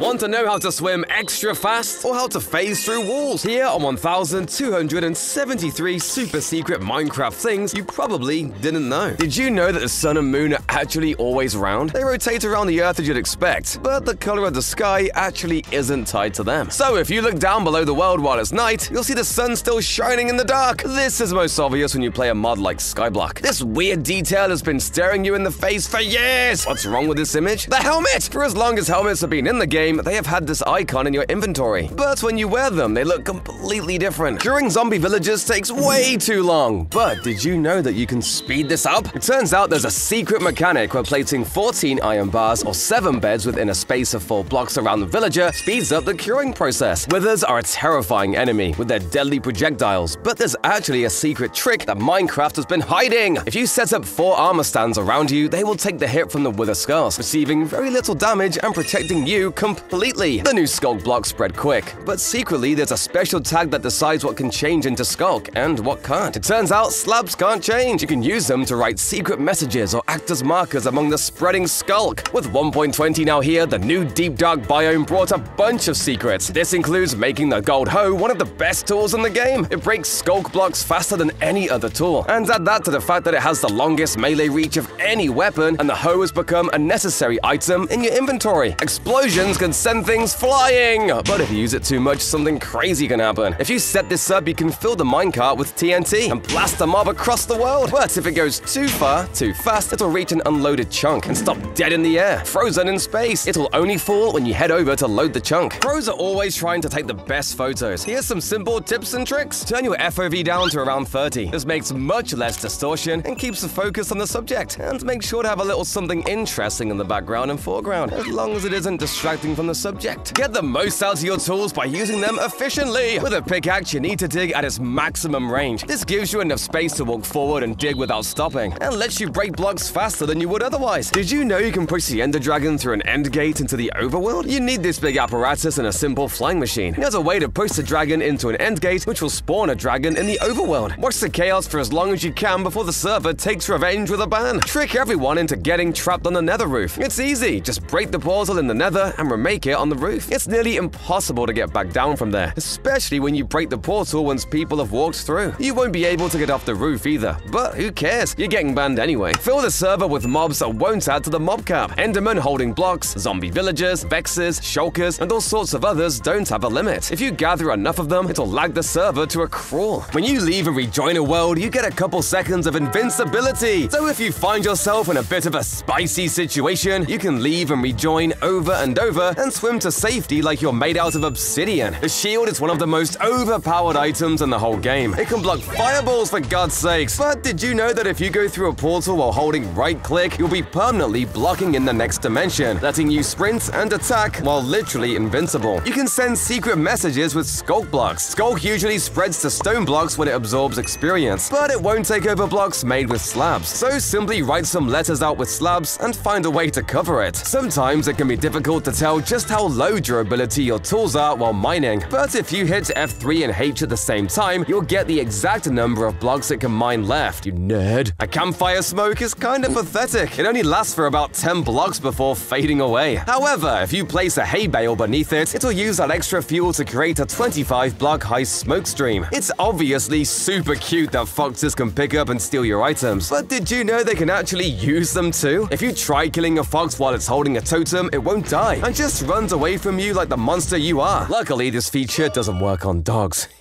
Want to know how to swim extra fast or how to phase through walls? Here are 1,273 super secret Minecraft things you probably didn't know. Did you know that the sun and moon are actually always round? They rotate around the earth as you'd expect, but the color of the sky actually isn't tied to them. So if you look down below the world while it's night, you'll see the sun still shining in the dark. This is most obvious when you play a mod like Skyblock. This weird detail has been staring you in the face for years. What's wrong with this image? The helmet! For as long as helmets have been in the game, game, they have had this icon in your inventory. But when you wear them, they look completely different. Curing zombie villagers takes way too long. But did you know that you can speed this up? It turns out there's a secret mechanic where placing 14 iron bars or 7 beds within a space of 4 blocks around the villager speeds up the curing process. Withers are a terrifying enemy with their deadly projectiles, but there's actually a secret trick that Minecraft has been hiding. If you set up 4 armor stands around you, they will take the hit from the wither skulls, receiving very little damage and protecting you completely completely. The new Sculk blocks spread quick, but secretly there's a special tag that decides what can change into Sculk and what can't. It turns out slabs can't change. You can use them to write secret messages or act as markers among the spreading Sculk. With 1.20 now here, the new Deep Dark biome brought a bunch of secrets. This includes making the Gold Hoe one of the best tools in the game. It breaks Sculk blocks faster than any other tool. And add that to the fact that it has the longest melee reach of any weapon, and the Hoe has become a necessary item in your inventory. Explosions can send things flying! But if you use it too much, something crazy can happen. If you set this up, you can fill the minecart with TNT and blast a mob across the world. But if it goes too far, too fast, it'll reach an unloaded chunk and stop dead in the air, frozen in space. It'll only fall when you head over to load the chunk. Pros are always trying to take the best photos. Here's some simple tips and tricks. Turn your FOV down to around 30. This makes much less distortion and keeps the focus on the subject. And make sure to have a little something interesting in the background and foreground, as long as it isn't distracting from the subject. Get the most out of your tools by using them efficiently. With a pickaxe, you need to dig at its maximum range. This gives you enough space to walk forward and dig without stopping, and lets you break blocks faster than you would otherwise. Did you know you can push the Ender Dragon through an end gate into the overworld? You need this big apparatus and a simple flying machine. There's a way to push the dragon into an end gate, which will spawn a dragon in the overworld. Watch the chaos for as long as you can before the server takes revenge with a ban. Trick everyone into getting trapped on the nether roof. It's easy, just break the portal in the nether and remember make it on the roof. It's nearly impossible to get back down from there, especially when you break the portal once people have walked through. You won't be able to get off the roof either, but who cares? You're getting banned anyway. Fill the server with mobs that won't add to the mob cap. Endermen holding blocks, zombie villagers, vexes, shulkers, and all sorts of others don't have a limit. If you gather enough of them, it'll lag the server to a crawl. When you leave and rejoin a world, you get a couple seconds of invincibility. So if you find yourself in a bit of a spicy situation, you can leave and rejoin over and over and swim to safety like you're made out of obsidian. The shield is one of the most overpowered items in the whole game. It can block fireballs for God's sakes. But did you know that if you go through a portal while holding right click, you'll be permanently blocking in the next dimension, letting you sprint and attack while literally invincible. You can send secret messages with Sculk blocks. Sculk usually spreads to stone blocks when it absorbs experience, but it won't take over blocks made with slabs. So simply write some letters out with slabs and find a way to cover it. Sometimes it can be difficult to tell just how low durability your tools are while mining, but if you hit F3 and H at the same time, you'll get the exact number of blocks it can mine left, you nerd. A campfire smoke is kinda pathetic. It only lasts for about 10 blocks before fading away. However, if you place a hay bale beneath it, it'll use that extra fuel to create a 25 block high smoke stream. It's obviously super cute that foxes can pick up and steal your items, but did you know they can actually use them too? If you try killing a fox while it's holding a totem, it won't die, and just runs away from you like the monster you are. Luckily, this feature doesn't work on dogs.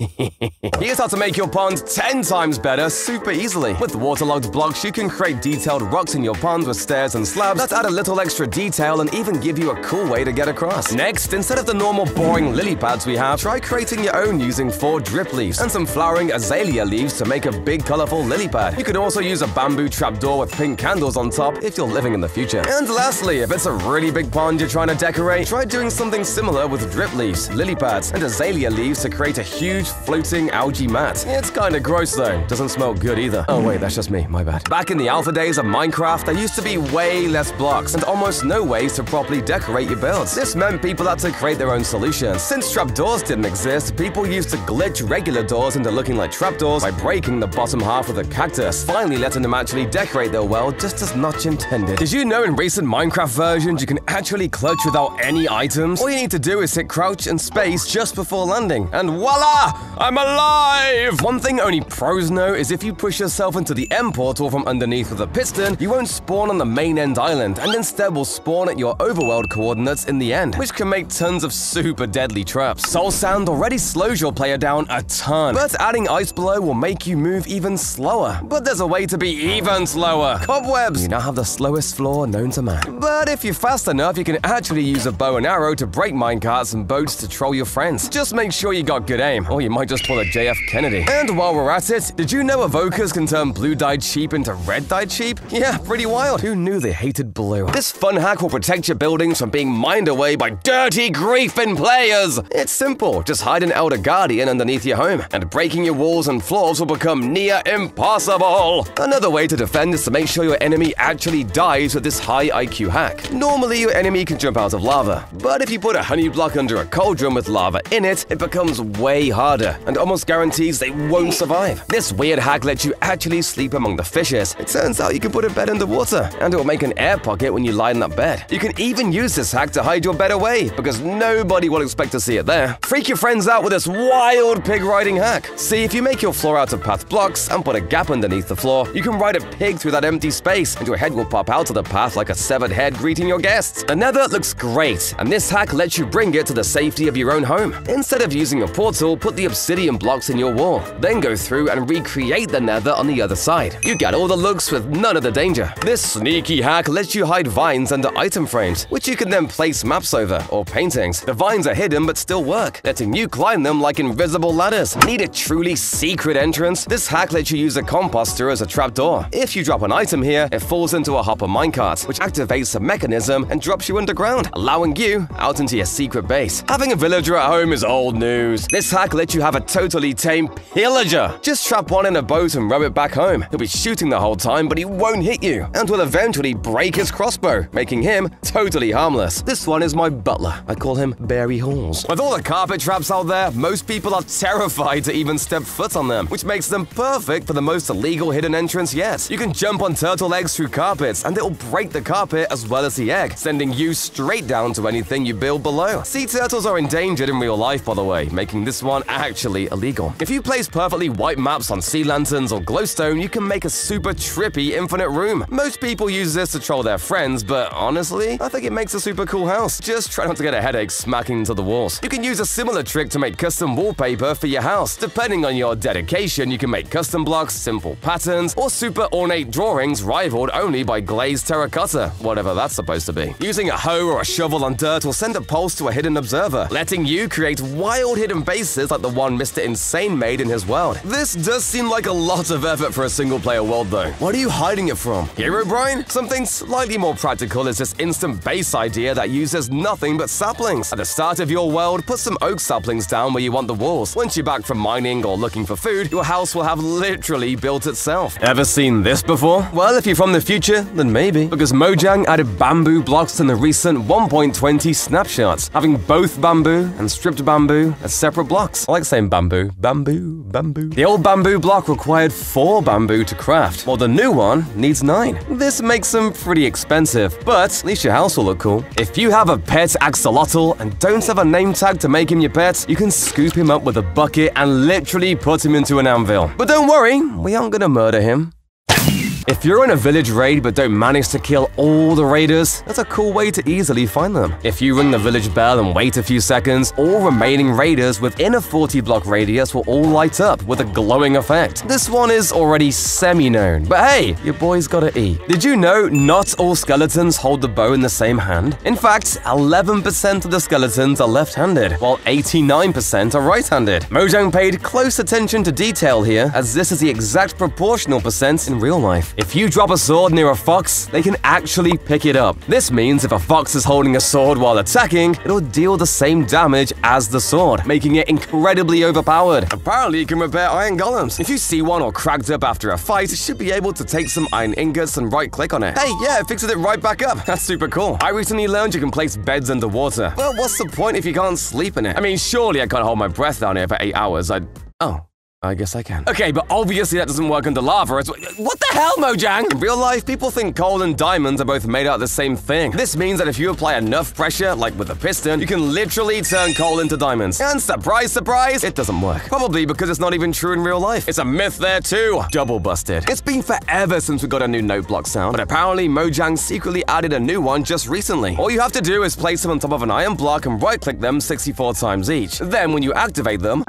Here's how to make your pond 10 times better super easily. With waterlogged blocks, you can create detailed rocks in your pond with stairs and slabs that add a little extra detail and even give you a cool way to get across. Next, instead of the normal boring lily pads we have, try creating your own using four drip leaves and some flowering azalea leaves to make a big colorful lily pad. You can also use a bamboo trapdoor with pink candles on top if you're living in the future. And lastly, if it's a really big pond you're trying to decorate, try doing something similar with drip leaves, lily pads, and azalea leaves to create a huge floating algae mat. It's kinda gross though, doesn't smell good either. Oh wait, that's just me, my bad. Back in the alpha days of Minecraft, there used to be way less blocks and almost no ways to properly decorate your builds. This meant people had to create their own solutions. Since trapdoors didn't exist, people used to glitch regular doors into looking like trapdoors by breaking the bottom half of the cactus, finally letting them actually decorate their world just as Notch intended. Did you know in recent Minecraft versions you can actually clutch without any items, all you need to do is hit crouch and space just before landing, and voila! I'm alive! One thing only pros know is if you push yourself into the end portal from underneath with a piston, you won't spawn on the main end island, and instead will spawn at your overworld coordinates in the end, which can make tons of super deadly traps. Soul Sand already slows your player down a ton, but adding Ice Blow will make you move even slower. But there's a way to be even slower. Cobwebs! You now have the slowest floor known to man. But if you're fast enough, you can actually use a bow and arrow to break minecarts and boats to troll your friends. Just make sure you got good aim, or you might just pull a JF Kennedy. And while we're at it, did you know evokers can turn blue-dyed sheep into red-dyed sheep? Yeah, pretty wild. Who knew they hated blue? This fun hack will protect your buildings from being mined away by dirty, griefing players. It's simple. Just hide an Elder Guardian underneath your home, and breaking your walls and floors will become near impossible. Another way to defend is to make sure your enemy actually dies with this high IQ hack. Normally, your enemy can jump out of lava, but if you put a honey block under a cauldron with lava in it, it becomes way harder and almost guarantees they won't survive. This weird hack lets you actually sleep among the fishes. It turns out you can put a bed underwater, and it will make an air pocket when you lie in that bed. You can even use this hack to hide your bed away, because nobody will expect to see it there. Freak your friends out with this wild pig riding hack. See, if you make your floor out of path blocks and put a gap underneath the floor, you can ride a pig through that empty space, and your head will pop out of the path like a severed head greeting your guests. The nether looks great, and this hack lets you bring it to the safety of your own home. Instead of using a portal, put the obsidian blocks in your wall, then go through and recreate the nether on the other side. You get all the looks with none of the danger. This sneaky hack lets you hide vines under item frames, which you can then place maps over or paintings. The vines are hidden but still work, letting you climb them like invisible ladders. Need a truly secret entrance? This hack lets you use a composter as a trapdoor. If you drop an item here, it falls into a hopper minecart, which activates a mechanism and drops you underground, allowing you out into your secret base. Having a villager at home is old news. This hack lets you have a totally tame pillager. Just trap one in a boat and row it back home. He'll be shooting the whole time, but he won't hit you, and will eventually break his crossbow, making him totally harmless. This one is my butler. I call him Barry Halls. With all the carpet traps out there, most people are terrified to even step foot on them, which makes them perfect for the most illegal hidden entrance yet. You can jump on turtle eggs through carpets, and it'll break the carpet as well as the egg, sending you straight down to anything you build below. Sea turtles are endangered in real life, by the way, making this one actually illegal. If you place perfectly white maps on sea lanterns or glowstone, you can make a super trippy infinite room. Most people use this to troll their friends, but honestly, I think it makes a super cool house. Just try not to get a headache smacking into the walls. You can use a similar trick to make custom wallpaper for your house. Depending on your dedication, you can make custom blocks, simple patterns, or super ornate drawings rivaled only by glazed terracotta, whatever that's supposed to be. Using a hoe or a shovel on dirt will send a pulse to a hidden observer, letting you create wild hidden bases like the one Mr. Insane made in his world. This does seem like a lot of effort for a single player world though. What are you hiding it from? Herobrine? Something slightly more practical is this instant base idea that uses nothing but saplings. At the start of your world, put some oak saplings down where you want the walls. Once you're back from mining or looking for food, your house will have literally built itself. Ever seen this before? Well, if you're from the future, then maybe. Because Mojang added bamboo blocks in the recent 1.20 snapshots, having both bamboo and stripped bamboo as separate blocks. I like saying bamboo. Bamboo, bamboo. The old bamboo block required four bamboo to craft, while the new one needs nine. This makes them pretty expensive, but at least your house will look cool. If you have a pet axolotl and don't have a name tag to make him your pet, you can scoop him up with a bucket and literally put him into an anvil. But don't worry, we aren't gonna murder him. If you're in a village raid but don't manage to kill all the raiders, that's a cool way to easily find them. If you ring the village bell and wait a few seconds, all remaining raiders within a 40 block radius will all light up with a glowing effect. This one is already semi-known, but hey, your boy's gotta eat. Did you know not all skeletons hold the bow in the same hand? In fact, 11% of the skeletons are left-handed, while 89% are right-handed. Mojang paid close attention to detail here, as this is the exact proportional percent in real life. If you drop a sword near a fox, they can actually pick it up. This means if a fox is holding a sword while attacking, it'll deal the same damage as the sword, making it incredibly overpowered. Apparently, you can repair iron golems. If you see one or cracked up after a fight, you should be able to take some iron ingots and right-click on it. Hey, yeah, it fixes it right back up. That's super cool. I recently learned you can place beds underwater. Well, what's the point if you can't sleep in it? I mean, surely I can't hold my breath down here for eight hours. I'd... Oh. I guess I can. Okay, but obviously that doesn't work under lava well. What the hell, Mojang? In real life, people think coal and diamonds are both made out of the same thing. This means that if you apply enough pressure, like with a piston, you can literally turn coal into diamonds. And surprise, surprise, it doesn't work. Probably because it's not even true in real life. It's a myth there too. Double busted. It's been forever since we got a new note block sound, but apparently Mojang secretly added a new one just recently. All you have to do is place them on top of an iron block and right-click them 64 times each. Then when you activate them,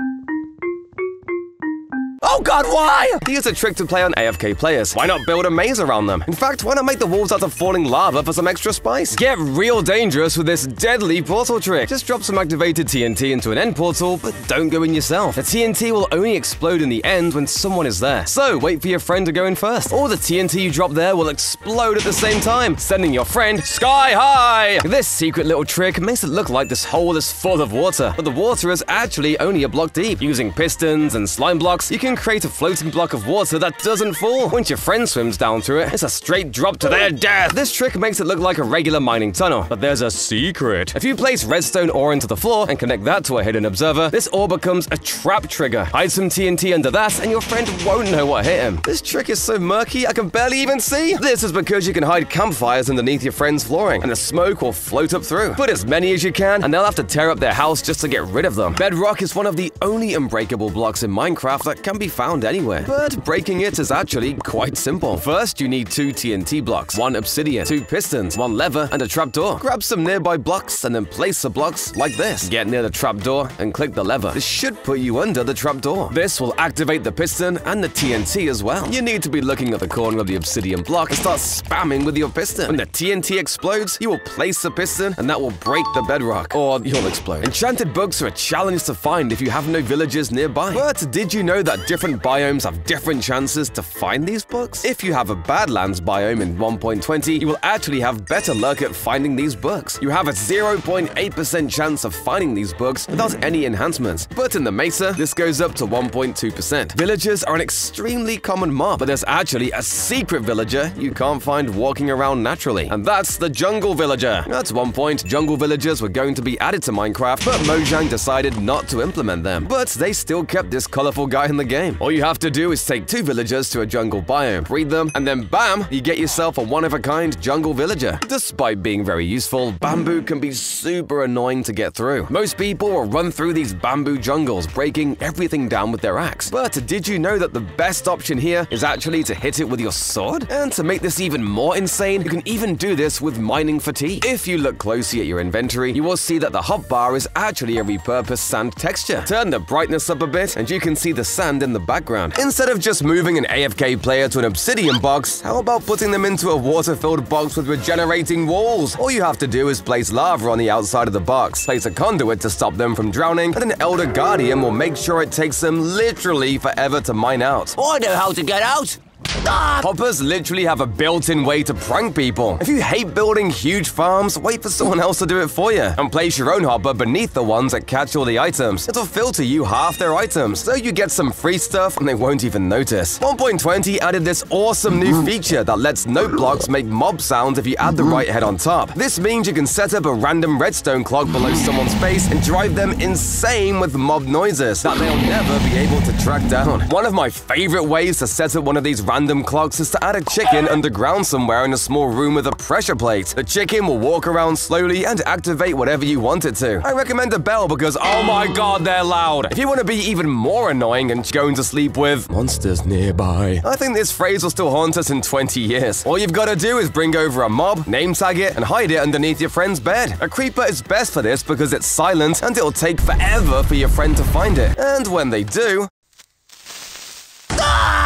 Oh god, why? Here's a trick to play on AFK players. Why not build a maze around them? In fact, why not make the walls out of falling lava for some extra spice? Get real dangerous with this deadly portal trick. Just drop some activated TNT into an end portal, but don't go in yourself. The TNT will only explode in the end when someone is there. So wait for your friend to go in first. Or the TNT you drop there will explode at the same time, sending your friend sky high! This secret little trick makes it look like this hole is full of water, but the water is actually only a block deep. Using pistons and slime blocks, you can create a floating block of water that doesn't fall. Once your friend swims down through it, it's a straight drop to their death. This trick makes it look like a regular mining tunnel, but there's a secret. If you place redstone ore into the floor and connect that to a hidden observer, this ore becomes a trap trigger. Hide some TNT under that, and your friend won't know what hit him. This trick is so murky, I can barely even see. This is because you can hide campfires underneath your friend's flooring, and the smoke will float up through. Put as many as you can, and they'll have to tear up their house just to get rid of them. Bedrock is one of the only unbreakable blocks in Minecraft that can be be found anywhere. But breaking it is actually quite simple. First, you need two TNT blocks, one obsidian, two pistons, one lever, and a trapdoor. Grab some nearby blocks and then place the blocks like this. Get near the trapdoor and click the lever. This should put you under the trapdoor. This will activate the piston and the TNT as well. You need to be looking at the corner of the obsidian block and start spamming with your piston. When the TNT explodes, you will place the piston and that will break the bedrock, or you'll explode. Enchanted books are a challenge to find if you have no villagers nearby. But did you know that different biomes have different chances to find these books. If you have a Badlands biome in 1.20, you will actually have better luck at finding these books. You have a 0.8% chance of finding these books without any enhancements, but in the Mesa, this goes up to 1.2%. Villagers are an extremely common mob, but there's actually a secret villager you can't find walking around naturally, and that's the Jungle Villager. At one point, jungle villagers were going to be added to Minecraft, but Mojang decided not to implement them. But they still kept this colorful guy in the game game. All you have to do is take two villagers to a jungle biome, breed them, and then bam, you get yourself a one-of-a-kind jungle villager. Despite being very useful, bamboo can be super annoying to get through. Most people will run through these bamboo jungles, breaking everything down with their axe. But did you know that the best option here is actually to hit it with your sword? And to make this even more insane, you can even do this with mining fatigue. If you look closely at your inventory, you will see that the hotbar is actually a repurposed sand texture. Turn the brightness up a bit, and you can see the sand in the background. Instead of just moving an AFK player to an obsidian box, how about putting them into a water-filled box with regenerating walls? All you have to do is place lava on the outside of the box, place a conduit to stop them from drowning, and an Elder Guardian will make sure it takes them literally forever to mine out. Oh, I know how to get out! Hoppers literally have a built-in way to prank people. If you hate building huge farms, wait for someone else to do it for you, and place your own hopper beneath the ones that catch all the items. It'll filter you half their items, so you get some free stuff and they won't even notice. 1.20 added this awesome new mm-hmm. feature that lets note blocks make mob sounds if you add the mm-hmm. right head on top. This means you can set up a random redstone clock below someone's face and drive them insane with mob noises that they'll never be able to track down. One of my favorite ways to set up one of these random clocks is to add a chicken underground somewhere in a small room with a pressure plate. The chicken will walk around slowly and activate whatever you want it to. I recommend a bell because, oh my god, they're loud. If you want to be even more annoying and going to sleep with monsters nearby, I think this phrase will still haunt us in 20 years. All you've got to do is bring over a mob, name tag it, and hide it underneath your friend's bed. A creeper is best for this because it's silent and it'll take forever for your friend to find it. And when they do,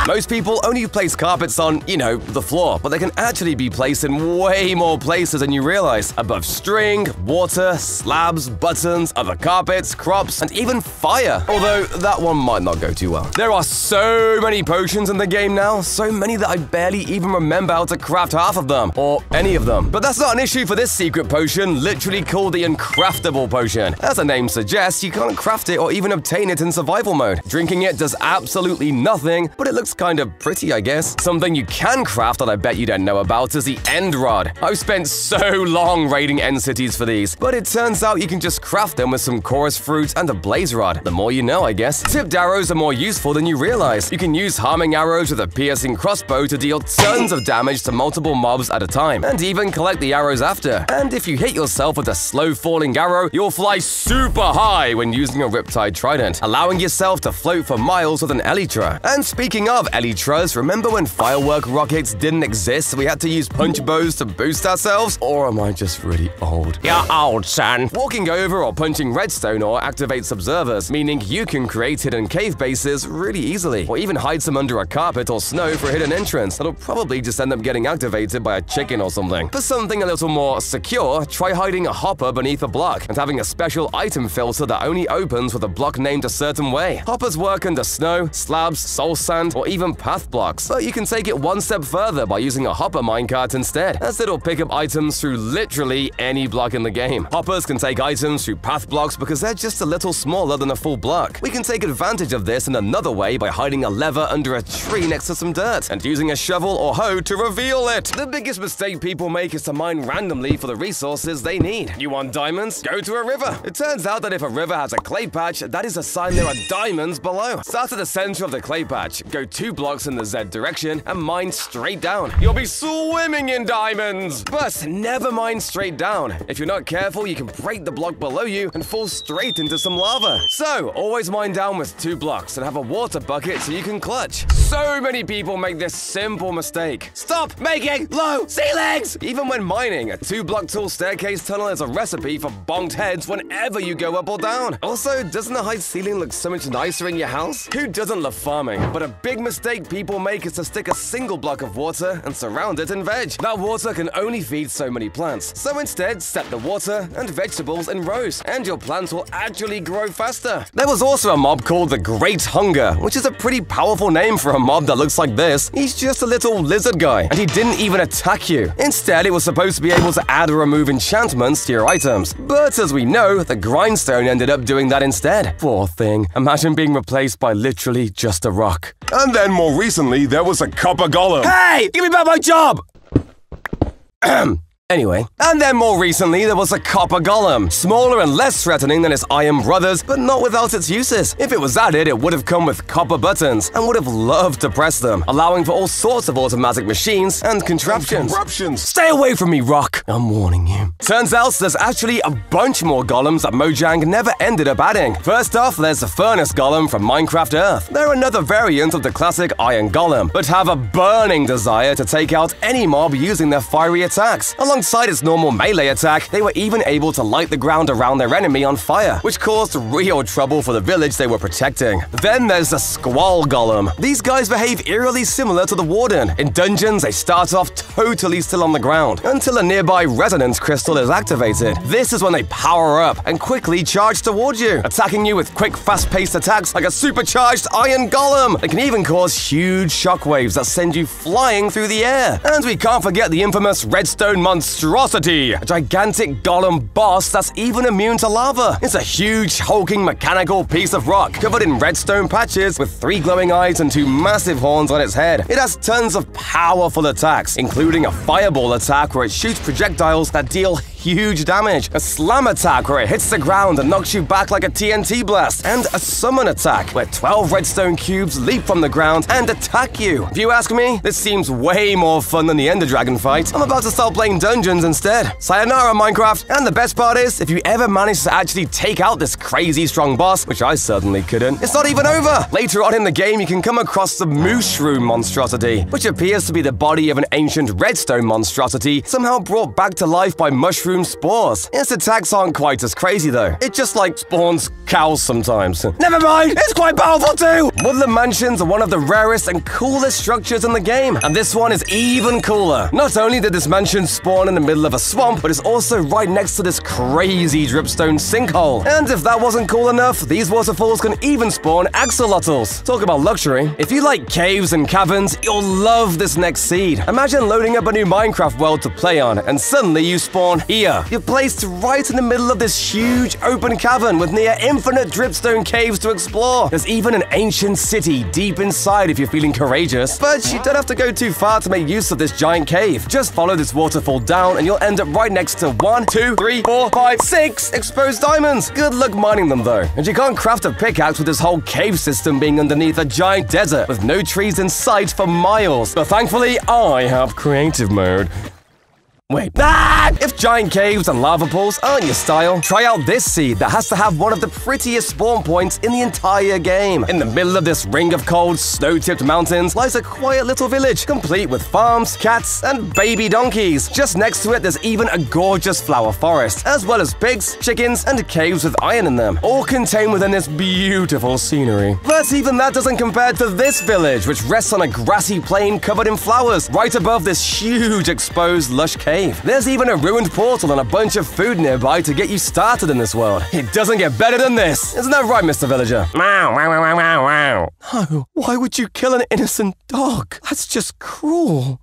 most people only place carpets on, you know, the floor, but they can actually be placed in way more places than you realize. Above string, water, slabs, buttons, other carpets, crops, and even fire. Although, that one might not go too well. There are so many potions in the game now, so many that I barely even remember how to craft half of them, or any of them. But that's not an issue for this secret potion, literally called the Uncraftable Potion. As the name suggests, you can't craft it or even obtain it in survival mode. Drinking it does absolutely nothing, but it looks kind of pretty, I guess. Something you can craft that I bet you don't know about is the End Rod. I've spent so long raiding End Cities for these, but it turns out you can just craft them with some chorus fruit and a blaze rod. The more you know, I guess. Tipped arrows are more useful than you realize. You can use harming arrows with a piercing crossbow to deal tons of damage to multiple mobs at a time, and even collect the arrows after. And if you hit yourself with a slow falling arrow, you'll fly super high when using a Riptide Trident, allowing yourself to float for miles with an Elytra. And speaking of Elytras, remember when firework rockets didn't exist, so we had to use punch bows to boost ourselves? Or am I just really old? You're old, son. Walking over or punching redstone ore activates observers, meaning you can create hidden cave bases really easily, or even hide some under a carpet or snow for a hidden entrance that'll probably just end up getting activated by a chicken or something. For something a little more secure, try hiding a hopper beneath a block and having a special item filter that only opens with a block named a certain way. Hoppers work under snow, slabs, soul sand, or even path blocks, but you can take it one step further by using a hopper minecart instead, as it'll pick up items through literally any block in the game. Hoppers can take items through path blocks because they're just a little smaller than a full block. We can take advantage of this in another way by hiding a lever under a tree next to some dirt and using a shovel or hoe to reveal it. The biggest mistake people make is to mine randomly for the resources they need. You want diamonds? Go to a river. It turns out that if a river has a clay patch, that is a sign there are diamonds below. Start at the center of the clay patch, go two blocks in the Z direction, and mine straight down. You'll be swimming in diamonds! But never mine straight down. If you're not careful, you can break the block below you and fall straight into some lava. So, always mine down with two blocks and have a water bucket so you can clutch. So many people make this simple mistake. Stop making low ceilings! Even when mining, a two-block tall staircase tunnel is a recipe for bonked heads whenever you go up or down. Also, doesn't a high ceiling look so much nicer in your house? Who doesn't love farming? But a big mistake people make is to stick a single block of water and surround it in veg. That water can only feed so many plants. So instead, set the water and vegetables in rows, and your plants will actually grow faster. There was also a mob called the Great Hunger, which is a pretty powerful name for a mob that looks like this. He's just a little lizard guy, and he didn't even attack you. Instead, it was supposed to be able to add or remove enchantments to your items. But as we know, the grindstone ended up doing that instead. Poor thing. Imagine being replaced by literally just a rock. And then more recently, there was a copper golem. Hey! Give me back my job! Anyway, and then more recently there was a copper golem, smaller and less threatening than its iron brothers, but not without its uses. If it was added, it would have come with copper buttons and would have loved to press them, allowing for all sorts of automatic machines and contraptions. Stay away from me, Rock! I'm warning you. Turns out there's actually a bunch more golems that Mojang never ended up adding. First off, there's the Furnace Golem from Minecraft Earth. They're another variant of the classic Iron Golem, but have a burning desire to take out any mob using their fiery attacks. Alongside its normal melee attack, they were even able to light the ground around their enemy on fire, which caused real trouble for the village they were protecting. Then there's the Squall Golem. These guys behave eerily similar to the Warden. In dungeons, they start off totally still on the ground, until a nearby resonance crystal is activated. This is when they power up and quickly charge towards you, attacking you with quick, fast-paced attacks like a supercharged Iron Golem. They can even cause huge shockwaves that send you flying through the air. And we can't forget the infamous Redstone Monstrosity, a gigantic golem boss that's even immune to lava. It's a huge, hulking mechanical piece of rock covered in redstone patches with three glowing eyes and two massive horns on its head. It has tons of powerful attacks, including a fireball attack where it shoots projectiles that deal huge damage, a slam attack where it hits the ground and knocks you back like a TNT blast, and a summon attack where 12 redstone cubes leap from the ground and attack you. If you ask me, this seems way more fun than the Ender Dragon fight. I'm about to start playing dungeons instead. Sayonara, Minecraft! And the best part is, if you ever manage to actually take out this crazy strong boss, which I certainly couldn't, it's not even over! Later on in the game, you can come across the Mushroom Monstrosity, which appears to be the body of an ancient redstone monstrosity, somehow brought back to life by mushroom spores. Its attacks aren't quite as crazy though. It just like spawns cows sometimes. Never mind, it's quite powerful too! Woodland Mansions are one of the rarest and coolest structures in the game, and this one is even cooler. Not only did this mansion spawn in the middle of a swamp, but it's also right next to this crazy dripstone sinkhole. And if that wasn't cool enough, these waterfalls can even spawn axolotls. Talk about luxury. If you like caves and caverns, you'll love this next seed. Imagine loading up a new Minecraft world to play on, and suddenly you spawn here. You're placed right in the middle of this huge open cavern with near infinite dripstone caves to explore. There's even an ancient city deep inside if you're feeling courageous. But you don't have to go too far to make use of this giant cave. Just follow this waterfall down and you'll end up right next to one, two, three, four, five, six exposed diamonds. Good luck mining them though. And you can't craft a pickaxe with this whole cave system being underneath a giant desert with no trees in sight for miles. But thankfully, I have creative mode. Wait, ah! If giant caves and lava pools aren't your style, try out this seed that has to have one of the prettiest spawn points in the entire game. In the middle of this ring of cold, snow-tipped mountains lies a quiet little village, complete with farms, cats, and baby donkeys. Just next to it, there's even a gorgeous flower forest, as well as pigs, chickens, and caves with iron in them, all contained within this beautiful scenery. But even that doesn't compare to this village, which rests on a grassy plain covered in flowers, right above this huge exposed lush cave cave. There's even a ruined portal and a bunch of food nearby to get you started in this world. It doesn't get better than this. Isn't that right, Mr. Villager? Wow, wow, wow, wow, wow. No, why would you kill an innocent dog? That's just cruel.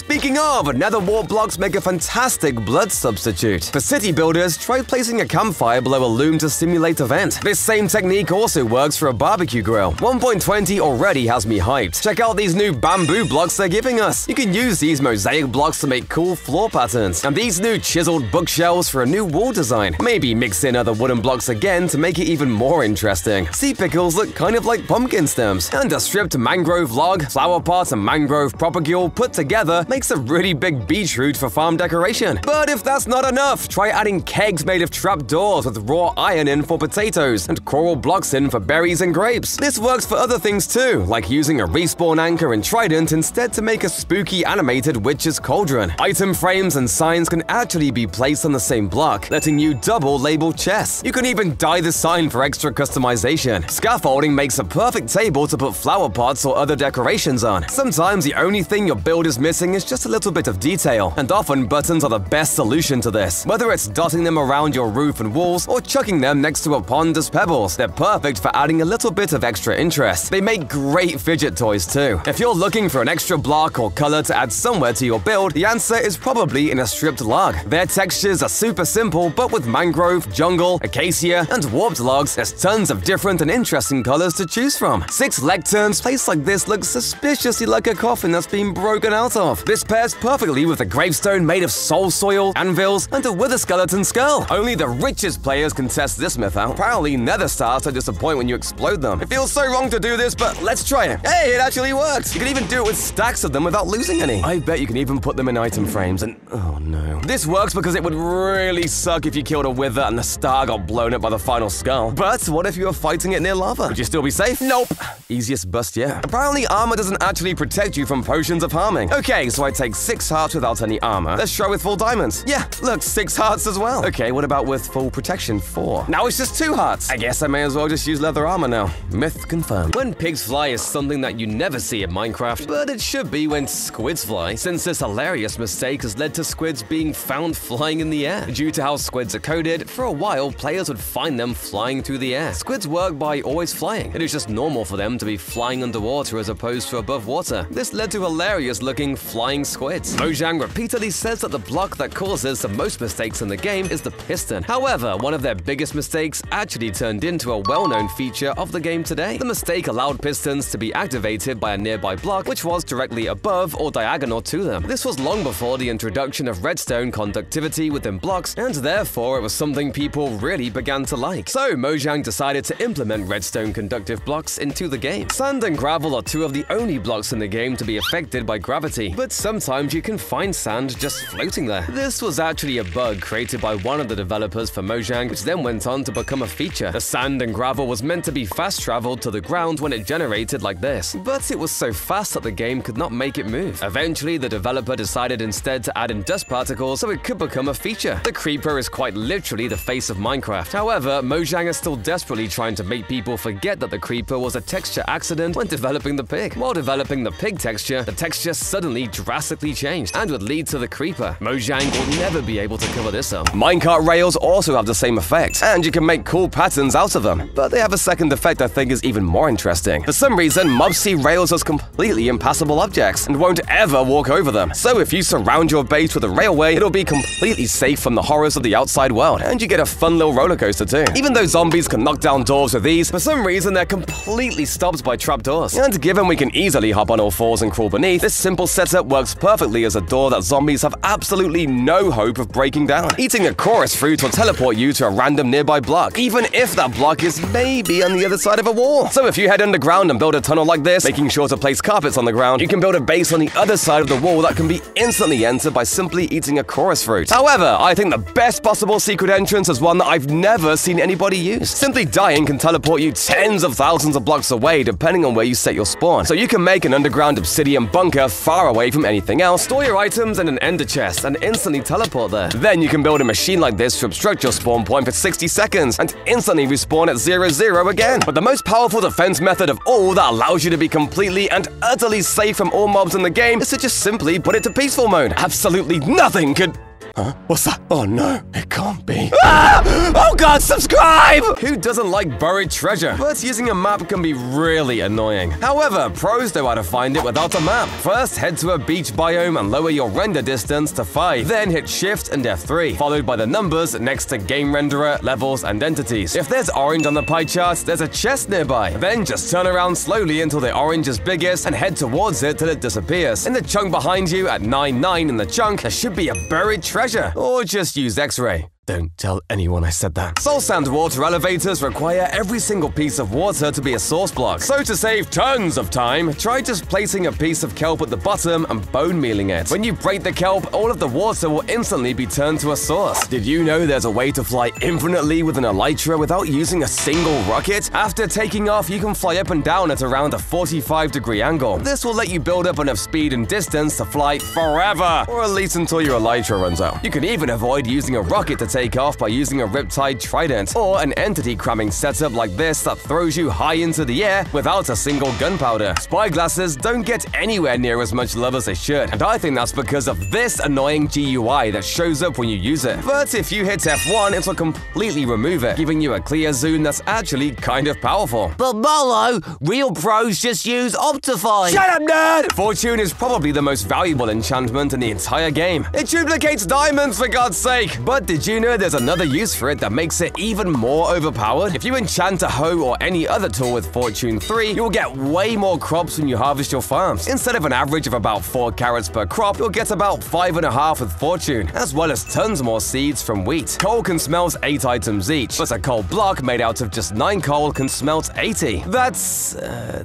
Speaking of, nether wart blocks make a fantastic blood substitute. For city builders, try placing a campfire below a loom to simulate a vent. This same technique also works for a barbecue grill. 1.20 already has me hyped. Check out these new bamboo blocks they're giving us. You can use these mosaic blocks to make cool floor patterns. And these new chiseled bookshelves for a new wall design. Maybe mix in other wooden blocks again to make it even more interesting. Sea pickles look kind of like pumpkin stems. And a stripped mangrove log, flower pot, and mangrove propagule put together makes a really big beetroot for farm decoration. But if that's not enough, try adding kegs made of trapdoors with raw iron in for potatoes and coral blocks in for berries and grapes. This works for other things too, like using a respawn anchor and trident instead to make a spooky animated witch's cauldron. Item frames and signs can actually be placed on the same block, letting you double label chests. You can even dye the sign for extra customization. Scaffolding makes a perfect table to put flower pots or other decorations on. Sometimes the only thing your build is missing is just a little bit of detail, and often buttons are the best solution to this. Whether it's dotting them around your roof and walls or chucking them next to a pond as pebbles, they're perfect for adding a little bit of extra interest. They make great fidget toys too. If you're looking for an extra block or color to add somewhere to your build, the answer is probably in a stripped log. Their textures are super simple, but with mangrove, jungle, acacia, and warped logs, there's tons of different and interesting colors to choose from. Six lecterns placed like this look suspiciously like a coffin that's been broken out of. This pairs perfectly with a gravestone made of soul soil, anvils, and a wither skeleton skull. Only the richest players can test this myth out. Apparently, nether stars don't disappoint when you explode them. It feels so wrong to do this, but let's try it. Hey, it actually works. You can even do it with stacks of them without losing any. I bet you can even put them in item frames and oh no. This works because it would really suck if you killed a wither and the star got blown up by the final skull. But what if you were fighting it near lava? Would you still be safe? Nope. Easiest bust yet. Apparently, armor doesn't actually protect you from potions of harming. Okay, so I take six hearts without any armor. Let's try with full diamonds. Yeah, look, six hearts as well. Okay, what about with full protection? Four. Now it's just two hearts. I guess I may as well just use leather armor now. Myth confirmed. When pigs fly is something that you never see in Minecraft, but it should be when squids fly, since this hilarious mistake has led to squids being found flying in the air. Due to how squids are coded, for a while players would find them flying through the air. Squids work by always flying. It is just normal for them to be flying underwater as opposed to above water. This led to hilarious looking flying squids. Mojang repeatedly says that the block that causes the most mistakes in the game is the piston. However, one of their biggest mistakes actually turned into a well-known feature of the game today. The mistake allowed pistons to be activated by a nearby block which was directly above or diagonal to them. This was long before the introduction of redstone conductivity within blocks, and therefore it was something people really began to like. So Mojang decided to implement redstone conductive blocks into the game. Sand and gravel are two of the only blocks in the game to be affected by gravity, but sometimes you can find sand just floating there. This was actually a bug created by one of the developers for Mojang, which then went on to become a feature. The sand and gravel was meant to be fast traveled to the ground when it generated like this, but it was so fast that the game could not make it move. Eventually, the developer decided instead to add in dust particles so it could become a feature. The creeper is quite literally the face of Minecraft. However, Mojang is still desperately trying to make people forget that the creeper was a texture accident when developing the pig. While developing the pig texture, the texture suddenly drastically changed and would lead to the creeper. Mojang will never be able to cover this up. Minecart rails also have the same effect, and you can make cool patterns out of them. But they have a second effect I think is even more interesting. For some reason, mobs see rails as completely impassable objects and won't ever walk over them. So if you surround your base with a railway, it'll be completely safe from the horrors of the outside world, and you get a fun little roller coaster too. Even though zombies can knock down doors with these, for some reason they're completely stopped by trapdoors. And given we can easily hop on all fours and crawl beneath, this simple setup works perfectly as a door that zombies have absolutely no hope of breaking down. Eating a chorus fruit will teleport you to a random nearby block, even if that block is maybe on the other side of a wall. So if you head underground and build a tunnel like this, making sure to place carpets on the ground, you can build a base on the other side of the wall that can be instantly entered by simply eating a chorus fruit. However, I think the best possible secret entrance is one that I've never seen anybody use. Simply dying can teleport you tens of thousands of blocks away depending on where you set your spawn. So you can make an underground obsidian bunker far away from anything else, store your items in an ender chest, and instantly teleport there. Then you can build a machine like this to obstruct your spawn point for 60 seconds and instantly respawn at 0-0 again. But the most powerful defense method of all that allows you to be completely and utterly safe from all mobs in the game is to just simply put it to peaceful mode. Absolutely nothing could Huh? What's that? Oh no, it can't be. Ah! Oh god, subscribe! Who doesn't like buried treasure? But using a map can be really annoying. However, pros know how to find it without a map. First, head to a beach biome and lower your render distance to 5. Then hit Shift and F3, followed by the numbers next to Game Renderer, Levels, and Entities. If there's orange on the pie chart, there's a chest nearby. Then just turn around slowly until the orange is biggest and head towards it till it disappears. In the chunk behind you at 9-9 in the chunk, there should be a buried treasure treasure, or just use X-ray. Don't tell anyone I said that. Soul Sand water elevators require every single piece of water to be a source block. So to save tons of time, try just placing a piece of kelp at the bottom and bone mealing it. When you break the kelp, all of the water will instantly be turned to a source. Did you know there's a way to fly infinitely with an elytra without using a single rocket? After taking off, you can fly up and down at around a 45 degree angle. This will let you build up enough speed and distance to fly forever, or at least until your elytra runs out. You can even avoid using a rocket to take off by using a Riptide Trident, or an entity cramming setup like this that throws you high into the air without a single gunpowder. Spyglasses don't get anywhere near as much love as they should, and I think that's because of this annoying GUI that shows up when you use it. But if you hit F1, it'll completely remove it, giving you a clear zoom that's actually kind of powerful. But Mallow, real pros just use Optifine. Shut up, nerd! Fortune is probably the most valuable enchantment in the entire game. It duplicates diamonds, for God's sake! But did you know there's another use for it that makes it even more overpowered. If you enchant a hoe or any other tool with Fortune 3, you'll get way more crops when you harvest your farms. Instead of an average of about 4 carrots per crop, you'll get about 5.5 with Fortune, as well as tons more seeds from wheat. Coal can smelt 8 items each, but a coal block made out of just 9 coal can smelt 80. That's... Uh.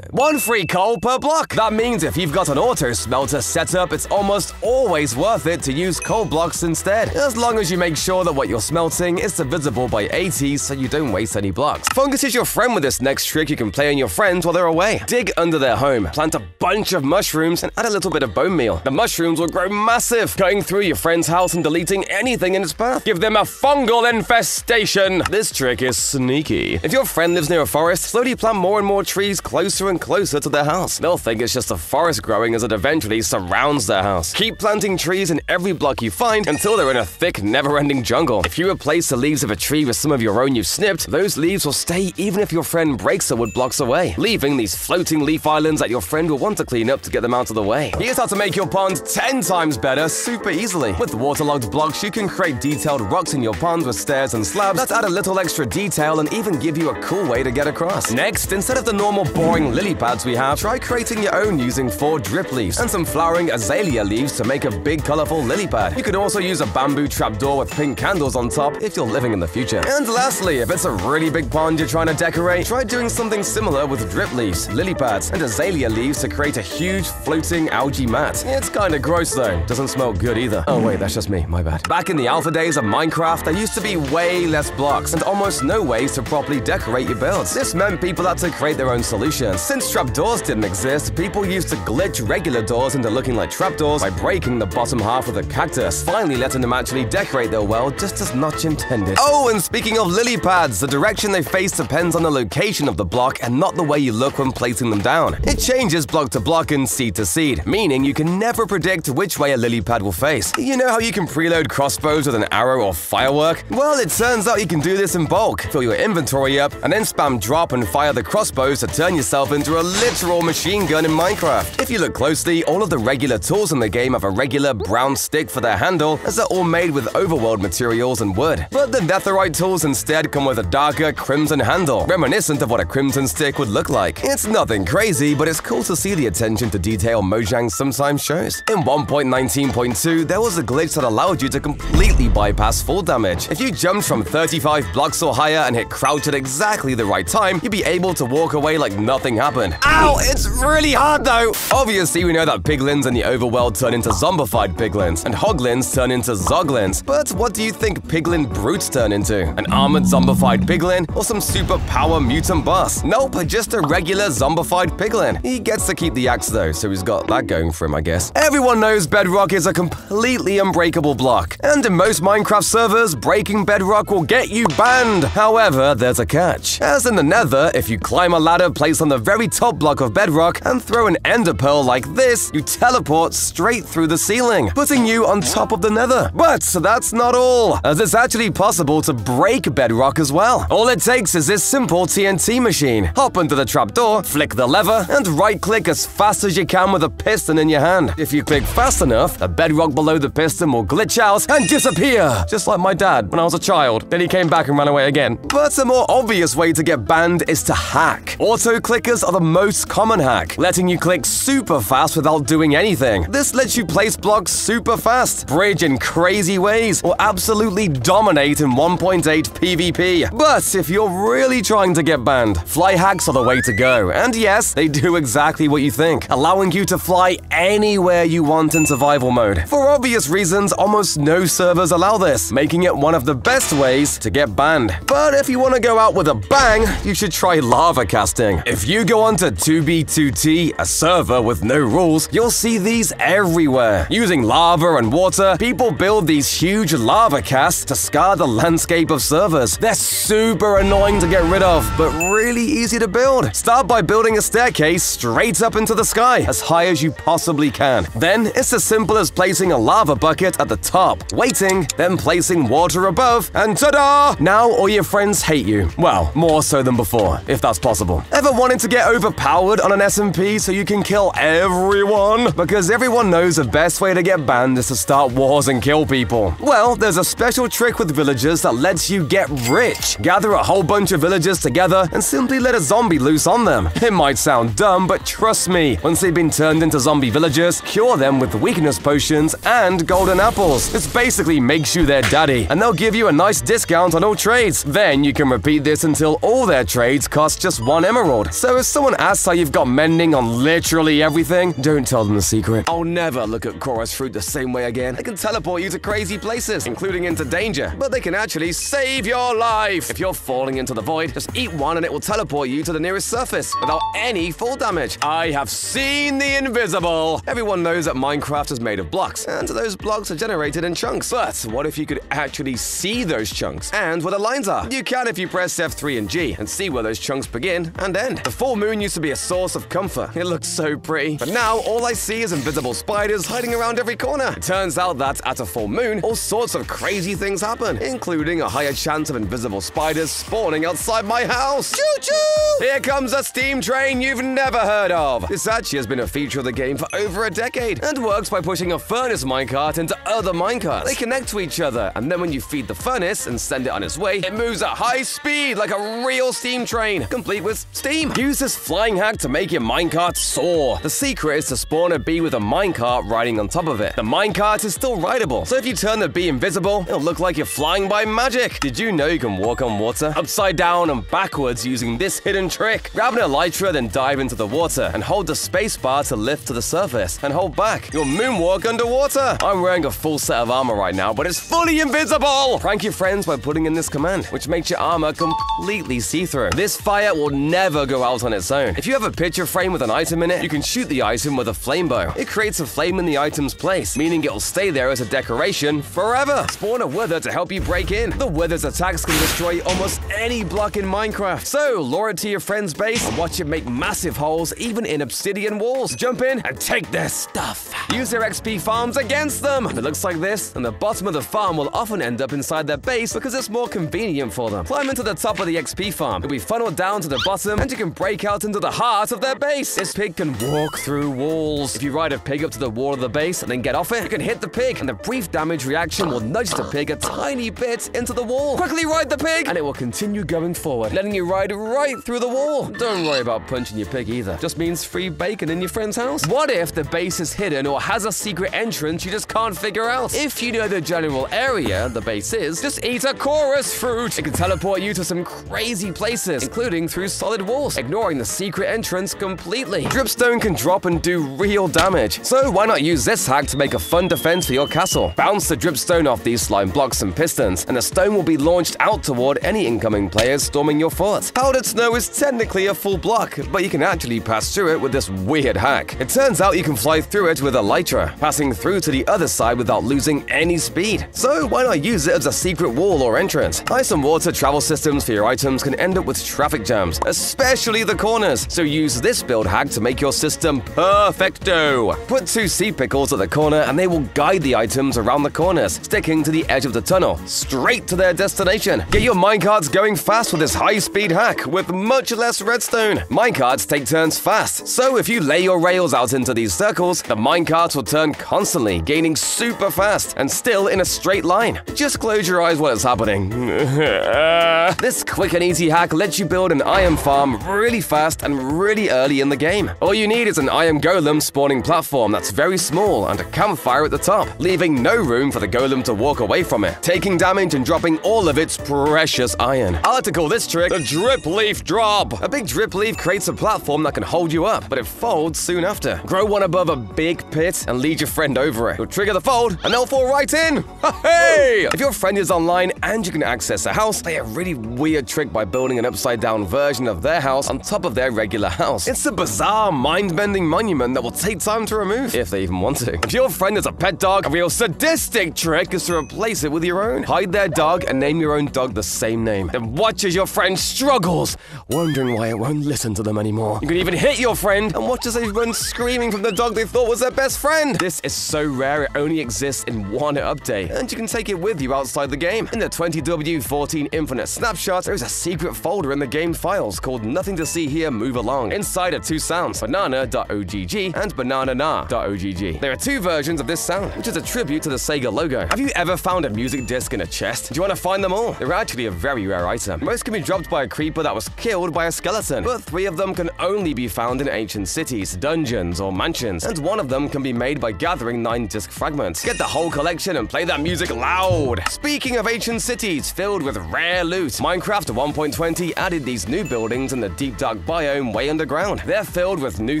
One free coal per block! That means if you've got an auto smelter set up, it's almost always worth it to use coal blocks instead. As long as you make sure that what you're smelting is divisible by 80 so you don't waste any blocks. Fungus is your friend with this next trick you can play on your friends while they're away. Dig under their home, plant a bunch of mushrooms, and add a little bit of bone meal. The mushrooms will grow massive, going through your friend's house and deleting anything in its path. Give them a fungal infestation! This trick is sneaky. If your friend lives near a forest, slowly plant more and more trees closer and closer to their house. They'll think it's just a forest growing as it eventually surrounds their house. Keep planting trees in every block you find until they're in a thick, never-ending jungle. If you replace the leaves of a tree with some of your own you've snipped, those leaves will stay even if your friend breaks the wood blocks away, leaving these floating leaf islands that your friend will want to clean up to get them out of the way. Here's how to make your pond 10 times better super easily. With waterlogged blocks, you can create detailed rocks in your pond with stairs and slabs that add a little extra detail and even give you a cool way to get across. Next, instead of the normal boring lily pads we have, try creating your own using four drip leaves and some flowering azalea leaves to make a big colorful lily pad. You can also use a bamboo trapdoor with pink candles on top if you're living in the future. And lastly, if it's a really big pond you're trying to decorate, try doing something similar with drip leaves, lily pads, and azalea leaves to create a huge floating algae mat. It's kinda gross though, doesn't smell good either. Oh wait, that's just me, my bad. Back in the alpha days of Minecraft, there used to be way less blocks and almost no ways to properly decorate your builds. This meant people had to create their own solutions solution. Trapdoors didn't exist, people used to glitch regular doors into looking like trapdoors by breaking the bottom half of the cactus, finally letting them actually decorate their world just as Notch intended. Oh, and speaking of lily pads, the direction they face depends on the location of the block and not the way you look when placing them down. It changes block to block and seed to seed, meaning you can never predict which way a lily pad will face. You know how you can preload crossbows with an arrow or firework? Well, it turns out you can do this in bulk. Fill your inventory up, and then spam drop and fire the crossbows to turn yourself into a literal machine gun in Minecraft. If you look closely, all of the regular tools in the game have a regular brown stick for their handle, as they're all made with overworld materials and wood. But the netherite tools instead come with a darker crimson handle, reminiscent of what a crimson stick would look like. It's nothing crazy, but it's cool to see the attention to detail Mojang sometimes shows. In 1.19.2, there was a glitch that allowed you to completely bypass fall damage. If you jumped from 35 blocks or higher and hit crouch at exactly the right time, you'd be able to walk away like nothing happened. Ow! It's really hard though! Obviously, we know that piglins in the overworld turn into zombified piglins, and hoglins turn into zoglins. But what do you think piglin brutes turn into? An armored zombified piglin or some superpower mutant boss? Nope, just a regular zombified piglin. He gets to keep the axe though, so he's got that going for him, I guess. Everyone knows bedrock is a completely unbreakable block, and in most Minecraft servers, breaking bedrock will get you banned. However, there's a catch. As in the nether, if you climb a ladder placed on the very top block of bedrock and throw an ender pearl like this, you teleport straight through the ceiling, putting you on top of the nether. But that's not all, as it's actually possible to break bedrock as well. All it takes is this simple TNT machine. Hop into the trapdoor, flick the lever, and right-click as fast as you can with a piston in your hand. If you click fast enough, the bedrock below the piston will glitch out and disappear, just like my dad when I was a child. Then he came back and ran away again. But a more obvious way to get banned is to hack. Auto-clickers are the most common hack, letting you click super fast without doing anything. This lets you place blocks super fast, bridge in crazy ways, or absolutely dominate in 1.8 PvP. But if you're really trying to get banned, fly hacks are the way to go. And yes, they do exactly what you think, allowing you to fly anywhere you want in survival mode. For obvious reasons, almost no servers allow this, making it one of the best ways to get banned. But if you want to go out with a bang, you should try lava casting. If you go onto 2b2t, a server with no rules, you'll see these everywhere. Using lava and water, people build these huge lava casts to scar the landscape of servers. They're super annoying to get rid of, but really easy to build. Start by building a staircase straight up into the sky, as high as you possibly can. Then, it's as simple as placing a lava bucket at the top, waiting, then placing water above, and ta-da! Now all your friends hate you. Well, more so than before, if that's possible. Ever wanted to get overpowered on an SMP so you can kill everyone? Because everyone knows the best way to get banned is to start wars and kill people. Well, there's a special trick with villagers that lets you get rich. Gather a whole bunch of villagers together and simply let a zombie loose on them. It might sound dumb, but trust me, once they've been turned into zombie villagers, cure them with weakness potions and golden apples. This basically makes you their daddy, and they'll give you a nice discount on all trades. Then you can repeat this until all their trades cost just one emerald. So if someone asks how you've got mending on literally everything, don't tell them the secret. I'll never look at chorus fruit the same way again. They can teleport you to crazy places, including into danger, but they can actually save your life. If you're falling into the void, just eat one and it will teleport you to the nearest surface without any fall damage. I have seen the invisible. Everyone knows that Minecraft is made of blocks, and those blocks are generated in chunks. But what if you could actually see those chunks and where the lines are? You can if you press F3 and G and see where those chunks begin and end. The full moon used to be a source of comfort. It looked so pretty. But now all I see is invisible spiders hiding around every corner. It turns out that at a full moon, all sorts of crazy things happen, including a higher chance of invisible spiders spawning outside my house. Choo-choo! Here comes a steam train you've never heard of. This actually has been a feature of the game for over a decade and works by pushing a furnace minecart into other minecarts. They connect to each other, and then when you feed the furnace and send it on its way, it moves at high speed like a real steam train, complete with steam. Use this flying hack to make your minecart soar. The secret is to spawn a bee with a minecart riding on top of it. The minecart is still rideable, so if you turn the bee invisible, it'll look like you're flying by magic. Did you know you can walk on water? Upside down and backwards using this hidden trick. Grab an elytra, then dive into the water, and hold the spacebar to lift to the surface, and hold back. You'll moonwalk underwater. I'm wearing a full set of armor right now, but it's fully invisible! Prank your friends by putting in this command, which makes your armor completely see-through. This fire will never go out on its own. If you have a picture frame with an item in it, you can shoot the item with a flame bow. It creates a flame in the item's place, meaning it'll stay there as a decoration forever. Spawn a wither to help you break in. The wither's attacks can destroy almost any block in Minecraft. So, lure it to your friend's base and watch it make massive holes even in obsidian walls. Jump in and take their stuff. Use their XP farms against them. It looks like this, then the bottom of the farm will often end up inside their base because it's more convenient for them. Climb into the top of the XP farm. It'll be funneled down to the bottom and you can break out into the heart of their base. This pig can walk through walls. If you ride a pig up to the wall of the base and then get off it, you can hit the pig and the brief damage reaction will nudge the pig a tiny bit into the wall. Quickly ride the pig and it will continue going forward, letting you ride right through the wall. Don't worry about punching your pig either. Just means free bacon in your friend's house. What if the base is hidden or has a secret entrance you just can't figure out? If you know the general area the base is, just eat a chorus fruit. It can teleport you to some crazy places, including through solid walls, ignoring the secret entrance completely. Dripstone can drop and do real damage, so why not use this hack to make a fun defense for your castle? Bounce the dripstone off these slime blocks and pistons, and the stone will be launched out toward any incoming players storming your fort. Powdered snow is technically a full block, but you can actually pass through it with this weird hack. It turns out you can fly through it with a elytra, passing through to the other side without losing any speed. So why not use it as a secret wall or entrance? Ice and water travel systems for your items can end up with traffic jams, especially the corners. So use this build hack to make your system perfecto. Put two sea pickles at the corner and they will guide the items around the corners, sticking to the edge of the tunnel, straight to their destination. Get your minecarts going fast with this high-speed hack with much less redstone. Minecarts take turns fast, so if you lay your rails out into these circles, the minecarts will turn constantly, gaining super fast and still in a straight line. Just close your eyes while it's happening. this quick and easy hack lets you build an iron farm really fast and really early in the game. All you need is an iron golem spawning platform that's very small and a campfire at the top, leaving no room for the golem to walk away from it, taking damage and dropping all of its precious iron. I like to call this trick the drip leaf drop. A big drip leaf creates a platform that can hold you up, but it folds soon after. Grow one above a big pit and lead your friend over it. You'll trigger the fold and they'll fall right in. Hey! If your friend is online and you can access a house, play a really weird trick by building an upside down version of their house on top of their regular house. It's a bizarre, mind bending monument that will take time to remove, if they even want to. If your friend is a pet dog, a real sadistic trick is to replace it with your own. Hide their dog and name your own dog the same name. Then watch as your friend struggles, wondering why it won't listen to them anymore. You can even hit your friend and watch as they run screaming from the dog they thought was their best friend. This is so rare it only exists in one update, and you can take it with you outside the game. In the 20W14 Infinite Snapshot, there is a secret folder in the game files called Nothing to See Here Move Along. Inside are two sounds, banana.ogg and banana.ogg. There are two versions of this sound, which is a tribute to the Sega logo. Have you ever found a music disc in a chest? Do you want to find them all? They're actually a very rare item. Most can be dropped by a creeper that was killed by a skeleton, but three of them can only be found in ancient cities, dungeons, or mansions, and one of them can be made by gathering nine disc fragments. Get the whole collection and play that music loud! Speaking of ancient cities filled with rare loot, Minecraft 1.20 added these new buildings in the deep dark biome way underground. They're filled with new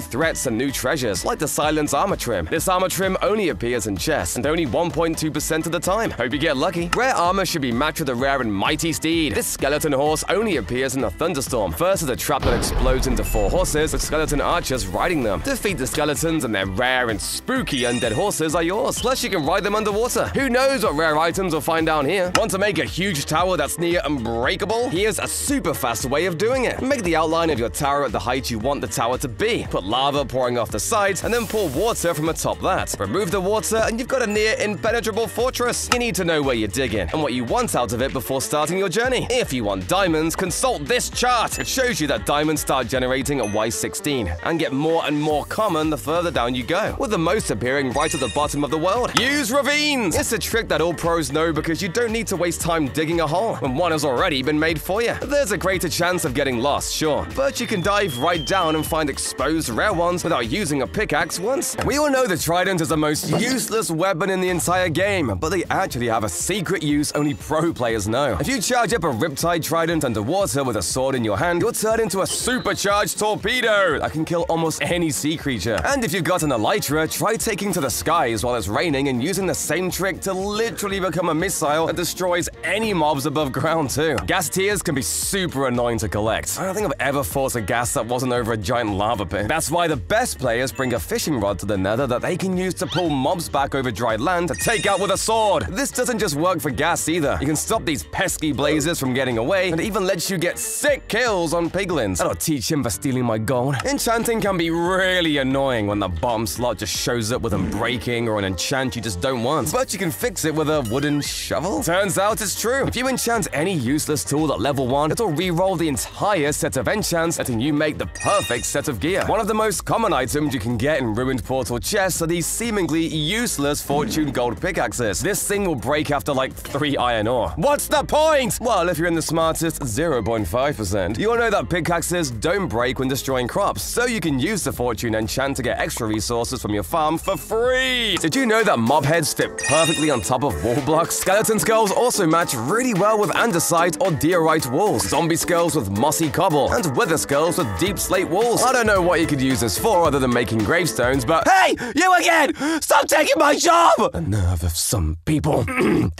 threats and new treasures, like the Silence Armor Trim. This armor trim only appears in chests, and only 1.2% of the time. Hope you get lucky. Rare armor should be matched with a rare and mighty steed. This skeleton horse only appears in a thunderstorm. First is a trap that explodes into four horses, with skeleton archers riding them. Defeat the skeletons and their rare and spooky undead horses are yours. Plus, you can ride them underwater. Who knows what rare items we'll find down here? Want to make a huge tower that's near unbreakable? Here's a super fast way of doing it. Make the outline of your tower at the height you want the tower to be. Put lava pouring off the sides, and then pour water from atop that. Remove the water, and you've got a near impenetrable fortress. You need to know where you're digging and what you want out of it before starting your journey. If you want diamonds, consult this chart. It shows you that diamonds start generating at Y16 and get more and more common the further down you go, with the most appearing right at the bottom of the world. Use ravines! It's a trick that all pros know because you don't need to waste time digging a hole when one has already been made for you. There's a greater chance of getting lost, sure, but you can dive right down and find exposed rare ones without using a pickaxe once. We all know the trident is the most useless weapon in the entire game, but they actually have a secret use only pro players know. If you charge up a Riptide Trident underwater with a sword in your hand, you'll turn into a supercharged torpedo that can kill almost any sea creature. And if you've got an Elytra, try taking to the skies while it's raining and using the same trick to literally become a missile that destroys any mobs above ground too. Ghast tears can be super annoying to collect. I don't think I've ever fought a ghast that wasn't over a giant lava pit. That's why the best players bring a fishing rod to the nether that they can use to pull mobs back over dry land to take out with a sword. This doesn't just work for ghast either. You can stop these pesky blazes from getting away and even lets you get sick kills on piglins. That'll teach him for stealing my gold. Enchanting can be really annoying when the bottom slot just shows up with breaking or an enchant you just don't want. But you can fix it with a wooden shovel. Turns out it's true. If you enchant any useless tool at level 1, it'll re-roll the entire set of enchants, you make the perfect set of gear. One of the most common items you can get in ruined portal chests are these seemingly useless fortune gold pickaxes. This thing will break after like 3 iron ore. What's the point? Well, if you're in the smartest 0.5%, you'll know that pickaxes don't break when destroying crops, so you can use the fortune enchant to get extra resources from your farm for free. Did you know that mob heads fit perfectly on top of wall blocks? Skeleton skulls also match really well with andesite or diorite walls, zombie skulls with mossy cobble, and wither skulls with deep slate walls. I don't know what you could use this for other than making gravestones, but hey, you again! Stop taking my job! The nerve of some people.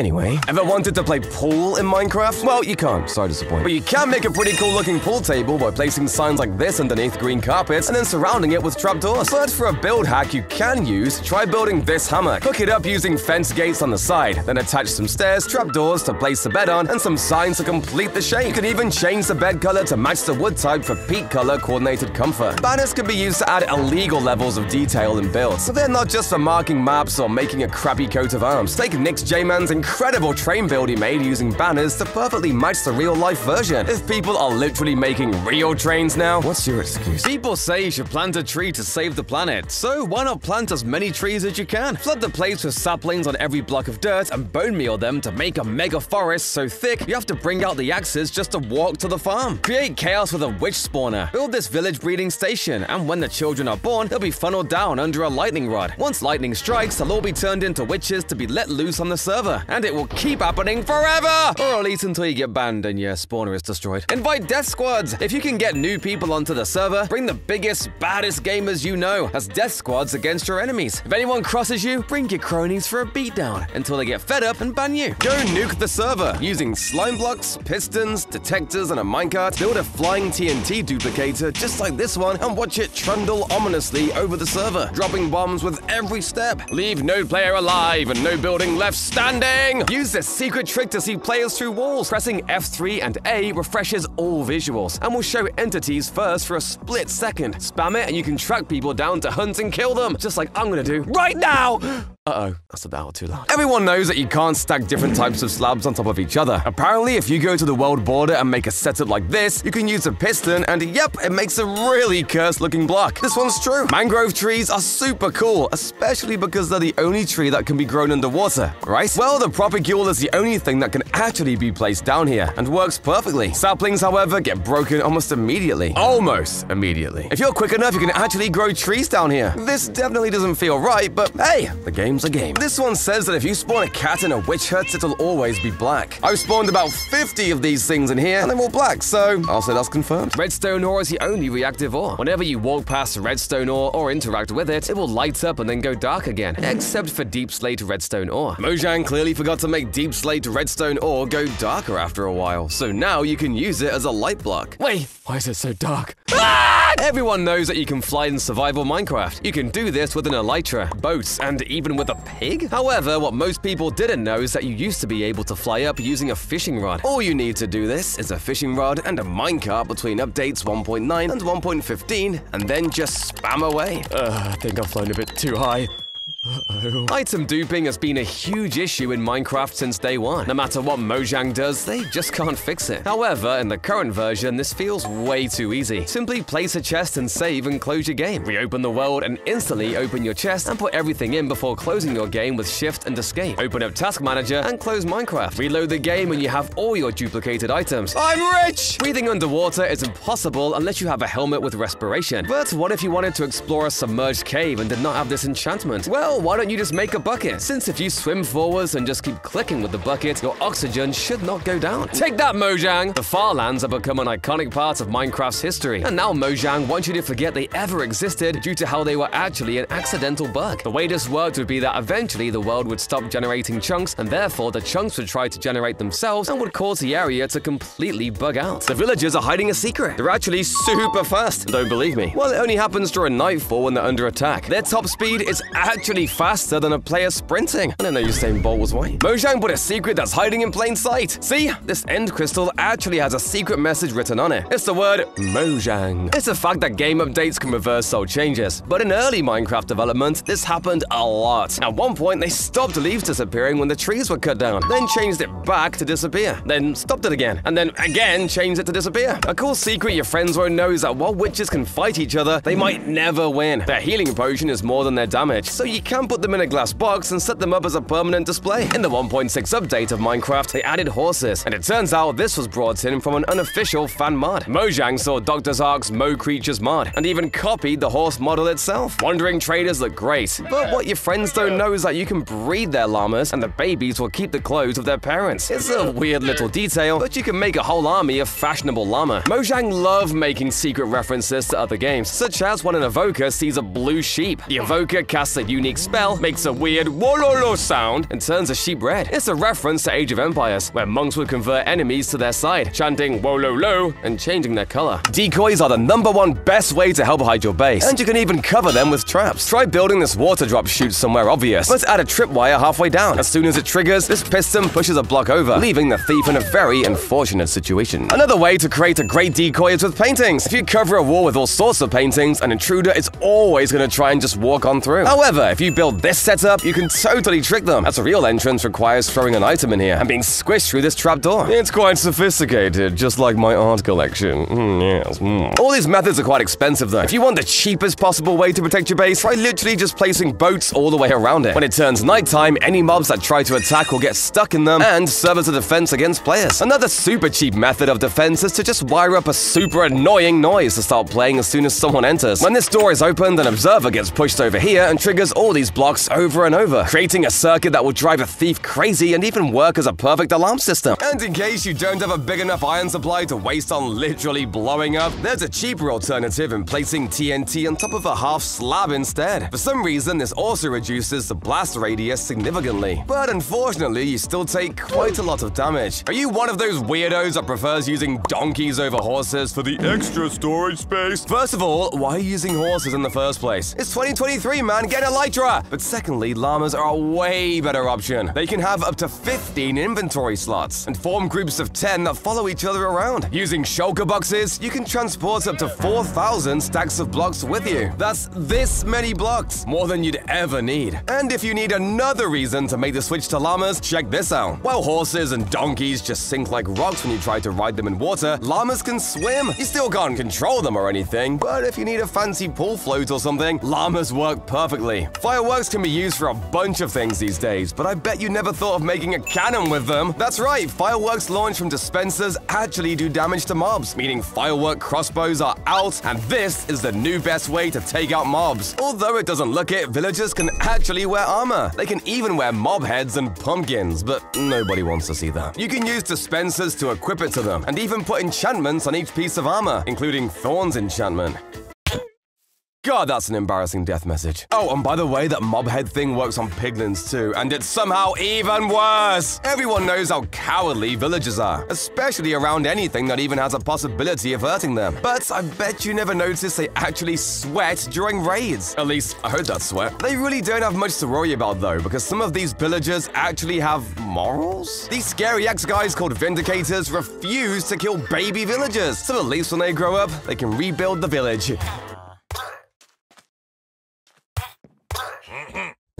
Anyway, ever wanted to play pool in Minecraft? Well, you can't, sorry to disappoint. But you can make a pretty cool looking pool table by placing signs like this underneath green carpets and then surrounding it with trapdoors. But for a build hack you can use, try building this hammock. Hook it up using fence gates on the side, then attach some stairs, trapdoors to place the bed on, and some signs to complete the shape. You can even change the bed color to match the wood type for peak color coordinated comfort. Banners can be used to add illegal levels of detail in builds, so they're not just for marking maps or making a crappy coat of arms. Take Nick's J-Man's incredible train build he made using banners to perfectly match the real-life version. If people are literally making real trains now, what's your excuse? People say you should plant a tree to save the planet, so why not plant as many trees as you can? Flood the place with saplings on every block of dirt and bone meal them to make a mega forest so thick you have to bring out the axes just to walk to the farm. Create chaos with a witch spawner. Build this village breeding station, and when the children are born, they'll be funneled down under a lightning rod. Once lightning strikes, they'll all be turned into witches to be let loose on the server, and it will keep happening forever! Or at least until you get banned and your spawner is destroyed. Invite death squads! If you can get new people onto the server, bring the biggest, baddest gamers you know as death squads against your enemies. If anyone crosses you, bring your cronies for a beatdown until they get fed up and ban you. Go nuke the server using slime blocks, pistons, detectors, and a minecart. Build a flying TNT duplicator just like this one and watch it trundle ominously over the server, dropping bombs with every step. Leave no player alive and no building left standing. Use this secret trick to see players through walls. Pressing F3 and A refreshes all visuals and will show entities first for a split second. Spam it and you can track people down to hunt and kill them, just like I'm gonna do right now. Uh-oh, that's a bell too loud. Everyone knows that you can't stack different types of slabs on top of each other. Apparently, if you go to the world border and make a setup like this, you can use a piston and yep, it makes a really cursed looking block. This one's true. Mangrove trees are super cool, especially because they're the only tree that can be grown underwater, right? Well, the propagule is the only thing that can actually be placed down here and works perfectly. Saplings, however, get broken almost immediately. Almost immediately. If you're quick enough, you can actually grow trees down here. This definitely doesn't feel right, but hey, the game's a game. This one says that if you spawn a cat in a witch hut, it'll always be black. I've spawned about 50 of these things in here, and they're all black, so I'll say that's confirmed. Redstone ore is the only reactive ore. Whenever you walk past redstone ore or interact with it, it will light up and then go dark again, except for deep slate redstone ore. Mojang clearly forgot to make deep slate redstone ore go darker after a while, so now you can use it as a light block. Wait, why is it so dark? Everyone knows that you can fly in survival Minecraft. You can do this with an elytra, boats, and even with a pig. However, what most people didn't know is that you used to be able to fly up using a fishing rod. All you need to do this is a fishing rod and a minecart between updates 1.9 and 1.15, and then just spam away. Uh, I think I've flown a bit too high. Uh-oh. Item duping has been a huge issue in Minecraft since day one. No matter what Mojang does, they just can't fix it. However, in the current version, this feels way too easy. Simply place a chest and save and close your game. Reopen the world and instantly open your chest and put everything in before closing your game with shift and escape. Open up Task Manager and close Minecraft. Reload the game and you have all your duplicated items. I'm rich! Breathing underwater is impossible unless you have a helmet with respiration. But what if you wanted to explore a submerged cave and did not have this enchantment? Well, Why don't you just make a bucket? Since if you swim forwards and just keep clicking with the bucket, your oxygen should not go down. Take that, Mojang! The Farlands have become an iconic part of Minecraft's history, and now Mojang wants you to forget they ever existed due to how they were actually an accidental bug. The way this worked would be that eventually the world would stop generating chunks, and therefore the chunks would try to generate themselves and would cause the area to completely bug out. The villagers are hiding a secret. They're actually super fast. Don't believe me? Well, it only happens during nightfall when they're under attack. Their top speed is actually faster than a player sprinting. I didn't know Usain Bolt was white. Mojang put a secret that's hiding in plain sight. See, this end crystal actually has a secret message written on it. It's the word Mojang. It's a fact that game updates can reverse soul changes, but in early Minecraft development, this happened a lot. At one point, they stopped leaves disappearing when the trees were cut down, then changed it back to disappear, then stopped it again, and then again changed it to disappear. A cool secret your friends won't know is that while witches can fight each other, they might never win. Their healing potion is more than their damage, so you can put them in a glass box and set them up as a permanent display. In the 1.6 update of Minecraft, they added horses, and it turns out this was brought in from an unofficial fan mod. Mojang saw DrZhark's Mo Creatures mod, and even copied the horse model itself. Wandering traders look great, but what your friends don't know is that you can breed their llamas, and the babies will keep the clothes of their parents. It's a weird little detail, but you can make a whole army of fashionable llama. Mojang love making secret references to other games, such as when an evoker sees a blue sheep. The evoker casts a unique spell, makes a weird wololo sound, and turns a sheep red. It's a reference to Age of Empires, where monks would convert enemies to their side, chanting wololo and changing their color. Decoys are the number one best way to help hide your base, and you can even cover them with traps. Try building this water drop chute somewhere obvious, but add a tripwire halfway down. As soon as it triggers, this piston pushes a block over, leaving the thief in a very unfortunate situation. Another way to create a great decoy is with paintings. If you cover a wall with all sorts of paintings, an intruder is always going to try and just walk on through. However, if you build this setup, you can totally trick them, as a real entrance requires throwing an item in here and being squished through this trapdoor. It's quite sophisticated, just like my art collection. Mm, yes. mm. All these methods are quite expensive though. If you want the cheapest possible way to protect your base, try literally just placing boats all the way around it. When it turns nighttime, any mobs that try to attack will get stuck in them and serve as a defense against players. Another super cheap method of defense is to just wire up a super annoying noise to start playing as soon as someone enters. When this door is opened, an observer gets pushed over here and triggers all these blocks over and over, creating a circuit that will drive a thief crazy and even work as a perfect alarm system. And in case you don't have a big enough iron supply to waste on literally blowing up, there's a cheaper alternative in placing TNT on top of a half slab instead. For some reason, this also reduces the blast radius significantly. But unfortunately, you still take quite a lot of damage. Are you one of those weirdos that prefers using donkeys over horses for the extra storage space? First of all, why are you using horses in the first place? It's 2023, man, get But secondly, llamas are a way better option. They can have up to 15 inventory slots and form groups of 10 that follow each other around. Using shulker boxes, you can transport up to 4,000 stacks of blocks with you. That's this many blocks, more than you'd ever need. And if you need another reason to make the switch to llamas, check this out. While horses and donkeys just sink like rocks when you try to ride them in water, llamas can swim. You still can't control them or anything, but if you need a fancy pool float or something, llamas work perfectly. Fireworks can be used for a bunch of things these days, but I bet you never thought of making a cannon with them. That's right, fireworks launched from dispensers actually do damage to mobs, meaning firework crossbows are out, and this is the new best way to take out mobs. Although it doesn't look it, villagers can actually wear armor. They can even wear mob heads and pumpkins, but nobody wants to see that. You can use dispensers to equip it to them, and even put enchantments on each piece of armor, including Thorns enchantment. God, that's an embarrassing death message. Oh, and by the way, that mob head thing works on piglins too, and it's somehow even worse! Everyone knows how cowardly villagers are, especially around anything that even has a possibility of hurting them. But I bet you never noticed they actually sweat during raids. At least, I heard that sweat. They really don't have much to worry about though, because some of these villagers actually have morals? These scary ex-guys called Vindicators refuse to kill baby villagers, so at least when they grow up, they can rebuild the village.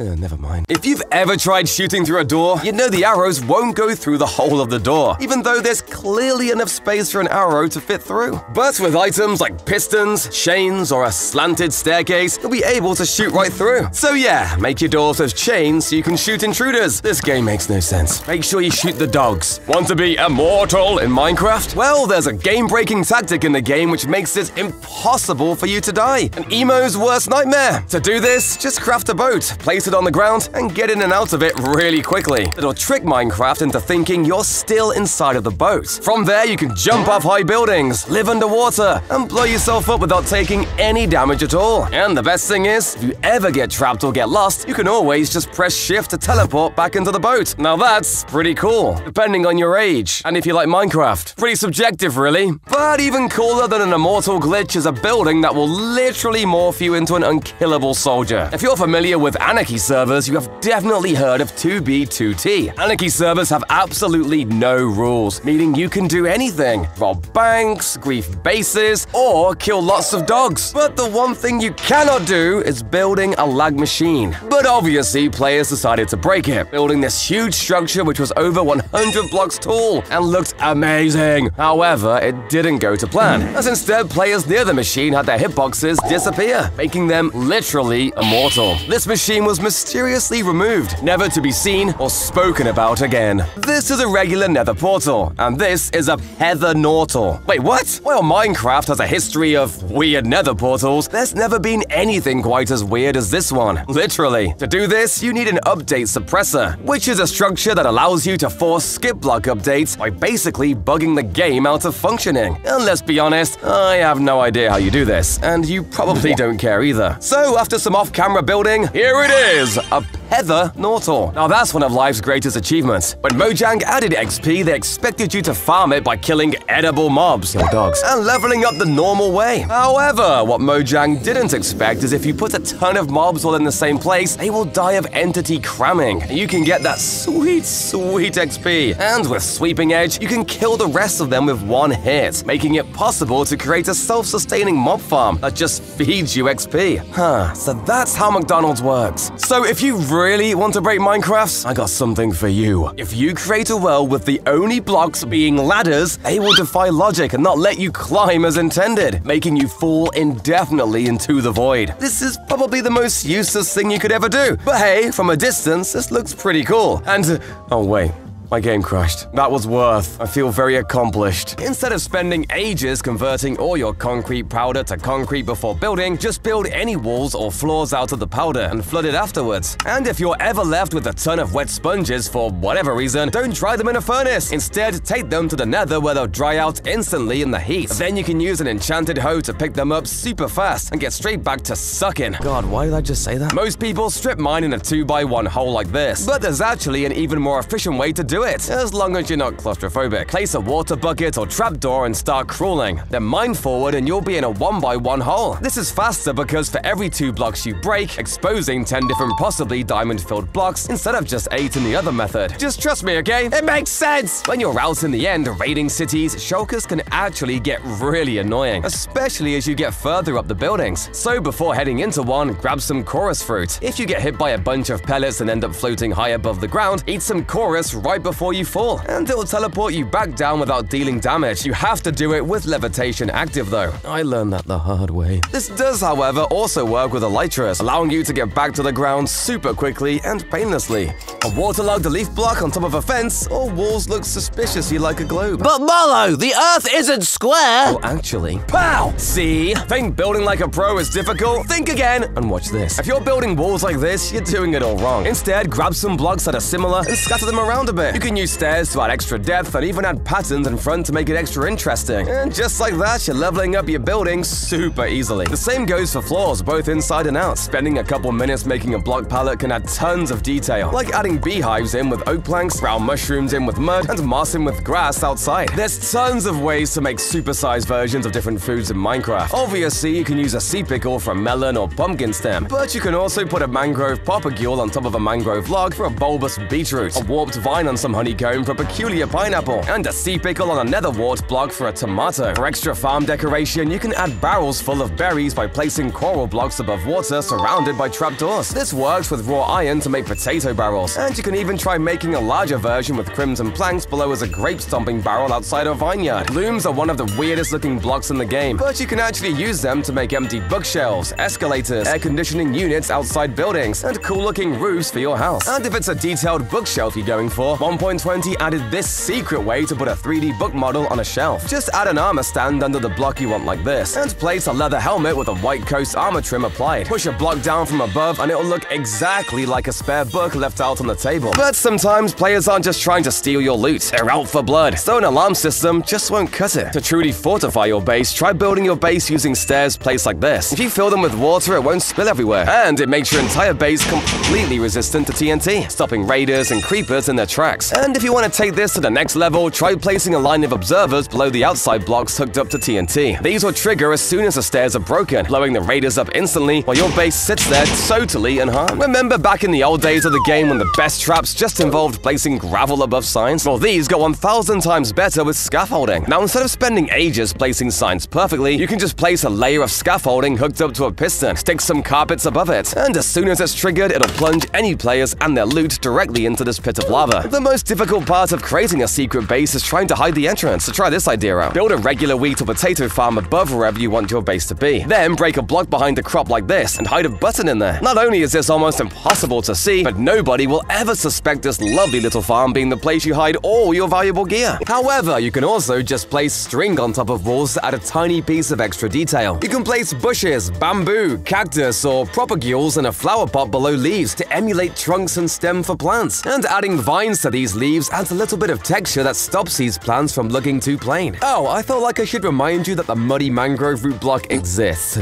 Uh, never mind. If you've ever tried shooting through a door, you know the arrows won't go through the hole of the door, even though there's clearly enough space for an arrow to fit through. But with items like pistons, chains, or a slanted staircase, you'll be able to shoot right through. So yeah, make your doors of chains so you can shoot intruders. This game makes no sense. Make sure you shoot the dogs. Want to be immortal in Minecraft? Well, there's a game-breaking tactic in the game which makes it impossible for you to die. An emo's worst nightmare. To do this, just craft a boat, place it on the ground and get in and out of it really quickly. It'll trick Minecraft into thinking you're still inside of the boat. From there, you can jump off high buildings, live underwater, and blow yourself up without taking any damage at all. And the best thing is, if you ever get trapped or get lost, you can always just press shift to teleport back into the boat. Now that's pretty cool, depending on your age, and if you like Minecraft. Pretty subjective, really. But even cooler than an immortal glitch is a building that will literally morph you into an unkillable soldier. If you're familiar with Anarchy servers, you have definitely heard of 2B2T. Anarchy servers have absolutely no rules, meaning you can do anything. Rob banks, grief bases, or kill lots of dogs. But the one thing you cannot do is building a lag machine. But obviously, players decided to break it, building this huge structure which was over 100 blocks tall and looked amazing. However, it didn't go to plan, as instead players near the machine had their hitboxes disappear, making them literally immortal. This machine was mysteriously removed, never to be seen or spoken about again. This is a regular nether portal, and this is a Heather Nortal. Wait, what? While Minecraft has a history of weird nether portals, there's never been anything quite as weird as this one. Literally. To do this, you need an update suppressor, which is a structure that allows you to force skip block updates by basically bugging the game out of functioning. And let's be honest, I have no idea how you do this, and you probably don't care either. So, after some off-camera building, here it is, a Heather Nortal. Now that's one of life's greatest achievements. When Mojang added XP, they expected you to farm it by killing edible mobs, your dogs, and leveling up the normal way. However, what Mojang didn't expect is if you put a ton of mobs all in the same place, they will die of entity cramming. You can get that sweet, sweet XP. And with Sweeping Edge, you can kill the rest of them with one hit, making it possible to create a self-sustaining mob farm that just feeds you XP. Huh, so that's how McDonald's works. So if you really want to break Minecraft, I got something for you. If you create a world with the only blocks being ladders, they will defy logic and not let you climb as intended, making you fall indefinitely into the void. This is probably the most useless thing you could ever do. But hey, from a distance, this looks pretty cool. And, oh wait, my game crashed. That was worth. I feel very accomplished. Instead of spending ages converting all your concrete powder to concrete before building, just build any walls or floors out of the powder and flood it afterwards. And if you're ever left with a ton of wet sponges for whatever reason, don't dry them in a furnace. Instead, take them to the nether where they'll dry out instantly in the heat. Then you can use an enchanted hoe to pick them up super fast and get straight back to sucking. God, why did I just say that? Most people strip mine in a 2x1 hole like this, but there's actually an even more efficient way to do it, as long as you're not claustrophobic. Place a water bucket or trapdoor and start crawling. Then mine forward and you'll be in a 1x1 hole. This is faster because for every two blocks you break, exposing 10 different possibly diamond-filled blocks instead of just 8 in the other method. Just trust me, okay? It makes sense! When you're out in the end raiding cities, shulkers can actually get really annoying, especially as you get further up the buildings. So before heading into one, grab some chorus fruit. If you get hit by a bunch of pellets and end up floating high above the ground, eat some chorus right before you fall, and it'll teleport you back down without dealing damage. You have to do it with levitation active though. I learned that the hard way. This does, however, also work with Elytras, allowing you to get back to the ground super quickly and painlessly. A waterlogged leaf block on top of a fence, or walls look suspiciously like a globe. But Mallow, the Earth isn't square! Well, actually, pow! See? Think building like a pro is difficult? Think again and watch this. If you're building walls like this, you're doing it all wrong. Instead, grab some blocks that are similar and scatter them around a bit. You can use stairs to add extra depth and even add patterns in front to make it extra interesting. And just like that, you're leveling up your building super easily. The same goes for floors, both inside and out. Spending a couple minutes making a block palette can add tons of detail, like adding beehives in with oak planks, brown mushrooms in with mud, and moss in with grass outside. There's tons of ways to make supersized versions of different foods in Minecraft. Obviously, you can use a sea pickle for a melon or pumpkin stem, but you can also put a mangrove propagule on top of a mangrove log for a bulbous beetroot, a warped vine on some honeycomb for a peculiar pineapple, and a sea pickle on a nether wart block for a tomato. For extra farm decoration, you can add barrels full of berries by placing coral blocks above water surrounded by trapdoors. This works with raw iron to make potato barrels, and you can even try making a larger version with crimson planks below as a grape stomping barrel outside a vineyard. Looms are one of the weirdest looking blocks in the game, but you can actually use them to make empty bookshelves, escalators, air conditioning units outside buildings, and cool looking roofs for your house. And if it's a detailed bookshelf you're going for, one 1.20 added this secret way to put a 3D book model on a shelf. Just add an armor stand under the block you want like this, and place a leather helmet with a white coast armor trim applied. Push a block down from above and it'll look exactly like a spare book left out on the table. But sometimes players aren't just trying to steal your loot, they're out for blood. So an alarm system just won't cut it. To truly fortify your base, try building your base using stairs placed like this. If you fill them with water, it won't spill everywhere. And it makes your entire base completely resistant to TNT, stopping raiders and creepers in their tracks. And if you want to take this to the next level, try placing a line of observers below the outside blocks hooked up to TNT. These will trigger as soon as the stairs are broken, blowing the raiders up instantly while your base sits there totally unharmed. Remember back in the old days of the game when the best traps just involved placing gravel above signs? Well, these go 1,000 times better with scaffolding. Now, instead of spending ages placing signs perfectly, you can just place a layer of scaffolding hooked up to a piston, stick some carpets above it, and as soon as it's triggered, it'll plunge any players and their loot directly into this pit of lava. The most difficult part of creating a secret base is trying to hide the entrance, so try this idea out. Build a regular wheat or potato farm above wherever you want your base to be. Then break a block behind the crop like this and hide a button in there. Not only is this almost impossible to see, but nobody will ever suspect this lovely little farm being the place you hide all your valuable gear. However, you can also just place string on top of walls to add a tiny piece of extra detail. You can place bushes, bamboo, cactus, or propagules in a flower pot below leaves to emulate trunks and stem for plants. And adding vines to these leaves adds a little bit of texture that stops these plants from looking too plain. Oh, I felt like I should remind you that the muddy mangrove root block exists.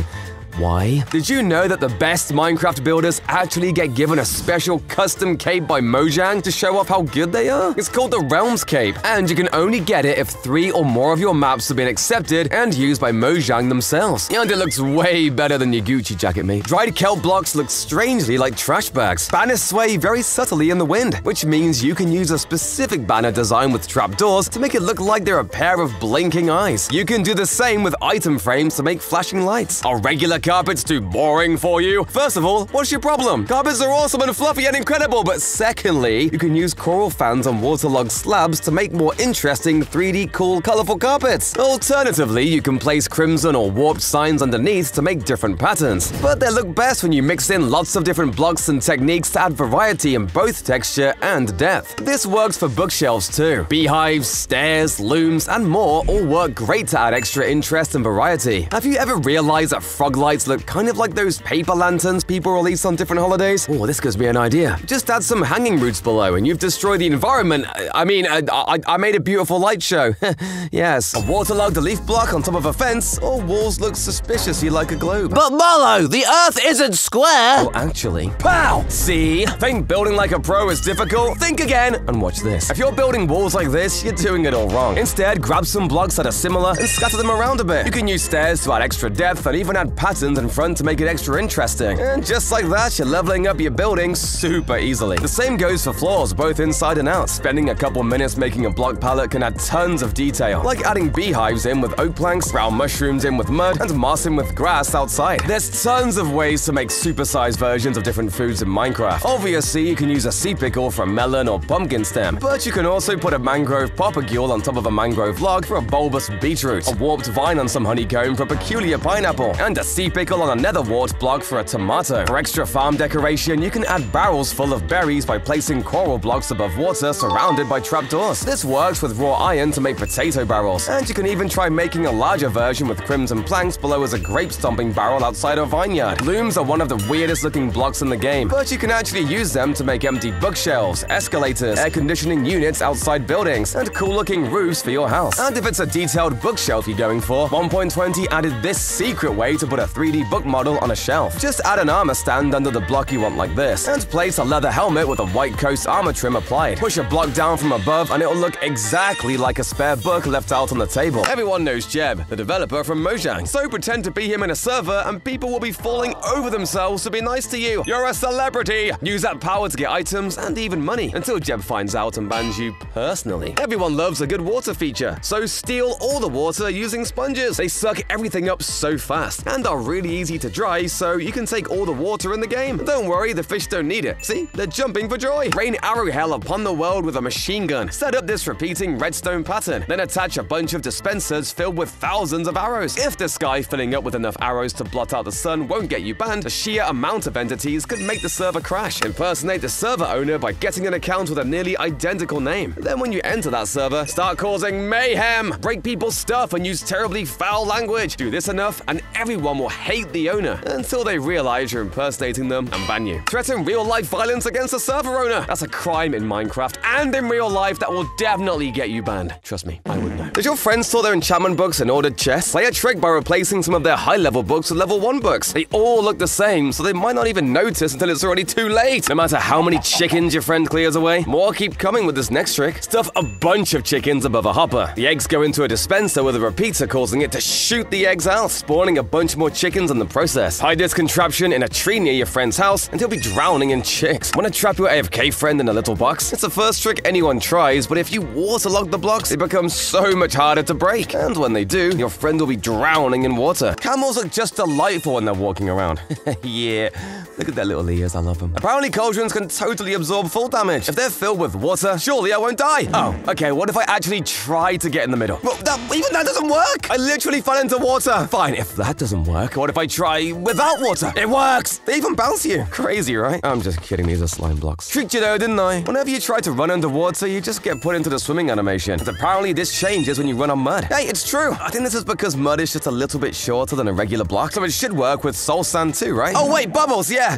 Why? Did you know that the best Minecraft builders actually get given a special custom cape by Mojang to show off how good they are? It's called the Realms Cape, and you can only get it if three or more of your maps have been accepted and used by Mojang themselves. And it looks way better than your Gucci jacket, mate. Dried kelp blocks look strangely like trash bags. Banners sway very subtly in the wind, which means you can use a specific banner design with trapdoors to make it look like they're a pair of blinking eyes. You can do the same with item frames to make flashing lights. A regular carpets too boring for you? First of all, what's your problem? Carpets are awesome and fluffy and incredible, but secondly, you can use coral fans on waterlogged slabs to make more interesting 3D cool colorful carpets. Alternatively, you can place crimson or warped signs underneath to make different patterns. But they look best when you mix in lots of different blocks and techniques to add variety in both texture and depth. This works for bookshelves too. Beehives, stairs, looms, and more all work great to add extra interest and variety. Have you ever realized that frog lights look kind of like those paper lanterns people release on different holidays? Oh, this gives me an idea. Just add some hanging roots below and you've destroyed the environment. I mean, I, I, I made a beautiful light show. yes. A waterlogged leaf block on top of a fence, all walls look suspiciously like a globe. But Mallow, the Earth isn't square. Oh, actually. Pow! See? Think building like a pro is difficult? Think again and watch this. If you're building walls like this, you're doing it all wrong. Instead, grab some blocks that are similar and scatter them around a bit. You can use stairs to add extra depth and even add patterns in front to make it extra interesting. And just like that, you're leveling up your building super easily. The same goes for floors, both inside and out. Spending a couple minutes making a block palette can add tons of detail, like adding beehives in with oak planks, brown mushrooms in with mud, and mossing with grass outside. There's tons of ways to make supersized versions of different foods in Minecraft. Obviously, you can use a sea pickle for a melon or pumpkin stem, but you can also put a mangrove propagule on top of a mangrove log for a bulbous beetroot, a warped vine on some honeycomb for a peculiar pineapple, and a sea pickle on a nether wart block for a tomato. For extra farm decoration, you can add barrels full of berries by placing coral blocks above water surrounded by trapdoors. This works with raw iron to make potato barrels, and you can even try making a larger version with crimson planks below as a grape stomping barrel outside a vineyard. Looms are one of the weirdest looking blocks in the game, but you can actually use them to make empty bookshelves, escalators, air conditioning units outside buildings, and cool looking roofs for your house. And if it's a detailed bookshelf you're going for, 1.20 added this secret way to put a 3D book model on a shelf. Just add an armor stand under the block you want like this, and place a leather helmet with a white coast armor trim applied. Push a block down from above and it'll look exactly like a spare book left out on the table. Everyone knows Jeb, the developer from Mojang, so pretend to be him in a server and people will be falling over themselves to be nice to you. You're a celebrity! Use that power to get items and even money, until Jeb finds out and bans you personally. Everyone loves a good water feature, so steal all the water using sponges. They suck everything up so fast and are really easy to dry, so you can take all the water in the game. Don't worry, the fish don't need it. See, they're jumping for joy. Rain arrow hell upon the world with a machine gun. Set up this repeating redstone pattern, then attach a bunch of dispensers filled with thousands of arrows. If the sky filling up with enough arrows to blot out the sun won't get you banned, the sheer amount of entities could make the server crash. Impersonate the server owner by getting an account with a nearly identical name. Then when you enter that server, start causing mayhem, break people's stuff and use terribly foul language. Do this enough and everyone will hate the owner until they realize you're impersonating them and ban you. Threaten real-life violence against a server owner. That's a crime in Minecraft and in real life that will definitely get you banned. Trust me, I would know. Did your friends store their enchantment books and ordered chests? Play a trick by replacing some of their high-level books with level 1 books. They all look the same, so they might not even notice until it's already too late. No matter how many chickens your friend clears away, more keep coming with this next trick. Stuff a bunch of chickens above a hopper. The eggs go into a dispenser with a repeater causing it to shoot the eggs out, spawning a bunch more chickens in the process. Hide this contraption in a tree near your friend's house and he'll be drowning in chicks. Want to trap your AFK friend in a little box? It's the first trick anyone tries, but if you waterlog the blocks, it becomes so much harder to break. And when they do, your friend will be drowning in water. Camels look just delightful when they're walking around. yeah, look at their little ears, I love them. Apparently cauldrons can totally absorb full damage. If they're filled with water, surely I won't die. Oh, okay, what if I actually try to get in the middle? Well, that, even that doesn't work! I literally fell into water. Fine, if that doesn't work, what if I try without water? It works! They even bounce you. Crazy, right? I'm just kidding, these are slime blocks. Tricked you though, didn't I? Whenever you try to run underwater, you just get put into the swimming animation. But apparently this changes when you run on mud. Hey, it's true. I think this is because mud is just a little bit shorter than a regular block, so it should work with soul sand too, right? Oh wait, bubbles, yeah.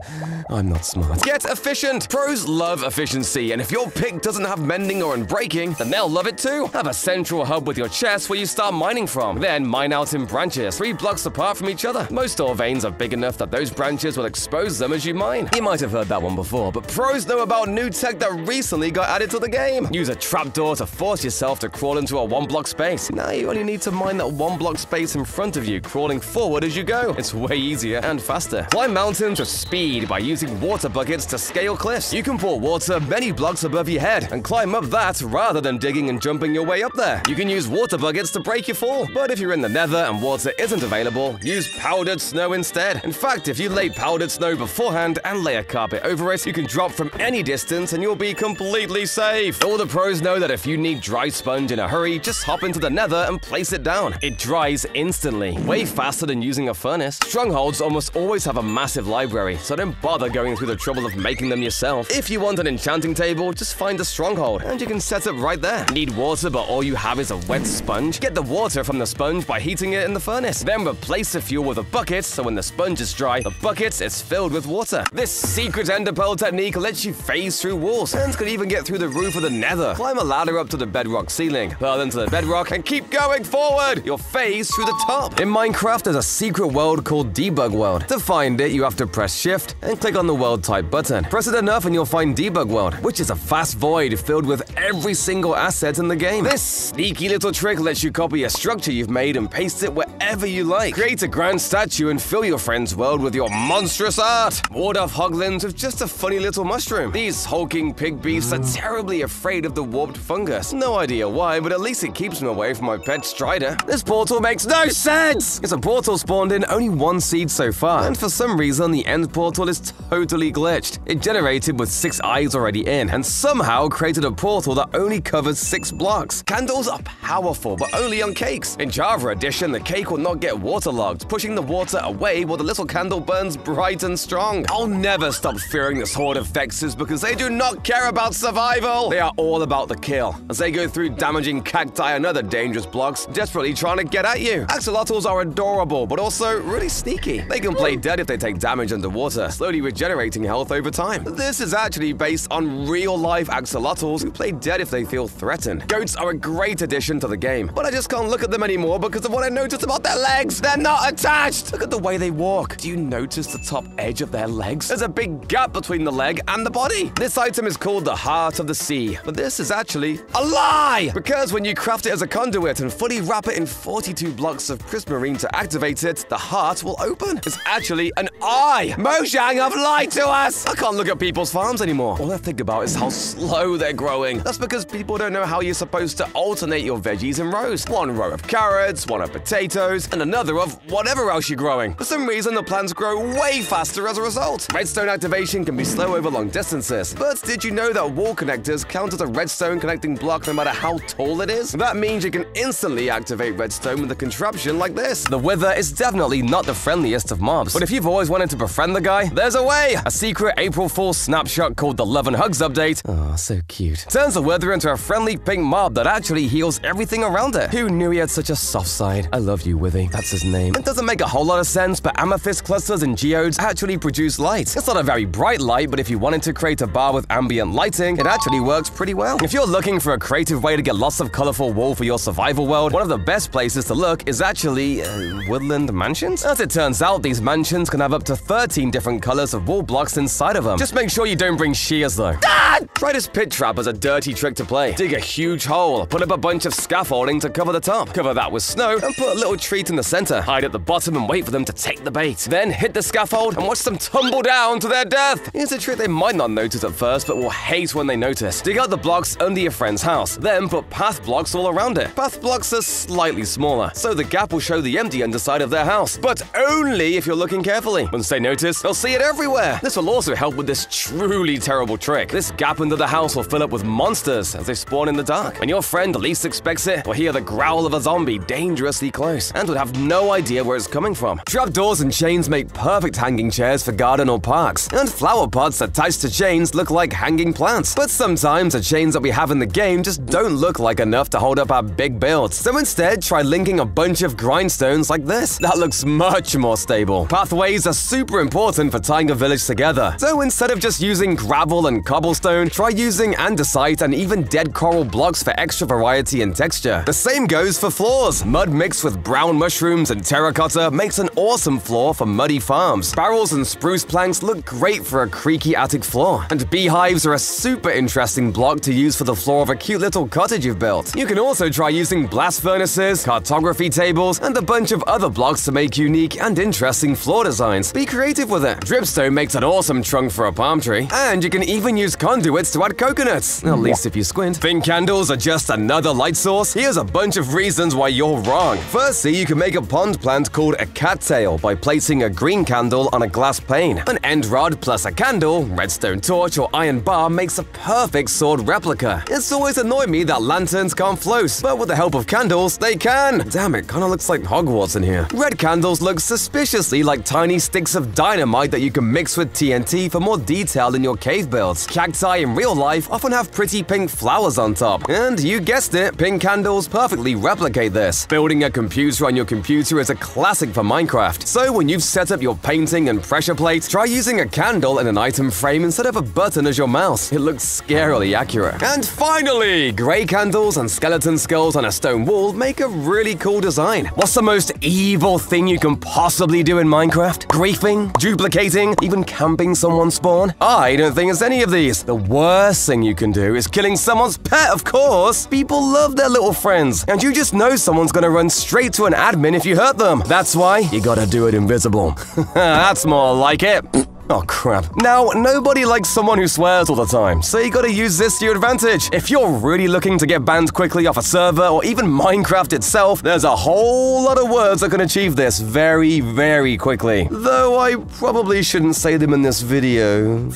I'm not smart. Get efficient. Pros love efficiency, and if your pick doesn't have mending or unbreaking, then they'll love it too. Have a central hub with your chest where you start mining from. Then mine out in branches, three blocks apart from each other. Most ore veins are big enough that those branches will expose them as you mine. You might have heard that one before, but pros know about new tech that recently got added to the game. Use a trapdoor to force yourself to crawl into a one block space. Now you only need to mine that one block space in front of you, crawling forward as you go. It's way easier and faster. Climb mountains with speed by using water buckets to scale cliffs. You can pour water many blocks above your head and climb up that rather than digging and jumping your way up there. You can use water buckets to break your fall, but if you're in the nether and water isn't available, use powdered snow instead. In fact, if you lay powdered snow beforehand and lay a carpet over it, you can drop from any distance and you'll be completely safe. All the pros know that if you need dry sponge in a hurry, just hop into the nether and place it down. It dries instantly, way faster than using a furnace. Strongholds almost always have a massive library, so don't bother going through the trouble of making them yourself. If you want an enchanting table, just find a stronghold, and you can set up right there. Need water, but all you have is a wet sponge? Get the water from the sponge by heating it in the furnace. Then replace the fuel with a bucket, so when the sponge is dry, the bucket is filled with water. This secret ender pearl technique lets you phase through walls, and can even get through the roof of the nether. Climb a ladder up to the bedrock ceiling, pearl into the bedrock, and keep going forward! You'll phase through the top. In Minecraft, there's a secret world called Debug World. To find it, you have to press Shift and click on the world type button. Press it enough and you'll find Debug World, which is a vast void filled with every single asset in the game. This sneaky little trick lets you copy a structure you've made and paste it wherever you like. Create a grand statue and fill your friend's world with your monstrous art. Ward off hoglins with just a funny little mushroom. These hulking pig beasts are terribly afraid of the warped fungus. No idea why, but at least it keeps them away from my pet Strider. This portal makes no sense! It's a portal spawned in only one seed so far, and for some reason the end portal is totally glitched. It generated with six eyes already in, and somehow created a portal that only covers six blocks. Candles are powerful, but only on cakes. In Java Edition, the cake will not get waterlogged, pushing the water away while the little candle burns bright and strong. I'll never stop fearing this horde of Vexes because they do not care about survival. They are all about the kill, as they go through damaging cacti and other dangerous blocks, desperately trying to get at you. Axolotls are adorable, but also really sneaky. They can play dead if they take damage underwater, slowly regenerating health over time. This is actually based on real-life axolotls who play dead if they feel threatened. Goats are a great addition to the game, but I just can't look at them anymore because of what I noticed about their legs. They're not attached. Look at the way they walk. Do you notice the top edge of their legs? There's a big gap between the leg and the body. This item is called the Heart of the Sea, but this is actually a lie! Because when you craft it as a conduit and fully wrap it in 42 blocks of prismarine to activate it, the heart will open. It's actually an eye! Mojang have lied to us! I can't look at people's farms anymore. All I think about is how slow they're growing. That's because people don't know how you're supposed to alternate your veggies in rows. One row of carrots, one of potatoes, and another of whatever else growing. For some reason, the plants grow way faster as a result. Redstone activation can be slow over long distances. But did you know that wall connectors count as a redstone connecting block no matter how tall it is? That means you can instantly activate redstone with a contraption like this. The Wither is definitely not the friendliest of mobs, but if you've always wanted to befriend the guy, there's a way! A secret April Fool's snapshot called the Love and Hugs update. Oh, so cute. Turns the Wither into a friendly pink mob that actually heals everything around it. Who knew he had such a soft side? I love you, Withy. That's his name. It doesn't make a whole lot of sense, but amethyst clusters and geodes actually produce light. It's not a very bright light, but if you wanted to create a bar with ambient lighting, it actually works pretty well. If you're looking for a creative way to get lots of colorful wool for your survival world, one of the best places to look is actually uh, woodland mansions. As it turns out, these mansions can have up to 13 different colors of wool blocks inside of them. Just make sure you don't bring shears though. Dad! Try this pit trap as a dirty trick to play. Dig a huge hole, put up a bunch of scaffolding to cover the top, cover that with snow, and put a little treat in the center. Hide at the bottom and wait for them to take the bait. Then hit the scaffold and watch them tumble down to their death. It's a trick they might not notice at first, but will hate when they notice. Dig out the blocks under your friend's house, then put path blocks all around it. Path blocks are slightly smaller, so the gap will show the empty underside of their house, but only if you're looking carefully. Once they notice, they'll see it everywhere. This will also help with this truly terrible trick. This gap under the house will fill up with monsters as they spawn in the dark. When your friend least expects it, will hear the growl of a zombie dangerously close and would have no idea where it's coming from. Trapdoors and chains make perfect hanging chairs for garden or parks, and flower pots attached to chains look like hanging plants. But sometimes the chains that we have in the game just don't look like enough to hold up our big builds. So instead, try linking a bunch of grindstones like this. That looks much more stable. Pathways are super important for tying a village together. So instead of just using gravel and cobblestone, try using andesite and even dead coral blocks for extra variety and texture. The same goes for floors. Mud mixed with brown mushrooms and terracotta makes an awesome floor for muddy farms. Barrels and spruce planks look great for a creaky attic floor. And beehives are a super interesting block to use for the floor of a cute little cottage you've built. You can also try using blast furnaces, cartography tables, and a bunch of other blocks to make unique and interesting floor designs. Be creative with it. Dripstone makes an awesome trunk for a palm tree, and you can even use conduits to add coconuts, at least if you squint. Pink candles are just another light source. Here's a bunch of reasons why you're wrong. Firstly, you can make a pond plant called a cattail by placing a green candle on a glass pane. An end rod plus a candle, redstone torch, or iron bar makes a perfect sword replica. It's always annoyed me that lanterns can't float, but with the help of candles, they can. Damn, it kinda looks like Hogwarts in here. Red candles look suspiciously like tiny sticks of dynamite that you can mix with TNT for more detail in your cave builds. Cacti in real life often have pretty pink flowers on top. And you guessed it, pink candles perfectly replicate this. Building a computer on your computer is a classic for Minecraft. So when you've set up your painting and pressure plate, try using a candle in an item frame instead of a button as your mouse. It looks scarily accurate. And finally, grey candles and skeleton skulls on a stone wall make a really cool design. What's the most evil thing you can possibly do in Minecraft? Griefing? Duplicating? Even camping someone's spawn? I don't think it's any of these. The worst thing you can do is killing someone's pet, of course. People love their little friends, and you just know someone's gonna run straight to an admin if you hurt them. That's why you gotta do it invisible. That's more like it. Oh crap. Now, nobody likes someone who swears all the time, so you gotta use this to your advantage. If you're really looking to get banned quickly off a server or even Minecraft itself, there's a whole lot of words that can achieve this very, very quickly. Though I probably shouldn't say them in this video.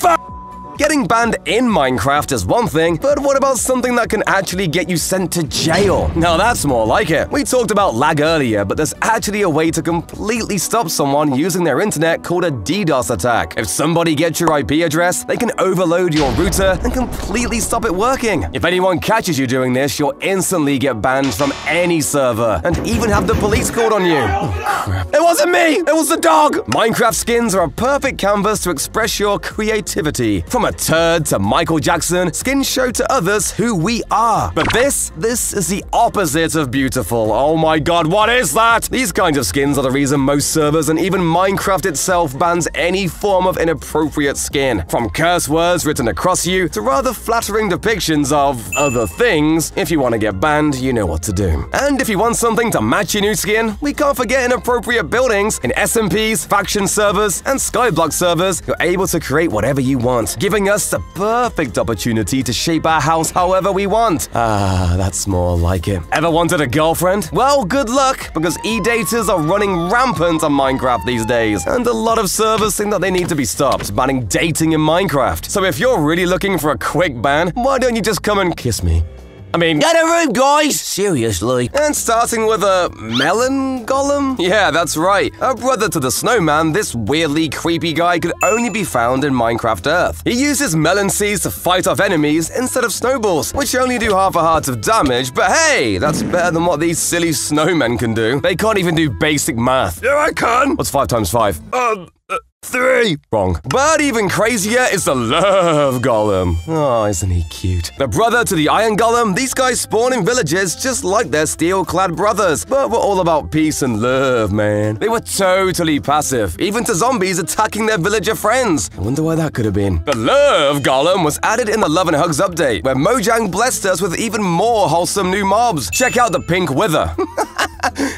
Getting banned in Minecraft is one thing, but what about something that can actually get you sent to jail? Now that's more like it. We talked about lag earlier, but there's actually a way to completely stop someone using their internet called a DDoS attack. If somebody gets your IP address, they can overload your router and completely stop it working. If anyone catches you doing this, you'll instantly get banned from any server and even have the police called on you. Oh, crap. It wasn't me! It was the dog! Minecraft skins are a perfect canvas to express your creativity. From From a turd to Michael Jackson, skins show to others who we are. But this, this is the opposite of beautiful. Oh my god, what is that? These kinds of skins are the reason most servers and even Minecraft itself bans any form of inappropriate skin. From curse words written across you to rather flattering depictions of other things. If you want to get banned, you know what to do. And if you want something to match your new skin, we can't forget inappropriate buildings in SMPs, faction servers, and Skyblock servers. You're able to create whatever you want, giving us the perfect opportunity to shape our house however we want. Ah, that's more like it. Ever wanted a girlfriend? Well, good luck, because e-daters are running rampant on Minecraft these days, and a lot of servers think that they need to be stopped banning dating in Minecraft. So if you're really looking for a quick ban, why don't you just come and kiss me? I mean, Get a room, guys! Seriously. and starting with a melon golem? Yeah, that's right. A brother to the snowman, this weirdly creepy guy could only be found in Minecraft Earth. He uses melon seeds to fight off enemies instead of snowballs, which only do half a heart of damage, but hey, that's better than what these silly snowmen can do. They can't even do basic math. Yeah, I can! What's five times five? Um, uh, Three! Wrong. But even crazier is the Love Golem. Oh, isn't he cute? The brother to the Iron Golem, these guys spawn in villages just like their steel clad brothers, but we're all about peace and love, man. They were totally passive, even to zombies attacking their villager friends. I wonder why that could have been. The Love Golem was added in the Love and Hugs update, where Mojang blessed us with even more wholesome new mobs. Check out the Pink Wither.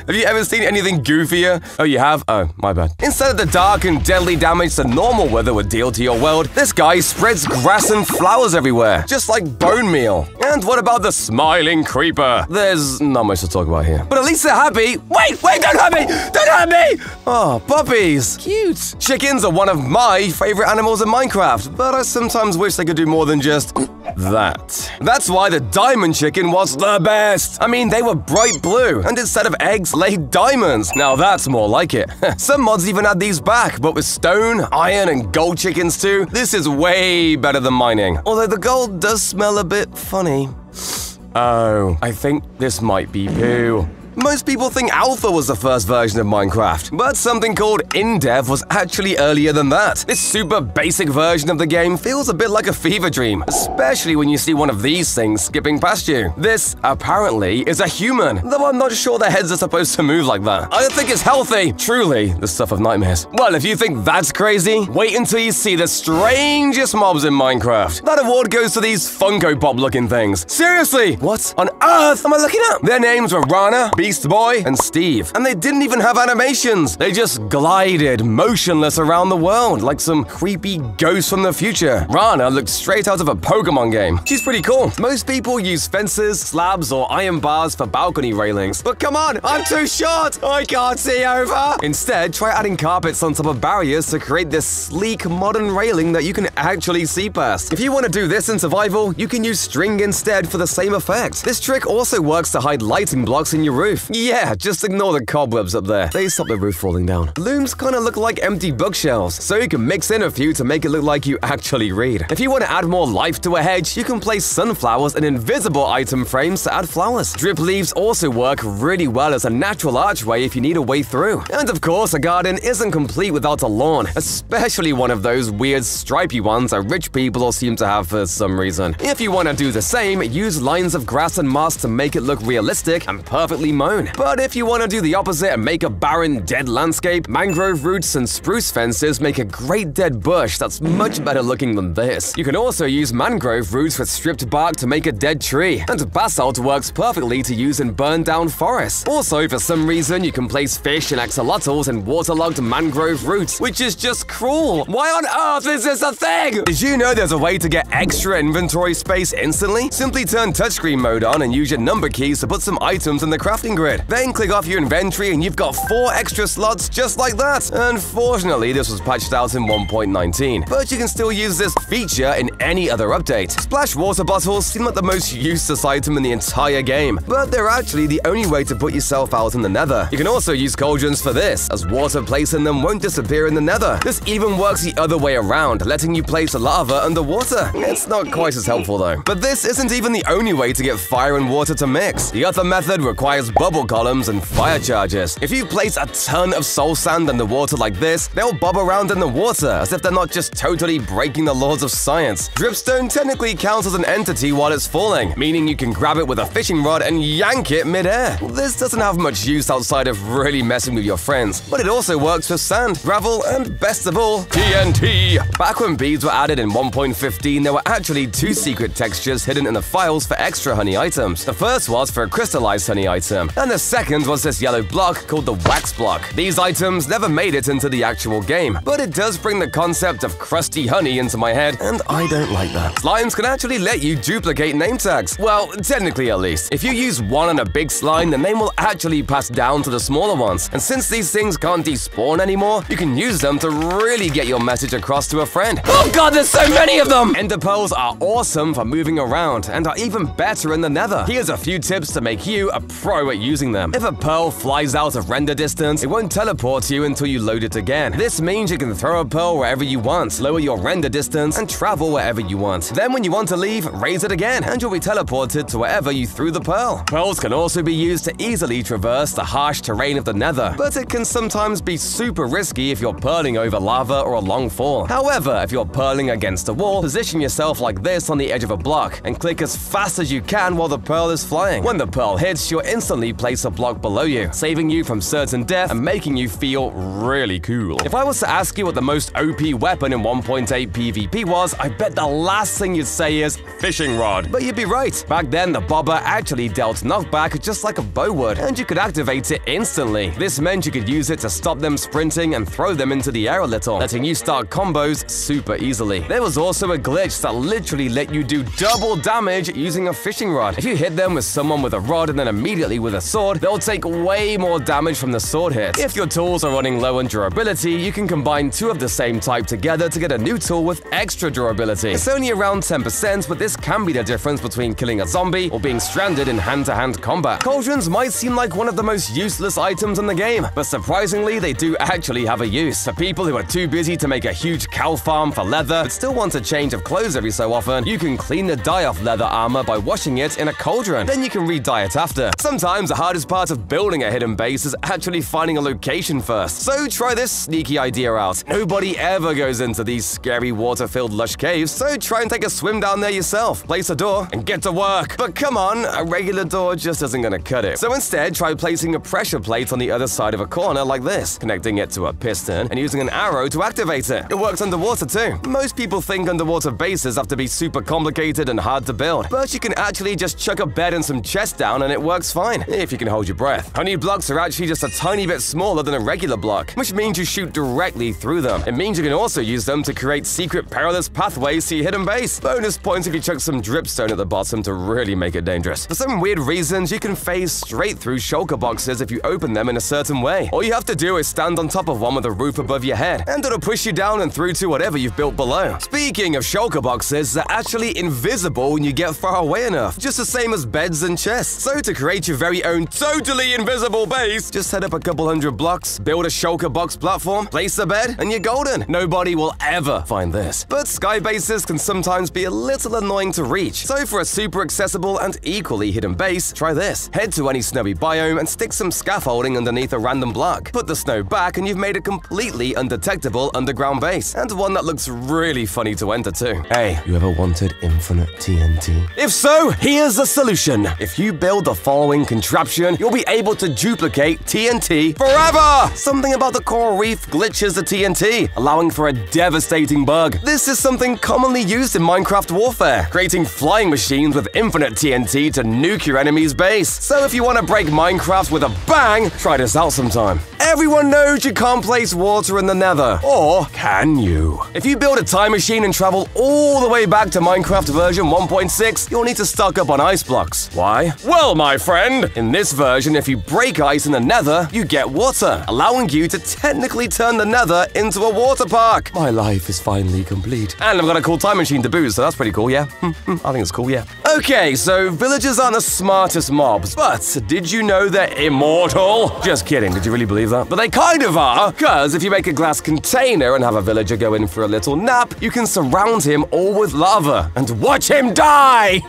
Have you ever seen anything goofier? Oh, you have? Oh, my bad. Instead of the dark and deadly damage the normal Wither would deal to your world, this guy spreads grass and flowers everywhere, just like bone meal. And what about the smiling creeper? There's not much to talk about here. But at least they're happy. Wait, wait, don't hurt me! Don't hurt me! Oh, puppies. Cute. Chickens are one of my favorite animals in Minecraft, but I sometimes wish they could do more than just that. That's why the diamond chicken was the best. I mean, they were bright blue, and instead of eggs, laid diamonds. Now that's more like it. Some mods even add these back, but with stone, iron, and gold chickens too, this is way better than mining. Although the gold does smell a bit funny. Oh, I think this might be poo. Most people think Alpha was the first version of Minecraft, but something called InDev was actually earlier than that. This super basic version of the game feels a bit like a fever dream, especially when you see one of these things skipping past you. This, apparently, is a human, though I'm not sure their heads are supposed to move like that. I don't think it's healthy. Truly, the stuff of nightmares. Well, if you think that's crazy, wait until you see the strangest mobs in Minecraft. That award goes to these Funko Pop looking things. Seriously, what on earth am I looking at? Their names were Rana, Beast Boy, and Steve. And they didn't even have animations. They just glided motionless around the world like some creepy ghost from the future. Rana looked straight out of a Pokemon game. She's pretty cool. Most people use fences, slabs, or iron bars for balcony railings. But come on, I'm too short. I can't see over. Instead, try adding carpets on top of barriers to create this sleek modern railing that you can actually see past. If you want to do this in survival, you can use string instead for the same effect. This trick also works to hide lighting blocks in your roof. Yeah, just ignore the cobwebs up there. They stop the roof falling down. Looms kind of look like empty bookshelves, so you can mix in a few to make it look like you actually read. If you want to add more life to a hedge, you can place sunflowers and invisible item frames to add flowers. Drip leaves also work really well as a natural archway if you need a way through. And of course, a garden isn't complete without a lawn, especially one of those weird stripy ones that rich people seem to have for some reason. If you want to do the same, use lines of grass and moss to make it look realistic and perfectly mown. But if you want to do the opposite and make a barren, dead landscape, mangrove roots and spruce fences make a great dead bush that's much better looking than this. You can also use mangrove roots with stripped bark to make a dead tree, and basalt works perfectly to use in burned down forests. Also, for some reason, you can place fish and axolotls in waterlogged mangrove roots, which is just cruel. Why on earth is this a thing? Did you know there's a way to get extra inventory space instantly? Simply turn touchscreen mode on and use your number keys to put some items in the crafting grid. Then click off your inventory and you've got four extra slots just like that. Unfortunately, this was patched out in 1.19, but you can still use this feature in any other update. Splash water bottles seem like the most useless item in the entire game, but they're actually the only way to put yourself out in the nether. You can also use cauldrons for this, as water placed in them won't disappear in the nether. This even works the other way around, letting you place lava underwater. It's not quite as helpful though. But this isn't even the only way to get fire and water to mix. The other method requires bubble columns and fire charges. If you place a ton of soul sand in the water like this, they'll bob around in the water as if they're not just totally breaking the laws of science. Dripstone technically counts as an entity while it's falling, meaning you can grab it with a fishing rod and yank it midair. This doesn't have much use outside of really messing with your friends, but it also works for sand, gravel, and best of all, TNT. Back when bees were added in 1.15, there were actually two secret textures hidden in the files for extra honey items. The first was for a crystallized honey item, and the second was this yellow block called the wax block. These items never made it into the actual game, but it does bring the concept of crusty honey into my head, and I don't like that. Slimes can actually let you duplicate name tags. Well, technically at least. If you use one on a big slime, the name will actually pass down to the smaller ones. And since these things can't despawn anymore, you can use them to really get your message across to a friend. Oh god, there's so many of them! Ender are awesome for moving around and are even better in the nether. Here's a few tips to make you a pro at using them. If a pearl flies out of render distance, it won't teleport to you until you load it again. This means you can throw a pearl wherever you want, lower your render distance, and travel wherever you want. Then when you want to leave, raise it again, and you'll be teleported to wherever you threw the pearl. Pearls can also be used to easily traverse the harsh terrain of the nether, but it can sometimes be super risky if you're pearling over lava or a long fall. However, if you're pearling against a wall, position yourself like this on the edge of a block, and click as fast as you can while the pearl is flying. When the pearl hits, you'll instantly place a block below you, saving you from certain death and making you feel really cool. If I was to ask you what the most OP weapon in 1.8 PvP was, I bet the last thing you'd say is fishing rod. But you'd be right. Back then, the bobber actually dealt knockback just like a bow would, and you could activate it instantly. This meant you could use it to stop them sprinting and throw them into the air a little, letting you start combos super easily. There was also a glitch that literally let you do double damage using a fishing rod. If you hit them with someone with a rod and then immediately with a sword, they'll take way more damage from the sword hit. If your tools are running low on durability, you can combine two of the same type together to get a new tool with extra durability. It's only around 10%, but this can be the difference between killing a zombie or being stranded in hand-to-hand combat. Cauldrons might seem like one of the most useless items in the game, but surprisingly, they do actually have a use. For people who are too busy to make a huge cow farm for leather, but still want a change of clothes every so often, you can clean the dye off leather armor by washing it in a cauldron. Then you can re-dye it after. Sometimes the hardest part of building a hidden base is actually finding a location first. So try this sneaky idea out. Nobody ever goes into these scary water-filled lush caves, so try and take a swim down there yourself. Place a door and get to work. But come on, a regular door just isn't gonna cut it. So instead, try placing a pressure plate on the other side of a corner like this, connecting it to a piston and using an arrow to activate it. It works underwater too. Most people think underwater bases have to be super complicated and hard to build, but you can actually just chuck a bed and some chests down and it works fine, if you can hold your breath. Honey blocks are actually just a tiny bit smaller than a regular block, which means you shoot directly through them. It means you can also use them to create secret perilous pathways to your hidden base. Bonus points if you chuck some dripstone at the bottom to really make it dangerous. For some weird reasons, you can phase straight through shulker boxes if you open them in a certain way. All you have to do is stand on top of one with a roof above your head, and it'll push you down and through to whatever you've built below. Speaking of shulker boxes, they're actually invisible when you get far away enough, just the same as beds and chests. So to create your very own totally invisible base, just head up a couple hundred blocks, build a shulker box platform, place a bed, and you're golden. Nobody will ever find this. But sky bases can sometimes be a little annoying to reach. So for a super accessible and equally hidden base, try this. Head to any snowy biome and stick some scaffolding underneath a random block. Put the snow back and you've made a completely undetectable underground base, and one that looks really funny to enter too. Hey, you ever wanted infinite TNT? If so, here's solution. If you build the following contraption, you'll be able to duplicate TNT forever! Something about the coral reef glitches the TNT, allowing for a devastating bug. This is something commonly used in Minecraft Warfare, creating flying machines with infinite TNT to nuke your enemy's base. So if you want to break Minecraft with a bang, try this out sometime. Everyone knows you can't place water in the nether. Or can you? If you build a time machine and travel all the way back to Minecraft version 1.6, you'll need to stock up on ice blocks. Why? Well, my friend, in this version, if you break ice in the nether, you get water, allowing you to technically turn the nether into a water park. My life is finally complete. And I've got a cool time machine to boot, so that's pretty cool, yeah? Hmm, hmm, I think it's cool, yeah. Okay, so villagers aren't the smartest mobs, but did you know they're immortal? Just kidding, did you really believe that? but they kind of are, because if you make a glass container and have a villager go in for a little nap, you can surround him all with lava and watch him die!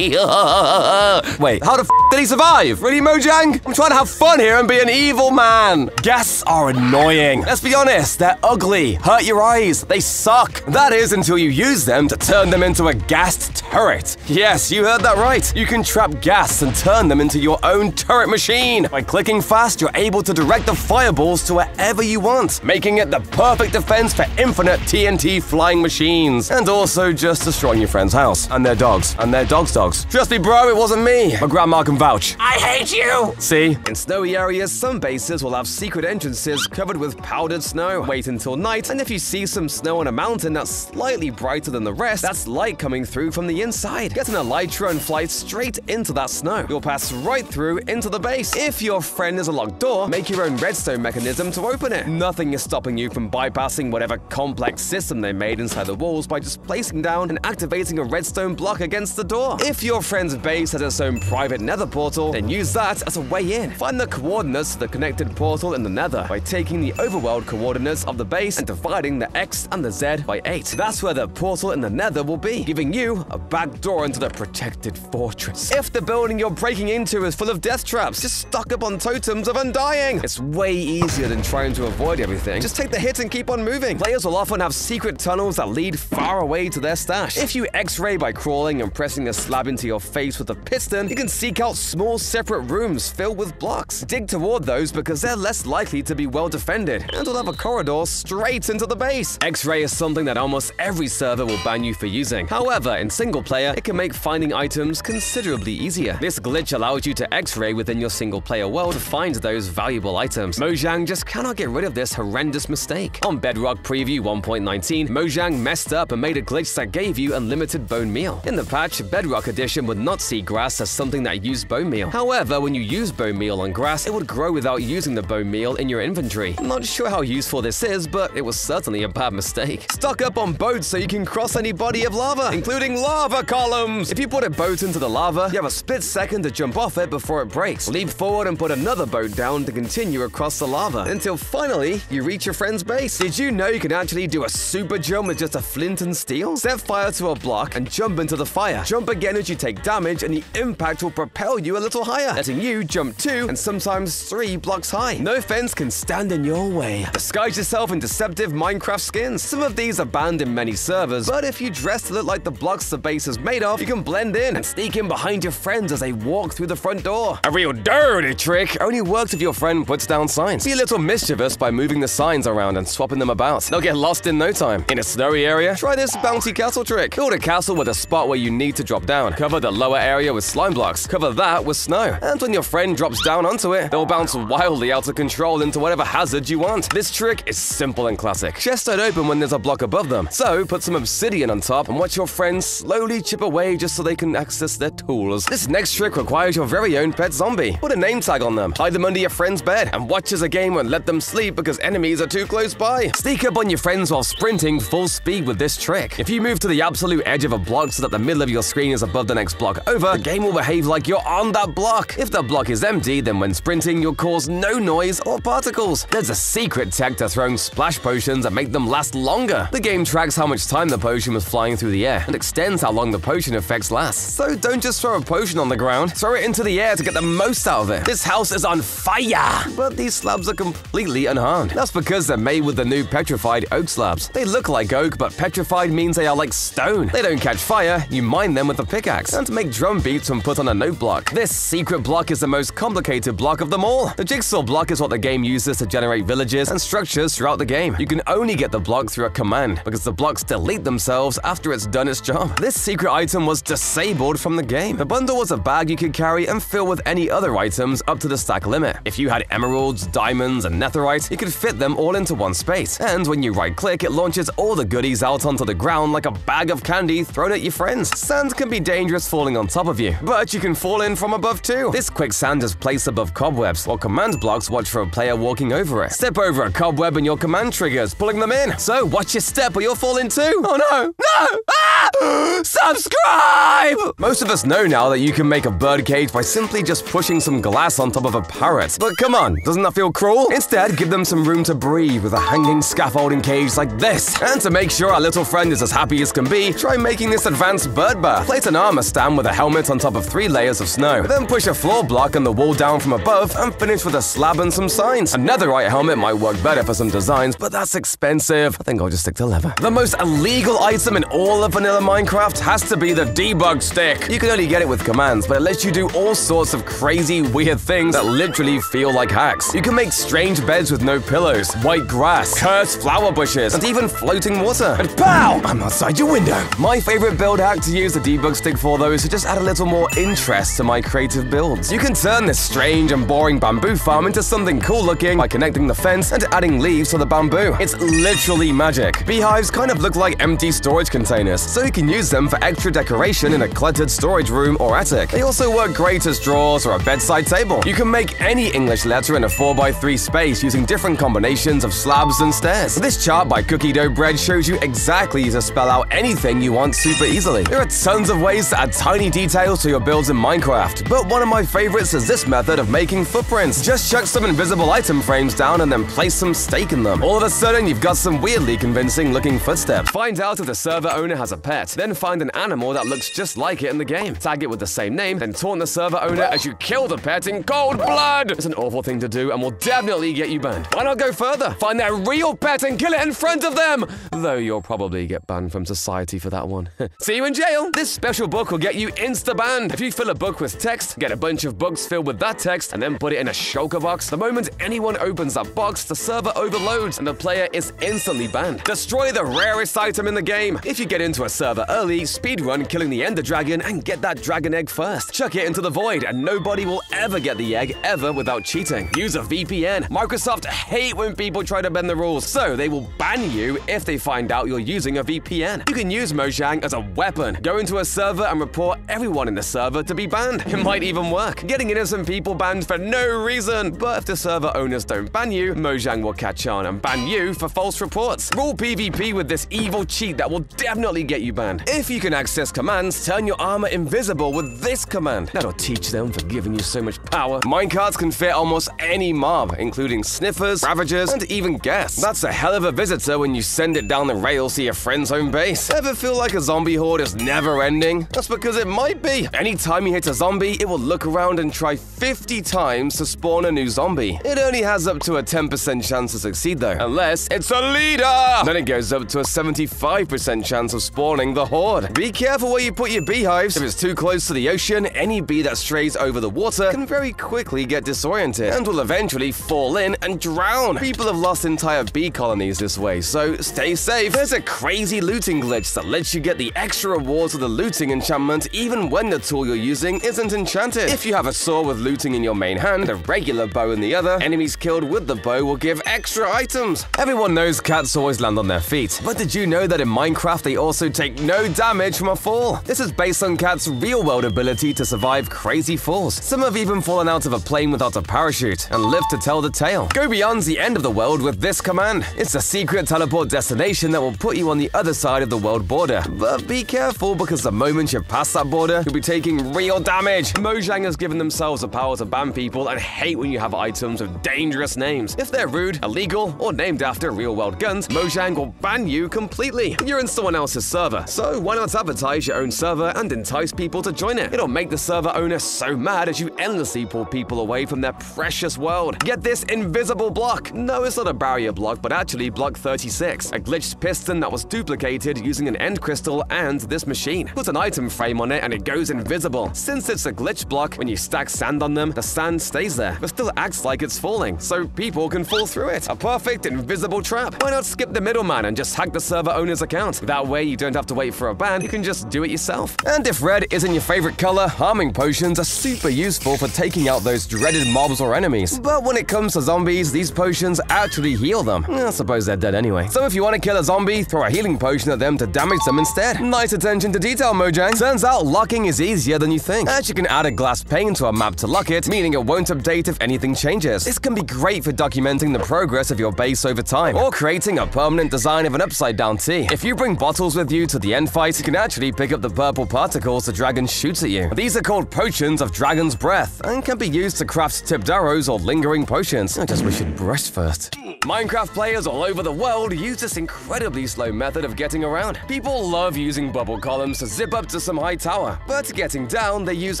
Wait, how the f did he survive? Really, Mojang? I'm trying to have fun here and be an evil man! Ghasts are annoying. Let's be honest, they're ugly, hurt your eyes, they suck. That is until you use them to turn them into a ghast turret. Yes, you heard that right. You can trap ghasts and turn them into your own turret machine. By clicking fast, you're able to direct the fireballs to wherever you want, making it the perfect defense for infinite TNT flying machines. And also just destroying your friend's house, and their dogs, and their dog's dogs. Trust me, bro, it wasn't me. My grandma can vouch. I hate you! See? In snowy areas, some bases will have secret entrances covered with powdered snow. Wait until night, and if you see some snow on a mountain that's slightly brighter than the rest, that's light coming through from the inside. Get an elytra and fly straight into that snow. You'll pass right through into the base. If your friend is a locked door, make your own redstone mechanism to open it. Nothing is stopping you from bypassing whatever complex system they made inside the walls by just placing down and activating a redstone block against the door. If your friend's base has its own private nether portal, then use that as a way in. Find the coordinates to the connected portal in the nether by taking the overworld coordinates of the base and dividing the x and the z by 8. That's where the portal in the nether will be, giving you a back door into the protected fortress. If the building you're breaking into is full of death traps, just stock up on totems of undying. It's way easier than trying to avoid everything. Just take the hit and keep on moving. Players will often have secret tunnels that lead far away to their stash. If you x-ray by crawling and pressing a slab into your face with a piston, you can seek out small separate rooms filled with blocks. Dig toward those because they're less likely to be well defended, and will have a corridor straight into the base. X-ray is something that almost every server will ban you for using. However, in single player, it can make finding items considerably easier. This glitch allows you to x-ray within your single player world to find those valuable items. Mojang just cannot get rid of this horrendous mistake. On Bedrock Preview 1.19, Mojang messed up and made a glitch that gave you unlimited bone meal. In the patch, Bedrock Edition would not see grass as something that used bone meal. However, when you use bone meal on grass, it would grow without using the bone meal in your inventory. I'm not sure how useful this is, but it was certainly a bad mistake. Stock up on boats so you can cross any body of lava, including lava columns. If you put a boat into the lava, you have a split second to jump off it before it breaks. Leap forward and put another boat down to continue across the lava, until finally you reach your friend's base. Did you know you can actually do a super jump with just a flint and steel? Set fire to a block and jump into the fire. Jump again as you take damage and the impact will propel you a little higher, letting you jump two and sometimes three blocks high. No fence can stand in your way. Disguise yourself in deceptive Minecraft skins. Some of these are banned in many servers, but if you dress to look like the blocks the base is made of, you can blend in and sneak in behind your friends as they walk through the front door. A real dirty trick only works if your friend puts down signs. Be a little mischievous by moving the signs around and swapping them about. They'll get lost in no time. In a snowy area, try this bouncy castle trick. Build a castle with a spot where you need to drop down. Cover the lower area with slime blocks. Cover that with snow. And when your friend drops down onto it, they'll bounce wildly out of control into whatever hazard you want. This trick is simple and classic. Chests don't open when there's a block above them. So put some obsidian on top and watch your friends slowly chip away just so they can access their tools. This next trick requires your very own pet zombie. Put a name tag on them, hide them under your friend's bed, and watch as a game and let them sleep because enemies are too close by. Sneak up on your friends while sprinting full speed with this trick. If you move to the absolute edge of a block so that the middle of your screen is above the next block over, the game will behave like you're on that block. If the block is empty, then when sprinting, you'll cause no noise or particles. There's a secret tech to throwing splash potions that make them last longer. The game tracks how much time the potion was flying through the air and extends how long the potion effects last. So don't just throw a potion on the ground, throw it into the air to get the most out of it. This house is on fire! But these slabs are completely unharmed. That's because they're made with the new petrified oak slabs. They look like oak, but petrified means they are like stone. They don't catch fire, you mine them with a pickaxe, and make drum beats when put on a note block. This secret block is the most complicated block of them all. The jigsaw block is what the game uses to generate villages and structures throughout the game. You can only get the block through a command, because the blocks delete themselves after it's done its job. This secret item was disabled from the game. The bundle was a bag you could carry and fill with any other items up to the stack limit. If you had emeralds, diamonds, and netherite, you could fit them all into one space. And when you right-click, it launches all the goodies out onto the ground like a bag of candy thrown at your friends. Sand can be dangerous falling on top of you, but you can fall in from above too. This quicksand is placed above cobwebs, while command blocks watch for a player walking over it. Step over a cobweb and your command triggers, pulling them in. So watch your step or you'll fall in too. Oh no! No! Ah! Subscribe! Most of us know now that you can make a birdcage by simply just pushing some glass on top of a parrot. But come on, doesn't that feel cruel? Instead, give them some room to breathe with a hanging scaffolding cage like this. And to make sure our little friend is as happy as can be, try making this advanced bird bath. Place an armor stand with a helmet on top of three layers of snow. Then push a floor block and the wall down from above and finish with a slab and some signs. A netherite helmet might work better for some designs, but that's expensive. I think I'll just stick to leather. The most illegal item in all of vanilla Minecraft has to be the debug stick. You can only get it with commands, but it lets you do all sorts of crazy, weird things that literally feel like hacks. You can make strange beds with no pillows, white grass, cursed flower bushes, and even floating water. And pow! I'm outside your window. My favorite build hack to use the debug stick for, though, is to just add a little more interest to my creative builds. You can turn this strange and boring bamboo farm into something cool looking by connecting the fence and adding leaves to the bamboo. It's literally magic. Beehives kind of look like empty storage containers, so you can use them for extra decoration in a cluttered storage room or attic. They also work great as drawers or a bedside table. You can make any English letter in a 4x3 space using different combinations of slabs and stairs. This chart by Cookie Dough Bread shows you exactly how to spell out anything you want super easily. There are tons of ways to add tiny details to your builds in Minecraft, but one of my favorites is this method of making footprints. Just chuck some invisible item frames down and then place some steak in them. All of a sudden, you've got some weirdly convincing looking footsteps. Find out if the server owner has a pet, then find an animal that looks just like it in the game. Tag it with the same name, then taunt the server owner as you kill the pet in cold blood. It's an awful thing to do and will definitely get you banned. Why not go further? Find their real pet and kill it in front of them! Though you'll probably get banned from society for that one. See you in jail! This special book will get you insta-banned. If you fill a book with text, get a bunch of books filled with that text, and then put it in a shulker box, the moment anyone opens that box, the server overloads and the player is instantly banned. Destroy the rarest item in the game. If you get into a server early, speedrun killing the ender dragon and get that dragon egg first. Chuck it into the void and nobody will ever get the egg ever without cheating. Use a VPN. Microsoft hate when people try to bend the rules, so they will ban you if they find out you're using a VPN. You can use Mojang as a weapon. Go into a server and report everyone in the server to be banned. It might even work. Getting innocent people banned for no reason. But if the server owners don't ban you, Mojang will catch on and ban you for false reports. Rule PvP with this evil cheat that will definitely get you banned. If you can access commands, turn your armor invisible with this command. That'll teach them for giving you so much power. Minecarts can fit almost any mob, including sniffers, ravagers, and even ghasts. That's a hell of a visitor when you send it down the rails to your friend's home base. Ever feel like a zombie horde is never ending? That's because it might be. Anytime you hit a zombie, it will look around and try 50 times to spawn a new zombie. It only has up to a 10% chance to succeed though, unless it's a leader! Then it goes up to a 75% chance of spawning the horde. Be careful where you put your beehives. If it's too close to the ocean, any bee that strays over the water can very quickly get disoriented and will eventually fall in and drown. People have lost entire bee colonies this way, so stay safe. There's a crazy looting glitch that lets you get the extra rewards of the looting enchantment even when the tool you're using isn't enchanted. If you have a sword with looting in your main hand, a regular bow in the other, enemies killed with the bow will give extra items. Everyone knows cats always land on their feet, but did you know that in Minecraft they also take no damage from a fall? This is based on cats' real-world ability to survive crazy falls. Some have even fallen out of a plane without a parachute and lived to tell the tale. Go beyond the end of the world with this command. It's a secret teleport destination that will put you on the other side of the world border. But be careful because the moment you pass that border, you'll be taking real damage. Mojang has given themselves the power to ban people and hate when you have items with dangerous names. If they're rude, illegal, or named after real-world guns, Mojang will ban you completely. You're in someone else's server, so why not advertise your own server and entice people to join it? It'll make the server owner so mad as you endlessly pull people away from their precious world. Get this invisible block. No, it's not a barrier block, but actually block 36, a glitched piston that was duplicated using an end crystal and this machine. Put an item frame on it and it goes invisible. Since it's a glitch block, when you stack sand on them, the sand stays there, but still acts like it's falling, so people can fall through it. A perfect invisible trap. Why not skip the middleman and just hack the server owner's account? That way you don't have to wait for a ban, you can just do it yourself. And if red isn't your favorite color, harming potions are super useful for taking out those dreaded mobs or enemies. But when it comes to zombies, these potions actually heal them. I suppose they're dead anyway. So if you want to kill a zombie, throw a healing potion at them to damage them instead. Nice attention to detail, Mojang. Turns out locking is easier than you think. And you can add a glass pane to a map to lock it, meaning it won't update if anything changes. This can be great for documenting the progress of your base over time, or creating a permanent design of an upside down T. If you bring bottles with you to the end fight, you can actually pick up the purple particles the dragon shoots at you. These are called potions of dragon's breath and can be used to craft tipped arrows or lingering potions. I just wish you'd brushed first. Minecraft players all over the world use this incredibly slow method of getting around. People love using bubble columns to zip up to some high tower, but getting down, they use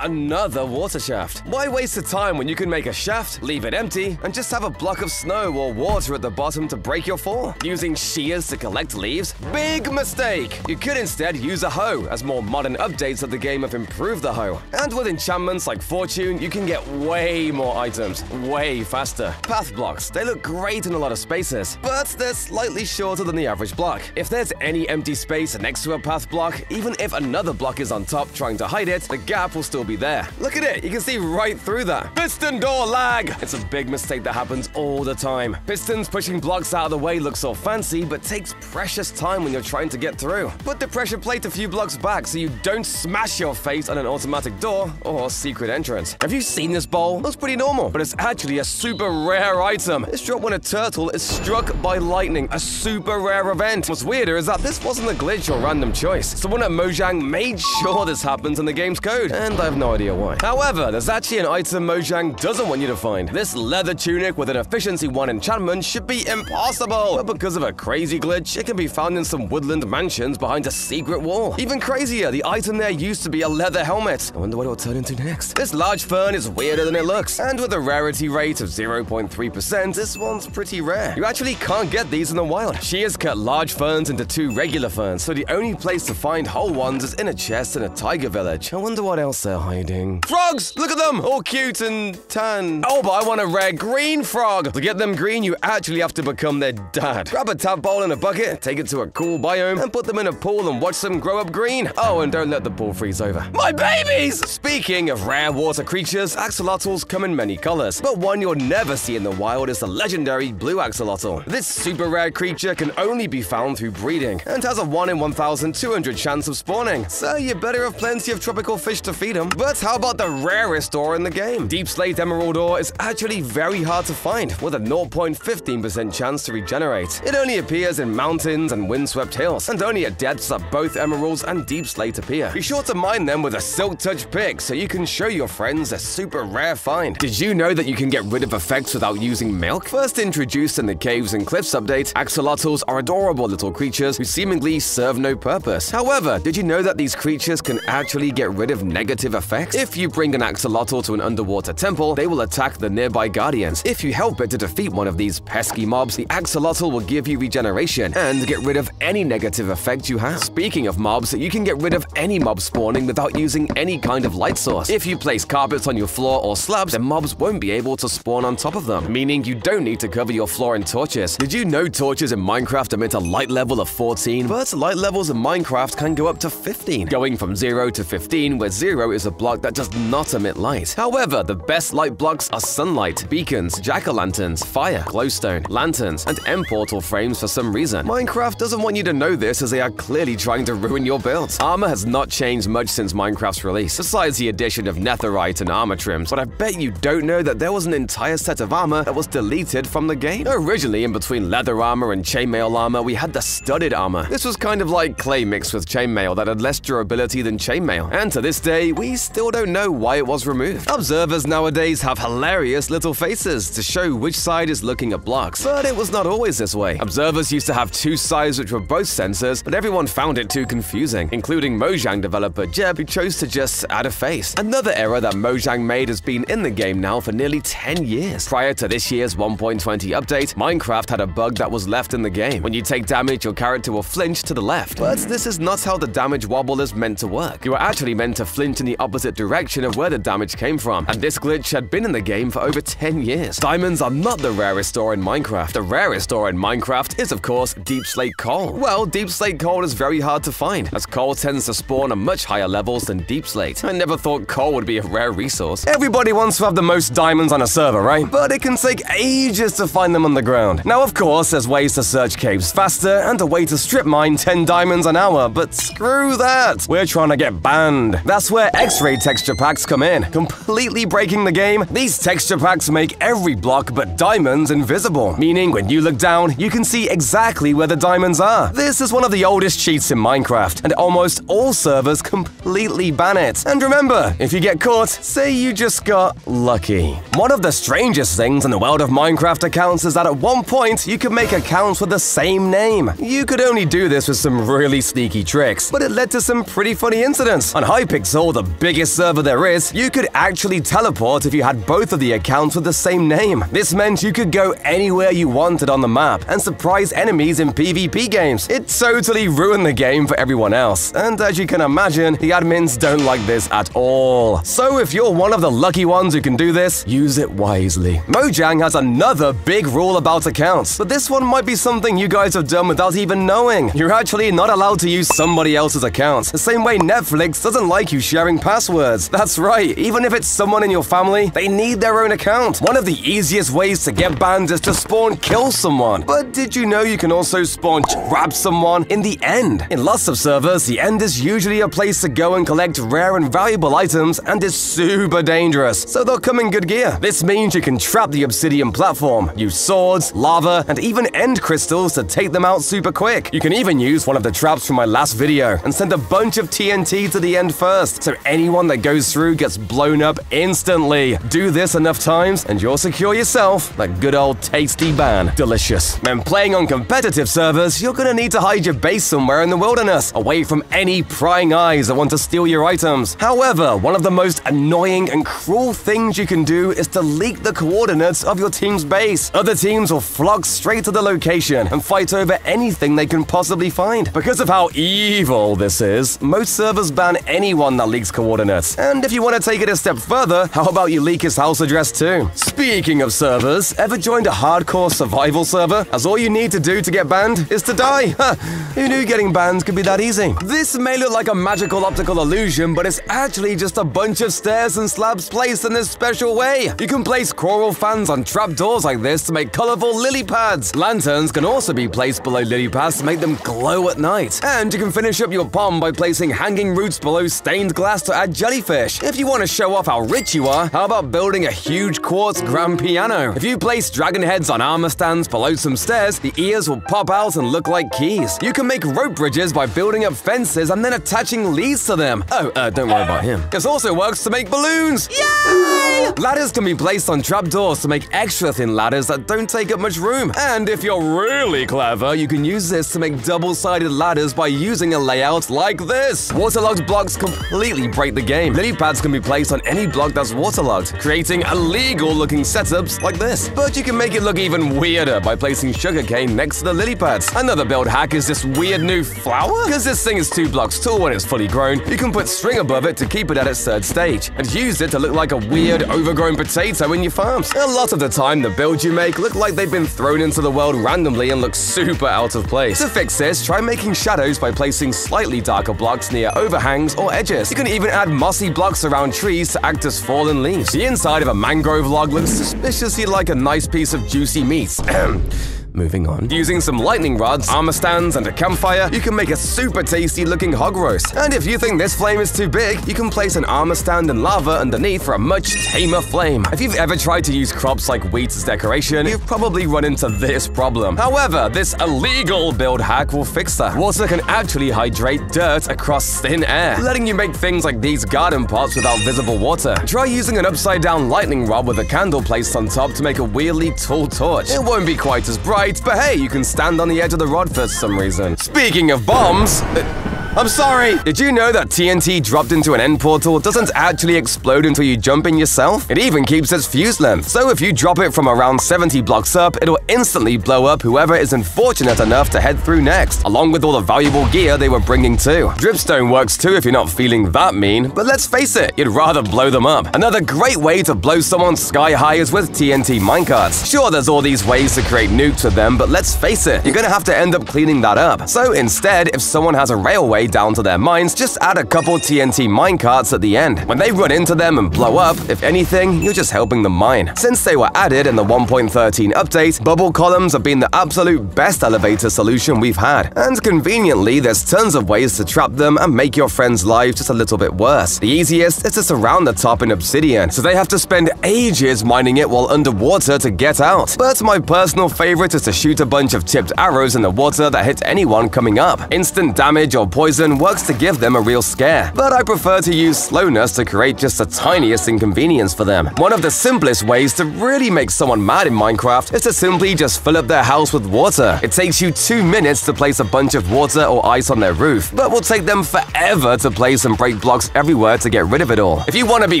another water shaft. Why waste the time when you can make a shaft, leave it empty, and just have a block of snow or water at the bottom to break your fall? Using shears to collect leaves? Big mistake! You could instead use a hoe, as more modern updates of the game have improved the hoe. And with enchantments like Fortune, you can get way more items, way faster. Path blocks, they look great in a lot of spaces, but they're slightly shorter than the average block. If there's any empty space next to a path block, even if another block is on top trying to hide it, the gap will still be there. Look at it, you can see right through that. Piston door lag! It's a big mistake that happens all the time. Pistons pushing blocks out of the way looks all fancy, but takes precious time when you're trying to get through. Put the pressure plate a few blocks back so you don't smash your face on an automatic door or secret entrance. Have you seen this bowl? Looks pretty normal, but it's actually a super rare item. It's dropped when a turtle is struck by lightning, a super rare event. What's weirder is that this wasn't a glitch or random choice. Someone at Mojang made sure this happens in the game's code, and I have no idea why. However, there's actually an item Mojang doesn't want you to find. This leather tunic with an efficiency 1 enchantment should be impossible, but because of a crazy glitch, it can be found in some woodland mansions behind a secret wall. Even crazier, the item there used to be a leather helmet. I wonder what it'll turn into next. This large fern is weirder than it looks, and with a rarity rate of 0.3%, this one's pretty rare. You actually can't get these in the wild. She has cut large ferns into two regular ferns, so the only place to find whole ones is in a chest in a taiga village. I wonder what else they're hiding. Frogs! Look at them! All cute and tan. Oh, but I want a rare green frog. To get them green, you actually have to become their dad. Grab a tadpole in a bucket, take it to a cool biome, and put them in a pool and watch them grow up green. Oh, and don't let the pool freeze over. My babies! Speaking of rare water creatures, axolotls come in many colors, but one you'll never see in the wild is the legendary blue axolotl. This super rare creature can only be found through breeding and has a 1 in 1,200 chance of spawning, so you better have plenty of tropical fish to feed them. But how about the rarest ore in the game? Deep Slate Emerald ore is actually very hard to find, with a 0.15% chance to regenerate. It only appears in mountains and windswept hills, and only at depths that both emeralds and deep slate appear. Be sure to mine them with a Silk Touch pick so you can show your friends a super rare find. Did you know that you can get rid of effects without using milk? First introduced in the Caves and Cliffs update, axolotls are adorable little creatures who seemingly serve no purpose. However, did you know that these creatures can actually get rid of negative effects? If you bring an axolotl to an underwater temple, they will attack the nearby guardians. If you help it to defeat one of these pesky mobs, the axolotl will give you regeneration and get rid of any negative effect you have. Speaking of mobs, you can get rid of any mob spawning without using any kind of light source. If you place carpets on your floor or slabs, then mobs won't be able to spawn on top of them, meaning you don't need to cover your floor in torches. Did you know torches in Minecraft emit a light level of 14? But light levels in Minecraft can go up to 15, going from 0 to 15, where 0 is a block that does not emit light. However, the best light blocks are sunlight, beacons, jack-o'-lanterns, fire, glowstone, lanterns, and end portal frames for some reason. Minecraft doesn't want you to know this as they are clearly trying to ruin your build. Armor has not changed much since Minecraft's release, besides the addition of netherite and armor trims, but I bet you don't know that there was an entire set of armor that was deleted from the game. Originally, in between leather armor and chainmail armor, we had the studded armor. This was kind of like clay mixed with chainmail that had less durability than chainmail, and to this day, we still don't know why it was removed. Observers nowadays have hilarious little faces to show which side is looking at blocks, but it was not always this way. Observers used to have two sides which were both sensors, but everyone found it too confusing, including Mojang developer Jeb, who chose to just add a face. Another error that Mojang made has been in the game now for nearly 10 years. Prior to this year's 1.20 update, Minecraft had a bug that was left in the game. When you take damage, your character will flinch to the left. But this is not how the damage wobble is meant to work. You were actually meant to flinch in the opposite direction of where the damage came from, and this glitch had been in the game for over 10 years. Diamonds are not the rarest ore in Minecraft. The rarest ore in Minecraft is, of course, deepslate coal. Well, deepslate coal is very hard to find, as coal tends to spawn at much higher levels than deepslate. I never thought coal would be a rare resource. Everybody wants to have the most diamonds on a server, right? But it can take ages to find them on the ground. Now, of course, there's ways to search caves faster and a way to strip mine 10 diamonds an hour, but screw that! We're trying to get banned. That's where X-ray texture packs come in, completely breaking the game. These texture packs make every block but diamonds invisible, meaning when you look down, you can see exactly where the diamonds are. This is one of the oldest cheats in Minecraft, and almost all servers completely ban it. And remember, if you get caught, say you just got lucky. One of the strangest things in the world of Minecraft accounts is that at one point, you could make accounts with the same name. You could only do this with some really sneaky tricks, but it led to some pretty funny incidents. On Hypixel, the biggest server there is, you could actually teleport if you had both of the accounts with the same name. This meant you could go anywhere you wanted on the map and surprise enemies in PvP games. It totally ruined the game for everyone else, and as you can imagine, the admins don't like this at all. So if you're one of the lucky ones who can do this, use it wisely. Mojang has another big rule about accounts, but this one might be something you guys have done without even knowing. You're actually not allowed to use somebody else's account, the same way Netflix doesn't like you sharing passwords. That's right, even if it's someone in your family, they need their own account. One of the easiest ways to get banned is to spawn kill someone. But did you know you can also spawn trap someone in the end? In lots of servers, the end is usually a place to go and collect rare and valuable items and is super dangerous, so they'll come in good gear. This means you can trap the obsidian platform, use swords, lava, and even end crystals to take them out super quick. You can even use one of the traps from my last video and send a bunch of TNT to the end first, so anyone that goes through gets blown up instantly. Do this enough times and you'll secure yourself that good old tasty ban. Delicious. When playing on competitive servers, you're gonna need to hide your base somewhere in the wilderness, away from any prying eyes that want to steal your items. However, one of the most annoying and cruel things you can do is to leak the coordinates of your team's base. Other teams will flock straight to the location and fight over anything they can possibly find. Because of how evil this is, most servers ban anyone that leaks coordinates. And if you want to take it a step further, how about you leak his house address too? Speaking of servers, ever joined a hardcore survival server? As all you need to do to get banned is to die. Who knew getting banned could be that easy? This may look like a magical optical illusion, but it's actually just a bunch of stairs and slabs placed in this special way. You can place coral fans on trapdoors like this to make colorful lily pads. Lanterns can also be placed below lily pads to make them glow at night. And you can finish up your pond by placing hanging roots below stained glass to add jellyfish. If you want to show off how rich you are, how about building a huge quartz grand piano? If you place dragon heads on armor stands below some stairs, the ears will pop out and look like keys. You can make rope bridges by building up fences and then attaching leads to them. Oh, uh, don't worry about him. This also works to make balloons. Yay! Ladders can be placed on trapdoors to make extra thin ladders that don't take up much room. And if you're really clever, you can use this to make double-sided ladders by using a layout like this. Waterlogged blocks completely break the game. Lily pads can be placed on any block that's waterlogged, creating illegal-looking setups like this. But you can make it look even weirder by placing sugarcane next to the lily pads. Another build hack is this weird new flower. Because this thing is two blocks tall when it's fully grown, you can put string above it to keep it at its third stage, and use it to look like a weird, overgrown potato in your farms. A lot of the time, the builds you make look like they've been thrown into the world randomly and look super out of place. To fix this, try making shadows by placing slightly darker blocks near overhangs or edges. You can even add mossy blocks around trees to act as fallen leaves. The inside of a mangrove log looks suspiciously like a nice piece of juicy meat. Moving on. Using some lightning rods, armor stands, and a campfire, you can make a super tasty looking hog roast. And if you think this flame is too big, you can place an armor stand and lava underneath for a much tamer flame. If you've ever tried to use crops like wheat as decoration, you've probably run into this problem. However, this illegal build hack will fix that. Water can actually hydrate dirt across thin air, letting you make things like these garden pots without visible water. Try using an upside down lightning rod with a candle placed on top to make a weirdly tall torch. It won't be quite as bright, but hey, you can stand on the edge of the rod for some reason. Speaking of bombs, uh, I'm sorry. Did you know that TNT dropped into an end portal doesn't actually explode until you jump in yourself? It even keeps its fuse length. So if you drop it from around 70 blocks up, it'll instantly blow up whoever is unfortunate enough to head through next, along with all the valuable gear they were bringing too. Dripstone works too if you're not feeling that mean, but let's face it, you'd rather blow them up. Another great way to blow someone sky high is with TNT minecarts. Sure, there's all these ways to create nukes with them, but let's face it, you're gonna have to end up cleaning that up. So instead, if someone has a railway way down to their mines, just add a couple TNT minecarts at the end. When they run into them and blow up, if anything, you're just helping them mine. Since they were added in the 1.13 update, bubble columns have been the absolute best elevator solution we've had. And conveniently, there's tons of ways to trap them and make your friends' lives just a little bit worse. The easiest is to surround the top in obsidian, so they have to spend ages mining it while underwater to get out. But my personal favorite is to shoot a bunch of tipped arrows in the water that hit anyone coming up. Instant damage or poison works to give them a real scare, but I prefer to use slowness to create just the tiniest inconvenience for them. One of the simplest ways to really make someone mad in Minecraft is to simply just fill up their house with water. It takes you two minutes to place a bunch of water or ice on their roof, but will take them forever to place and break blocks everywhere to get rid of it all. If you want to be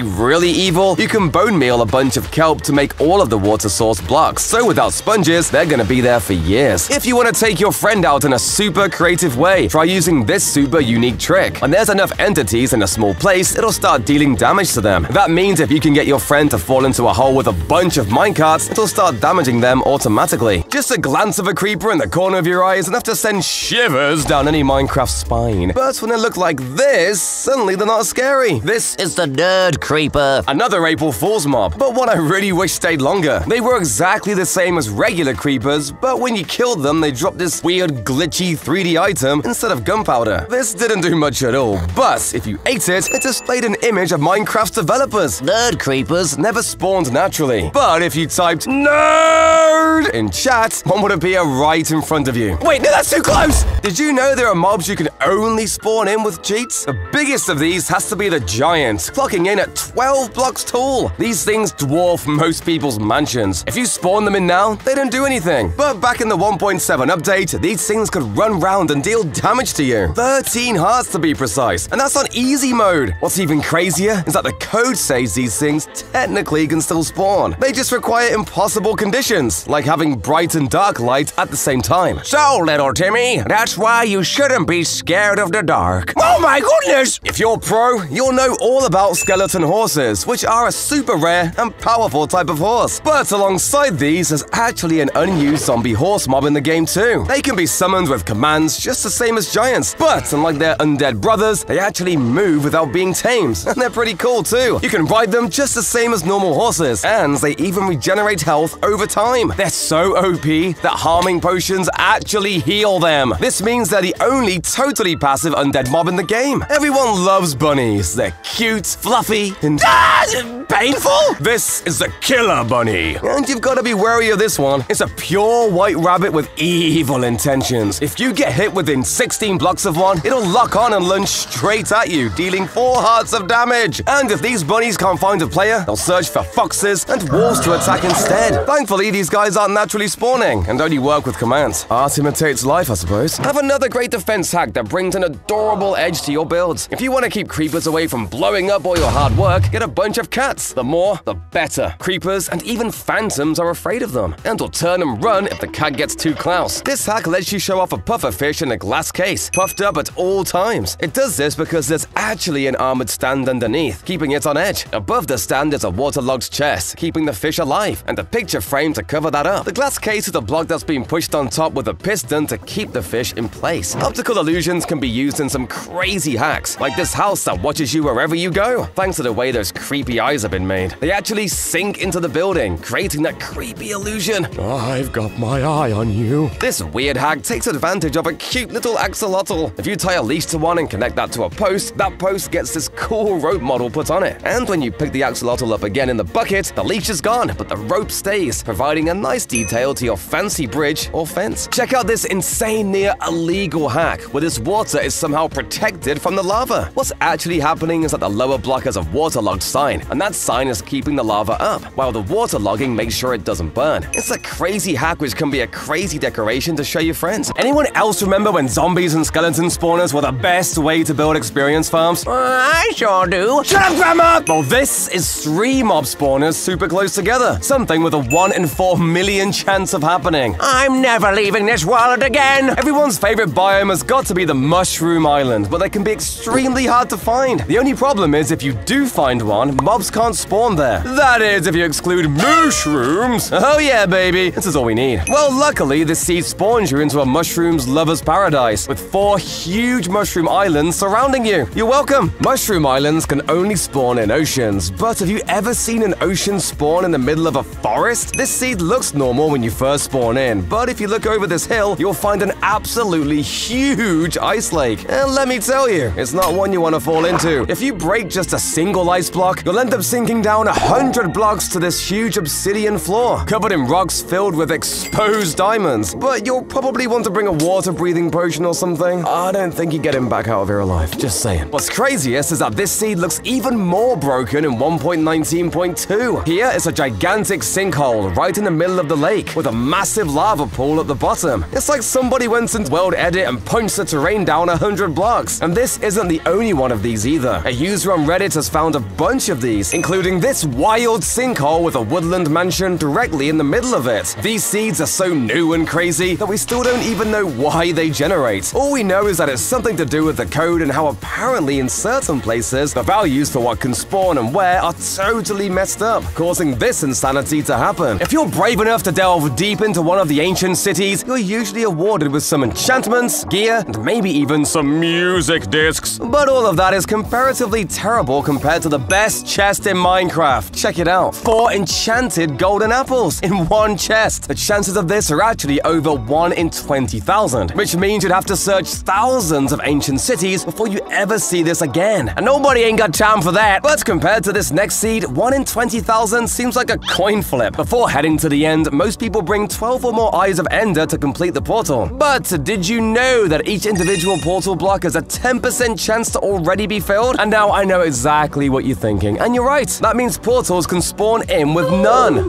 really evil, you can bone meal a bunch of kelp to make all of the water source blocks, so without sponges, they're gonna be there for years. If you want to take your friend out in a super creative way, try using this super unique trick. When there's enough entities in a small place, it'll start dealing damage to them. That means if you can get your friend to fall into a hole with a bunch of minecarts, it'll start damaging them automatically. Just a glance of a creeper in the corner of your eye is enough to send shivers down any Minecraft spine. But when they look like this, suddenly they're not scary. This is the nerd creeper. Another April Fool's mob, but one I really wish stayed longer. They were exactly the same as regular creepers, but when you killed them, they dropped this weird glitchy 3D item instead of gunpowder. This didn't do much at all, but if you ate it, it displayed an image of Minecraft's developers. Nerd creepers. Never spawned naturally. But if you typed NERD in chat, one would appear right in front of you. Wait, no, that's too close! Did you know there are mobs you can only spawn in with cheats? The biggest of these has to be the giant, clocking in at 12 blocks tall. These things dwarf most people's mansions. If you spawn them in now, they don't do anything. But back in the 1.7 update, these things could run round and deal damage to you. 13 hearts to be precise, and that's on easy mode. What's even crazier is that the code says these things technically can still spawn. They just require impossible conditions, like having bright and dark light at the same time. So, little Timmy, that's why you shouldn't be scared of the dark. Oh my goodness! If you're pro, you'll know all about skeleton horses, which are a super rare and powerful type of horse. But alongside these, there's actually an unused zombie horse mob in the game too. They can be summoned with commands just the same as giants, but unlike their undead brothers, they actually move without being tamed. And they're pretty cool too. You can ride them just the same as normal horses, and they even regenerate health over time. They're so OP that harming potions actually heal them. This means they're the only totally passive undead mob in the game. Everyone loves bunnies. They're cute, fluffy, and ah, painful. This is the killer bunny. And you've got to be wary of this one. It's a pure white rabbit with evil intentions. If you get hit within 16 blocks of one, it'll lock on and lunge straight at you, dealing 4 hearts of damage. And if these bunnies can't find a player, they'll search for foxes and wolves to attack instead. Thankfully, these guys aren't naturally spawning and only work with commands. Art imitates life, I suppose. Have another great defense hack that brings an adorable edge to your builds. If you want to keep creepers away from blowing up all your hard work, get a bunch of cats. The more, the better. Creepers and even phantoms are afraid of them and will turn and run if the cat gets too close. This hack lets you show off a puffer fish in a glass case, puffed up at all times. It does this because there's actually an armored stand underneath, keeping it on edge. Above the stand is a waterlogged chest, keeping the fish alive, and a picture frame to cover that up. The glass case is a block that's been pushed on top with a piston to keep the fish in place. Optical illusions can be used in some crazy hacks, like this house that watches you wherever you go, thanks to the way those creepy eyes have been made. They actually sink into the building, creating that creepy illusion. I've got my eye on you. This weird hack takes advantage of a cute little axolotl. If you tie a leash to one and connect that to a post, that post gets this cool rope model put on it. And when you pick the axolotl up again in the bucket, the leash is gone, but the rope stays, providing a nice detail to your fancy bridge or fence. Check out this insane near illegal hack, where this water is somehow protected from the lava. What's actually happening is that the lower block has a waterlogged sign, and that sign is keeping the lava up, while the water logging makes sure it doesn't burn. It's a crazy hack which can be a crazy decoration to show your friends. Anyone else remember when zombies and skeleton spawners were the best way to build experience farms? Uh, I sure do. Shut up, Grandma! Well, this is three mob spawners super close together. Something with a 1 in 4 million chance of happening. I'm never leaving this world again. Everyone's favorite biome has got to be the Mushroom Island, but they can be extremely hard to find. The only problem is if you do find one, mobs can't can't spawn there. That is, if you exclude mushrooms. Oh yeah, baby, this is all we need. Well, luckily, this seed spawns you into a mushrooms lover's paradise with four huge mushroom islands surrounding you. You're welcome. Mushroom islands can only spawn in oceans, but have you ever seen an ocean spawn in the middle of a forest? This seed looks normal when you first spawn in, but if you look over this hill, you'll find an absolutely huge ice lake. And let me tell you, it's not one you want to fall into. If you break just a single ice block, you'll end up sinking down a hundred blocks to this huge obsidian floor, covered in rocks filled with exposed diamonds. But you'll probably want to bring a water-breathing potion or something. I don't think you get him back out of here alive, just saying. What's craziest is that this seed looks even more broken in 1.19.2. Here is a gigantic sinkhole right in the middle of the lake, with a massive lava pool at the bottom. It's like somebody went into World Edit and punched the terrain down a hundred blocks. And this isn't the only one of these either. A user on Reddit has found a bunch of these, including this wild sinkhole with a woodland mansion directly in the middle of it. These seeds are so new and crazy that we still don't even know why they generate. All we know is that it's something to do with the code and how apparently in certain places, the values for what can spawn and where are totally messed up, causing this insanity to happen. If you're brave enough to delve deep into one of the ancient cities, you're usually awarded with some enchantments, gear, and maybe even some music discs. But all of that is comparatively terrible compared to the best chest in Minecraft. Check it out. Four enchanted golden apples in one chest. The chances of this are actually over 1 in 20,000, which means you'd have to search thousands of ancient cities before you ever see this again. And nobody ain't got time for that. But compared to this next seed, 1 in 20,000 seems like a coin flip. Before heading to the end, most people bring 12 or more Eyes of Ender to complete the portal. But did you know that each individual portal block has a 10% chance to already be filled? And now I know exactly what you're thinking. And you're right. That means portals can spawn in with none.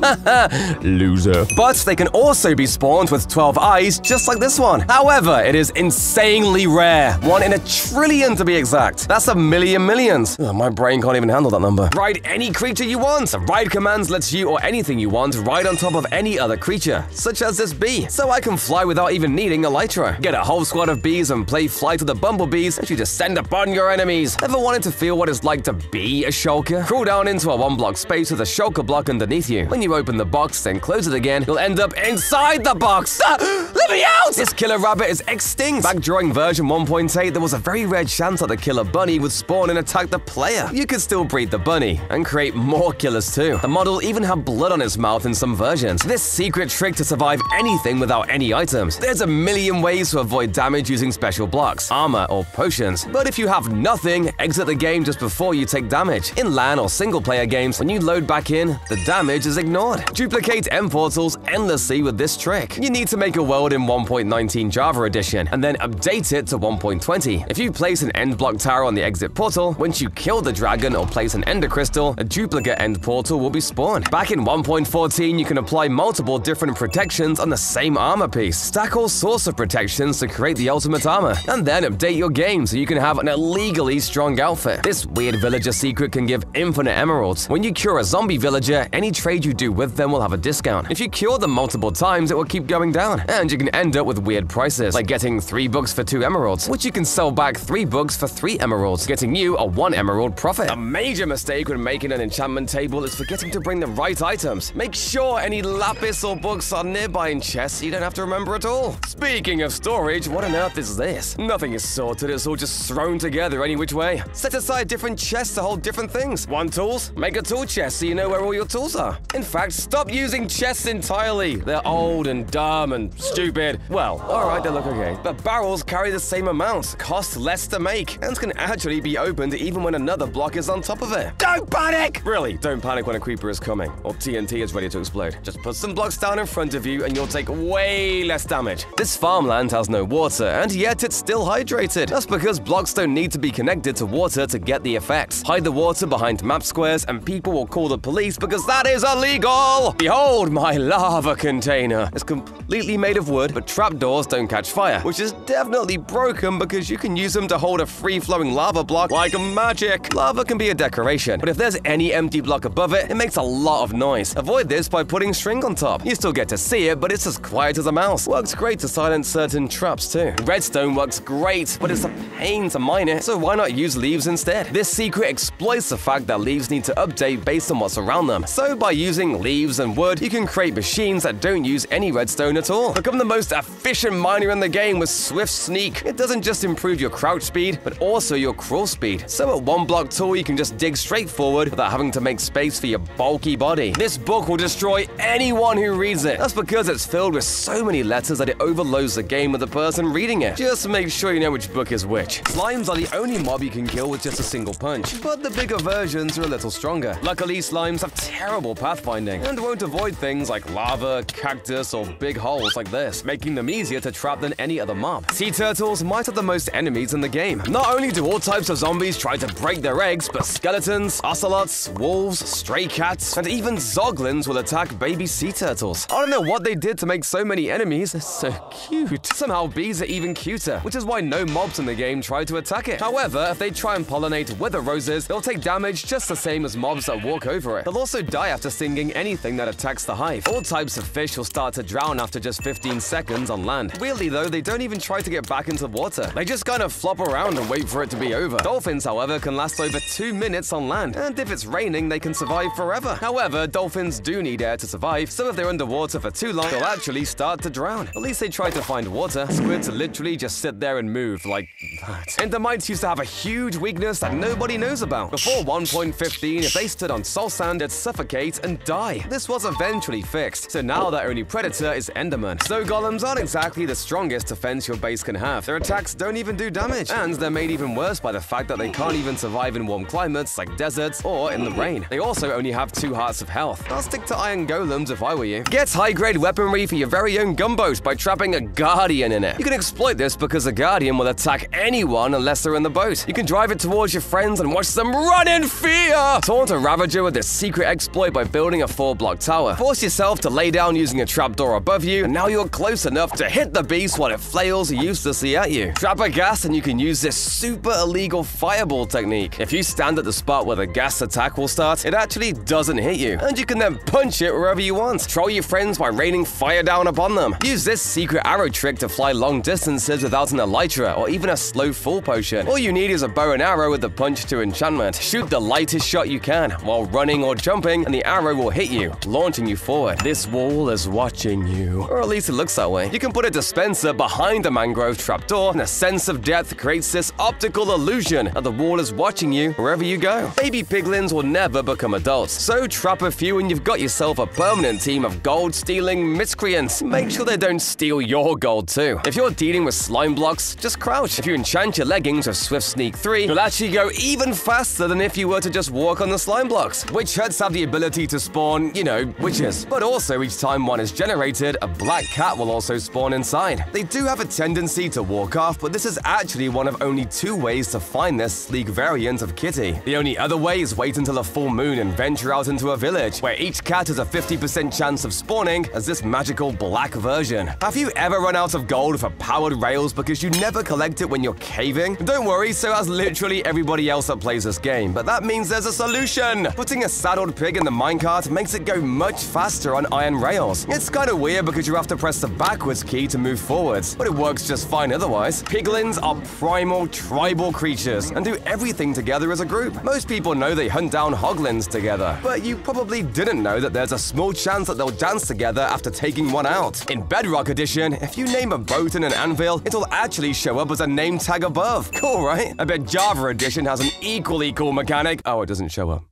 Loser. But they can also be spawned with 12 eyes, just like this one. However, it is insanely rare. One in a trillion to be exact. That's a million millions. Ugh, my brain can't even handle that number. Ride any creature you want. Ride commands lets you or anything you want ride on top of any other creature, such as this bee. So I can fly without even needing elytra. Get a whole squad of bees and play fly to the bumblebees that you descend upon your enemies. Ever wanted to feel what it's like to be a shulker? Crawl down into a one block space with a shulker block underneath you. When you open the box, then close it again, you'll end up inside the box. Let me out! This killer rabbit is extinct. Back during version 1.8, there was a very rare chance that the killer bunny would spawn and attack the player. You could still breed the bunny and create more killers too. The model even had blood on its mouth in some versions. This secret trick to survive anything without any items. There's a million ways to avoid damage using special blocks, armor, or potions. But if you have nothing, exit the game just before you take damage. In LAN or single player games, when you load back in, the damage is ignored. Duplicate end portals endlessly with this trick. You need to make a world in 1.19 Java Edition and then update it to 1.20. If you place an end block tower on the exit portal, once you kill the dragon or place an ender crystal, a duplicate end portal will be spawned. Back in 1.14, you can apply multiple different protections on the same armor piece. Stack all sorts of protections to create the ultimate armor, and then update your game so you can have an illegally strong outfit. This weird villager secret can give infinite emeralds. When you cure a zombie villager, any trade you do with them will have a discount. If you cure them multiple times, it will keep going down, and you can end up with weird prices, like getting 3 books for 2 emeralds, which you can sell back 3 books for 3 emeralds, getting you a 1 emerald profit. A major mistake when making an enchantment table is forgetting to bring the right items. Make sure any lapis or books are nearby in chests you don't have to remember at all. Speaking of storage, what on earth is this? Nothing is sorted, it's all just thrown together any which way. Set aside different chests to hold different things. Want tools? Make a tool chest so you know where all your tools are. In fact, stop using chests entirely. They're old and dumb and stupid. Well, alright, they look okay. But barrels carry the same amount, cost less to make, and can actually be opened even when another block is on top of it. Don't panic! Really, don't panic when a creeper is coming, or TNT is ready to explode. Just put some blocks down in front of you and you'll take way less damage. This farmland has no water, and yet it's still hydrated. That's because blocks don't need to be connected to water to get the effects. Hide the water behind map squares and people will call the police because that is illegal! Behold my lava container. It's completely made of wood, but trapdoors don't catch fire, which is definitely broken because you can use them to hold a free-flowing lava block like magic. Lava can be a decoration, but if there's any empty block above it, it makes a lot of noise. Avoid this by putting string on top. You still get to see it, but it's as quiet as a mouse. Works great to silence certain traps too. Redstone works great, but it's a pain to mine it, so why not use leaves instead? This secret exploits the fact that leaves need to update based on what's around them. So by using leaves and wood, you can create machines that don't use any redstone at all. Become the most efficient miner in the game with Swift Sneak. It doesn't just improve your crouch speed, but also your crawl speed. So at one block tall, you can just dig straight forward without having to make space for your bulky body. This book will destroy anyone who reads it. That's because it's filled with so many letters that it overloads the game with the person reading it. Just make sure you know which book is which. Slimes are the only mob you can kill with just a single punch, but the bigger versions are a little stronger. Luckily, slimes have terrible pathfinding and won't avoid things like lava, cactus, or big holes like this, making them easier to trap than any other mob. Sea turtles might have the most enemies in the game. Not only do all types of zombies try to break their eggs, but skeletons, ocelots, wolves, stray cats, and even zoglins will attack baby sea turtles. I don't know what they did to make so many enemies. They're so cute. Somehow bees are even cuter, which is why no mobs in the game try to attack it. However, if they try and pollinate wither roses, they'll take damage just the same as mobs that walk over it. They'll also die after stinging anything that attacks the hive. All types of fish will start to drown after just 15 seconds on land. Weirdly though, they don't even try to get back into water. They just kind of flop around and wait for it to be over. Dolphins, however, can last over two minutes on land, and if it's raining, they can survive forever. However, dolphins do need air to survive, so if they're underwater for too long, they'll actually start to drown. At least they try to find water. Squids literally just sit there and move like that. Endermites used to have a huge weakness that nobody knows about. Before 1.15, if they stood on soul sand, they'd suffocate and die. This was eventually fixed, so now their only predator is Enderman. Snow golems aren't exactly the strongest defense your base can have. Their attacks don't even do damage, and they're made even worse by the fact that they can't even survive in warm climates like deserts or in the rain. They also only have two hearts of health. I'll stick to iron golems if I were you. Get high-grade weaponry for your very own gunboat by trapping a guardian in it. You can exploit this because a guardian will attack anyone unless they're in the boat. You can drive it towards your friends and watch them run in fear! Taunt a Ravager with this secret exploit by building a four-block tower. Force yourself to lay down using a trapdoor above you, and now you're close enough to hit the beast while it flails uselessly at you. Trap a ghast and you can use this super illegal fireball technique. If you stand at the spot where the ghast attack will start, it actually doesn't hit you, and you can then punch it wherever you want. Troll your friends by raining fire down upon them. Use this secret arrow trick to fly long distances without an elytra or even a slow fall potion. All you need is a bow and arrow with the punch to enchantment. Shoot the lightest shot you can while running or jumping, and the arrow will hit you, launching you forward. This wall is watching you, or at least it looks that way. You can put a dispenser behind the mangrove trapdoor, and a sense of depth creates this optical illusion that the wall is watching you wherever you go. Baby piglins will never become adults, so trap a few and you've got yourself a permanent team of gold-stealing miscreants. Make sure they don't steal your gold too. If you're dealing with slime blocks, just crouch. If you enchant your leggings with Swift Sneak 3, you'll actually go even faster than if you were to just walk on the slime blocks. Witch huts have the ability to spawn, you know, witches. But also, each time one is generated, a black cat will also spawn inside. They do have a tendency to walk off, but this is actually one of only two ways to find this sleek variant of Kitty. The only other way is wait until a full moon and venture out into a village, where each cat has a 50% chance of spawning as this magical black version. Have you ever run out of gold for powered rails because you never collect it when you're caving? Don't worry, so has literally everybody else that plays this game, but that means there's a solution! Putting a saddled pig in the minecart makes it go much faster on iron rails. It's kinda weird because you have to press the backwards key to move forwards, but it works just fine otherwise. Piglins are primal tribal creatures and do everything together as a group. Most people know they hunt down hoglins together, but you probably didn't know that there's a small chance that they'll dance together after taking one out. In Bedrock Edition, if you name a boat in an anvil, it'll actually show up as a name tag above. Cool, right? I bet Java Edition has an equally cool mechanic. Oh, it doesn't show up.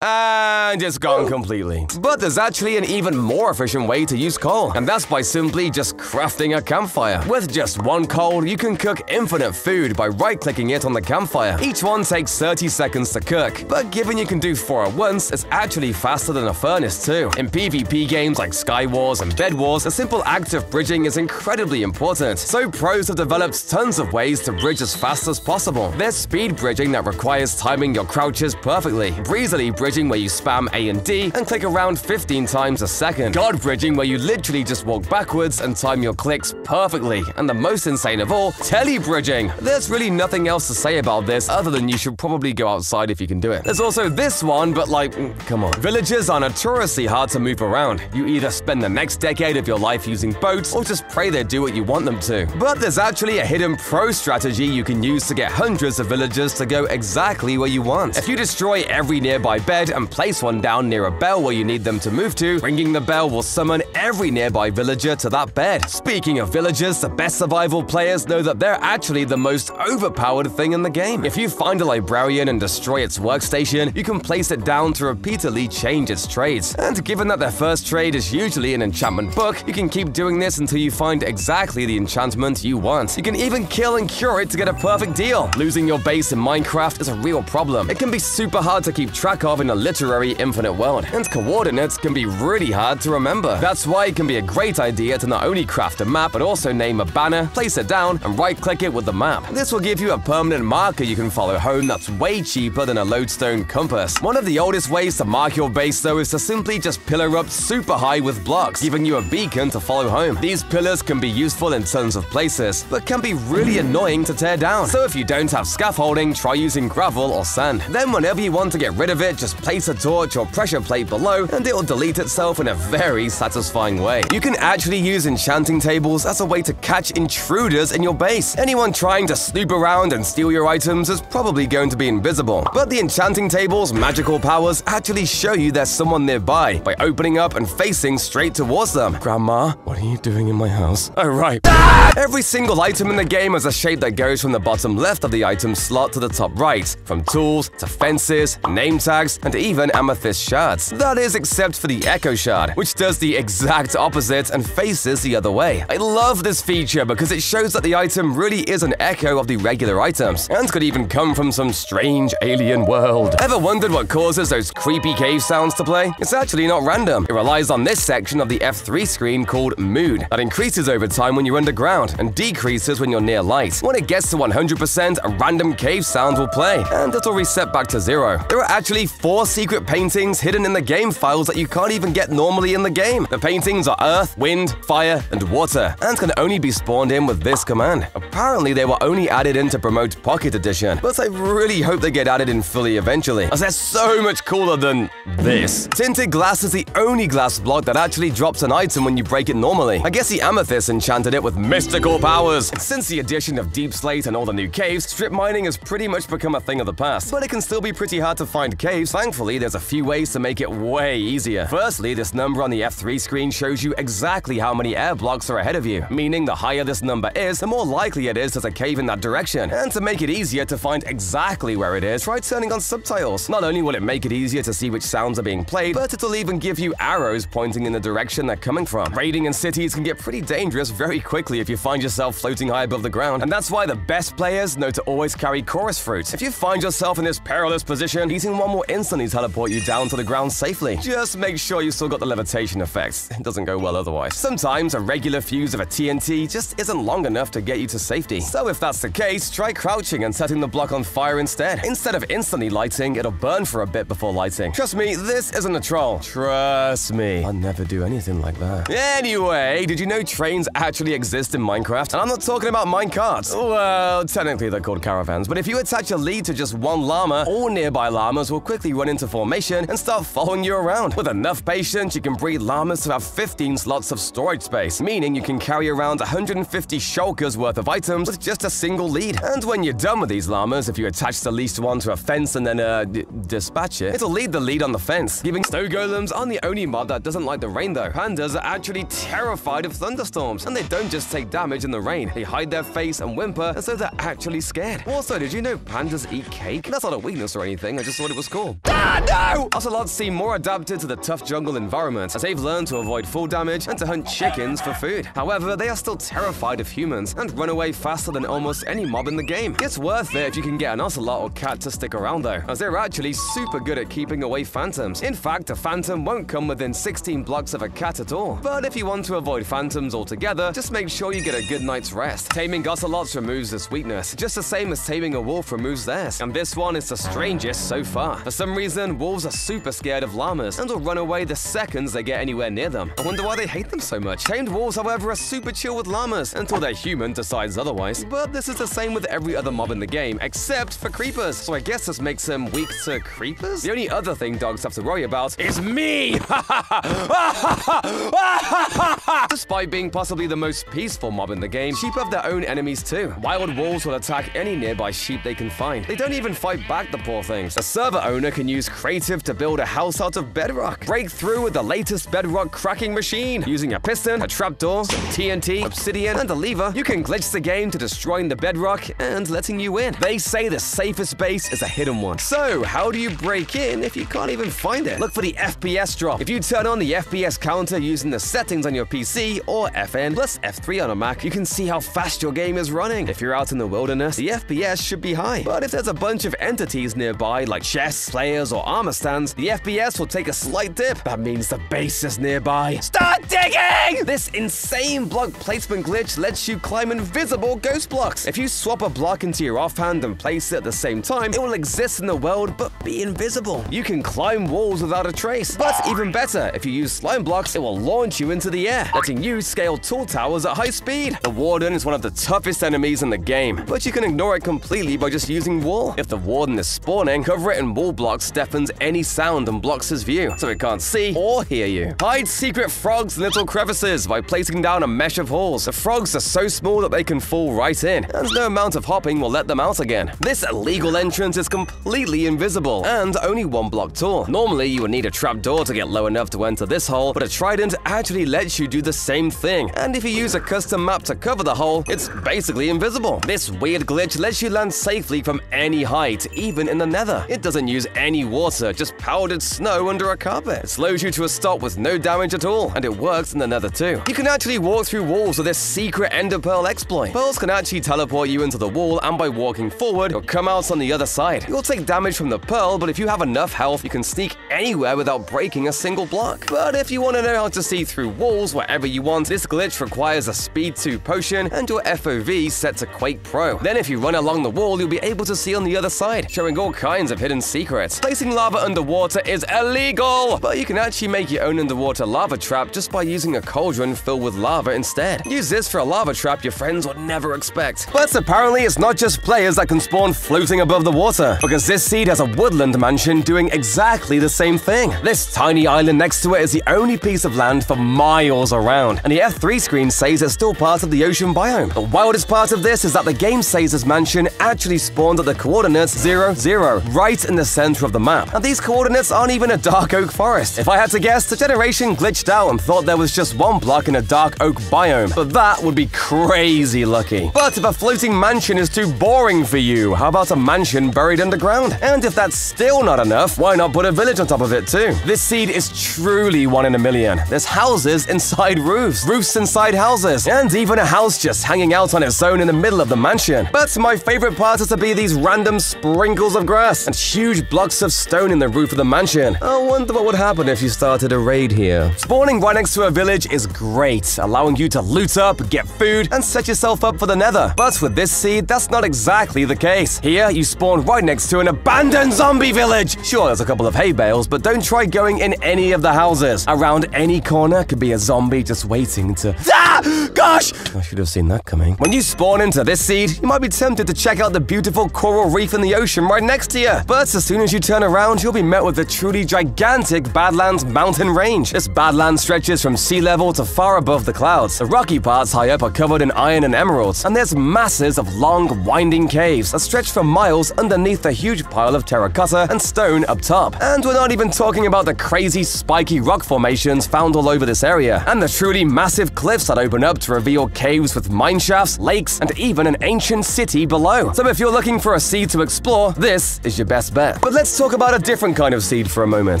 Ah, and it's gone completely. But there's actually an even more efficient way to use coal, and that's by simply just crafting a campfire. With just one coal, you can cook infinite food by right-clicking it on the campfire. Each one takes 30 seconds to cook, but given you can do four at once, it's actually faster than a furnace too. In PvP games like Sky Wars and Bed Wars, a simple act of bridging is incredibly important, so pros have developed tons of ways to bridge as fast as possible. There's speed bridging that requires timing your crouches perfectly. Breezily bridging bridging where you spam A and D and click around 15 times a second. God bridging where you literally just walk backwards and time your clicks perfectly. And the most insane of all, tele bridging. There's really nothing else to say about this other than you should probably go outside if you can do it. There's also this one, but like, mm, come on. Villages are notoriously hard to move around. You either spend the next decade of your life using boats or just pray they do what you want them to. But there's actually a hidden pro strategy you can use to get hundreds of villagers to go exactly where you want. If you destroy every nearby bed and place one down near a bell where you need them to move to, ringing the bell will summon every nearby villager to that bed. Speaking of villagers, the best survival players know that they're actually the most overpowered thing in the game. If you find a librarian and destroy its workstation, you can place it down to repeatedly change its trades. And given that their first trade is usually an enchantment book, you can keep doing this until you find exactly the enchantment you want. You can even kill and cure it to get a perfect deal. Losing your base in Minecraft is a real problem. It can be super hard to keep track of in a literary infinite world, and coordinates can be really hard to remember. That's why it can be a great idea to not only craft a map, but also name a banner, place it down, and right-click it with the map. This will give you a permanent marker you can follow home that's way cheaper than a lodestone compass. One of the oldest ways to mark your base, though, is to simply just pillar up super high with blocks, giving you a beacon to follow home. These pillars can be useful in tons of places, but can be really annoying to tear down. So if you don't have scaffolding, try using gravel or sand. Then whenever you want to get rid of it, just place a torch or pressure plate below, and it will delete itself in a very satisfying way. You can actually use enchanting tables as a way to catch intruders in your base. Anyone trying to snoop around and steal your items is probably going to be invisible. But the enchanting table's magical powers actually show you there's someone nearby by opening up and facing straight towards them. Grandma, what are you doing in my house? Oh, right. Every single item in the game has a shape that goes from the bottom left of the item slot to the top right, from tools to fences, name tags, and even amethyst shards. That is except for the Echo Shard, which does the exact opposite and faces the other way. I love this feature because it shows that the item really is an echo of the regular items, and could even come from some strange alien world. Ever wondered what causes those creepy cave sounds to play? It's actually not random. It relies on this section of the F3 screen called Mood, that increases over time when you're underground and decreases when you're near light. When it gets to 100%, a random cave sound will play, and it'll reset back to zero. There are actually four secret paintings hidden in the game files that you can't even get normally in the game. The paintings are earth, wind, fire, and water, and can only be spawned in with this command. Apparently, they were only added in to promote Pocket Edition, but I really hope they get added in fully eventually, as they're so much cooler than this. Tinted glass is the only glass block that actually drops an item when you break it normally. I guess the Amethyst enchanted it with mystical powers. Since the addition of Deepslate and all the new caves, strip mining has pretty much become a thing of the past, but it can still be pretty hard to find caves. Thankfully, there's a few ways to make it way easier. Firstly, this number on the F3 screen shows you exactly how many air blocks are ahead of you, meaning the higher this number is, the more likely it is there's a cave in that direction. And to make it easier to find exactly where it is, try turning on subtitles. Not only will it make it easier to see which sounds are being played, but it'll even give you arrows pointing in the direction they're coming from. Raiding in cities can get pretty dangerous very quickly if you find yourself floating high above the ground, and that's why the best players know to always carry chorus fruit. If you find yourself in this perilous position, eating one will instantly teleport you down to the ground safely. Just make sure you still got the levitation effects. It doesn't go well otherwise. Sometimes a regular fuse of a TNT just isn't long enough to get you to safety. So if that's the case, try crouching and setting the block on fire instead. Instead of instantly lighting, it'll burn for a bit before lighting. Trust me, this isn't a troll. Trust me. I'll never do anything like that. Anyway, did you know trains actually exist in Minecraft? And I'm not talking about minecarts. Well, technically they're called caravans, but if you attach a lead to just one llama, all nearby llamas will quickly run into formation and start following you around. With enough patience, you can breed llamas to have 15 slots of storage space, meaning you can carry around 150 shulkers worth of items with just a single lead. And when you're done with these llamas, if you attach the least one to a fence and then uh, dispatch it, it'll lead the lead on the fence, giving snow golems aren't the only mob that doesn't like the rain though. Pandas are actually terrified of thunderstorms, and they don't just take damage in the rain. They hide their face and whimper, so they're actually scared. Also, did you know pandas eat cake? That's not a weakness or anything, I just thought it was cool. Ah, no! Ocelots seem more adapted to the tough jungle environment, as they've learned to avoid fall damage and to hunt chickens for food. However, they are still terrified of humans, and run away faster than almost any mob in the game. It's worth it if you can get an ocelot or cat to stick around though, as they're actually super good at keeping away phantoms. In fact, a phantom won't come within 16 blocks of a cat at all. But if you want to avoid phantoms altogether, just make sure you get a good night's rest. Taming ocelots removes this weakness, just the same as taming a wolf removes theirs. And this one is the strangest so far. For some reason, wolves are super scared of llamas and will run away the seconds they get anywhere near them. I wonder why they hate them so much. Tamed wolves, however, are super chill with llamas until their human decides otherwise. But this is the same with every other mob in the game, except for creepers. So I guess this makes them weak to creepers? The only other thing dogs have to worry about is me! Despite being possibly the most peaceful mob in the game, sheep have their own enemies too. Wild wolves will attack any nearby sheep they can find. They don't even fight back the poor things. A server owner can use creative to build a house out of bedrock. Break through with the latest bedrock cracking machine. Using a piston, a trapdoor, some TNT, obsidian, and a lever, you can glitch the game to destroying the bedrock and letting you in. They say the safest base is a hidden one. So, how do you break in if you can't even find it? Look for the FPS drop. If you turn on the FPS counter using the settings on your PC or FN plus F3 on a Mac, you can see how fast your game is running. If you're out in the wilderness, the FPS should be high. But if there's a bunch of entities nearby, like chests, players, or armor stands, the FPS will take a slight dip. That means the base is nearby. Start digging! This insane block placement glitch lets you climb invisible ghost blocks. If you swap a block into your offhand and place it at the same time, it will exist in the world but be invisible. You can climb walls without a trace. But even better, if you use slime blocks, it will launch you into the air, letting you scale tall towers at high speed. The Warden is one of the toughest enemies in the game, but you can ignore it completely by just using wall. If the Warden is spawning, cover it in wool blocks deafens any sound and blocks his view, so it can't see or hear you. Hide secret frogs in little crevices by placing down a mesh of holes. The frogs are so small that they can fall right in, and no amount of hopping will let them out again. This illegal entrance is completely invisible and only one block tall. Normally, you would need a trapdoor to get low enough to enter this hole, but a trident actually lets you do the same thing. And if you use a custom map to cover the hole, it's basically invisible. This weird glitch lets you land safely from any height, even in the nether. It doesn't use any water, just powdered snow under a carpet. It slows you to a stop with no damage at all, and it works in the nether too. You can actually walk through walls with this secret ender pearl exploit. Pearls can actually teleport you into the wall, and by walking forward, you'll come out on the other side. You'll take damage from the pearl, but if you have enough health, you can sneak anywhere without breaking a single block. But if you want to know how to see through walls wherever you want, this glitch requires a speed 2 potion and your FOV set to Quake Pro. Then if you run along the wall, you'll be able to see on the other side, showing all kinds of hidden secrets. Placing lava underwater is illegal, but you can actually make your own underwater lava trap just by using a cauldron filled with lava instead. Use this for a lava trap your friends would never expect. But apparently it's not just players that can spawn floating above the water, because this seed has a woodland mansion doing exactly the same thing. This tiny island next to it is the only piece of land for miles around, and the F3 screen says it's still part of the ocean biome. The wildest part of this is that the game says this mansion actually spawned at the coordinates 0, 0, right in the center of the map. And these coordinates aren't even a dark oak forest. If I had to guess, the generation glitched out and thought there was just one block in a dark oak biome, but that would be crazy lucky. But if a floating mansion is too boring for you, how about a mansion buried underground? And if that's still not enough, why not put a village on top of it too? This seed is truly one in a million. There's houses inside roofs, roofs inside houses, and even a house just hanging out on its own in the middle of the mansion. But my favorite part is to be these random sprinkles of grass and huge blocks of stone in the roof of the mansion. I wonder what would happen if you started a raid here. Spawning right next to a village is great, allowing you to loot up, get food, and set yourself up for the nether. But with this seed, that's not exactly the case. Here, you spawn right next to an abandoned zombie village. Sure, there's a couple of hay bales, but don't try going in any of the houses. Around any corner could be a zombie just waiting to. Ah! Gosh! I should have seen that coming. When you spawn into this seed, you might be tempted to check out the beautiful coral reef in the ocean right next to you. But as soon as you turn around, you'll be met with the truly gigantic Badlands mountain range. This Badlands stretches from sea level to far above the clouds. The rocky parts high up are covered in iron and emeralds, and there's masses of long, winding caves that stretch for miles underneath the huge pile of terracotta and stone up top. And we're not even talking about the crazy spiky rock formations found all over this area, and the truly massive cliffs that open up to reveal caves with mine shafts, lakes, and even an ancient city below. So if you're looking for a sea to explore, this is your best bet. But let's talk about a different kind of seed for a moment.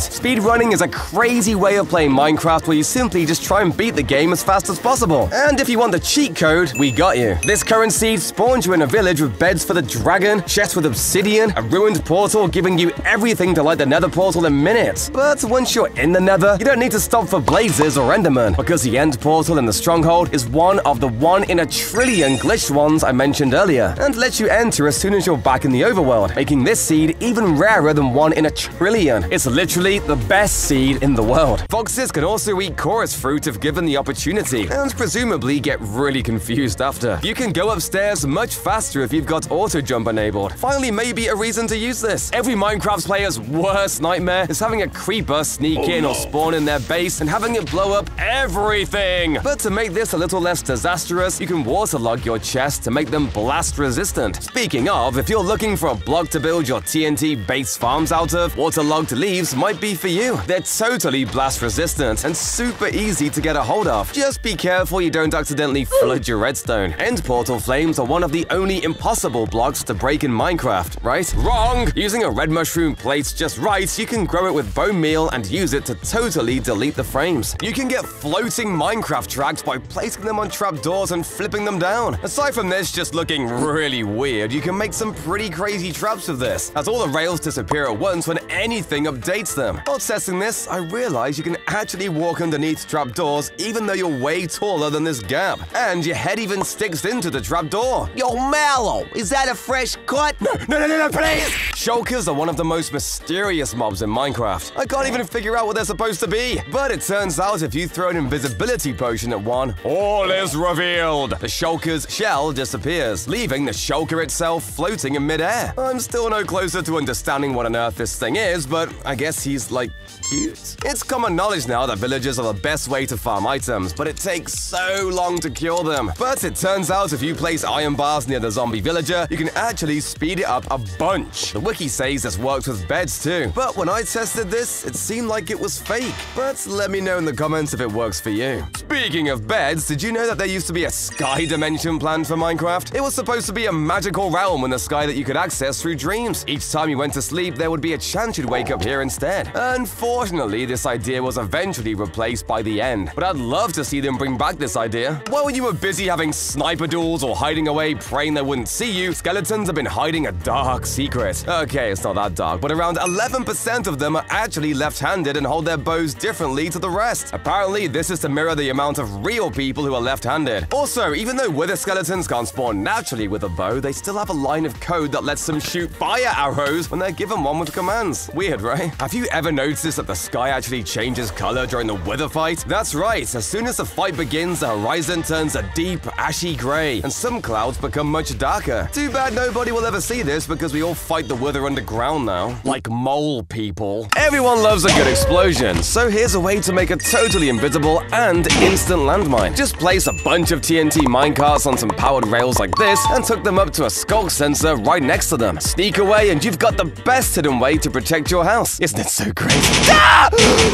Speedrunning is a crazy way of playing Minecraft where you simply just try and beat the game as fast as possible. And if you want the cheat code, we got you. This current seed spawns you in a village with beds for the dragon, chests with obsidian, a ruined portal giving you everything to light the nether portal in minutes. But once you're in the nether, you don't need to stop for blazes or enderman, because the end portal in the stronghold is one of the one in a trillion glitched ones I mentioned earlier, and lets you enter as soon as you're back in the overworld, making this seed even rarer than one in a trillion. It's literally the best seed in the world. Foxes can also eat chorus fruit if given the opportunity, and presumably get really confused after. You can go upstairs much faster if you've got auto jump enabled. Finally, maybe a reason to use this. Every Minecraft player's worst nightmare is having a creeper sneak in or spawn in their base and having it blow up everything. But to make this a little less disastrous, you can waterlog your chests to make them blast resistant. Speaking of, if you're looking for a block to build your TNT base farms out of, waterlogged leaves might be for you. They're totally blast resistant and super easy to get a hold of. Just be careful you don't accidentally flood your redstone. End portal frames are one of the only impossible blocks to break in Minecraft, right? Wrong! Using a red mushroom plate just right, you can grow it with bone meal and use it to totally delete the frames. You can get floating minecart tracks by placing them on trapdoors and flipping them down. Aside from this just looking really weird, you can make some pretty crazy traps with this, as all the rails disappear at once when anything updates them. While testing this, I realized you can actually walk underneath trapdoors even though you're way taller than this gap. And your head even sticks into the trapdoor. Yo, Mallow, is that a fresh cut? No, no, no, no, no, please! Shulkers are one of the most mysterious mobs in Minecraft. I can't even figure out what they're supposed to be. But it turns out if you throw an invisibility potion at one, all is revealed. The Shulker's shell disappears, leaving the Shulker itself floating in midair. I'm still no closer to understanding what earth this thing is, but I guess he's like cute. It's common knowledge now that villagers are the best way to farm items, but it takes so long to cure them. But it turns out if you place iron bars near the zombie villager, you can actually speed it up a bunch. The wiki says this works with beds too, but when I tested this, it seemed like it was fake. But let me know in the comments if it works for you. Speaking of beds, did you know that there used to be a sky dimension planned for Minecraft? It was supposed to be a magical realm in the sky that you could access through dreams. Each time you went to sleep, there would be a chance you'd wake up here instead. Unfortunately, this idea was eventually replaced by the end, but I'd love to see them bring back this idea. While you were busy having sniper duels or hiding away praying they wouldn't see you, skeletons have been hiding a dark secret. Okay, it's not that dark, but around 11% of them are actually left-handed and hold their bows differently to the rest. Apparently, this is to mirror the amount of real people who are left-handed. Also, even though wither skeletons can't spawn naturally with a bow, they still have a line of code that lets them shoot fire arrows when they're given one with commands. Weird, right? Have you ever noticed that the sky actually changes color during the Wither fight? That's right, as soon as the fight begins, the horizon turns a deep, ashy gray, and some clouds become much darker. Too bad nobody will ever see this because we all fight the Wither underground now, like mole people. Everyone loves a good explosion, so here's a way to make a totally invisible and instant landmine. Just place a bunch of TNT minecarts on some powered rails like this and hook them up to a Sculk sensor right next to them. Sneak away and you've got the best hidden way to protect your house. Isn't it so great? Ah!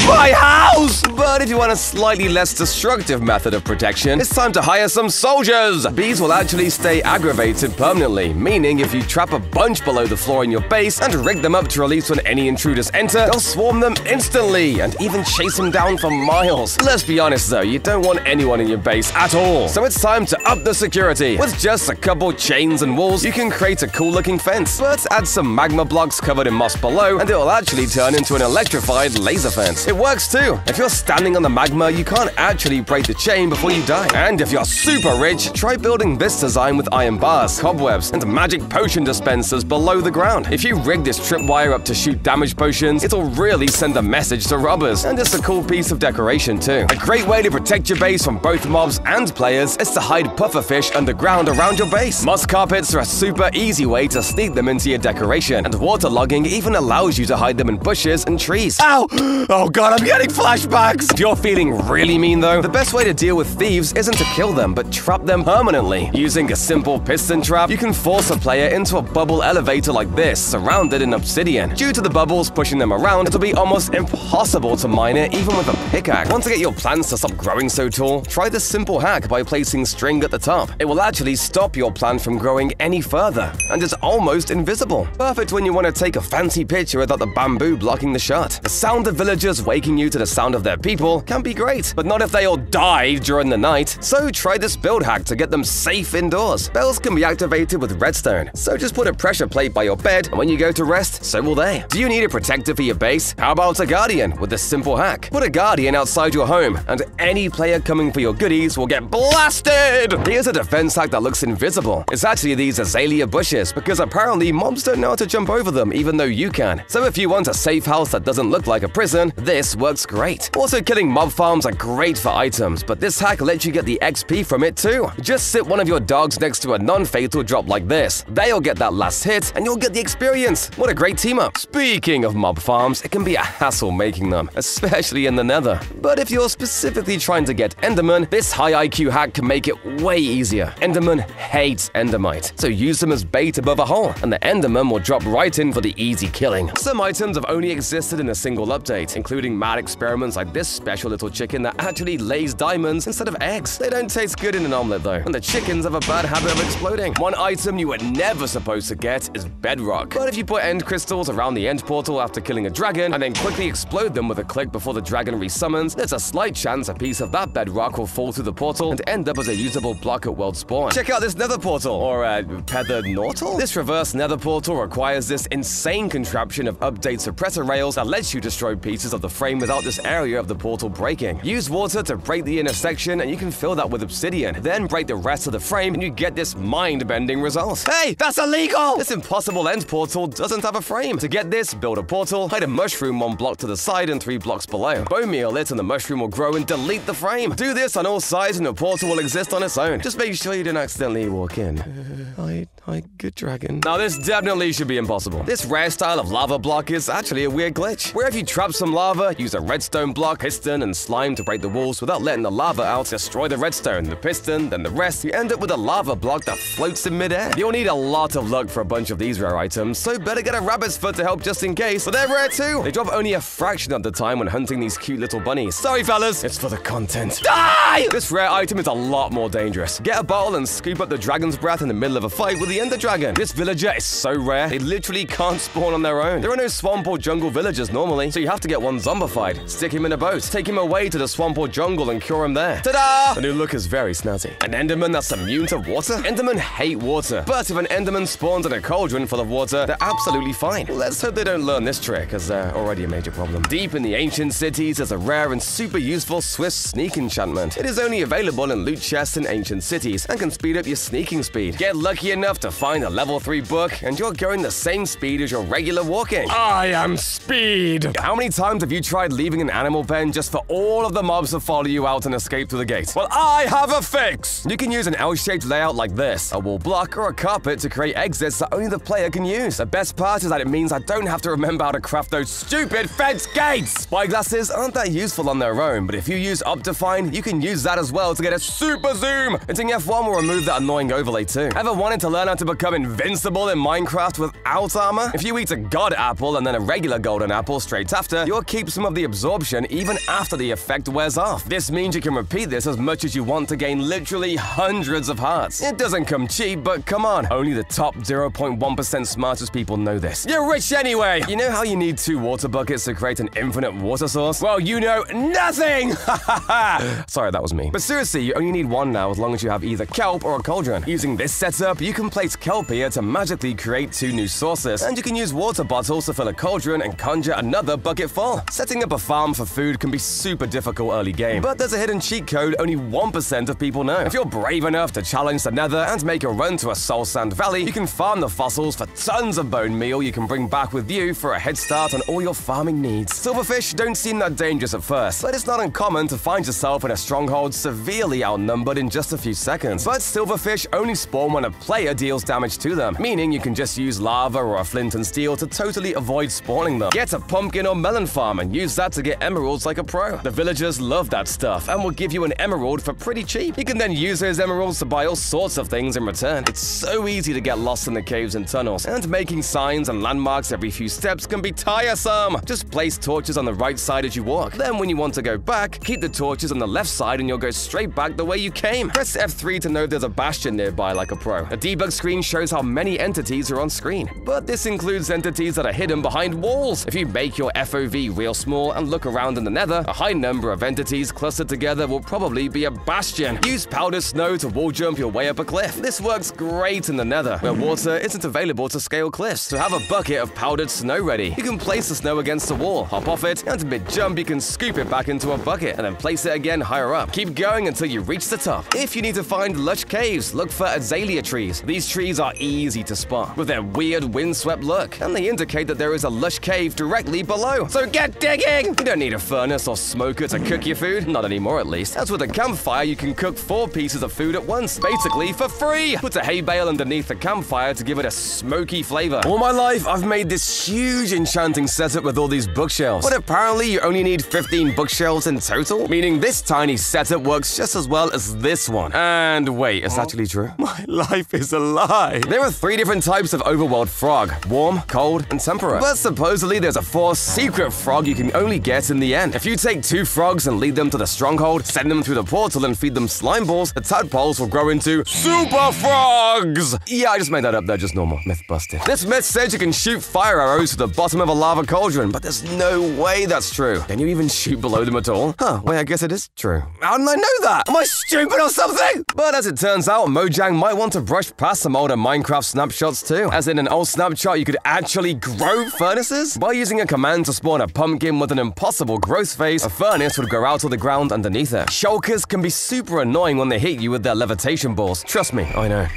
My house! But if you want a slightly less destructive method of protection, it's time to hire some soldiers. Bees will actually stay aggravated permanently, meaning if you trap a bunch below the floor in your base and rig them up to release when any intruders enter, they'll swarm them instantly and even chase them down for miles. Let's be honest though, you don't want anyone in your base at all. So it's time to up the security. With just a couple chains and walls, you can create a cool looking fence, but add some magma blocks covered in moss below and it will actually turn into an electrified laser fence. It works too. If you're standing on the magma, you can't actually break the chain before you die. And if you're super rich, try building this design with iron bars, cobwebs, and magic potion dispensers below the ground. If you rig this tripwire up to shoot damage potions, it'll really send a message to robbers. And it's a cool piece of decoration too. A great way to protect your base from both mobs and players is to hide pufferfish underground around your base. Moss carpets are a super easy way to sneak them into your decoration, and waterlogging even allows you to hide them in bushes and trees. Ow! Oh god, I'm getting flashbacks! If you're feeling really mean though, the best way to deal with thieves isn't to kill them, but trap them permanently. Using a simple piston trap, you can force a player into a bubble elevator like this, surrounded in obsidian. Due to the bubbles pushing them around, it'll be almost impossible to mine it even with a pickaxe. Want to get your plants to stop growing so tall? Try this simple hack by placing string at the top. It will actually stop your plant from growing any further, and it's almost invisible. Perfect when you want to take a fancy picture without the bamboo blocking the shot. The sound of villagers waking you to the sound of their people can be great, but not if they all die during the night. So try this build hack to get them safe indoors. Bells can be activated with redstone, so just put a pressure plate by your bed and when you go to rest, so will they. Do you need a protector for your base? How about a guardian with a simple hack? Put a guardian outside your home, and any player coming for your goodies will get blasted! Here's a defense hack that looks invisible. It's actually these azalea bushes, because apparently mobs don't know how to jump over them even though you can. So if you want a safe house that doesn't look like a prison, this works great. Also, killing mob farms are great for items, but this hack lets you get the XP from it too. Just sit one of your dogs next to a non-fatal drop like this. They'll get that last hit, and you'll get the experience. What a great team up. Speaking of mob farms, it can be a hassle making them, especially in the nether. But if you're specifically trying to get Enderman, this high IQ hack can make it way easier. Enderman hates Endermite, so use them as bait above a hole, and the Enderman will drop right in for the easy killing. Some items have only existed in a single update, including mad experiments like this special little chicken that actually lays diamonds instead of eggs. They don't taste good in an omelet though, and the chickens have a bad habit of exploding. One item you were never supposed to get is bedrock. But if you put end crystals around the end portal after killing a dragon, and then quickly explode them with a click before the dragon resummons, there's a slight chance a piece of that bedrock will fall through the portal and end up as a usable block at world spawn. Check out this nether portal, or uh, Pether Nortal? This reverse nether portal requires this insane contraption of update suppressor rails that lets you destroy pieces of the frame without this area of the portal breaking. Use water to break the intersection and you can fill that with obsidian. Then break the rest of the frame and you get this mind-bending result. Hey, that's illegal! This impossible end portal doesn't have a frame. To get this, build a portal, hide a mushroom one block to the side and three blocks below. Bone meal it and the mushroom will grow and delete the frame. Do this on all sides and the portal will exist on its own. Just make sure you don't accidentally walk in. Uh, hi, hi, good dragon. Now this definitely should be impossible. This rare style of lava block is actually a weird glitch. Where if you trap some lava, use a redstone block, piston, and slime to break the walls without letting the lava out, destroy the redstone, the piston, then the rest, you end up with a lava block that floats in midair. You'll need a lot of luck for a bunch of these rare items, so better get a rabbit's foot to help just in case. But they're rare too. They drop only a fraction of the time when hunting these cute little bunnies. Sorry, fellas, it's for the content. Die! This rare item is a lot more dangerous. Get a bottle and scoop up the dragon's breath in the middle of a fight with the ender dragon. This villager is so rare, they literally can't spawn on their own. There are no swamp or jungle villagers normally, so you have to get one zombified. Stick him in a boat, take him away to the swamp or jungle and cure him there. Ta-da! The new look is very snazzy. An enderman that's immune to water? Endermen hate water, but if an enderman spawns in a cauldron full of water, they're absolutely fine. Let's hope they don't learn this trick, as they're already a major problem. Deep in the ancient cities is a rare and super useful Swift sneak enchantment. It is only available in loot chests in ancient cities and can speed up your sneaking speed. Get lucky enough to find a level 3 book and you're going the same speed as your regular walking. I am speed. How many times have you tried leaving an animal pen just for all of the mobs to follow you out and escape through the gate? Well, I have a fix! You can use an L-shaped layout like this, a wall block or a carpet to create exits that only the player can use. The best part is that it means I don't have to remember how to craft those stupid fence gates! Spyglasses aren't that useful on their own, but if you use Optifine, you can use that as well to get a super zoom! Hitting F1 will remove that annoying overlay too. Ever wanted to learn how to become invincible in Minecraft without armor? If you eat a god apple and then a regular golden apple straight after, you'll keep some of the absorption even after the effect wears off. This means you can repeat this as much as you want to gain literally hundreds of hearts. It doesn't come cheap, but come on, only the top 0.1% smartest people know this. You're rich anyway! You know how you need two water buckets to create an infinite water source? Well, you know nothing! Sorry, that was me. But seriously, you only need one now as long as you have either kelp or a cauldron. Using this setup, you can place kelp here to magically create two new sources, and you can use water bottles to fill a cauldron and conjure another bucket full. Setting up a farm for food can be super difficult early game, but there's a hidden cheat code only 1% of people know. If you're brave enough to challenge the nether and make a run to a soul sand valley, you can farm the fossils for tons of bone meal you can bring back with you for a head start on all your farming needs. Silverfish don't seem that dangerous at first, but it's not uncommon to find yourself in a stronghold severely outnumbered in just a few seconds. But silverfish only spawn when a player deals damage to them, meaning you can just use lava or a flint and steel to totally avoid spawning them. Get a pumpkin or melon farm and use that to get emeralds like a pro. The villagers love that stuff and will give you an emerald for pretty cheap. You can then use those emeralds to buy all sorts of things in return. It's so easy to get lost in the caves and tunnels, and making signs and landmarks every few steps can be tiresome. Just place torches on the right side as you walk. Then when you want to go back, keep the torches on the left side and you'll go straight back the way you came. Press F3 to know if there's a bastion nearby like a pro. A debug screen shows how many entities are on screen, but this includes entities that are hidden behind walls. If you make your FOV real small and look around in the nether, a high number of entities clustered together will probably be a bastion. Use powdered snow to wall jump your way up a cliff. This works great in the nether, where water isn't available to scale cliffs so have a bucket of powdered snow ready. You can place the snow against the wall, hop off it, and mid-jump you can scoop it back into a bucket and then place it again higher up. Keep going until you reach the top. If you need to find lush caves, look for azalea trees. These trees are easy to spot with their weird windswept look, and they indicate that there is a lush cave directly below. So get digging! You don't need a furnace or smoker to cook your food, not anymore at least. As with a campfire, you can cook four pieces of food at once, basically for free. Put a hay bale underneath the campfire to give it a smoky flavor. All my life, I've made this huge enchanting setup with all these bookshelves, but apparently you only need 15 bookshelves in total, meaning this tiny setup works just as well as this one. And wait, it's actually true. My life is a lie. There are three different types of overworld frog, warm, cold, and temperate. But supposedly there's a fourth secret frog you can only get in the end. If you take two frogs and lead them to the stronghold, send them through the portal and feed them slime balls, the tadpoles will grow into super frogs! Yeah, I just made that up, they're just normal. Myth busted. This myth says you can shoot fire arrows to the bottom of a lava cauldron, but there's no way that's true. Can you even shoot below them at all? Huh, wait, I guess it is true. How didn't I know that? Am I stupid or something? But as it turns out, Mojang might want to brush past some older Minecraft snapshots too. As in an old snapshot, you could actually grow furnaces? By using a command to spawn a pumpkin with an impossible growth phase, a furnace would grow out of the ground underneath it. Shulkers can be super annoying when they hit you with their levitation balls. Trust me, I know.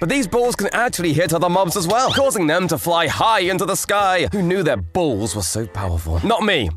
But these balls can actually hit other mobs as well, causing them to fly high into the sky. Who knew their balls were so powerful? Not me.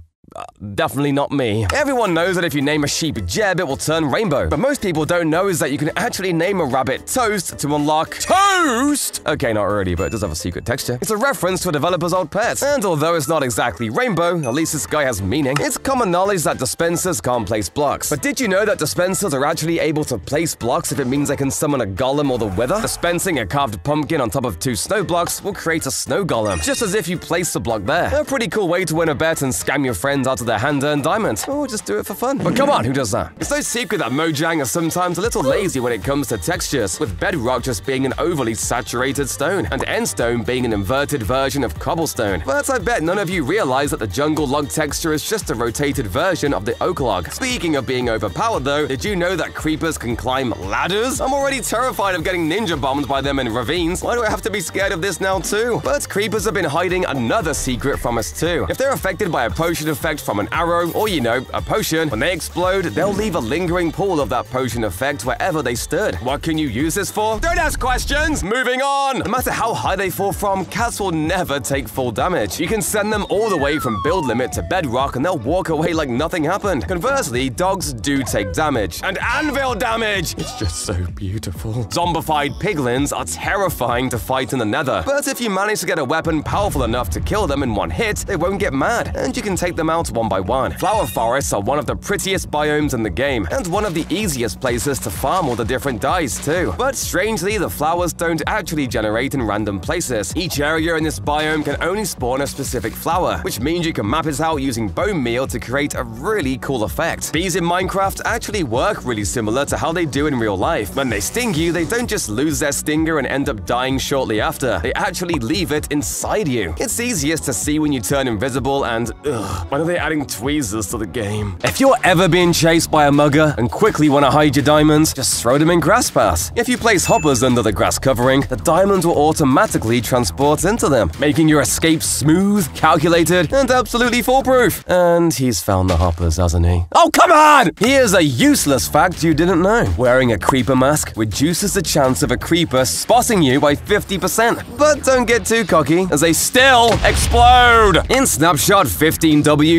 Definitely not me. Everyone knows that if you name a sheep Jeb, it will turn rainbow. But most people don't know is that you can actually name a rabbit Toast to unlock Toast! Okay, not really, but it does have a secret texture. It's a reference to a developer's old pet. And although it's not exactly rainbow, at least this guy has meaning. It's common knowledge that dispensers can't place blocks. But did you know that dispensers are actually able to place blocks if it means they can summon a golem or the wither? Dispensing a carved pumpkin on top of two snow blocks will create a snow golem, just as if you place the block there. A pretty cool way to win a bet and scam your friends out of their hand-earned diamond. Oh, just do it for fun. But come on, who does that? It's no secret that Mojang are sometimes a little lazy when it comes to textures, with bedrock just being an overly saturated stone, and endstone being an inverted version of cobblestone. But I bet none of you realize that the jungle log texture is just a rotated version of the oak log. Speaking of being overpowered though, did you know that creepers can climb ladders? I'm already terrified of getting ninja bombed by them in ravines. Why do I have to be scared of this now too? But creepers have been hiding another secret from us too. If they're affected by a potion effect from an arrow, or you know, a potion, when they explode, they'll leave a lingering pool of that potion effect wherever they stood. What can you use this for? Don't ask questions! Moving on! No matter how high they fall from, cats will never take full damage. You can send them all the way from build limit to bedrock and they'll walk away like nothing happened. Conversely, dogs do take damage. And anvil damage! It's just so beautiful. Zombified piglins are terrifying to fight in the nether. But if you manage to get a weapon powerful enough to kill them in one hit, they won't get mad, and you can take them out one by one. Flower forests are one of the prettiest biomes in the game, and one of the easiest places to farm all the different dyes too. But strangely, the flowers don't actually generate in random places. Each area in this biome can only spawn a specific flower, which means you can map it out using bone meal to create a really cool effect. Bees in Minecraft actually work really similar to how they do in real life. When they sting you, they don't just lose their stinger and end up dying shortly after. They actually leave it inside you. It's easiest to see when you turn invisible and ugh, they adding tweezers to the game? If you're ever being chased by a mugger and quickly want to hide your diamonds, just throw them in grass paths. If you place hoppers under the grass covering, the diamonds will automatically transport into them, making your escape smooth, calculated, and absolutely foolproof. And he's found the hoppers, hasn't he? Oh, come on! Here's a useless fact you didn't know. Wearing a creeper mask reduces the chance of a creeper spotting you by 50%. But don't get too cocky, as they still explode! In Snapshot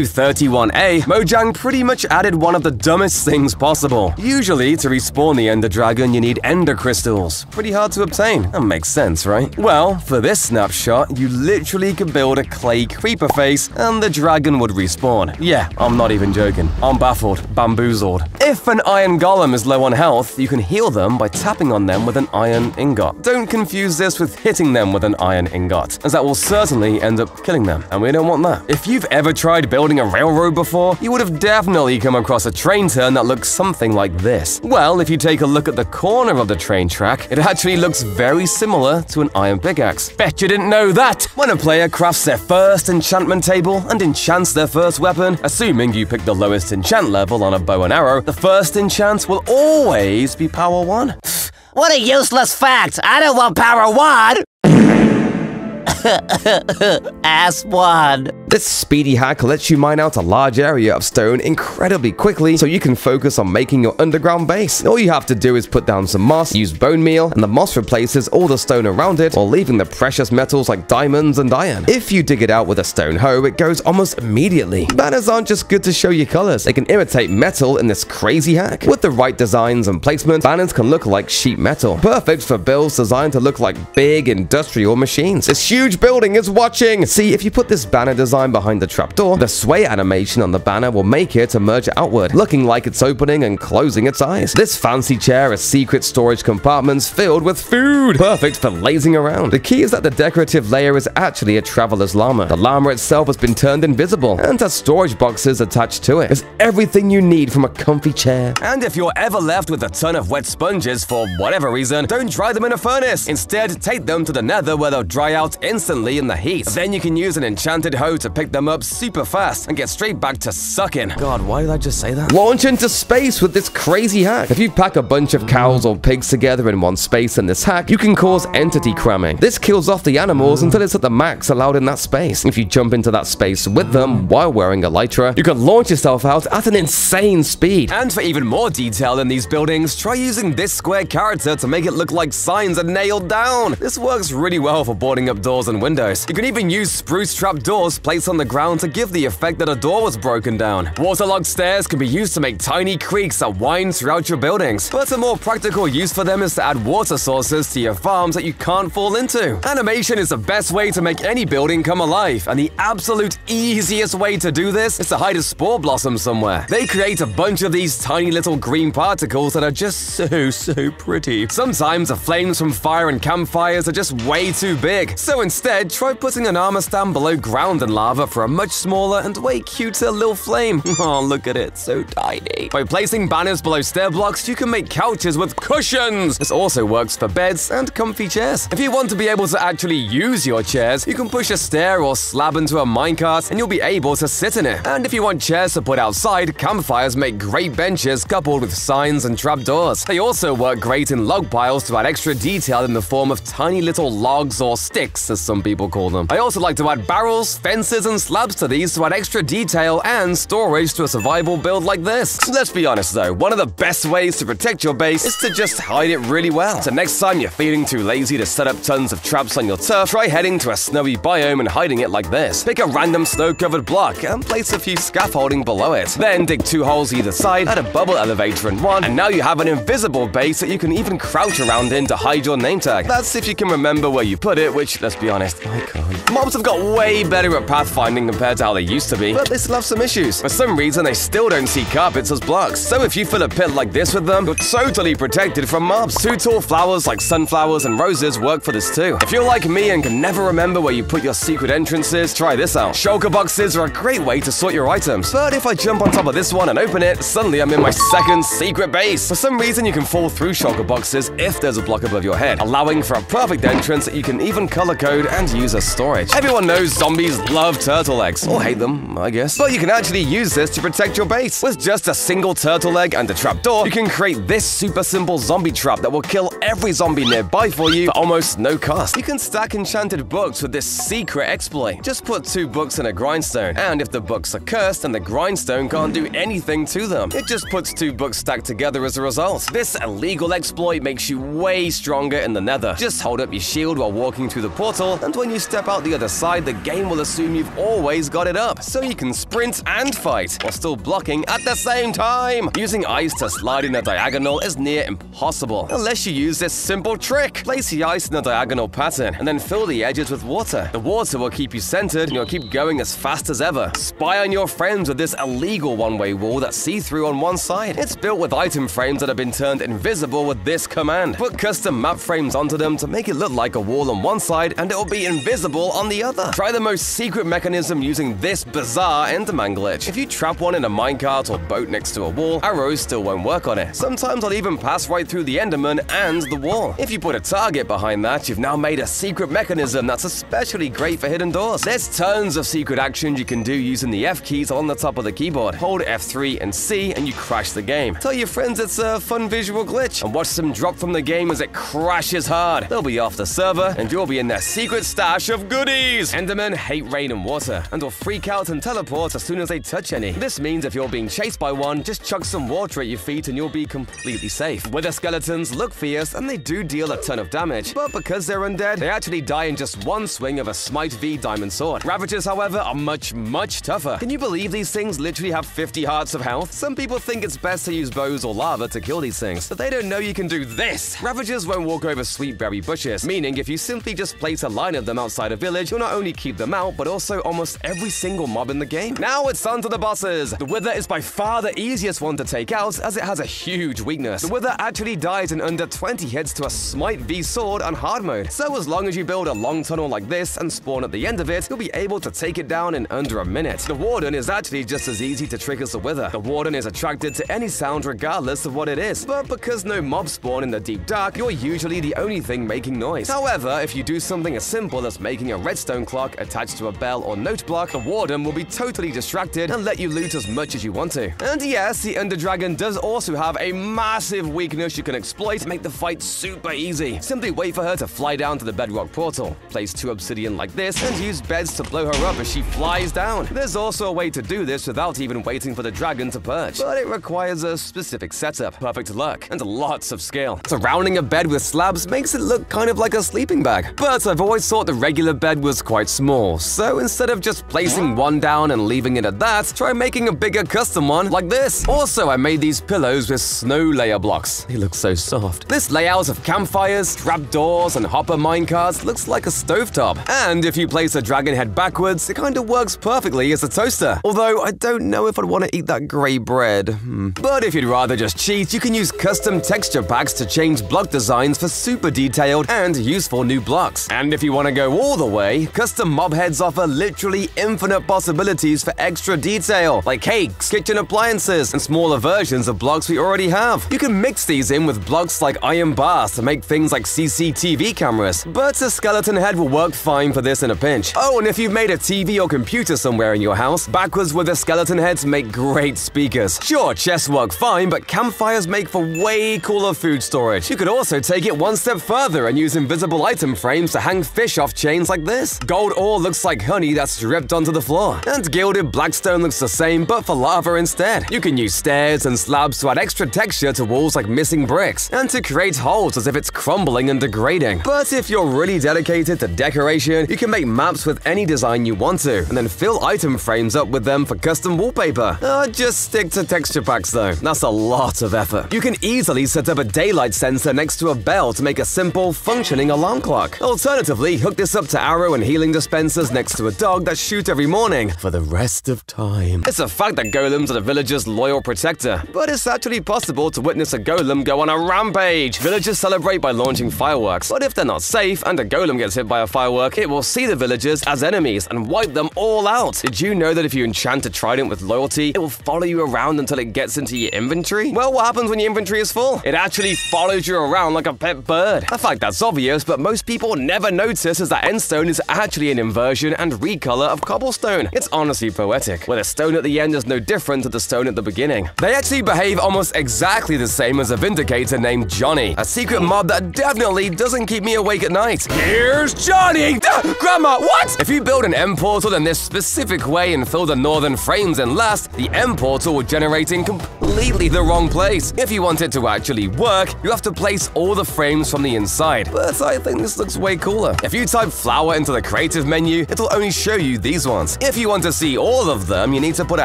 15W31A, Mojang pretty much added one of the dumbest things possible. Usually, to respawn the Ender Dragon, you need Ender Crystals. Pretty hard to obtain. That makes sense, right? Well, for this snapshot, you literally could build a clay creeper face, and the dragon would respawn. Yeah, I'm not even joking. I'm baffled, bamboozled. If an iron golem is low on health, you can heal them by tapping on them with an iron ingot. Don't confuse this with hitting them with an iron ingot, as that will certainly end up killing them, and we don't want that. If you've ever tried building a railroad before, you would have definitely come across a train turn that looks something like this. Well, if you take a look at the corner of the train track, it actually looks very similar to an iron pickaxe. Bet you didn't know that! When a player crafts their first enchantment table and enchants their first weapon, assuming you pick the lowest enchant level on a bow and arrow, the first enchant will always be power 1. What a useless fact! I don't want power one! Ass one. This speedy hack lets you mine out a large area of stone incredibly quickly so you can focus on making your underground base. All you have to do is put down some moss, use bone meal, and the moss replaces all the stone around it while leaving the precious metals like diamonds and iron. If you dig it out with a stone hoe, it goes almost immediately. Banners aren't just good to show your colors, they can imitate metal in this crazy hack. With the right designs and placement, banners can look like sheet metal. Perfect for builds designed to look like big industrial machines. This huge building is watching! See, if you put this banner design behind the trapdoor, the sway animation on the banner will make it emerge outward, looking like it's opening and closing its eyes. This fancy chair has secret storage compartments filled with food, perfect for lazing around. The key is that the decorative layer is actually a traveler's llama. The llama itself has been turned invisible and has storage boxes attached to it. It's everything you need from a comfy chair. And if you're ever left with a ton of wet sponges for whatever reason, don't dry them in a furnace. Instead, take them to the nether where they'll dry out instantly in the heat. Then you can use an enchanted hoe to pick them up super fast and get straight back to sucking. God, why did I just say that? Launch into space with this crazy hack. If you pack a bunch of cows or pigs together in one space in this hack, you can cause entity cramming. This kills off the animals until it's at the max allowed in that space. If you jump into that space with them while wearing a elytra, you can launch yourself out at an insane speed. And for even more detail in these buildings, try using this square character to make it look like signs are nailed down. This works really well for boarding up doors and windows. You can even use spruce trap doors placed on the ground to give the effect that a door was broken down. Waterlogged stairs can be used to make tiny creeks that wind throughout your buildings, but a more practical use for them is to add water sources to your farms that you can't fall into. Animation is the best way to make any building come alive, and the absolute easiest way to do this is to hide a spore blossom somewhere. They create a bunch of these tiny little green particles that are just so, so pretty. Sometimes the flames from fire and campfires are just way too big, so instead, try putting an armor stand below ground and lava for a much smaller and way cuter little flame. Oh, look at it, so tiny. By placing banners below stair blocks, you can make couches with cushions. This also works for beds and comfy chairs. If you want to be able to actually use your chairs, you can push a stair or slab into a minecart and you'll be able to sit in it. And if you want chairs to put outside, campfires make great benches coupled with signs and trapdoors. They also work great in log piles to add extra detail in the form of tiny little logs or sticks, as some people call them. I also like to add barrels, fences, and slabs to these to add extra detail and storage to a survival build like this. Let's be honest though, one of the best ways to protect your base is to just hide it really well. So next time you're feeling too lazy to set up tons of traps on your turf, try heading to a snowy biome and hiding it like this. Pick a random snow-covered block and place a few scaffolding below it. Then dig two holes either side, add a bubble elevator in one, and now you have an invisible base that you can even crouch around in to hide your name tag. That's if you can remember where you put it, which, let's be honest, I can't. Mobs have got way better at pathfinding compared to how they used to be, but they still have some issues. For some reason, they still don't see carpets as blocks. So if you fill a pit like this with them, you're totally protected from mobs. Two tall flowers like sunflowers and roses work for this too. If you're like me and can never remember where you put your secret entrances, try this out. Shulker boxes are a great way to sort your items. But if I jump on top of this one and open it, suddenly I'm in my second secret base. For some reason, you can fall through shulker boxes if there's a block above your head, allowing for a perfect entrance that you can even color code and use as storage. Everyone knows zombies love turtle eggs, or hate them, I guess. But you can actually use this to protect your base. With just a single turtle egg and a trapdoor, you can create this super simple zombie trap that will kill every zombie nearby for you for almost no cost. You can stack enchanted books with this secret exploit. Just put two books in a grindstone, and if the books are cursed, then the grindstone can't do anything to them. It just puts two books stacked together as a result. This illegal exploit makes you way stronger in the nether. Just hold up your shield while walking through the portal, and when you step out the other side, the game will assume you've always got it up, so you can sprint and fight while still blocking at the same time. Using ice to slide in a diagonal is near impossible, unless you use this simple trick. Place the ice in a diagonal pattern, and then fill the edges with water. The water will keep you centered, and you'll keep going as fast as ever. Spy on your friends with this illegal one-way wall that's see-through on one side. It's built with item frames that have been turned invisible with this command. Put custom map frames onto them to make it look like a wall on one side, and it will be invisible on the other. Try the most secret mechanism using this bizarre Enderman glitch. If you trap one in a minecart or boat next to a wall, arrows still won't work on it. Sometimes I'll even pass right through the Enderman and the wall. If you put a target behind that, you've now made a secret mechanism that's especially great for hidden doors. There's tons of secret actions you can do using the F keys on the top of the keyboard. Hold F3 and C and you crash the game. Tell your friends it's a fun visual glitch and watch them drop from the game as it crashes hard. They'll be off the server and you'll be in their secret stash of goodies. Endermen hate rain water and will freak out and teleport as soon as they touch any. This means if you're being chased by one, just chuck some water at your feet and you'll be completely safe. Wither skeletons look fierce and they do deal a ton of damage, but because they're undead, they actually die in just one swing of a Smite V diamond sword. Ravagers, however, are much, much tougher. Can you believe these things literally have 50 hearts of health? Some people think it's best to use bows or lava to kill these things, but they don't know you can do this. Ravagers won't walk over sweet berry bushes, meaning if you simply just place a line of them outside a village, you'll not only keep them out, but also almost every single mob in the game. Now it's on to the bosses. The Wither is by far the easiest one to take out, as it has a huge weakness. The Wither actually dies in under 20 hits to a Smite V sword on hard mode, so as long as you build a long tunnel like this and spawn at the end of it, you'll be able to take it down in under a minute. The Warden is actually just as easy to trick as the Wither. The Warden is attracted to any sound regardless of what it is, but because no mobs spawn in the deep dark, you're usually the only thing making noise. However, if you do something as simple as making a redstone clock attached to a bell or note block, the Warden will be totally distracted and let you loot as much as you want to. And yes, the Ender Dragon does also have a massive weakness you can exploit to make the fight super easy. Simply wait for her to fly down to the bedrock portal, place two obsidian like this, and use beds to blow her up as she flies down. There's also a way to do this without even waiting for the dragon to perch, but it requires a specific setup, perfect luck, and lots of skill. Surrounding a bed with slabs makes it look kind of like a sleeping bag, but I've always thought the regular bed was quite small, so instead of just placing one down and leaving it at that, try making a bigger custom one like this. Also, I made these pillows with snow layer blocks. They look so soft. This layout of campfires, trap doors, and hopper minecarts looks like a stovetop. And if you place a dragon head backwards, it kind of works perfectly as a toaster. Although I don't know if I'd want to eat that grey bread. Hmm. But if you'd rather just cheat, you can use custom texture packs to change block designs for super detailed and useful new blocks. And if you want to go all the way, custom mob heads offer literally infinite possibilities for extra detail, like cakes, kitchen appliances, and smaller versions of blocks we already have. You can mix these in with blocks like iron bars to make things like CCTV cameras, but a skeleton head will work fine for this in a pinch. Oh, and if you've made a TV or computer somewhere in your house, backwards with the skeleton heads make great speakers. Sure, chests work fine, but campfires make for way cooler food storage. You could also take it one step further and use invisible item frames to hang fish off chains like this. Gold ore looks like honey that's dripped onto the floor. And gilded blackstone looks the same, but for lava instead. You can use stairs and slabs to add extra texture to walls like missing bricks, and to create holes as if it's crumbling and degrading. But if you're really dedicated to decoration, you can make maps with any design you want to, and then fill item frames up with them for custom wallpaper. Uh, just stick to texture packs though, that's a lot of effort. You can easily set up a daylight sensor next to a bell to make a simple, functioning alarm clock. Alternatively, hook this up to arrow and healing dispensers next to a dog that shoots every morning for the rest of time. It's a fact that golems are the villager's loyal protector, but it's actually possible to witness a golem go on a rampage. Villagers celebrate by launching fireworks, but if they're not safe and a golem gets hit by a firework, it will see the villagers as enemies and wipe them all out. Did you know that if you enchant a trident with loyalty, it will follow you around until it gets into your inventory? Well, what happens when your inventory is full? It actually follows you around like a pet bird. A fact that's obvious, but most people never notice is that endstone is actually an inversion and recolor of cobblestone. It's honestly poetic, where the stone at the end is no different to the stone at the beginning. They actually behave almost exactly the same as a Vindicator named Johnny, a secret mob that definitely doesn't keep me awake at night. Here's Johnny! Grandma, what? If you build an End portal in this specific way and fill the northern frames in last, the End portal will generate in completely the wrong place. If you want it to actually work, you have to place all the frames from the inside. But I think this looks way cooler. If you type flower into the creative menu, it'll only show you these ones. If you want to see all of them, you need to put a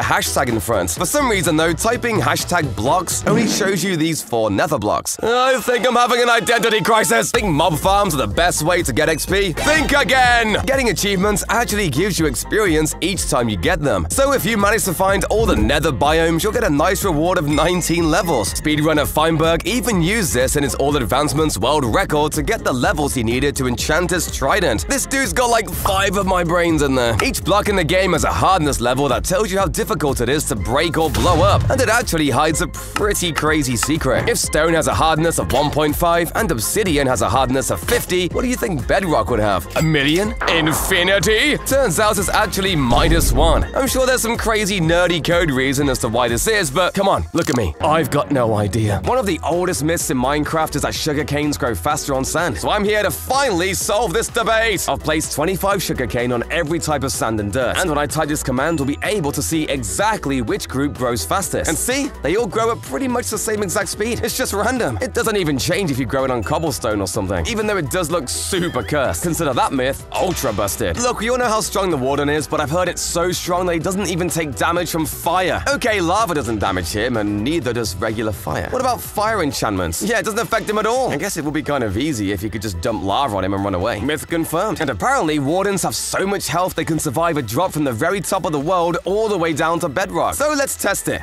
hashtag in front. For some reason though, typing hashtag blocks only shows you these four nether blocks. I think I'm having an identity crisis. Think mob farms are the best way to get XP? Think again! Getting achievements actually gives you experience each time you get them. So if you manage to find all the nether biomes, you'll get a nice reward of 19 levels. Speedrunner Feinberg even used this in his All Advancements world record to get the levels he needed to enchant his trident. This dude's got like five of my brain in there. Each block in the game has a hardness level that tells you how difficult it is to break or blow up, and it actually hides a pretty crazy secret. If stone has a hardness of 1.5 and obsidian has a hardness of 50, what do you think bedrock would have? A million? Infinity? Turns out it's actually minus one. I'm sure there's some crazy nerdy code reason as to why this is, but come on, look at me. I've got no idea. One of the oldest myths in Minecraft is that sugar canes grow faster on sand, so I'm here to finally solve this debate. I've placed 25 sugarcane on every type of sand and dirt, and when I type this command, we'll be able to see exactly which group grows fastest. And see, they all grow at pretty much the same exact speed. It's just random. It doesn't even change if you grow it on cobblestone or something, even though it does look super cursed. Consider that myth ultra busted. Look, we all know how strong the warden is, but I've heard it's so strong that he doesn't even take damage from fire. Okay, lava doesn't damage him, and neither does regular fire. What about fire enchantments? Yeah, it doesn't affect him at all. I guess it would be kind of easy if you could just dump lava on him and run away. Myth confirmed. And apparently, wardens have so much health they can survive a drop from the very top of the world all the way down to bedrock. So let's test it.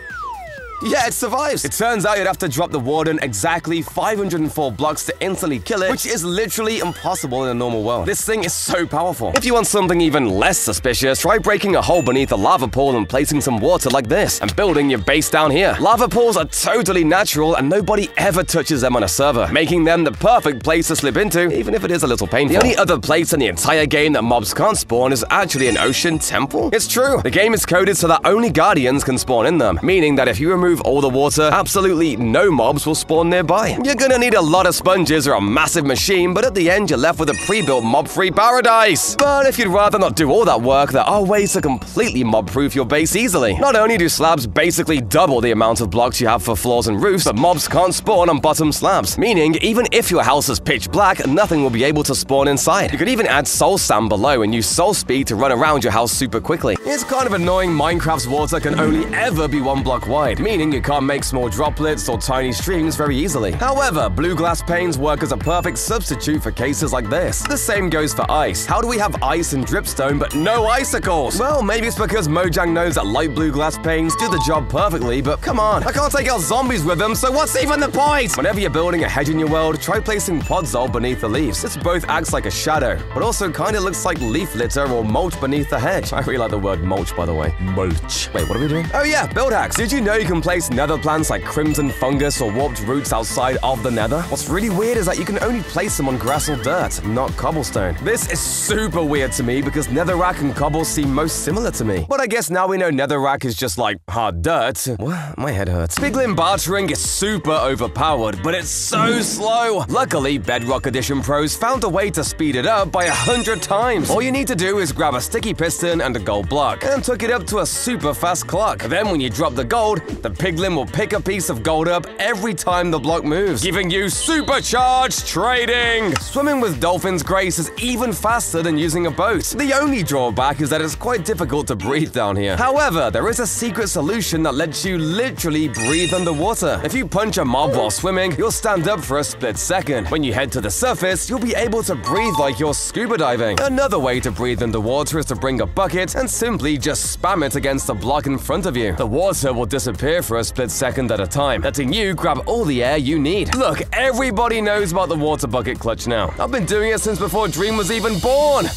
Yeah, it survives. It turns out you'd have to drop the Warden exactly 504 blocks to instantly kill it, which is literally impossible in a normal world. This thing is so powerful. If you want something even less suspicious, try breaking a hole beneath a lava pool and placing some water like this, and building your base down here. Lava pools are totally natural, and nobody ever touches them on a server, making them the perfect place to slip into, even if it is a little painful. The only other place in the entire game that mobs can't spawn is actually an ocean temple. It's true. The game is coded so that only guardians can spawn in them, meaning that if you remove all the water, absolutely no mobs will spawn nearby. You're gonna need a lot of sponges or a massive machine, but at the end you're left with a pre-built mob-free paradise. But if you'd rather not do all that work, there are ways to completely mob-proof your base easily. Not only do slabs basically double the amount of blocks you have for floors and roofs, but mobs can't spawn on bottom slabs, meaning even if your house is pitch black, nothing will be able to spawn inside. You could even add soul sand below and use soul speed to run around your house super quickly. It's kind of annoying Minecraft's water can only ever be one block wide, meaning you can't make small droplets or tiny streams very easily. However, blue glass panes work as a perfect substitute for cases like this. The same goes for ice. How do we have ice and dripstone but no icicles? Well, maybe it's because Mojang knows that light blue glass panes do the job perfectly, but come on, I can't take out zombies with them, so what's even the point? Whenever you're building a hedge in your world, try placing podzol beneath the leaves. This both acts like a shadow, but also kind of looks like leaf litter or mulch beneath the hedge. I really like the word mulch, by the way. Mulch. Wait, what are we doing? Oh yeah, build hacks. Did you know you can place nether plants like crimson fungus or warped roots outside of the nether? What's really weird is that you can only place them on grass or dirt, not cobblestone. This is super weird to me because netherrack and cobble seem most similar to me. But I guess now we know netherrack is just like hard dirt. What? My head hurts. Piglin bartering is super overpowered, but it's so slow. Luckily, Bedrock Edition pros found a way to speed it up by a hundred times. All you need to do is grab a sticky piston and a gold block, and took it up to a super fast clock. Then when you drop the gold, the piglin will pick a piece of gold up every time the block moves, giving you supercharged trading. Swimming with Dolphin's Grace is even faster than using a boat. The only drawback is that it's quite difficult to breathe down here. However, there is a secret solution that lets you literally breathe underwater. If you punch a mob while swimming, you'll stand up for a split second. When you head to the surface, you'll be able to breathe like you're scuba diving. Another way to breathe underwater is to bring a bucket and simply just spam it against the block in front of you. The water will disappear for a split second at a time, letting you grab all the air you need. Look, everybody knows about the water bucket clutch now. I've been doing it since before Dream was even born.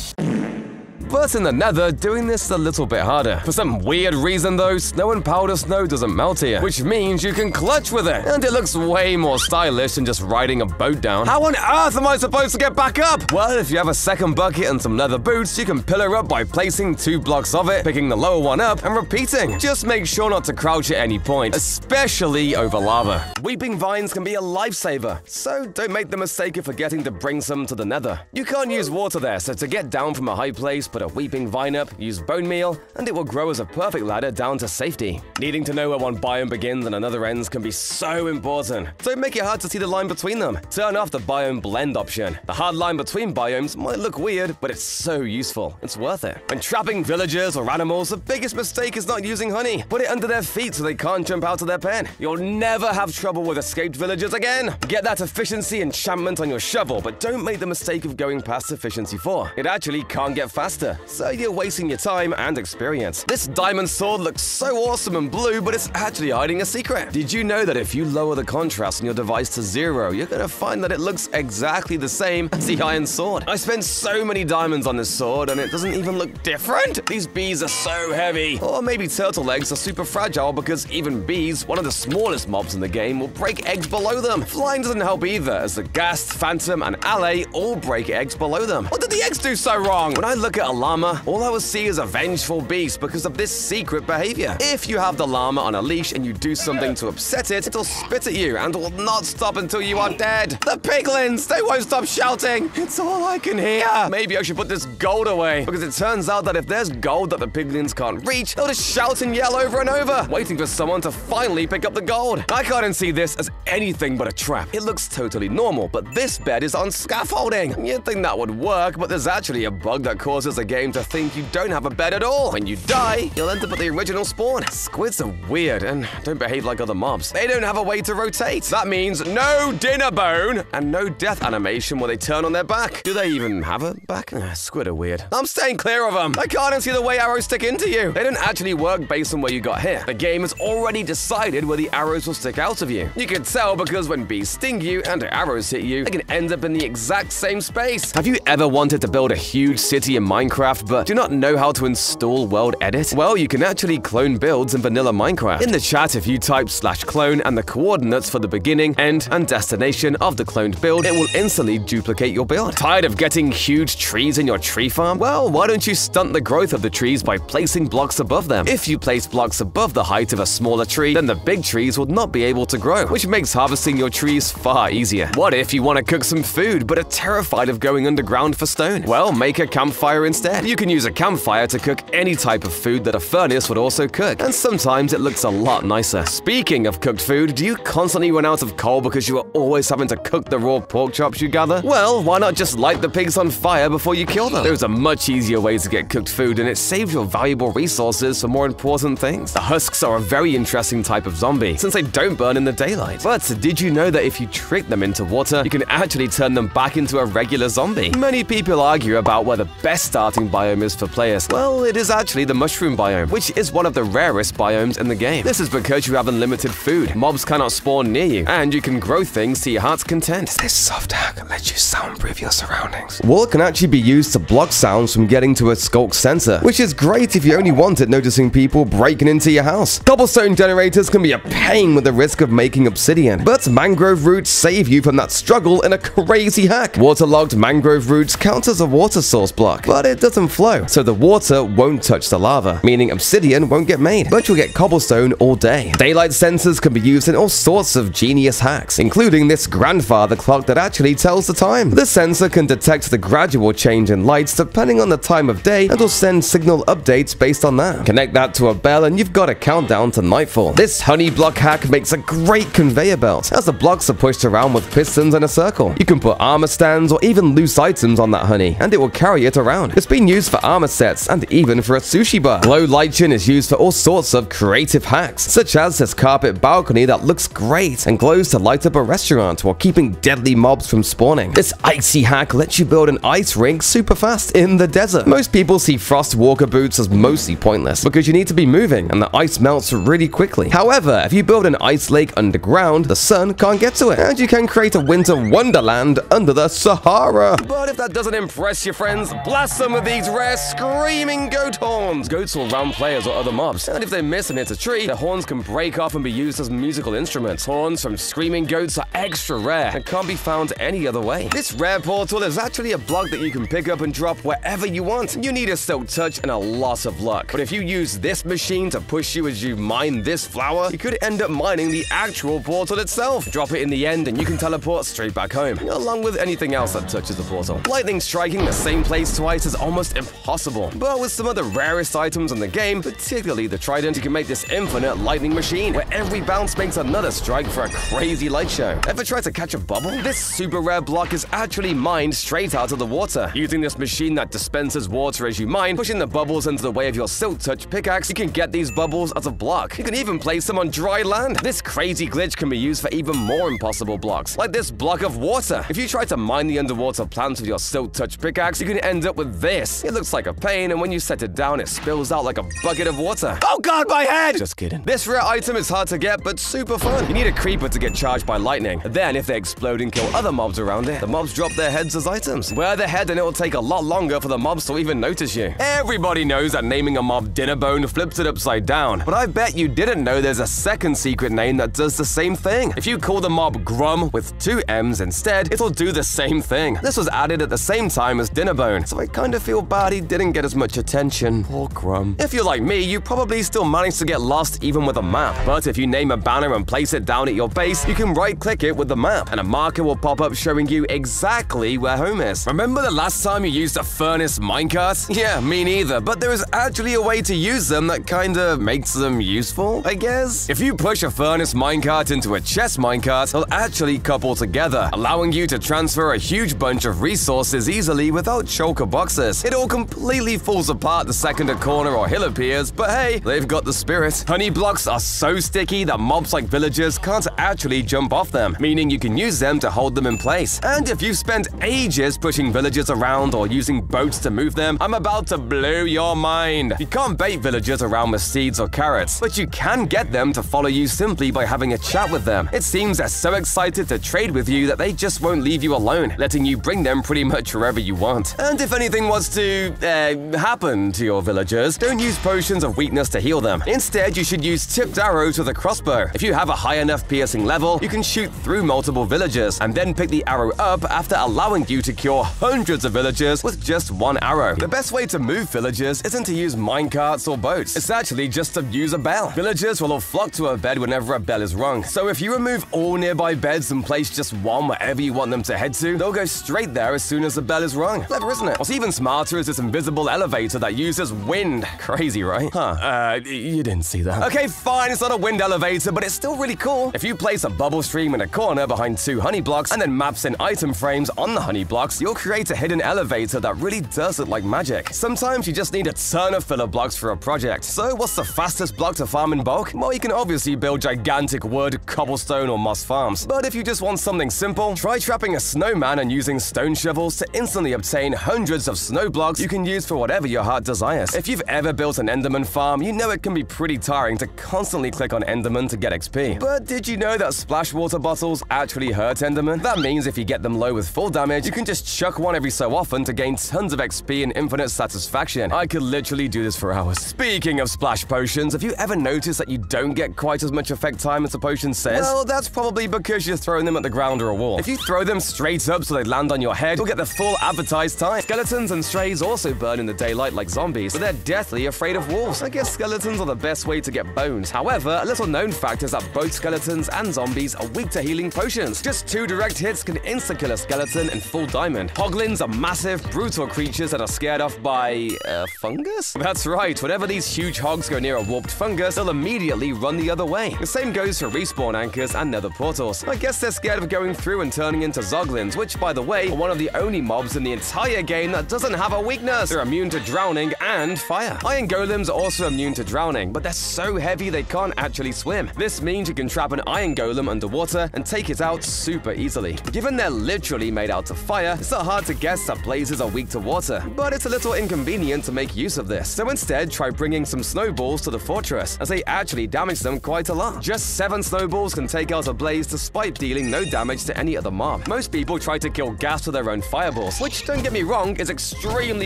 But in the nether, doing this is a little bit harder. For some weird reason though, snow and powder snow doesn't melt here, which means you can clutch with it. And it looks way more stylish than just riding a boat down. How on earth am I supposed to get back up? Well, if you have a second bucket and some leather boots, you can pillar up by placing two blocks of it, picking the lower one up, and repeating. Just make sure not to crouch at any point, especially over lava. Weeping vines can be a lifesaver, so don't make the mistake of forgetting to bring some to the nether. You can't use water there, so to get down from a high place, put a weeping vine up, use bone meal, and it will grow as a perfect ladder down to safety. Needing to know where one biome begins and another ends can be so important. Don't make it hard to see the line between them. Turn off the biome blend option. The hard line between biomes might look weird, but it's so useful. It's worth it. When trapping villagers or animals, the biggest mistake is not using honey. Put it under their feet so they can't jump out of their pen. You'll never have trouble with escaped villagers again. Get that efficiency enchantment on your shovel, but don't make the mistake of going past efficiency 4. It actually can't get faster. Faster, so you're wasting your time and experience. This diamond sword looks so awesome and blue, but it's actually hiding a secret. Did you know that if you lower the contrast on your device to zero, you're gonna find that it looks exactly the same as the iron sword? I spent so many diamonds on this sword, and it doesn't even look different. These bees are so heavy. Or maybe turtle eggs are super fragile because even bees, one of the smallest mobs in the game, will break eggs below them. Flying doesn't help either, as the Ghast, Phantom, and Allay all break eggs below them. What did the eggs do so wrong? When I look at a llama, all I will see is a vengeful beast because of this secret behavior. If you have the llama on a leash and you do something to upset it, it'll spit at you and will not stop until you are dead. The piglins, they won't stop shouting. It's all I can hear. Maybe I should put this gold away because it turns out that if there's gold that the piglins can't reach, they'll just shout and yell over and over, waiting for someone to finally pick up the gold. I can't see this as anything but a trap. It looks totally normal, but this bed is on scaffolding. You'd think that would work, but there's actually a bug that causes the game to think you don't have a bed at all. When you die, you'll end up at the original spawn. Squids are weird and don't behave like other mobs. They don't have a way to rotate. That means no dinner bone and no death animation where they turn on their back. Do they even have a back? Squid are weird. I'm staying clear of them. I can't see the way arrows stick into you. They don't actually work based on where you got hit. The game has already decided where the arrows will stick out of you. You can tell because when bees sting you and arrows hit you, they can end up in the exact same space. Have you ever wanted to build a huge city in Minecraft but do not know how to install World Edit? Well, you can actually clone builds in vanilla Minecraft. In the chat, if you type slash clone and the coordinates for the beginning, end, and destination of the cloned build, it will instantly duplicate your build. Tired of getting huge trees in your tree farm? Well, why don't you stunt the growth of the trees by placing blocks above them? If you place blocks above the height of a smaller tree, then the big trees will not be able to grow, which makes harvesting your trees far easier. What if you want to cook some food but are terrified of going underground for stone? Well, make a campfire instead. You can use a campfire to cook any type of food that a furnace would also cook, and sometimes it looks a lot nicer. Speaking of cooked food, do you constantly run out of coal because you are always having to cook the raw pork chops you gather? Well, why not just light the pigs on fire before you kill them? There's a much easier way to get cooked food, and it saves your valuable resources for more important things. The husks are a very interesting type of zombie, since they don't burn in the daylight. But did you know that if you trick them into water, you can actually turn them back into a regular zombie? Many people argue about where the best starting biome is for players. Well, it is actually the mushroom biome, which is one of the rarest biomes in the game. This is because you have unlimited food, mobs cannot spawn near you, and you can grow things to your heart's content. This soft hack lets you soundproof your surroundings. Wool can actually be used to block sounds from getting to a sculk sensor, which is great if you only want it noticing people breaking into your house. Cobblestone generators can be a pain with the risk of making obsidian, but mangrove roots save you from that struggle in a crazy hack. Waterlogged mangrove roots count as a water source block, but it doesn't flow, so the water won't touch the lava, meaning obsidian won't get made, but you'll get cobblestone all day. Daylight sensors can be used in all sorts of genius hacks, including this grandfather clock that actually tells the time. The sensor can detect the gradual change in lights depending on the time of day and will send signal updates based on that. Connect that to a bell and you've got a countdown to nightfall. This honey block hack makes a great conveyor belt, as the blocks are pushed around with pistons in a circle. You can put armor stands or even loose items on that honey, and it will carry it around. It's been used for armor sets and even for a sushi bar. Glow Lichen is used for all sorts of creative hacks, such as this carpet balcony that looks great and glows to light up a restaurant while keeping deadly mobs from spawning. This icy hack lets you build an ice rink super fast in the desert. Most people see frost walker boots as mostly pointless because you need to be moving and the ice melts really quickly. However, if you build an ice lake underground, the sun can't get to it, and you can create a winter wonderland under the Sahara. But if that doesn't impress your friends, blast some of these rare screaming goat horns. Goats will round players or other mobs, and if they miss and hit a tree, the horns can break off and be used as musical instruments. Horns from screaming goats are extra rare and can't be found any other way. This rare portal is actually a block that you can pick up and drop wherever you want. You need a silk touch and a lot of luck. But if you use this machine to push you as you mine this flower, you could end up mining the actual portal itself. Drop it in the end and you can teleport straight back home, along with anything else that touches the portal. Lightning striking the same place twice is almost impossible. But with some of the rarest items in the game, particularly the trident, you can make this infinite lightning machine, where every bounce makes another strike for a crazy light show. Ever try to catch a bubble? This super rare block is actually mined straight out of the water. Using this machine that dispenses water as you mine, pushing the bubbles into the way of your Silk Touch pickaxe, you can get these bubbles as a block. You can even place them on dry land. This crazy glitch can be used for even more impossible blocks, like this block of water. If you try to mine the underwater plants with your Silk Touch pickaxe, you can end up with this this. It looks like a pain, and when you set it down, it spills out like a bucket of water. Oh god, my head! Just kidding. This rare item is hard to get, but super fun. You need a creeper to get charged by lightning. Then, if they explode and kill other mobs around it, the mobs drop their heads as items. Wear the head and it will take a lot longer for the mobs to even notice you. Everybody knows that naming a mob Dinnerbone flips it upside down, but I bet you didn't know there's a second secret name that does the same thing. If you call the mob Grum with two M's instead, it'll do the same thing. This was added at the same time as Dinnerbone, so I kinda feel bad he didn't get as much attention. Poor Grum. If you're like me, you probably still manage to get lost even with a map. But if you name a banner and place it down at your base, you can right-click it with the map, and a marker will pop up showing you exactly where home is. Remember the last time you used a furnace minecart? Yeah, me neither, but there is actually a way to use them that kinda makes them useful, I guess? If you push a furnace minecart into a chest minecart, they'll actually couple together, allowing you to transfer a huge bunch of resources easily without shulker boxes. It all completely falls apart the second a corner or hill appears, but hey, they've got the spirit. Honey blocks are so sticky that mobs like villagers can't actually jump off them, meaning you can use them to hold them in place. And if you've spent ages pushing villagers around or using boats to move them, I'm about to blow your mind. You can't bait villagers around with seeds or carrots, but you can get them to follow you simply by having a chat with them. It seems they're so excited to trade with you that they just won't leave you alone, letting you bring them pretty much wherever you want. And if anything was to, uh, happen to your villagers, don't use potions of weakness to heal them. Instead, you should use tipped arrows with a crossbow. If you have a high enough piercing level, you can shoot through multiple villagers, and then pick the arrow up after allowing you to cure hundreds of villagers with just one arrow. The best way to move villagers isn't to use minecarts or boats. It's actually just to use a bell. Villagers will all flock to a bed whenever a bell is rung. So if you remove all nearby beds and place just one wherever you want them to head to, they'll go straight there as soon as the bell is rung. Clever, isn't it? What's even smarter is this invisible elevator that uses wind. Crazy, right? Huh. Uh, you didn't see that. Okay, fine, it's not a wind elevator, but it's still really cool. If you place a bubble stream in a corner behind two honey blocks and then maps in item frames on the honey blocks, you'll create a hidden elevator that really does it like magic. Sometimes you just need a ton of filler blocks for a project. So what's the fastest block to farm in bulk? Well, you can obviously build gigantic wood, cobblestone, or moss farms. But if you just want something simple, try trapping a snowman and using stone shovels to instantly obtain hundreds of snow blocks you can use for whatever your heart desires. If you've ever built an Enderman farm, you know it can be pretty tiring to constantly click on Enderman to get XP. But did you know that splash water bottles actually hurt Enderman? That means if you get them low with fall damage, you can just chuck one every so often to gain tons of XP and infinite satisfaction. I could literally do this for hours. Speaking of splash potions, have you ever noticed that you don't get quite as much effect time as a potion says? Well, that's probably because you're throwing them at the ground or a wall. If you throw them straight up so they land on your head, you'll get the full advertised time. Skeletons and strays also burn in the daylight like zombies, but they're deathly afraid of wolves. I guess skeletons are the best way to get bones. However, a little known fact is that both skeletons and zombies are weak to healing potions. Just two direct hits can insta-kill a skeleton in full diamond. Hoglins are massive, brutal creatures that are scared off by... Uh, fungus? That's right, whenever these huge hogs go near a warped fungus, they'll immediately run the other way. The same goes for respawn anchors and nether portals. I guess they're scared of going through and turning into zoglins, which, by the way, are one of the only mobs in the entire game that doesn't have a weakness. They're immune to drowning and fire. Iron golems are also immune to drowning, but they're so heavy they can't actually swim. This means you can trap an iron golem underwater and take it out super easily. Given they're literally made out of fire, it's not hard to guess that blazes are weak to water, but it's a little inconvenient to make use of this. So instead, try bringing some snowballs to the fortress, as they actually damage them quite a lot. Just seven snowballs can take out a blaze despite dealing no damage to any other mob. Most people try to kill ghasts with their own fireballs, which, don't get me wrong, is extremely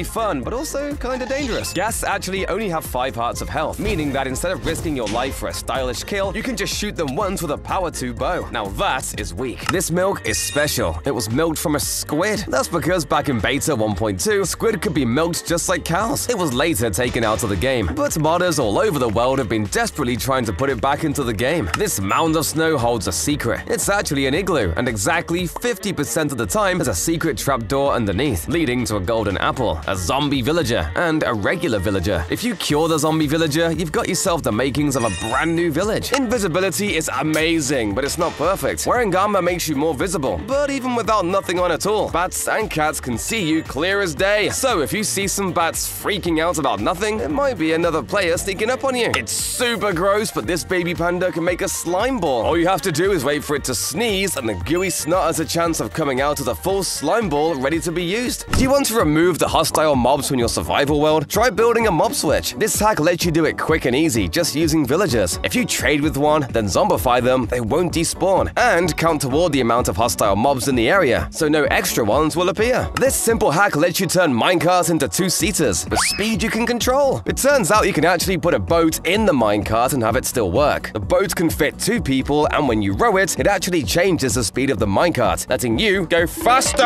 fun, but also kinda dangerous. Ghasts actually only have 5 hearts of health, meaning that instead of risking your life for a stylish kill, you can just shoot them once with a power 2 bow. Now that is weak. This milk is special. It was milked from a squid. That's because back in beta 1.2, squid could be milked just like cows. It was later taken out of the game, but modders all over the world have been desperately trying to put it back into the game. This mound of snow holds a secret. It's actually an igloo, and exactly 50% of the time there's a secret trapdoor underneath, leading to a golden apple, a zombie villager, and a regular villager. If you cure the zombie villager, you've got yourself the makings of a brand new village. Invisibility is amazing, but it's not perfect. Wearing armor makes you more visible, but even without nothing on at all, bats and cats can see you clear as day. So if you see some bats freaking out about nothing, it might be another player sneaking up on you. It's super gross, but this baby panda can make a slime ball. All you have to do is wait for it to sneeze, and the gooey snot has a chance of coming out as a full slime ball ready to be used. Do you want to remove the hostile mobs from your survival world, try building a mob switch. This hack lets you do it quick and easy, just using villagers. If you trade with one, then zombify them, they won't despawn, and count toward the amount of hostile mobs in the area, so no extra ones will appear. This simple hack lets you turn minecarts into two-seaters, with speed you can control. It turns out you can actually put a boat in the minecart and have it still work. The boat can fit two people, and when you row it, it actually changes the speed of the minecart, letting you go faster!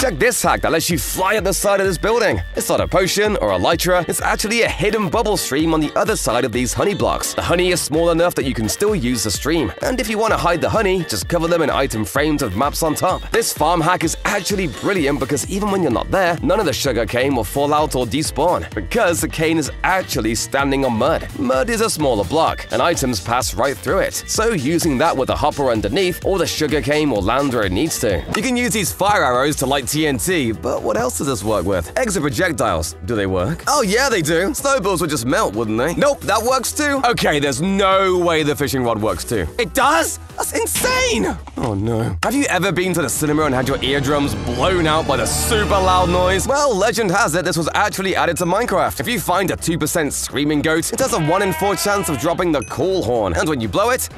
Check this hack that lets you fly at the of this building. It's not a potion or a elytra, it's actually a hidden bubble stream on the other side of these honey blocks. The honey is small enough that you can still use the stream, and if you want to hide the honey, just cover them in item frames with maps on top. This farm hack is actually brilliant because even when you're not there, none of the sugar cane will fall out or despawn, because the cane is actually standing on mud. Mud is a smaller block, and items pass right through it, so using that with a hopper underneath, all the sugar cane will land where it needs to. You can use these fire arrows to light TNT, but what else does this work with? Eggs are projectiles. Do they work? Oh yeah, they do. Snowballs would just melt, wouldn't they? Nope, that works too. Okay, there's no way the fishing rod works too. It does? That's insane! Oh no. Have you ever been to the cinema and had your eardrums blown out by the super loud noise? Well, legend has it this was actually added to Minecraft. If you find a 2% screaming goat, it has a 1 in 4 chance of dropping the call horn, and when you blow it,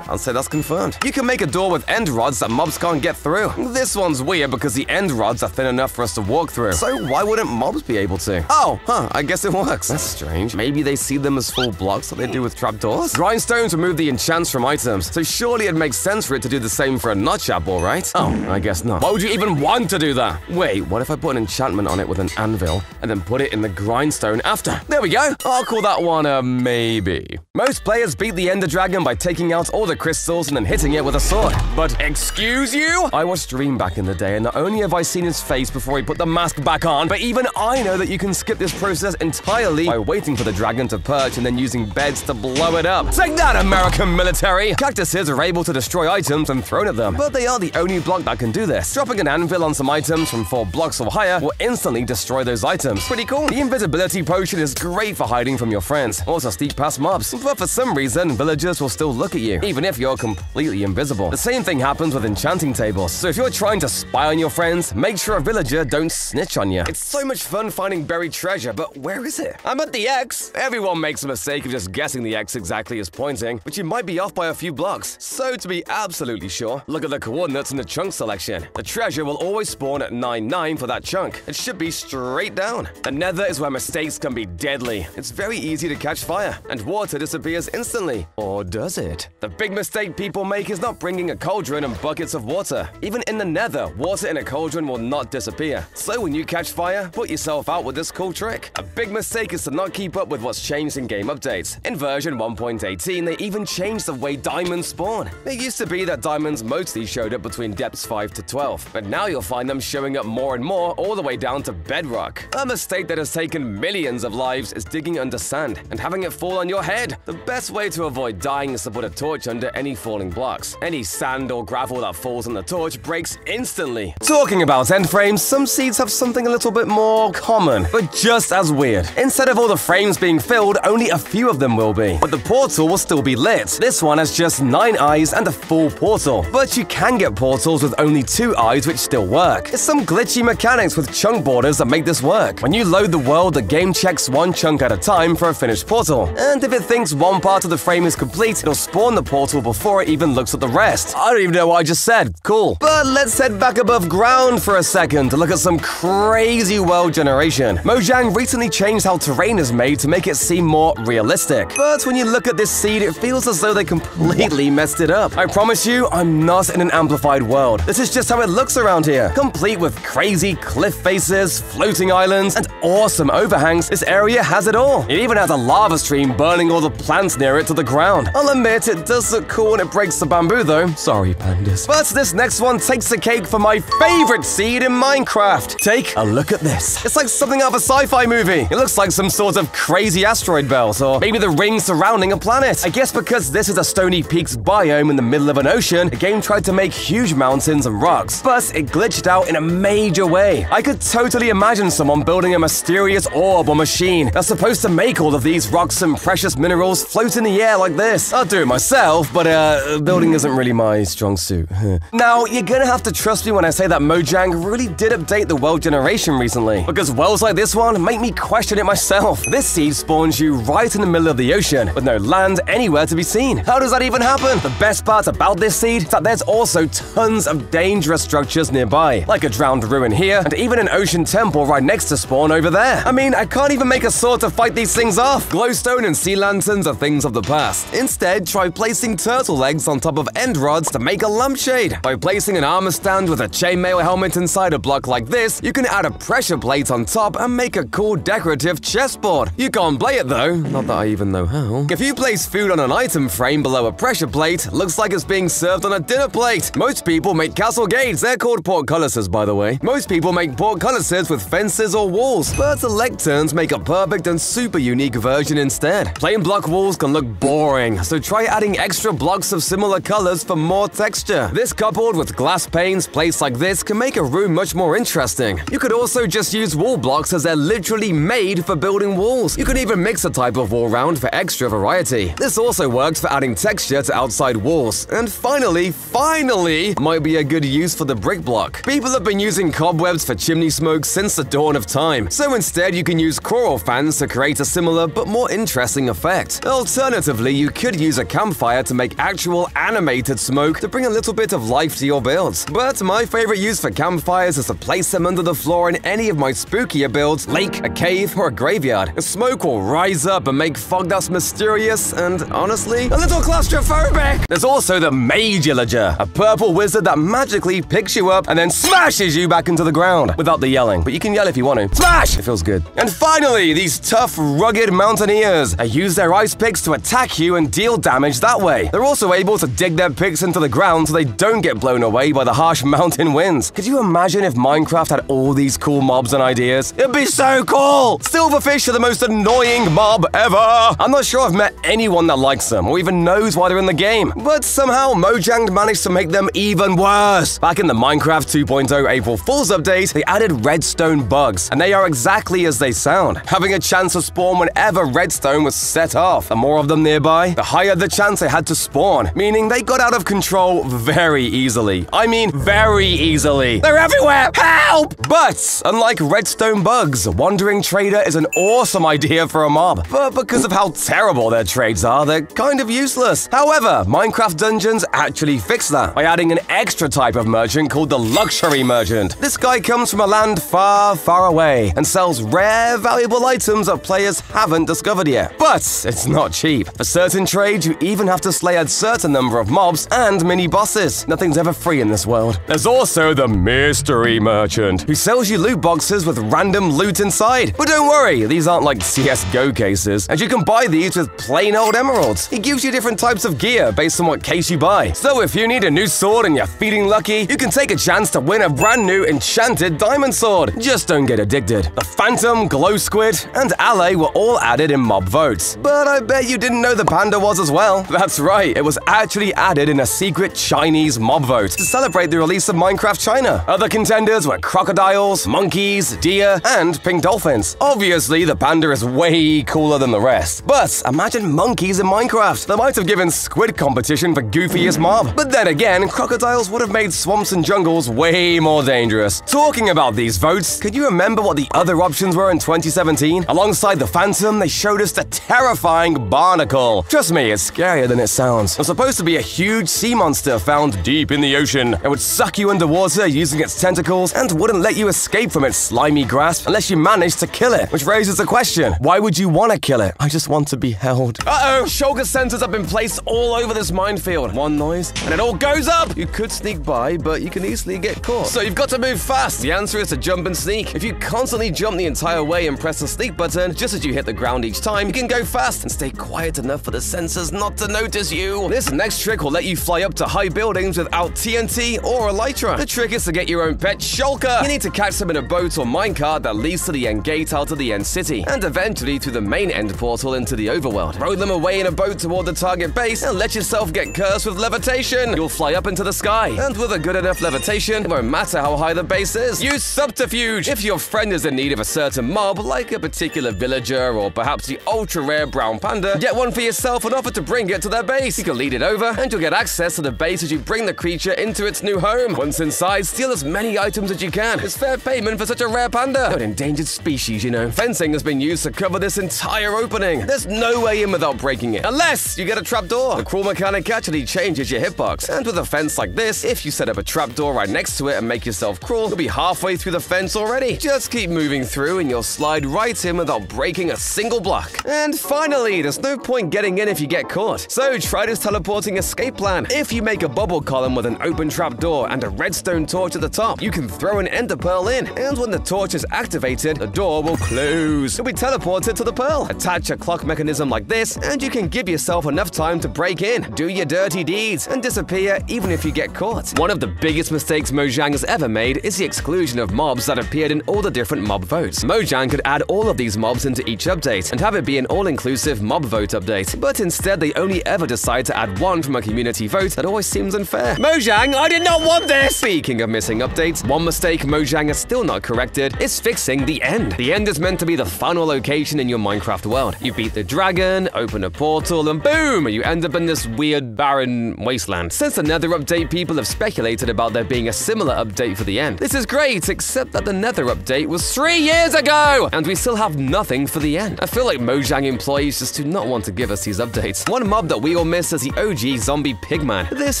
I'll say that's confirmed. You can make a door with end rods that mobs can't get through. This one's weird because the end rods are thin enough for us to walk through. So why wouldn't mobs be able to? Oh, huh, I guess it works. That's strange. Maybe they see them as full blocks like they do with trapdoors? Grindstones remove the enchants from items, so surely it makes sense for it to do the same for a notch apple, right? Oh, I guess not. Why would you even want to do that? Wait, what if I put an enchantment on it with an anvil and then put it in the grindstone after? There we go. I'll call that one a maybe. Most players beat the Ender Dragon by taking out all the crystals and then hitting it with a sword. But excuse you? I watched Dream back in the day, and not only have I seen his face before he put the mask back on, but even I know that you can skip this process entirely by waiting for the dragon to perch and then using beds to blow it up. Take that, American military! Cactuses are able to destroy items when thrown at them, but they are the only block that can do this. Dropping an anvil on some items from four blocks or higher will instantly destroy those items. Pretty cool. The invisibility potion is great for hiding from your friends, also sneak past mobs, but for some reason, villagers will still look at you, even if you're completely invisible. The same thing happens with enchanting tables, so if you're trying to spy on your friends, make sure a villager don't snitch on you. It's so much fun finding buried treasure, but where is it? I'm at the X. Everyone makes a mistake of just guessing the X exactly is pointing, but you might be off by a few blocks. So to be absolutely sure, look at the coordinates in the chunk selection. The treasure will always spawn at 9-9 for that chunk. It should be straight down. The nether is where mistakes can be deadly. It's very easy to catch fire, and water disappears instantly. Or does it? The big mistake people make is not bringing a cauldron and buckets of water. Even in the nether, water in a cauldron will not disappear. So when you catch fire, put yourself out with this cool trick. A big mistake is to not keep up with what's changed in game updates. In version 1.18, they even changed the way diamonds spawn. It used to be that diamonds mostly showed up between depths 5 to 12, but now you'll find them showing up more and more all the way down to bedrock. A mistake that has taken millions of lives is digging under sand and having it fall on your head. The best way to avoid dying is to put a torch under any falling blocks. Any sand or gravel that falls on the torch breaks instantly. Talking about end frames, some seeds have something a little bit more common, but just as weird. Instead of all the frames being filled, only a few of them will be. But the portal will still be lit. This one has just 9 eyes and a full portal. But you can get portals with only 2 eyes which still work. It's some glitchy mechanics with chunk borders that make this work. When you load the world, the game checks one chunk at a time for a finished portal. And if it thinks one part of the frame is complete, it'll spawn the portal before it even looks at the rest. I don't even know what I just said. Cool. But let's head back above ground for a second to look at some crazy world generation. Mojang recently changed how terrain is made to make it seem more realistic. But when you look at this seed, it feels as though they completely messed it up. I promise you, I'm not in an amplified world. This is just how it looks around here. Complete with crazy cliff faces, floating islands, and awesome overhangs, this area has it all. It even has a lava stream burning all the plants near it to the ground. I'll admit, it does look cool when it breaks the bamboo though. Sorry, pandas. But this next one takes the cake for my favorite seed in Minecraft. Take a look at this. It's like something out of a sci-fi movie. It looks like some sort of crazy asteroid belt, or maybe the ring surrounding a planet. I guess because this is a Stony Peaks biome in the middle of an ocean, the game tried to make huge mountains and rocks, but it glitched out in a major way. I could totally imagine someone building a mysterious orb or machine that's supposed to make all of these rocks and precious minerals float in the air like this. I'd do it myself, but uh, building isn't really my strong suit. now, you're gonna have to trust me when I say that Mojang really did update the world generation recently, because wells like this one make me question it myself. This seed spawns you right in the middle of the ocean, with no land anywhere to be seen. How does that even happen? The best part about this seed is that there's also tons of dangerous structures nearby, like a drowned ruin here, and even an ocean temple right next to spawn over there. I mean, I can't even make a sword to fight these things off. Glowstone and sea lanterns are things of the past. Instead, try placing turtle eggs on top of end rods to make a lampshade. By placing an armor stand with a chainmail helmet inside a block like this, you can add a pressure plate on top and make a cool decorative chessboard. You can't play it though, not that I even know how. If you place food on an item frame below a pressure plate, looks like it's being served on a dinner plate. Most people make castle gates, they're called portcullises by the way. Most people make portcullises with fences or walls, but lecterns make a perfect and super unique version instead. Plain block walls can look boring, so try adding extra blocks of similar colors for more texture. This coupled with glass panes placed like this can make a room much more interesting. You could also just use wall blocks as they're literally made for building walls. You can even mix a type of wall round for extra variety. This also works for adding texture to outside walls. And finally, finally, might be a good use for the brick block. People have been using cobwebs for chimney smoke since the dawn of time, so instead you can use coral fans to create a similar but more interesting effect. Alternatively, you could use a campfire to make actual animated smoke to bring a little bit of life to your builds. But my favorite use for campfires is to place them under the floor in any of my spookier builds, lake, a cave, or a graveyard. The smoke will rise up and make fog that's mysterious and, honestly, a little claustrophobic. There's also the Mage Illager, a purple wizard that magically picks you up and then smashes you back into the ground without the yelling. But you can yell if you want to. Smash! It feels good. And finally, these tough, rugged mountaineers. They use their ice picks to attack you and deal damage that way. They're also able to dig their picks into the ground so they don't get blown away by the harsh mountain winds. Could you imagine if Minecraft had all these cool mobs and ideas? It'd be so cool! Silverfish are the most annoying mob ever! I'm not sure I've met anyone that likes them or even knows why they're in the game, but somehow Mojang managed to make them even worse. Back in the Minecraft 2.0 April Fool's update, they added redstone bugs, and they are exactly as they sound, having a chance to spawn whenever redstone was set off. The more of them nearby, the higher the chance they had to spawn, meaning they got out of control very easily. I mean, very easily. They're everywhere! Help! But, unlike redstone bugs, Wandering Trader is an awesome idea for a mob. But because of how terrible their trades are, they're kind of useless. However, Minecraft Dungeons actually fixed that by adding an extra type of merchant called the Luxury Merchant. This guy comes from a land far, far away and sells rare, valuable items that players haven't discovered yet. But it's not cheap. For certain trades, you even have to slay a certain number of mobs and mini bosses. Nothing's ever free in this world. There's also the Mystery Merchant, who sells you loot boxes with random loot inside. But don't worry, these aren't like CSGO cases, and you can buy these with plain old emeralds. He gives you different types of gear based on what case you buy. So if you need a new sword and you're feeling lucky, you can take a chance to win a brand new enchanted diamond sword. Just don't get addicted. The Phantom, Glow Squid, and Allay were all added in mob votes. But I bet you didn't know the panda was as well. That's right, it was actually added in a secret Chinese mob vote to celebrate the release of Minecraft China. Other contenders were crocodiles, monkeys, deer, and pink dolphins. Obviously, the panda is way cooler than the rest. But imagine monkeys in Minecraft. They might have given squid competition for goofiest mob. But then again, crocodiles would have made swamps and jungles way more dangerous. Talking about these votes, could you remember what the other options were in 2017? Alongside the Phantom, they showed us the terrifying Barnacle. Trust me, it's scarier than it sounds. It's supposed to be a huge sea monster found deep in the ocean. It would suck you underwater using its tentacles and wouldn't let you escape from its slimy grasp unless you managed to kill it. Which raises the question, why would you want to kill it? I just want to be held. Uh-oh, Sculk sensors have been placed all over this minefield. One noise, and it all goes up! You could sneak by, but you can easily get caught. So you've got to move fast. The answer is to jump and sneak. If you constantly jump the entire way and press the sneak button, just as you hit the ground each time, you can go fast and stay quiet enough for the sensors not to notice you. This next trick will let you fly up to high buildings without TNT or Elytra. The trick is to get your own pet Shulker. You need to catch them in a boat or minecart that leads to the end gate out of the end city, and eventually to the main end portal into the overworld. Throw them away in a boat toward the target base and let yourself get cursed with levitation. You'll fly up into the sky, and with a good enough levitation, it won't matter how high the base is. Use subterfuge. If your friend is in need of a certain mob, like a particular villager or perhaps the ultra rare brown panda, get one for yourself and offer to bring it to their base. Base. You can lead it over, and you'll get access to the base as you bring the creature into its new home. Once inside, steal as many items as you can. It's fair payment for such a rare panda. An endangered species, you know. Fencing has been used to cover this entire opening. There's no way in without breaking it, unless you get a trapdoor. The crawl mechanic actually changes your hitbox, and with a fence like this, if you set up a trapdoor right next to it and make yourself crawl, you'll be halfway through the fence already. Just keep moving through, and you'll slide right in without breaking a single block. And finally, there's no point getting in if you get caught. So this teleporting escape plan. If you make a bubble column with an open trap door and a redstone torch at the top, you can throw an ender pearl in, and when the torch is activated, the door will close. You'll be teleported to the pearl. Attach a clock mechanism like this, and you can give yourself enough time to break in, do your dirty deeds, and disappear even if you get caught. One of the biggest mistakes Mojang has ever made is the exclusion of mobs that appeared in all the different mob votes. Mojang could add all of these mobs into each update and have it be an all-inclusive mob vote update, but instead they only ever decide to add one from a community vote that always seems unfair. Mojang, I did not want this! Speaking of missing updates, one mistake Mojang has still not corrected is fixing the end. The end is meant to be the final location in your Minecraft world. You beat the dragon, open a portal, and boom, you end up in this weird, barren wasteland. Since the Nether update, people have speculated about there being a similar update for the end. This is great, except that the Nether update was three years ago, and we still have nothing for the end. I feel like Mojang employees just do not want to give us these updates. One mob that we all miss as the OG zombie pigman. This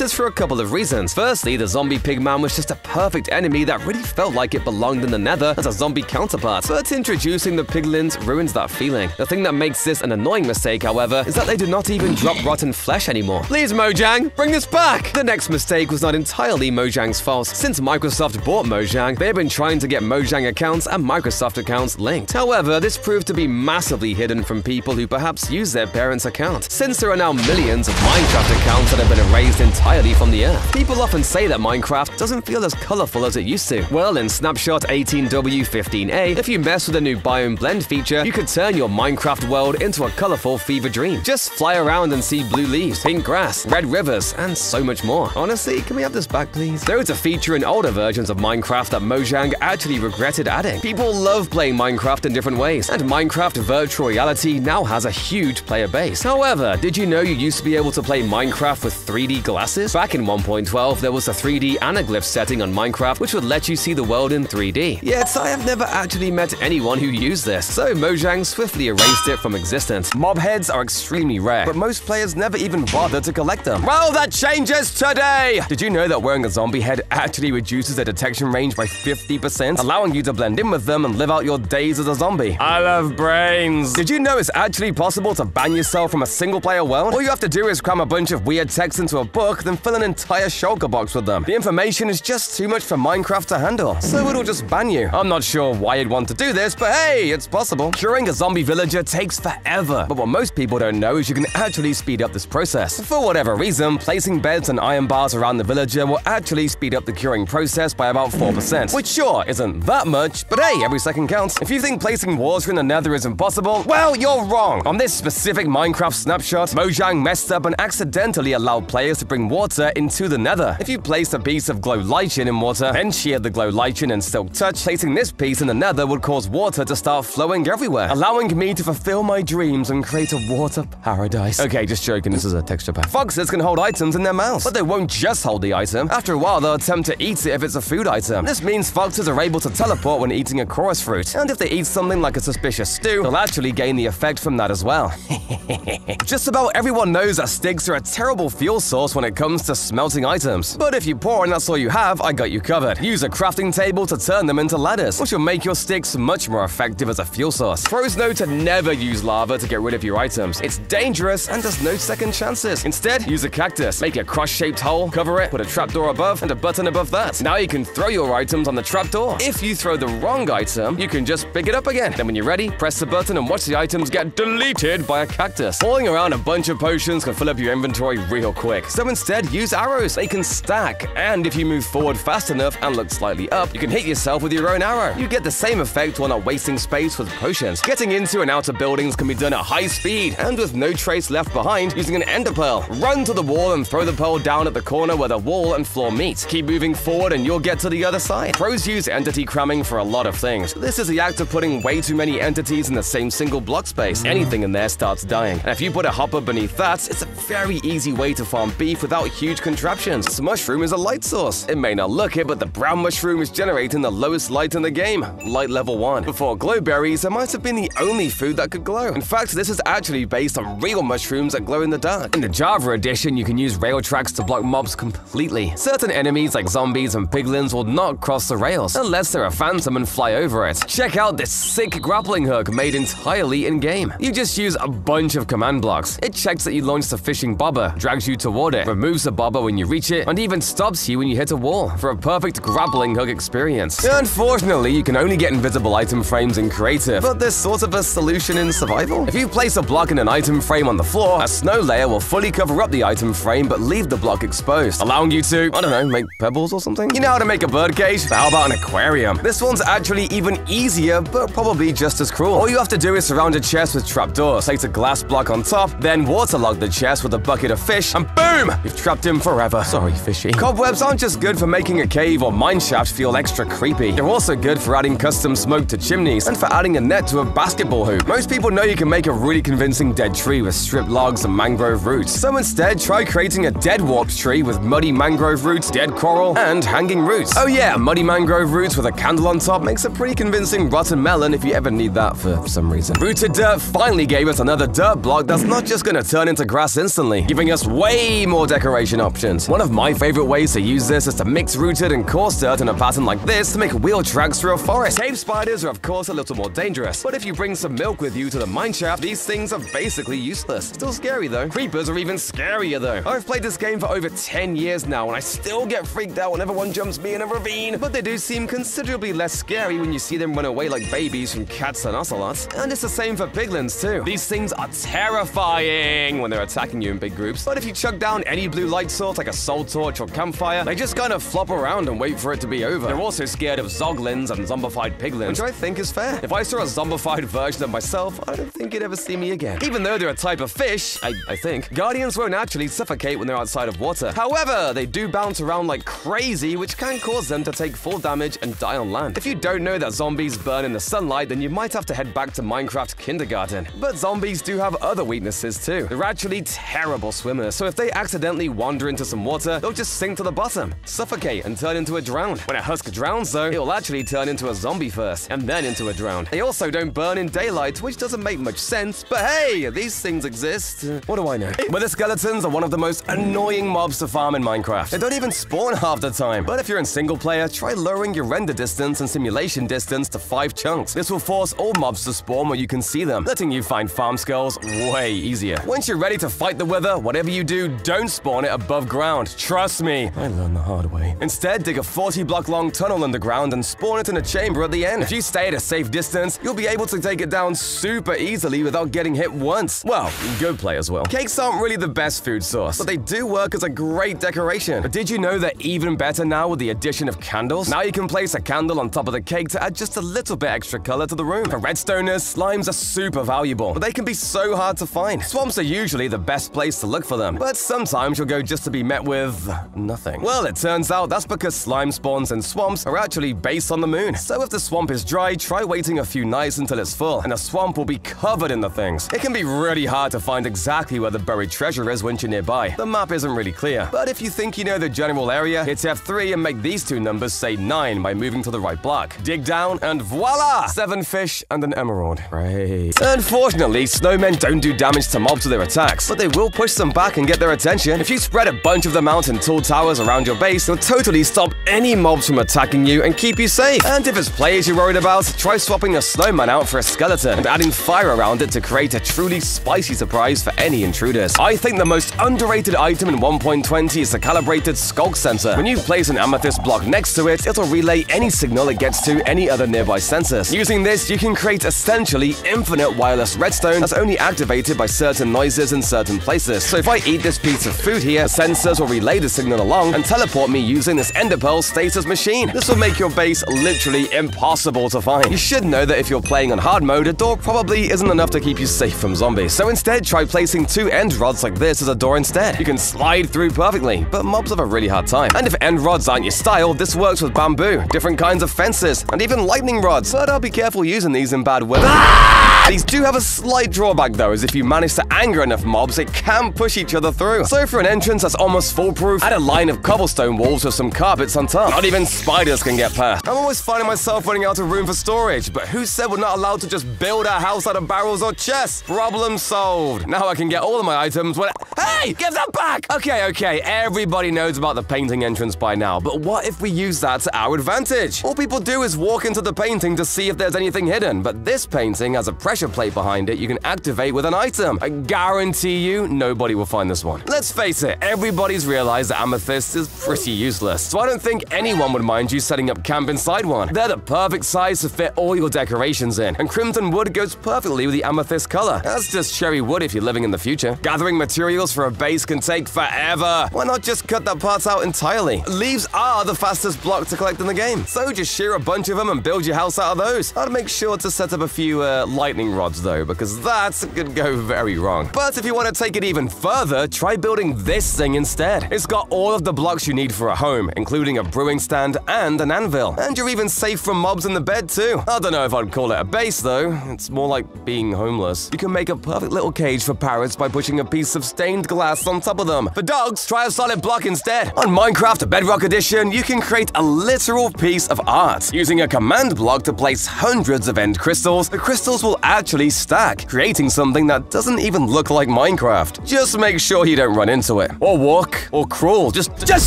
is for a couple of reasons. Firstly, the zombie pigman was just a perfect enemy that really felt like it belonged in the Nether as a zombie counterpart. But introducing the piglins ruins that feeling. The thing that makes this an annoying mistake, however, is that they do not even drop rotten flesh anymore. Please, Mojang, bring this back! The next mistake was not entirely Mojang's fault. Since Microsoft bought Mojang, they have been trying to get Mojang accounts and Microsoft accounts linked. However, this proved to be massively hidden from people who perhaps use their parents' account. Since there are now millions of Minecraft accounts that have been erased entirely from the earth, people often say that Minecraft doesn't feel as colorful as it used to. Well, in Snapshot 18W15A, if you mess with the new Biome Blend feature, you could turn your Minecraft world into a colorful fever dream. Just fly around and see blue leaves, pink grass, red rivers, and so much more. Honestly, can we have this back, please? There is a feature in older versions of Minecraft that Mojang actually regretted adding. People love playing Minecraft in different ways, and Minecraft Virtual Reality now has a huge player base. However, did you know you used to be able to play Minecraft with 3D glasses? Back in 1.12, there was a 3D anaglyph setting on Minecraft which would let you see the world in 3D. Yet, I have never actually met anyone who used this, so Mojang swiftly erased it from existence. Mob heads are extremely rare, but most players never even bother to collect them. Well, that changes today! Did you know that wearing a zombie head actually reduces their detection range by 50%, allowing you to blend in with them and live out your days as a zombie? I love brains! Did you know it's actually possible to ban yourself from a single-player world? All you have to do is cram a bunch of weird text into a book, then fill an entire shulker box with them. The information is just too much for Minecraft to handle, so it'll just ban you. I'm not sure why you'd want to do this, but hey, it's possible. Curing a zombie villager takes forever, but what most people don't know is you can actually speed up this process. For whatever reason, placing beds and iron bars around the villager will actually speed up the curing process by about 4%, which sure isn't that much, but hey, every second counts. If you think placing water in the nether is impossible, well, you're wrong. On this specific Minecraft snapshot, Mojang messed up and accidentally allow players to bring water into the nether. If you place a piece of glow lichen in water, then shear the glow lichen and silk touch, placing this piece in the nether would cause water to start flowing everywhere, allowing me to fulfill my dreams and create a water paradise. Okay, just joking, this is a texture pack. Foxes can hold items in their mouths, but they won't just hold the item. After a while, they'll attempt to eat it if it's a food item. This means foxes are able to teleport when eating a chorus fruit, and if they eat something like a suspicious stew, they'll actually gain the effect from that as well. Just about everyone knows that sticks are a terrible fuel source when it comes to smelting items. But if you pour and that's all you have, I got you covered. Use a crafting table to turn them into ladders, which will make your sticks much more effective as a fuel source. Pros know to never use lava to get rid of your items. It's dangerous and there's no second chances. Instead, use a cactus. Make a cross-shaped hole, cover it, put a trapdoor above, and a button above that. Now you can throw your items on the trapdoor. If you throw the wrong item, you can just pick it up again. Then when you're ready, press the button and watch the items get deleted by a cactus. Pulling around a bunch of potions can fill up your inventory real quick. So instead, use arrows. They can stack. And if you move forward fast enough and look slightly up, you can hit yourself with your own arrow. You get the same effect while not wasting space with potions. Getting into and out of buildings can be done at high speed and with no trace left behind using an ender pearl. Run to the wall and throw the pearl down at the corner where the wall and floor meet. Keep moving forward and you'll get to the other side. Pros use entity cramming for a lot of things. This is the act of putting way too many entities in the same single block space. Anything in there starts dying. And if you put a hopper beneath that, It's a very easy way to farm beef without huge contraptions. This mushroom is a light source. It may not look it, but the brown mushroom is generating the lowest light in the game, light level 1. Before glowberries, it might have been the only food that could glow. In fact, this is actually based on real mushrooms that glow in the dark. In the Java edition, you can use rail tracks to block mobs completely. Certain enemies like zombies and piglins will not cross the rails, unless they're a phantom and fly over it. Check out this sick grappling hook made entirely in-game. You just use a bunch of command blocks. It checks that you launched a fishing bobber, drags you toward it, removes the bobber when you reach it, and even stops you when you hit a wall for a perfect grappling hook experience. Unfortunately, you can only get invisible item frames in creative, but there's sort of a solution in survival. If you place a block in an item frame on the floor, a snow layer will fully cover up the item frame but leave the block exposed, allowing you to, I don't know, make pebbles or something? You know how to make a bird cage? How about an aquarium? This one's actually even easier, but probably just as cruel. All you have to do is surround a chest with trapdoors, place a glass block on top, then waterlog the chest with a bucket of fish, and boom! You've trapped him forever. Sorry, fishy. Cobwebs aren't just good for making a cave or mineshaft feel extra creepy. They're also good for adding custom smoke to chimneys and for adding a net to a basketball hoop. Most people know you can make a really convincing dead tree with stripped logs and mangrove roots. So instead, try creating a dead warped tree with muddy mangrove roots, dead coral, and hanging roots. Oh yeah, muddy mangrove roots with a candle on top makes a pretty convincing rotten melon if you ever need that for some reason. Rooted dirt finally gave us another dirt block that's not just gonna turn into grass instantly, giving us way more decoration options. One of my favorite ways to use this is to mix rooted and coarse dirt in a pattern like this to make wheel tracks through a forest. Cave spiders are of course a little more dangerous, but if you bring some milk with you to the mineshaft, these things are basically useless. Still scary though. Creepers are even scarier though. I've played this game for over 10 years now and I still get freaked out whenever one jumps me in a ravine, but they do seem considerably less scary when you see them run away like babies from cats and ocelots. And it's the same for piglins too. These things are terrifying when they're attacking you in big groups, but if you chuck down any blue light source like a soul torch or campfire, they just kind of flop around and wait for it to be over. They're also scared of zoglins and zombified piglins, which I think is fair. If I saw a zombified version of myself, I don't think you'd ever see me again. Even though they're a type of fish, I, I think, guardians won't actually suffocate when they're outside of water. However, they do bounce around like crazy, which can cause them to take full damage and die on land. If you don't know that zombies burn in the sunlight, then you might have to head back to Minecraft kindergarten. But zombies do have other weaknesses too. They're actually terrible swimmers, so if they accidentally wander into some water, they'll just sink to the bottom, suffocate, and turn into a drowned. When a husk drowns though, it'll actually turn into a zombie first, and then into a drowned. They also don't burn in daylight, which doesn't make much sense, but hey, these things exist. What do I know? Wither skeletons are one of the most annoying mobs to farm in Minecraft. They don't even spawn half the time. But if you're in single player, try lowering your render distance and simulation distance to 5 chunks. This will force all mobs to spawn where you can see them, letting you find farm skulls way easier. Once you're ready to fight the wither, whatever you do, don't spawn it above ground. Trust me, I learned the hard way. Instead, dig a 40 block long tunnel underground and spawn it in a chamber at the end. If you stay at a safe distance, you'll be able to take it down super easily without getting hit once. Well, good play as well. Cakes aren't really the best food source, but they do work as a great decoration. But did you know they're even better now with the addition of candles? Now you can place a candle on top of the cake to add just a little bit extra color to the room. For redstoners, slimes are super valuable, but they can be so hard to find. Swamps are usually the best place to look for them, but sometimes you'll go just to be met with nothing. Well, it turns out that's because slime spawns in swamps are actually based on the moon. So if the swamp is dry, try waiting a few nights until it's full, and the swamp will be covered in the things. It can be really hard to find exactly where the buried treasure is once you're nearby. The map isn't really clear, but if you think you know the general area, hit F3 and make these two numbers say 9 by moving to the right block. Dig down and voila! Seven fish and an emerald. Great. Unfortunately, snowmen don't do damage to mobs with their attacks, but they will push them back and get their attention. If you spread a bunch of the mountain in tall towers around your base, they'll totally stop any mobs from attacking you and keep you safe. And if it's players you're worried about, try swapping a snowman out for a skeleton and adding fire around it to create a truly spicy surprise for any intruders. I think the most underrated item in 1.20 is the calibrated sculk sensor. When you place an amethyst block next to it, it'll relay any signal it gets to any other nearby sensors. Using this, you can create essentially infinite wireless redstone that's only activated by certain noises in certain places. So if I eat this piece of food here, sensors will relay the signal along and teleport me using this Ender Pearl stasis machine. This will make your base literally impossible to find. You should know that if you're playing on hard mode, a door probably isn't enough to keep you safe from zombies. So instead, try placing two end rods like this as a door instead. You can slide through perfectly, but mobs have a really hard time. And if end rods aren't your style, this works with bamboo, different kinds of fences, and even lightning rods. But I'll be careful using these in bad weather. Ah! These do have a slight drawback though, as if you manage to anger enough mobs, it can push each other through. So for an entrance that's almost foolproof, add a line of cobblestone walls with some carpets on top. Not even spiders can get past. I'm always finding myself running out of room for storage, but who said we're not allowed to just build our house out of barrels or chests? Problem solved. Now I can get all of my items when- Hey! Give that back! Okay, okay, everybody knows about the painting entrance by now, but what if we use that to our advantage? All people do is walk into the painting to see if there's anything hidden, but this painting has a pressure plate behind it you can activate with an item. I guarantee you, nobody will find this one. Let's face it, everybody's realized that amethyst is pretty useless, so I don't think anyone would mind you setting up camp inside one. They're the perfect size to fit all your decorations in, and crimson wood goes perfectly with the amethyst color. That's just cherry wood if you're living in the future. Gathering materials for a base can take forever. Why not just cut that part out entirely? Leaves are the fastest block to collect in the game, so just shear a bunch of them and build your house out of those. I'd make sure to set up a few uh, lightning rods though, because that could go very wrong. But if you want to take it even further, try building this thing instead. It's got all of the blocks you need for a home, including a brewing stand and an anvil. And you're even safe from mobs in the bed too. I don't know if I'd call it a base though. It's more like being homeless. You can make a perfect little cage for parrots by pushing a piece of stained glass on top of them. For dogs, try a solid block instead. On Minecraft Bedrock Edition, you can create a literal piece of art. Using a command block to place hundreds of end crystals, the crystals will actually stack, creating something that doesn't even look like Minecraft. Just make sure you don't run into it. Or walk, or crawl. Just, just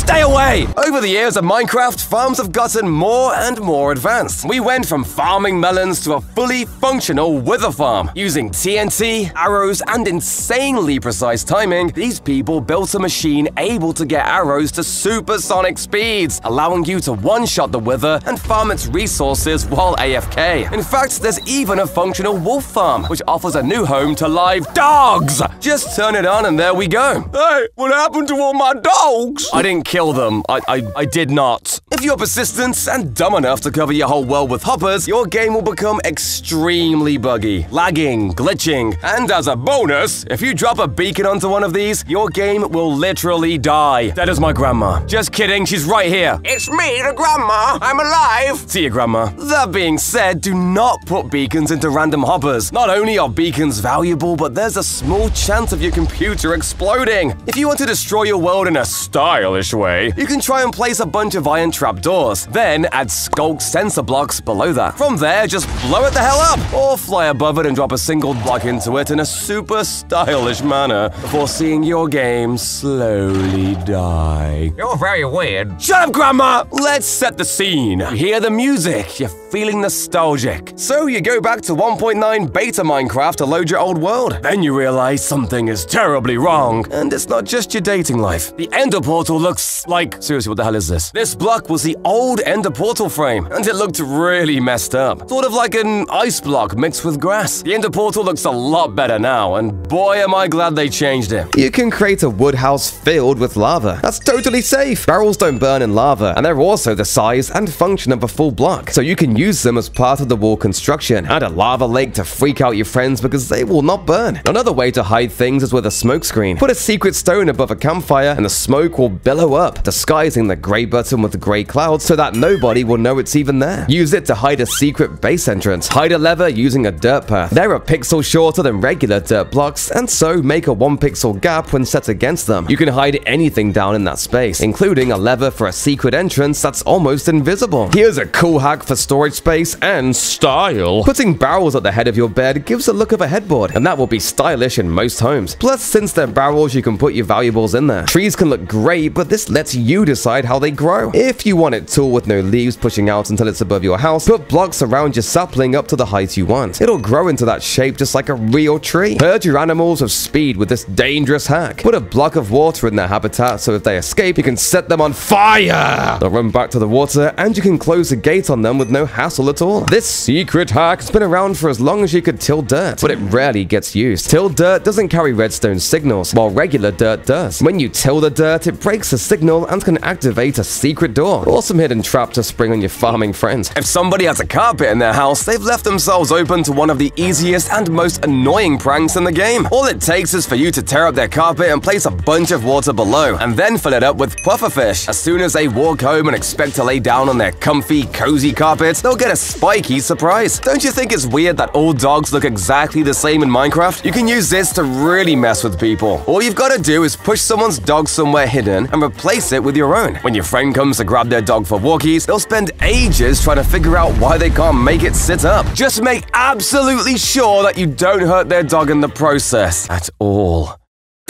stay away! Over the years of Minecraft, farms have gotten more and more advanced. We went from farming melons to a fully functional wither farm. Using TNT, arrows, and insanely precise timing, these people built a machine able to get arrows to supersonic speeds, allowing you to one-shot the wither and farm its resources while AFK. In fact, there's even a functional wolf farm, which offers a new home to live dogs! Just turn it on and there we go. Hey, what happened to all my dogs? I didn't kill them. I, I, I did not. If you're persistent and dumb enough to cover your whole world with hoppers, your game will become extremely buggy, lagging, glitching, and as a bonus, if you drop a beacon onto one of these, your game will literally die. That is my grandma. Just kidding, she's right here. It's me, the grandma. I'm alive. See you, Grandma. That being said, do not put beacons into random hoppers. Not only are beacons valuable, but there's a small chance of your computer exploding. If you want to destroy your world in a stylish way, you can try and place a bunch of iron trapdoors. Then add sculk sensor blocks below that. From there, just blow it the hell up, or fly above it and drop a single block into it in a super stylish manner before seeing your game slowly die. You're very weird. Shut up, Grandma! Let's set the scene. You hear the music, you're feeling nostalgic. So you go back to 1.9 beta Minecraft to load your old world. Then you realize something is terribly wrong. And it's not just your dating life. The Ender Portal looks like. Seriously, what the hell is this? This block was the old Ender Portal frame, and it looked really messed up. Sort of like an ice block mixed with grass. The Ender Portal looks a lot better now, and boy, am I glad they changed it. You can create a wood house filled with lava. That's totally safe. Barrels don't burn in lava, and they're also the size and function of a full block, so you can use them as part of the wall construction. Add a lava lake to freak out your friends because they will not burn. Another way to hide things is with a smoke screen. Put a secret stone above a campfire, and the smoke will billow up, disguising the gray button with gray clouds so that nobody will know it's even there. Use it to hide a secret base entrance. Hide a lever using a dirt path. They're a pixel shorter than regular dirt blocks, and so make a one pixel gap when set against them. You can hide anything down in that space, including a lever for a secret entrance that's almost invisible. Here's a cool hack for storage space and style. Putting barrels at the head of your bed gives a look of a headboard, and that will be stylish in most homes. Plus, since they're barrels, you can put your valuables in there. Trees can look great, but this lets you decide how they grow. If you want it tall with no leaves pushing out until it's above your house, put blocks around your sapling up to the height you want. It'll grow into that shape just like a real tree. Herd your animals of speed with this dangerous hack. Put a block of water in their habitat so if they escape, you can set them on fire. They'll run back to the water and you can close the gate on them with no hassle at all. This secret hack has been around for as long as you could till dirt, but it rarely gets used. Till dirt doesn't carry redstone signals, while regular dirt does. When you till the dirt, it breaks the signal and can activate a secret door or some hidden trap to spring on your farming friends. If somebody has a carpet in their house, they've left themselves open to one of the easiest and most annoying pranks in the game. All it takes is for you to tear up their carpet and place a bunch of water below, and then fill it up with pufferfish. As soon as they walk home and expect to lay down on their comfy, cozy carpets, they'll get a spiky surprise. Don't you think it's weird that all dogs look exactly the same in Minecraft? You can use this to really mess with people. All you've got to do is push someone's dog somewhere hidden and replace it with your own. When your friend comes to grab their dog for walkies, they'll spend ages trying to figure out why they can't make it sit up. Just make absolutely sure that you don't hurt their dog in the process at all.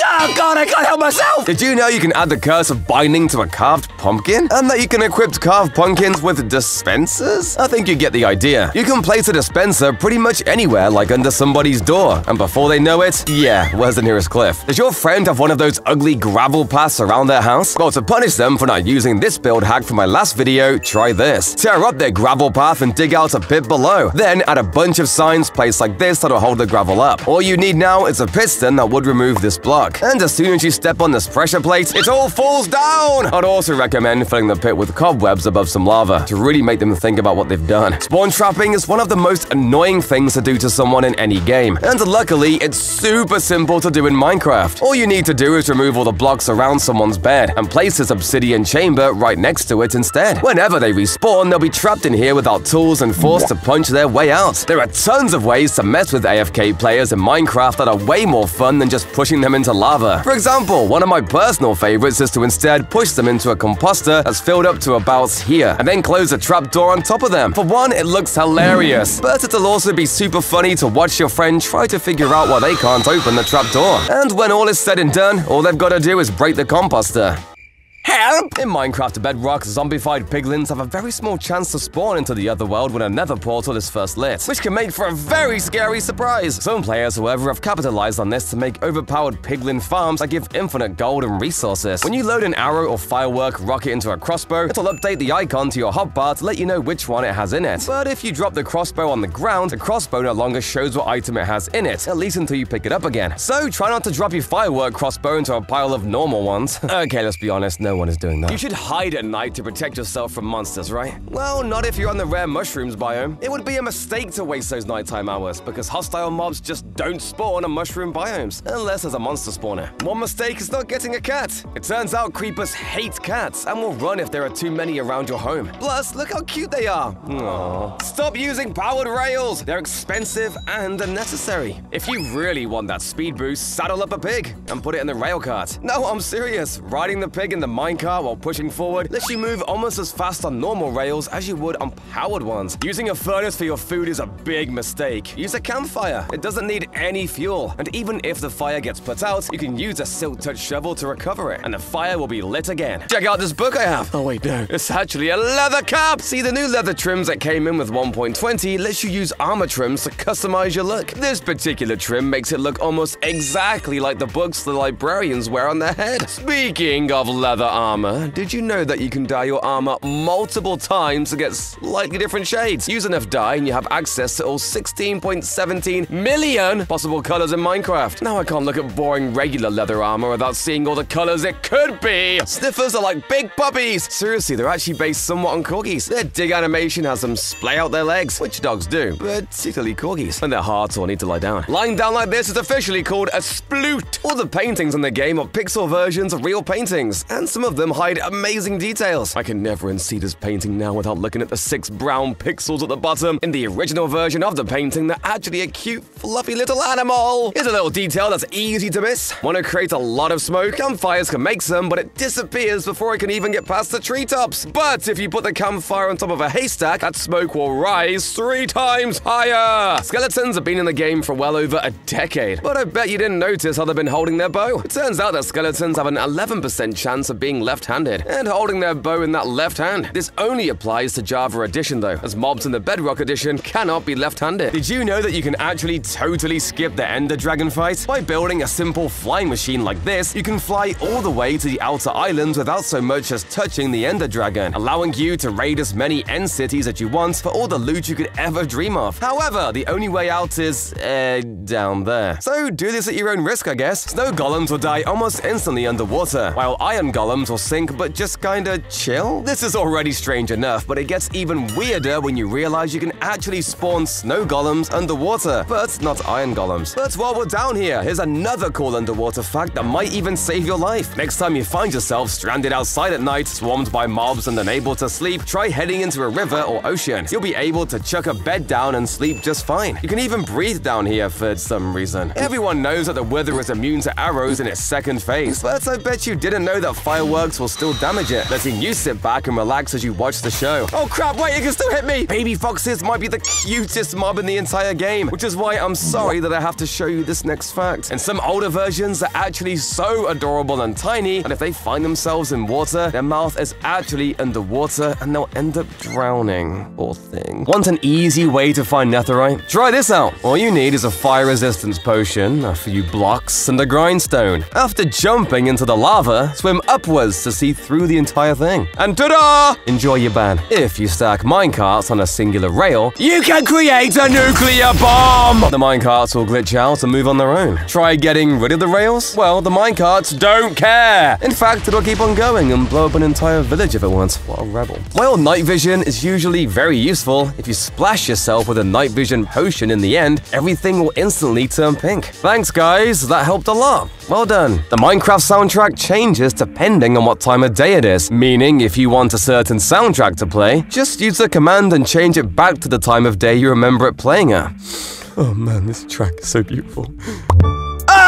Oh god, I can't help myself! Did you know you can add the curse of binding to a carved pumpkin? And that you can equip carved pumpkins with dispensers? I think you get the idea. You can place a dispenser pretty much anywhere, like under somebody's door. And before they know it, yeah, where's the nearest cliff? Does your friend have one of those ugly gravel paths around their house? Well, to punish them for not using this build hack from my last video, try this. Tear up their gravel path and dig out a pit below. Then add a bunch of signs placed like this that'll hold the gravel up. All you need now is a piston that would remove this block. And as soon as you step on this pressure plate, it all falls down! I'd also recommend filling the pit with cobwebs above some lava to really make them think about what they've done. Spawn trapping is one of the most annoying things to do to someone in any game, and luckily, it's super simple to do in Minecraft. All you need to do is remove all the blocks around someone's bed and place this obsidian chamber right next to it instead. Whenever they respawn, they'll be trapped in here without tools and forced to punch their way out. There are tons of ways to mess with AFK players in Minecraft that are way more fun than just pushing them into lava. For example, one of my personal favorites is to instead push them into a composter that's filled up to about here, and then close a trapdoor on top of them. For one, it looks hilarious, but it'll also be super funny to watch your friend try to figure out why they can't open the trapdoor. And when all is said and done, all they've got to do is break the composter. Help! In Minecraft Bedrock, zombified piglins have a very small chance to spawn into the other world when a nether portal is first lit, which can make for a very scary surprise. Some players, however, have capitalized on this to make overpowered piglin farms that give infinite gold and resources. When you load an arrow or firework rocket into a crossbow, it'll update the icon to your hotbar to let you know which one it has in it. But if you drop the crossbow on the ground, the crossbow no longer shows what item it has in it, at least until you pick it up again. So try not to drop your firework crossbow into a pile of normal ones. okay, let's be honest, no one is doing that. You should hide at night to protect yourself from monsters, right? Well, not if you're on the rare mushrooms biome. It would be a mistake to waste those nighttime hours because hostile mobs just don't spawn on mushroom biomes unless there's a monster spawner. One mistake is not getting a cat. It turns out creepers hate cats and will run if there are too many around your home. Plus, look how cute they are. Aww. Stop using powered rails. They're expensive and unnecessary. If you really want that speed boost, saddle up a pig and put it in the rail cart. No, I'm serious. Riding the pig in the minecart while pushing forward lets you move almost as fast on normal rails as you would on powered ones. Using a furnace for your food is a big mistake. Use a campfire. It doesn't need any fuel. And even if the fire gets put out, you can use a silk touch shovel to recover it, and the fire will be lit again. Check out this book I have. Oh wait, no. It's actually a leather cap. See, the new leather trims that came in with 1.20 lets you use armor trims to customize your look. This particular trim makes it look almost exactly like the books the librarians wear on their head. Speaking of leather armor, did you know that you can dye your armor multiple times to get slightly different shades? Use enough dye and you have access to all 16.17 million possible colors in Minecraft. Now I can't look at boring regular leather armor without seeing all the colors it could be. Sniffers are like big puppies. Seriously, they're actually based somewhat on corgis. Their dig animation has them splay out their legs, which dogs do, particularly corgis, when they're hard or need to lie down. Lying down like this is officially called a sploot. All the paintings in the game are pixel versions of real paintings, and some of them hide amazing details. I can never unsee this painting now without looking at the six brown pixels at the bottom. In the original version of the painting, they're actually a cute, fluffy little animal. Here's a little detail that's easy to miss. Want to create a lot of smoke? Campfires can make some, but it disappears before it can even get past the treetops. But if you put the campfire on top of a haystack, that smoke will rise three times higher. Skeletons have been in the game for well over a decade, but I bet you didn't notice how they've been holding their bow. It turns out that skeletons have an 11% chance of being left-handed and holding their bow in that left hand. This only applies to Java Edition though, as mobs in the Bedrock Edition cannot be left-handed. Did you know that you can actually totally skip the Ender Dragon fight? By building a simple flying machine like this, you can fly all the way to the outer islands without so much as touching the Ender Dragon, allowing you to raid as many end cities as you want for all the loot you could ever dream of. However, the only way out is, uh, down there. So do this at your own risk, I guess. Snow golems will die almost instantly underwater, while iron golems golems will sink but just kinda chill? This is already strange enough, but it gets even weirder when you realize you can actually spawn snow golems underwater, but not iron golems. But while we're down here, here's another cool underwater fact that might even save your life. Next time you find yourself stranded outside at night, swarmed by mobs and unable to sleep, try heading into a river or ocean. You'll be able to chuck a bed down and sleep just fine. You can even breathe down here for some reason. Everyone knows that the wither is immune to arrows in its second phase, but I bet you didn't know that fireworks will still damage it, letting you sit back and relax as you watch the show. Oh crap, wait, it can still hit me! Baby foxes might be the cutest mob in the entire game, which is why I'm sorry that I have to show you this next fact. In some older versions, they're actually so adorable and tiny, and if they find themselves in water, their mouth is actually underwater and they'll end up drowning. Poor thing. Want an easy way to find netherite? Try this out. All you need is a fire resistance potion, a few blocks, and a grindstone. After jumping into the lava, swim upwards to see through the entire thing. And ta-da! Enjoy your ban. If you stack minecarts on a singular rail, you can create a nuclear bomb! The minecarts will glitch out and move on their own. Try getting rid of the rails? Well, the minecarts don't care! In fact, it'll keep on going and blow up an entire village if it wants. What a rebel. While night vision is usually very useful, if you splash yourself with a night vision potion in the end, everything will instantly turn pink. Thanks, guys. That helped a lot. Well done. The Minecraft soundtrack changes depending on what time of day it is, meaning if you want a certain soundtrack to play, just use the command and change it back to the time of day you remember it playing at. Oh man, this track is so beautiful.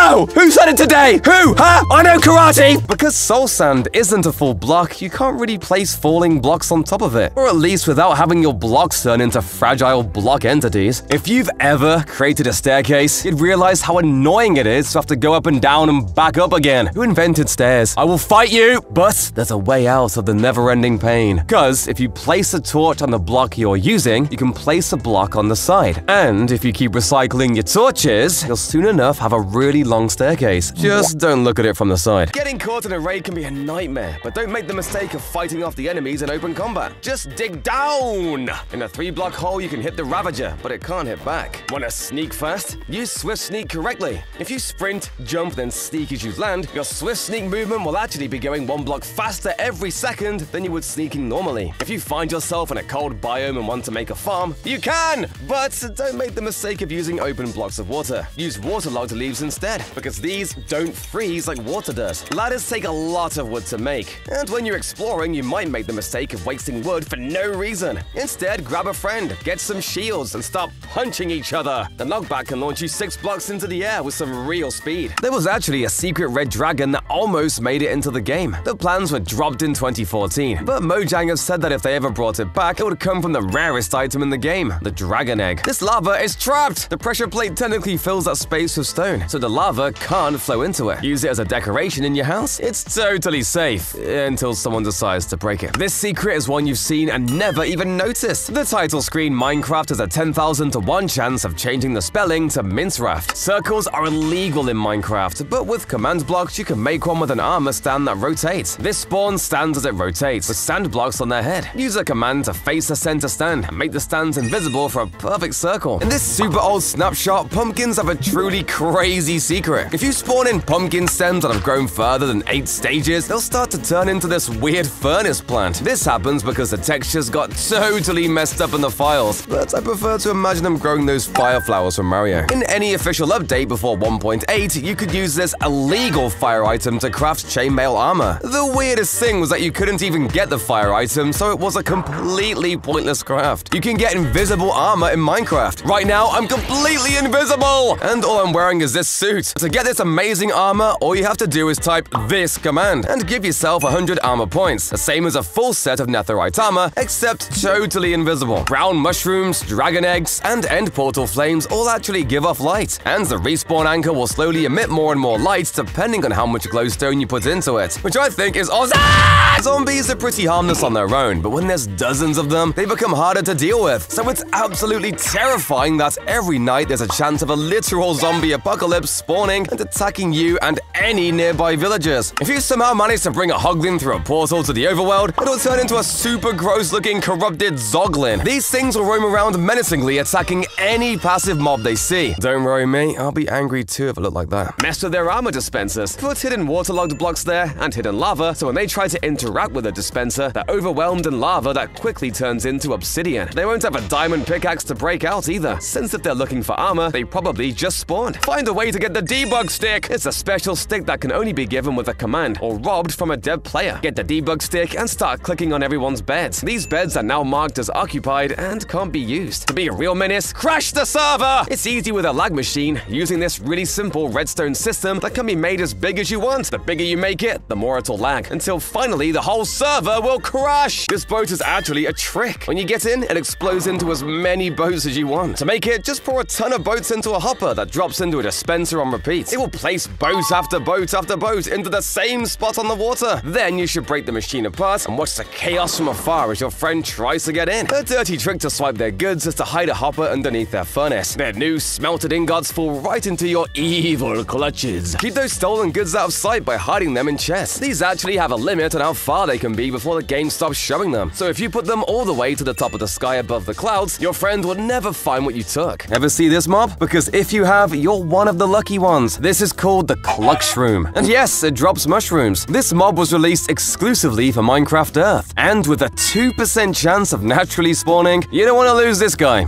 Who said it today? Who? Huh? I know karate! Because soul sand isn't a full block, you can't really place falling blocks on top of it. Or at least without having your blocks turn into fragile block entities. If you've ever created a staircase, you'd realize how annoying it is to have to go up and down and back up again. Who invented stairs? I will fight you! But there's a way out of the never-ending pain. Because if you place a torch on the block you're using, you can place a block on the side. And if you keep recycling your torches, you'll soon enough have a really long staircase. Just don't look at it from the side. Getting caught in a raid can be a nightmare, but don't make the mistake of fighting off the enemies in open combat. Just dig down! In a three-block hole, you can hit the Ravager, but it can't hit back. Want to sneak fast? Use Swift Sneak correctly. If you sprint, jump, then sneak as you land, your Swift Sneak movement will actually be going one block faster every second than you would sneaking normally. If you find yourself in a cold biome and want to make a farm, you can! But don't make the mistake of using open blocks of water. Use waterlogged leaves instead because these don't freeze like water does. Ladders take a lot of wood to make, and when you're exploring, you might make the mistake of wasting wood for no reason. Instead, grab a friend, get some shields, and start punching each other. The knockback can launch you six blocks into the air with some real speed. There was actually a secret red dragon that almost made it into the game. The plans were dropped in 2014, but Mojang have said that if they ever brought it back, it would come from the rarest item in the game, the dragon egg. This lava is trapped! The pressure plate technically fills that space with stone, so the lava can't flow into it. Use it as a decoration in your house? It's totally safe, until someone decides to break it. This secret is one you've seen and never even noticed. The title screen Minecraft has a 10,000 to 1 chance of changing the spelling to Minecraft. Circles are illegal in Minecraft, but with command blocks you can make one with an armor stand that rotates. This spawn stands as it rotates, with stand blocks on their head. Use a command to face the center stand and make the stands invisible for a perfect circle. In this super old snapshot, pumpkins have a truly crazy secret. If you spawn in pumpkin stems that have grown further than 8 stages, they'll start to turn into this weird furnace plant. This happens because the textures got totally messed up in the files, but I prefer to imagine them growing those fire flowers from Mario. In any official update before 1.8, you could use this illegal fire item to craft chainmail armor. The weirdest thing was that you couldn't even get the fire item, so it was a completely pointless craft. You can get invisible armor in Minecraft. Right now, I'm completely invisible! And all I'm wearing is this suit. To get this amazing armor, all you have to do is type this command and give yourself 100 armor points, the same as a full set of netherite armor, except totally invisible. Brown mushrooms, dragon eggs, and end portal frames all actually give off light, and the respawn anchor will slowly emit more and more light depending on how much glowstone you put into it, which I think is awesome! Ah! Zombies are pretty harmless on their own, but when there's dozens of them, they become harder to deal with, so it's absolutely terrifying that every night there's a chance of a literal zombie apocalypse spawning and attacking you and any nearby villagers. If you somehow manage to bring a Hoglin through a portal to the overworld, it'll turn into a super gross looking corrupted Zoglin. These things will roam around menacingly, attacking any passive mob they see. Don't worry, mate, I'll be angry too if it looked like that. Mess with their armor dispensers. Put hidden waterlogged blocks there and hidden lava, so when they try to interact with a dispenser, they're overwhelmed in lava that quickly turns into obsidian. They won't have a diamond pickaxe to break out either, since if they're looking for armor, they probably just spawned. Find a way to get the debug stick. It's a special stick that can only be given with a command or robbed from a dead player. Get the debug stick and start clicking on everyone's beds. These beds are now marked as occupied and can't be used. To be a real menace, crash the server! It's easy with a lag machine, using this really simple redstone system that can be made as big as you want. The bigger you make it, the more it'll lag, until finally the whole server will crash! This boat is actually a trick. When you get in, it explodes into as many boats as you want. To make it, just pour a ton of boats into a hopper that drops into a dispenser on repeat. It will place boat after boat after boat into the same spot on the water. Then you should break the machine apart and watch the chaos from afar as your friend tries to get in. A dirty trick to swipe their goods is to hide a hopper underneath their furnace. Their new smelted ingots fall right into your evil clutches. Keep those stolen goods out of sight by hiding them in chests. These actually have a limit on how far they can be before the game stops showing them. So if you put them all the way to the top of the sky above the clouds, your friend will never find what you took. Ever see this mob? Because if you have, you're one of the lucky ones. This is called the Cluck Shroom. And yes, it drops mushrooms. This mob was released exclusively for Minecraft Earth. And with a 2% chance of naturally spawning, you don't want to lose this guy.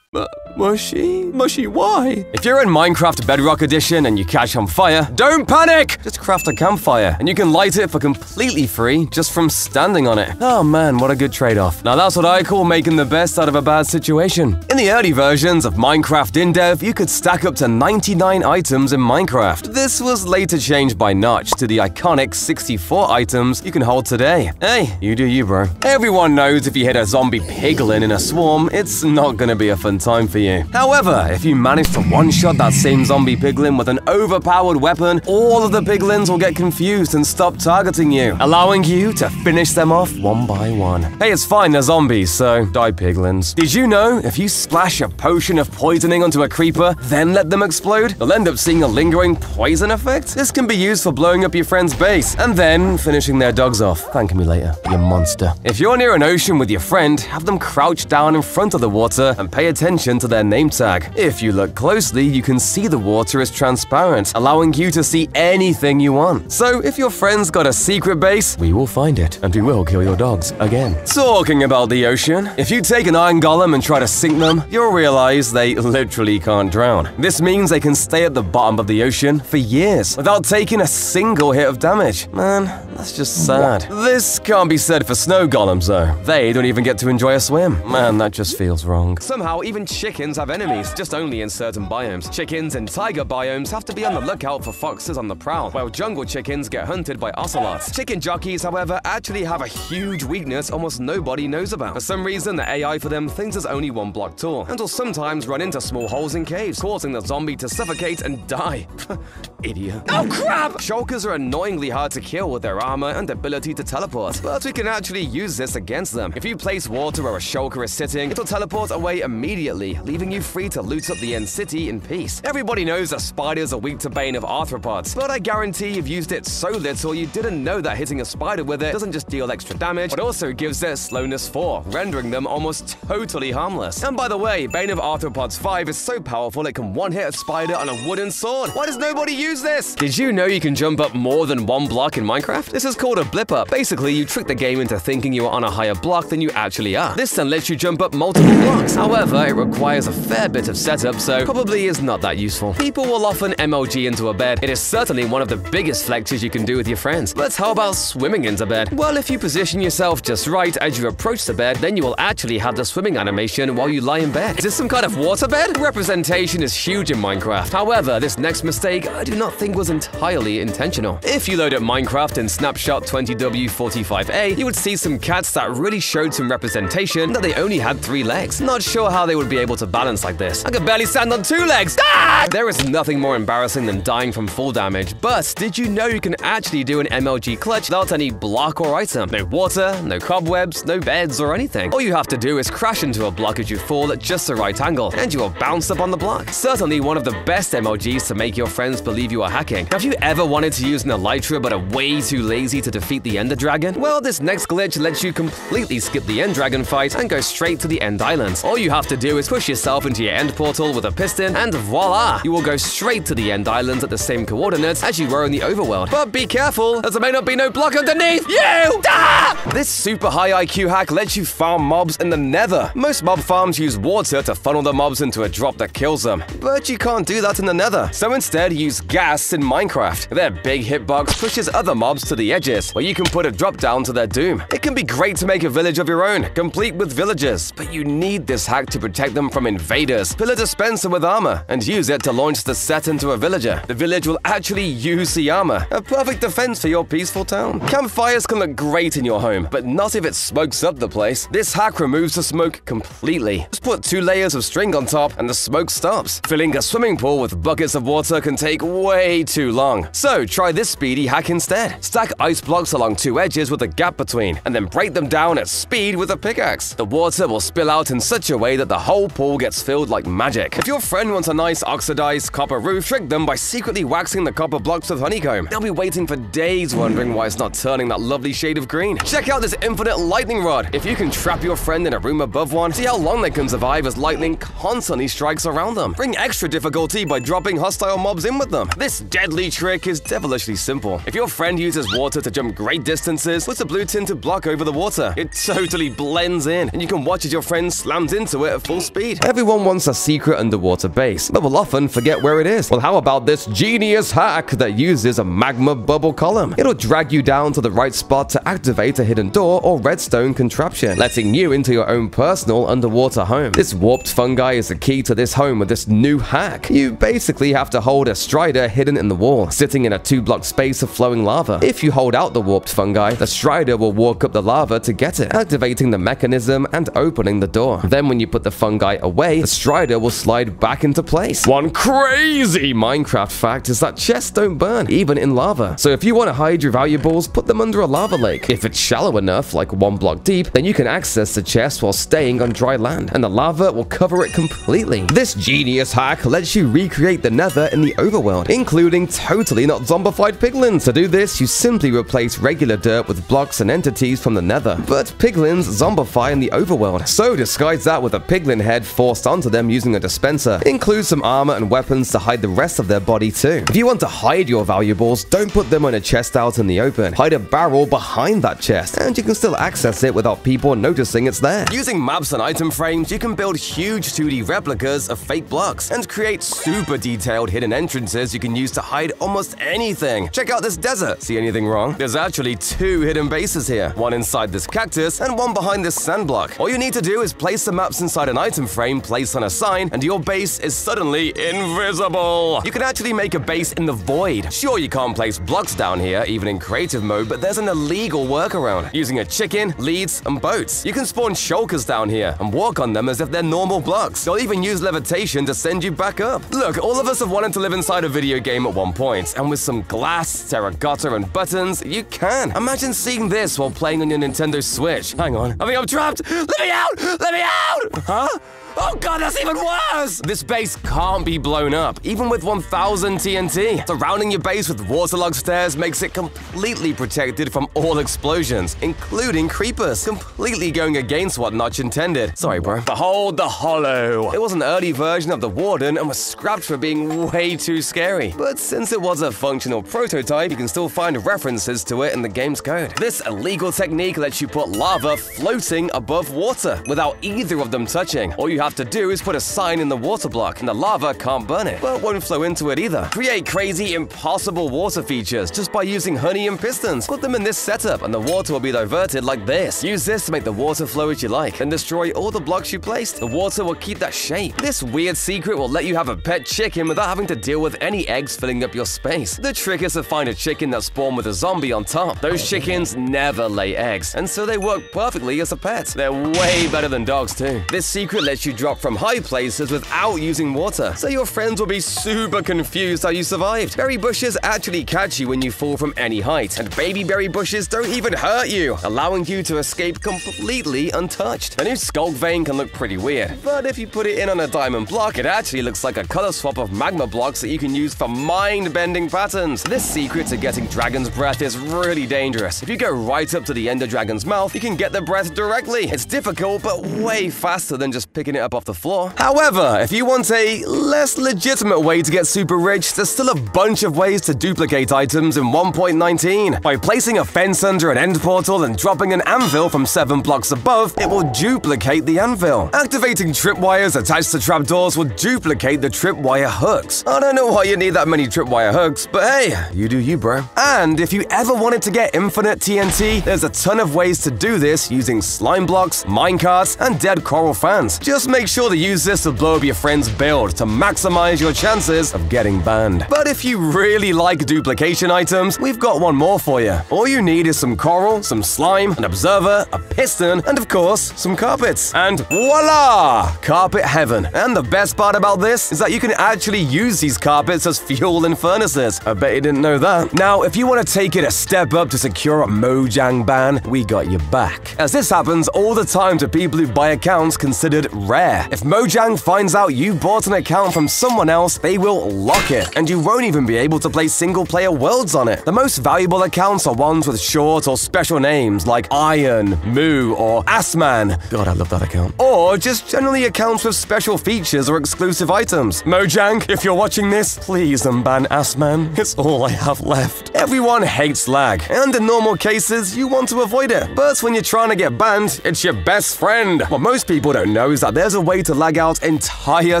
Mushy? Mushy, why? If you're in Minecraft Bedrock Edition and you catch on fire, don't panic! Just craft a campfire, and you can light it for completely free just from standing on it. Oh man, what a good trade-off. Now that's what I call making the best out of a bad situation. In the early versions of Minecraft InDev, you could stack up to 99 items in Minecraft. This was later changed by Notch to the iconic 64 items you can hold today. Hey, you do you, bro. Everyone knows if you hit a zombie piglin in a swarm, it's not gonna be a fun time for you. However, if you manage to one-shot that same zombie piglin with an overpowered weapon, all of the piglins will get confused and stop targeting you, allowing you to finish them off one by one. Hey, it's fine, they're zombies, so die piglins. Did you know if you splash a potion of poisoning onto a creeper, then let them explode, you'll end up seeing a lingering poison effect? This can be used for blowing up your friend's base, and then finishing their dogs off. Thank me later, you monster. If you're near an ocean with your friend, have them crouch down in front of the water and pay attention to their name tag. If you look closely, you can see the water is transparent, allowing you to see anything you want. So if your friend's got a secret base, we will find it, and we will kill your dogs again. Talking about the ocean, if you take an iron golem and try to sink them, you'll realize they literally can't drown. This means they can stay at the bottom of the ocean for years without taking a single hit of damage. Man, that's just sad. This can't be said for snow golems, though. They don't even get to enjoy a swim. Man, that just feels wrong. Somehow, even chickens chickens have enemies, just only in certain biomes. Chickens in taiga biomes have to be on the lookout for foxes on the prowl, while jungle chickens get hunted by ocelots. Chicken jockeys, however, actually have a huge weakness almost nobody knows about. For some reason, the AI for them thinks there's only one block tall, and will sometimes run into small holes in caves, causing the zombie to suffocate and die. Idiot. Oh crap! Shulkers are annoyingly hard to kill with their armor and ability to teleport, but we can actually use this against them. If you place water where a shulker is sitting, it'll teleport away immediately, leaving you free to loot up the end city in peace. Everybody knows that spiders are weak to Bane of Arthropods, but I guarantee you've used it so little you didn't know that hitting a spider with it doesn't just deal extra damage, but also gives it slowness 4, rendering them almost totally harmless. And by the way, Bane of Arthropods 5 is so powerful it can one-hit a spider on a wooden sword. Why does nobody use this? Did you know you can jump up more than one block in Minecraft? This is called a blip up. Basically, you trick the game into thinking you are on a higher block than you actually are. This then lets you jump up multiple blocks. However, it requires a fair bit of setup, so probably is not that useful. People will often MLG into a bed. It is certainly one of the biggest flexes you can do with your friends. But how about swimming into bed? Well, if you position yourself just right as you approach the bed, then you will actually have the swimming animation while you lie in bed. Is this some kind of water bed? Representation is huge in Minecraft. However, this next mistake I do not think was entirely intentional. If you load up Minecraft in Snapshot 20W45A, you would see some cats that really showed some representation that they only had three legs. Not sure how they would would be able to balance like this. I could barely stand on two legs. Ah! There is nothing more embarrassing than dying from fall damage, but did you know you can actually do an MLG clutch without any block or item? No water, no cobwebs, no beds or anything. All you have to do is crash into a block as you fall at just the right angle, and you will bounce up on the block. Certainly one of the best MLGs to make your friends believe you are hacking. Have you ever wanted to use an Elytra but are way too lazy to defeat the Ender Dragon? Well, this next glitch lets you completely skip the End Dragon fight and go straight to the End Island. All you have to do is push yourself into your End Portal with a piston, and voila! You will go straight to the End Island at the same coordinates as you were in the overworld. But be careful, as there may not be no block underneath you! Ah! This super high IQ hack lets you farm mobs in the nether. Most mob farms use water to funnel the mobs into a drop that kills them, but you can't do that in the nether. So instead, use ghasts in Minecraft. Their big hitbox pushes other mobs to the edges, where you can put a drop down to their doom. It can be great to make a village of your own, complete with villagers, but you need this hack to protect them from invaders. Fill a dispenser with armor and use it to launch the set into a villager. The village will actually use the armor, a perfect defense for your peaceful town. Campfires can look great in your home, but not if it smokes up the place. This hack removes the smoke completely. Just put two layers of string on top and the smoke stops. Filling a swimming pool with buckets of water can take way too long. So try this speedy hack instead. Stack ice blocks along two edges with a gap between, and then break them down at speed with a pickaxe. The water will spill out in such a way that the whole pool gets filled like magic. If your friend wants a nice oxidized copper roof, trick them by secretly waxing the copper blocks with honeycomb. They'll be waiting for days wondering why it's not turning that lovely shade of green. Check out this infinite lightning rod. If you can trap your friend in a room above one, see how long they can survive as lightning constantly strikes around them. Bring extra difficulty by dropping hostile mobs in with them. This deadly trick is devilishly simple. If your friend uses water to jump great distances, put a blue tinted block over the water. It totally blends in, and you can watch as your friend slams into it at full speed. Everyone wants a secret underwater base, but will often forget where it is. Well, how about this genius hack that uses a magma bubble column? It'll drag you down to the right spot to activate a hidden door or redstone contraption, letting you into your own personal underwater home. This warped fungi is the key to this home with this new hack. You basically have to hold a strider hidden in the wall, sitting in a two block space of flowing lava. If you hold out the warped fungi, the strider will walk up the lava to get it, activating the mechanism and opening the door. Then when you put the fungi away, the strider will slide back into place. One crazy Minecraft fact is that chests don't burn, even in lava. So if you want to hide your valuables, put them under a lava lake. If it's shallow enough, like one block deep, then you can access the chest while staying on dry land, and the lava will cover it completely. This genius hack lets you recreate the nether in the overworld, including totally not zombified piglins. To do this, you simply replace regular dirt with blocks and entities from the nether. But piglins zombify in the overworld, so disguise that with a piglin head forced onto them using a dispenser. Include some armor and weapons to hide the rest of their body too. If you want to hide your valuables, don't put them on a chest out in the open. Hide a barrel behind that chest, and you can still access it without people noticing it's there. Using maps and item frames, you can build huge 2D replicas of fake blocks and create super detailed hidden entrances you can use to hide almost anything. Check out this desert. See anything wrong? There's actually two hidden bases here, one inside this cactus and one behind this sand block. All you need to do is place the maps inside an item frame placed on a sign, and your base is suddenly invisible. You can actually make a base in the void. Sure, you can't place blocks down here, even in creative mode, but there's an illegal workaround. Using a chicken, leads, and boats. You can spawn shulkers down here and walk on them as if they're normal blocks. They'll even use levitation to send you back up. Look, all of us have wanted to live inside a video game at one point, and with some glass, terracotta, and buttons, you can. Imagine seeing this while playing on your Nintendo Switch. Hang on, I think I'm trapped. Let me out! Let me out! Huh? Oh god, that's even worse! This base can't be blown up, even with 1000 TNT. Surrounding your base with waterlogged stairs makes it completely protected from all explosions, including creepers, completely going against what Notch intended. Sorry, bro. Behold the Hollow. It was an early version of the Warden and was scrapped for being way too scary. But since it was a functional prototype, you can still find references to it in the game's code. This illegal technique lets you put lava floating above water without either of them touching. All you have to do is put a sign in the water block, and the lava can't burn it, but won't flow into it either. Create crazy, impossible water features just by using honey and pistons. Put them in this setup, and the water will be diverted like this. Use this to make the water flow as you like, and destroy all the blocks you placed. The water will keep that shape. This weird secret will let you have a pet chicken without having to deal with any eggs filling up your space. The trick is to find a chicken that spawned with a zombie on top. Those chickens never lay eggs, and so they work perfectly as a pet. They're way better than dogs too. This secret lets you drop from high places without using water, so your friends will be super confused how you survived. Berry bushes actually catch you when you fall from any height, and baby berry bushes don't even hurt you, allowing you to escape completely untouched. A new sculk vein can look pretty weird, but if you put it in on a diamond block, it actually looks like a color swap of magma blocks that you can use for mind-bending patterns. This secret to getting dragon's breath is really dangerous. If you go right up to the ender dragon's mouth, you can get the breath directly. It's difficult, but way faster than just picking it up off the floor. However, if you want a less legitimate way to get super rich, there's still a bunch of ways to duplicate items in 1.19. By placing a fence under an end portal and dropping an anvil from 7 blocks above, it will duplicate the anvil. Activating tripwires attached to trapdoors will duplicate the tripwire hooks. I don't know why you need that many tripwire hooks, but hey, you do you, bro. And if you ever wanted to get infinite TNT, there's a ton of ways to do this using slime blocks, minecarts, and dead coral fans. Just make sure to use this to blow up your friend's build to maximize your chances of getting banned. But if you really like duplication items, we've got one more for you. All you need is some coral, some slime, an observer, a piston, and of course, some carpets. And voila! Carpet heaven. And the best part about this is that you can actually use these carpets as fuel in furnaces. I bet you didn't know that. Now, if you want to take it a step up to secure a Mojang ban, we got your back. As this happens all the time to people who buy accounts considered rare. If Mojang finds out you bought an account from someone else, they will lock it, and you won't even be able to play single-player worlds on it. The most valuable accounts are ones with short or special names like Iron, Moo, or Assman. God, I love that account. Or just generally accounts with special features or exclusive items. Mojang, if you're watching this, please unban Assman. It's all I have left. Everyone hates lag, and in normal cases, you want to avoid it. But when you're trying to get banned, it's your best friend. What most people don't know that there's a way to lag out entire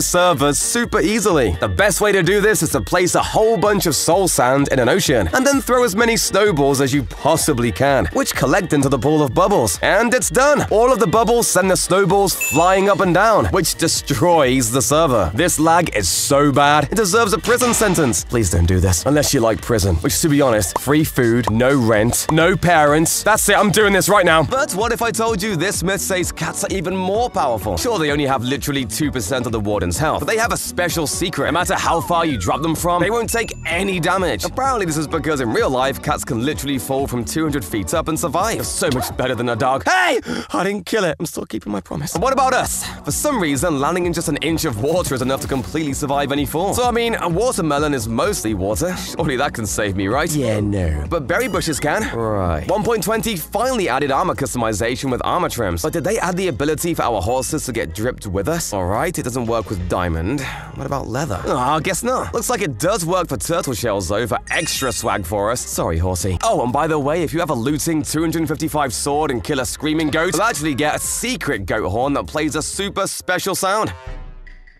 servers super easily. The best way to do this is to place a whole bunch of soul sand in an ocean, and then throw as many snowballs as you possibly can, which collect into the pool of bubbles. And it's done! All of the bubbles send the snowballs flying up and down, which destroys the server. This lag is so bad, it deserves a prison sentence. Please don't do this, unless you like prison. Which, to be honest, free food, no rent, no parents. That's it, I'm doing this right now. But what if I told you this myth says cats are even more powerful? Sure, they only have literally 2% of the warden's health, but they have a special secret. No matter how far you drop them from, they won't take any damage. Apparently, this is because in real life, cats can literally fall from 200 feet up and survive. It's so much better than a dog. Hey! I didn't kill it. I'm still keeping my promise. But what about us? For some reason, landing in just an inch of water is enough to completely survive any fall. So, I mean, a watermelon is mostly water. Surely that can save me, right? Yeah, no. But berry bushes can. Right. 1.20 finally added armor customization with armor trims. But did they add the ability for our horses to get dripped with us? Alright, it doesn't work with diamond. What about leather? Oh, I guess not. Looks like it does work for turtle shells, though, for extra swag for us. Sorry, horsey. Oh, and by the way, if you have a looting 255 sword and kill a screaming goat, you'll actually get a secret goat horn that plays a super special sound.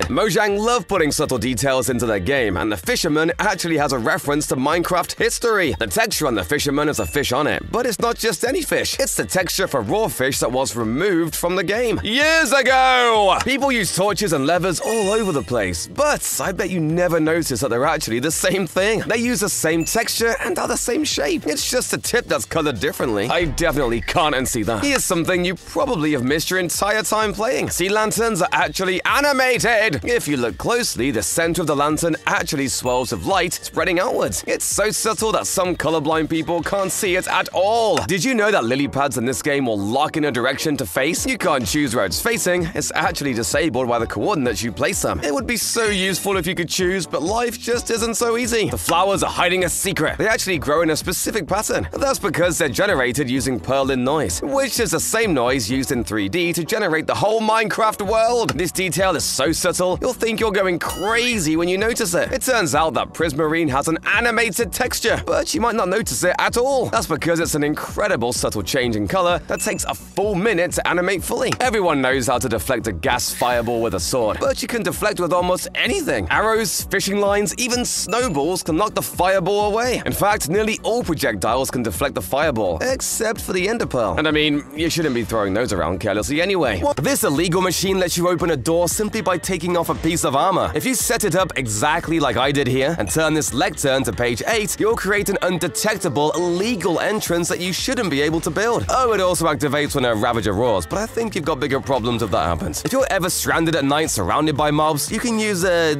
Mojang love putting subtle details into their game, and the Fisherman actually has a reference to Minecraft history. The texture on the Fisherman is a fish on it, but it's not just any fish. It's the texture for raw fish that was removed from the game years ago. People use torches and levers all over the place, but I bet you never notice that they're actually the same thing. They use the same texture and are the same shape. It's just the tip that's colored differently. I definitely can't unsee that. Here's something you probably have missed your entire time playing. Sea lanterns are actually animated. If you look closely, the center of the lantern actually swells with light spreading outwards. It's so subtle that some colorblind people can't see it at all. Did you know that lily pads in this game will lock in a direction to face? You can't choose where it's facing. It's actually disabled by the coordinates you place them. It would be so useful if you could choose, but life just isn't so easy. The flowers are hiding a secret. They actually grow in a specific pattern. That's because they're generated using Perlin noise, which is the same noise used in 3D to generate the whole Minecraft world. This detail is so subtle, you'll think you're going crazy when you notice it. It turns out that Prismarine has an animated texture, but you might not notice it at all. That's because it's an incredible subtle change in color that takes a full minute to animate fully. Everyone knows how to deflect a ghast fireball with a sword, but you can deflect with almost anything. Arrows, fishing lines, even snowballs can knock the fireball away. In fact, nearly all projectiles can deflect the fireball, except for the ender pearl. And I mean, you shouldn't be throwing those around carelessly anyway. This illegal machine lets you open a door simply by taking taking off a piece of armor. If you set it up exactly like I did here and turn this lectern to page 8, you'll create an undetectable, illegal entrance that you shouldn't be able to build. Oh, it also activates when a Ravager roars, but I think you've got bigger problems if that happens. If you're ever stranded at night surrounded by mobs, you can use a... Uh,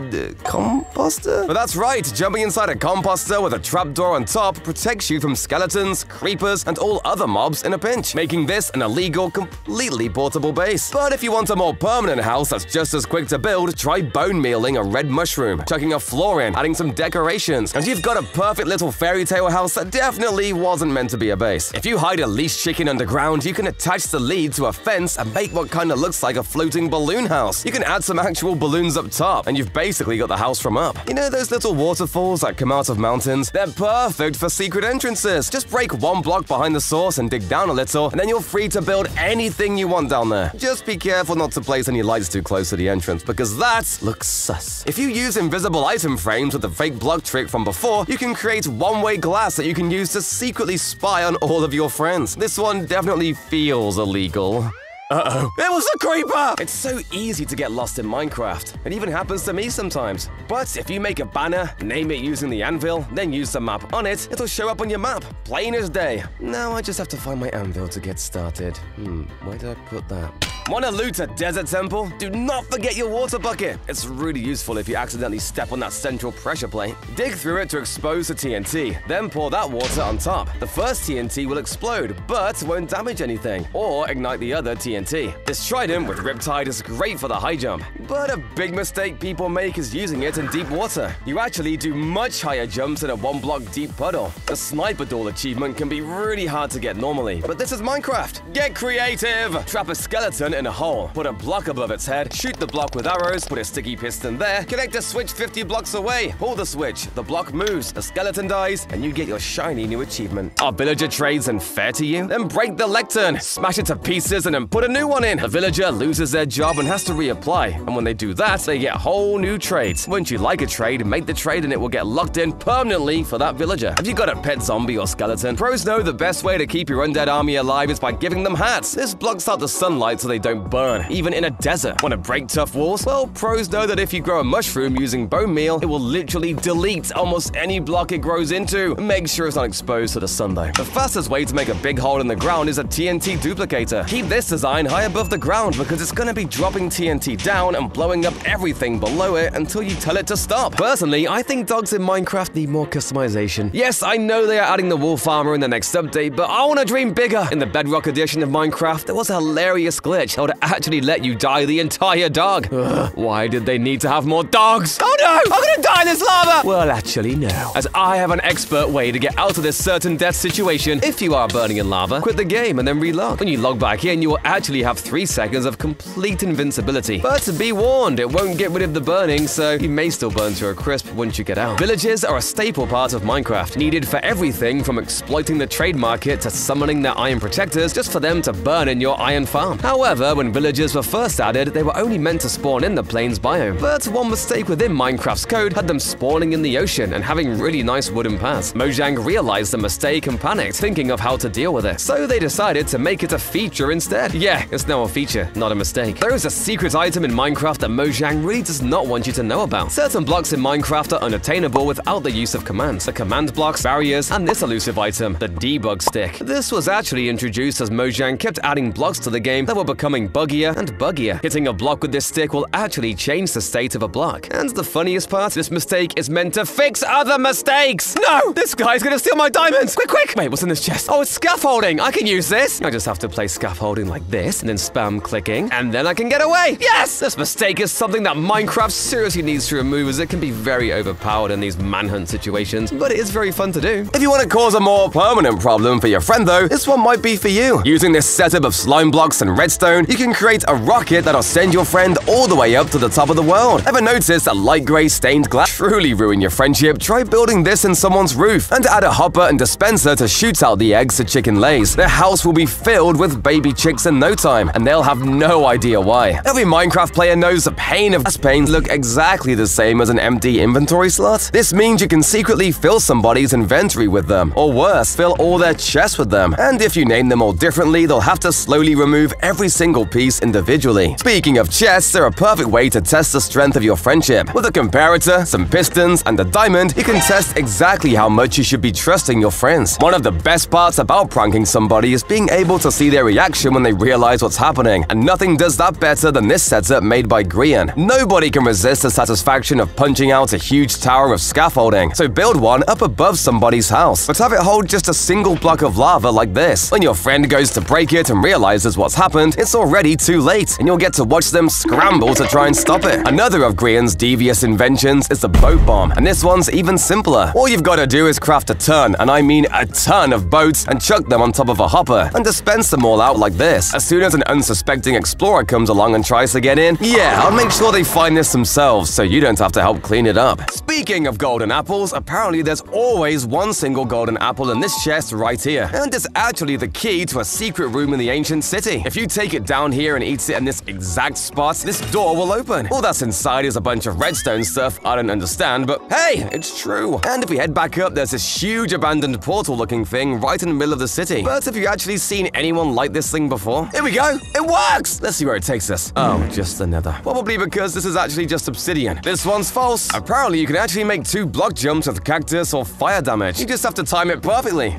composter? But that's right, jumping inside a composter with a trapdoor on top protects you from skeletons, creepers, and all other mobs in a pinch, making this an illegal, completely portable base. But if you want a more permanent house that's just as quick to build, try bone mealing a red mushroom, chucking a floor in, adding some decorations, and you've got a perfect little fairy tale house that definitely wasn't meant to be a base. If you hide a leashed chicken underground, you can attach the lead to a fence and make what kinda looks like a floating balloon house. You can add some actual balloons up top, and you've basically got the house from up. You know those little waterfalls that come out of mountains? They're perfect for secret entrances. Just break one block behind the source and dig down a little, and then you're free to build anything you want down there. Just be careful not to place any lights too close to the entrance, because that looks sus. If you use invisible item frames with the fake block trick from before, you can create one-way glass that you can use to secretly spy on all of your friends. This one definitely feels illegal. Uh-oh. It was a creeper! It's so easy to get lost in Minecraft. It even happens to me sometimes. But if you make a banner, name it using the anvil, then use the map on it, it'll show up on your map, plain as day. Now I just have to find my anvil to get started. Hmm, where did I put that? Want to loot a desert temple? Do not forget your water bucket. It's really useful if you accidentally step on that central pressure plate. Dig through it to expose the TNT, then pour that water on top. The first TNT will explode, but won't damage anything, or ignite the other TNT. This trident with Riptide is great for the high jump, but a big mistake people make is using it in deep water. You actually do much higher jumps in a one block deep puddle. The Sniper Duel achievement can be really hard to get normally, but this is Minecraft. Get creative! Trap a skeleton in a hole. Put a block above its head, shoot the block with arrows, put a sticky piston there, connect a switch 50 blocks away, pull the switch, the block moves, the skeleton dies, and you get your shiny new achievement. Are villager trades unfair to you? Then break the lectern, smash it to pieces, and then put a new one in. A villager loses their job and has to reapply, and when they do that, they get whole new trades. Once you like a trade, make the trade and it will get locked in permanently for that villager. Have you got a pet zombie or skeleton? Pros know the best way to keep your undead army alive is by giving them hats. This blocks out the sunlight so they don't burn, even in a desert. Want to break tough walls? Well, pros know that if you grow a mushroom using bone meal, it will literally delete almost any block it grows into. Make sure it's not exposed to the sun though. The fastest way to make a big hole in the ground is a TNT duplicator. Keep this design high above the ground because it's going to be dropping TNT down and blowing up everything below it until you tell it to stop. Personally, I think dogs in Minecraft need more customization. Yes, I know they are adding the wolf armor in the next update, but I want to dream bigger. In the Bedrock edition of Minecraft, there was a hilarious glitch that would actually let you dye the entire dog. Ugh, why did they need to have more dogs? Oh no! I'm gonna die in this lava! Well, actually, no. As I have an expert way to get out of this certain death situation, if you are burning in lava, quit the game and then relog. When you log back in, you will actually have 3 seconds of complete invincibility. But be warned, it won't get rid of the burning, so you may still burn to a crisp once you get out. Villages are a staple part of Minecraft, needed for everything from exploiting the trade market to summoning their iron protectors just for them to burn in your iron farm. However, when villagers were first added, they were only meant to spawn in the plains biome. But one mistake within Minecraft's code had them spawning in the ocean and having really nice wooden paths. Mojang realized the mistake and panicked, thinking of how to deal with it. So they decided to make it a feature instead. Yeah, it's now a feature, not a mistake. There is a secret item in Minecraft that Mojang really does not want you to know about. Certain blocks in Minecraft are unattainable without the use of commands. The command blocks, barriers, and this elusive item, the debug stick. This was actually introduced as Mojang kept adding blocks to the game that were becoming buggier and buggier. Hitting a block with this stick will actually change the state of a block. And the funniest part, this mistake is meant to fix other mistakes! No! This guy's gonna steal my diamonds! Quick, quick! Wait, what's in this chest? Oh, it's scaffolding! I can use this! I just have to place scaffolding like this, and then spam clicking, and then I can get away! Yes! This mistake is something that Minecraft seriously needs to remove as it can be very overpowered in these manhunt situations, but it is very fun to do. If you want to cause a more permanent problem for your friend though, this one might be for you. Using this setup of slime blocks and redstone, you can create a rocket that'll send your friend all the way up to the top of the world. Ever noticed that light gray stained glass truly ruin your friendship? Try building this in someone's roof and add a hopper and dispenser to shoot out the eggs the chicken lays. Their house will be filled with baby chicks in no time, and they'll have no idea why. Every Minecraft player knows the pain of panes look exactly the same as an empty inventory slot. This means you can secretly fill somebody's inventory with them, or worse, fill all their chests with them. And if you name them all differently, they'll have to slowly remove every single piece individually. Speaking of chests, they're a perfect way to test the strength of your friendship. With a comparator, some pistons, and a diamond, you can test exactly how much you should be trusting your friends. One of the best parts about pranking somebody is being able to see their reaction when they realize what's happening, and nothing does that better than this setup made by Grian. Nobody can resist the satisfaction of punching out a huge tower of scaffolding, so build one up above somebody's house, but have it hold just a single block of lava like this. When your friend goes to break it and realizes what's happened, it's already too late, and you'll get to watch them scramble to try and stop it. Another of Grian's devious inventions is the boat bomb, and this one's even simpler. All you've got to do is craft a ton, and I mean a ton of boats, and chuck them on top of a hopper, and dispense them all out like this. As soon as an unsuspecting explorer comes along and tries to get in, yeah, I'll make sure they find this themselves, so you don't have to help clean it up. Speaking of golden apples, apparently there's always one single golden apple in this chest right here, and it's actually the key to a secret room in the ancient city. If you take it down here and eat it in this exact spot, this door will open. All that's inside is a bunch of redstone stuff I don't understand, but hey, it's true. And if we head back up, there's this huge abandoned portal-looking thing right in the middle of the city. But have you actually seen anyone like this thing before? Here we go! It works! Let's see where it takes us. Oh, just the nether. Probably because this is actually just obsidian. This one's false. Apparently, you can actually make two block jumps with cactus or fire damage. You just have to time it perfectly.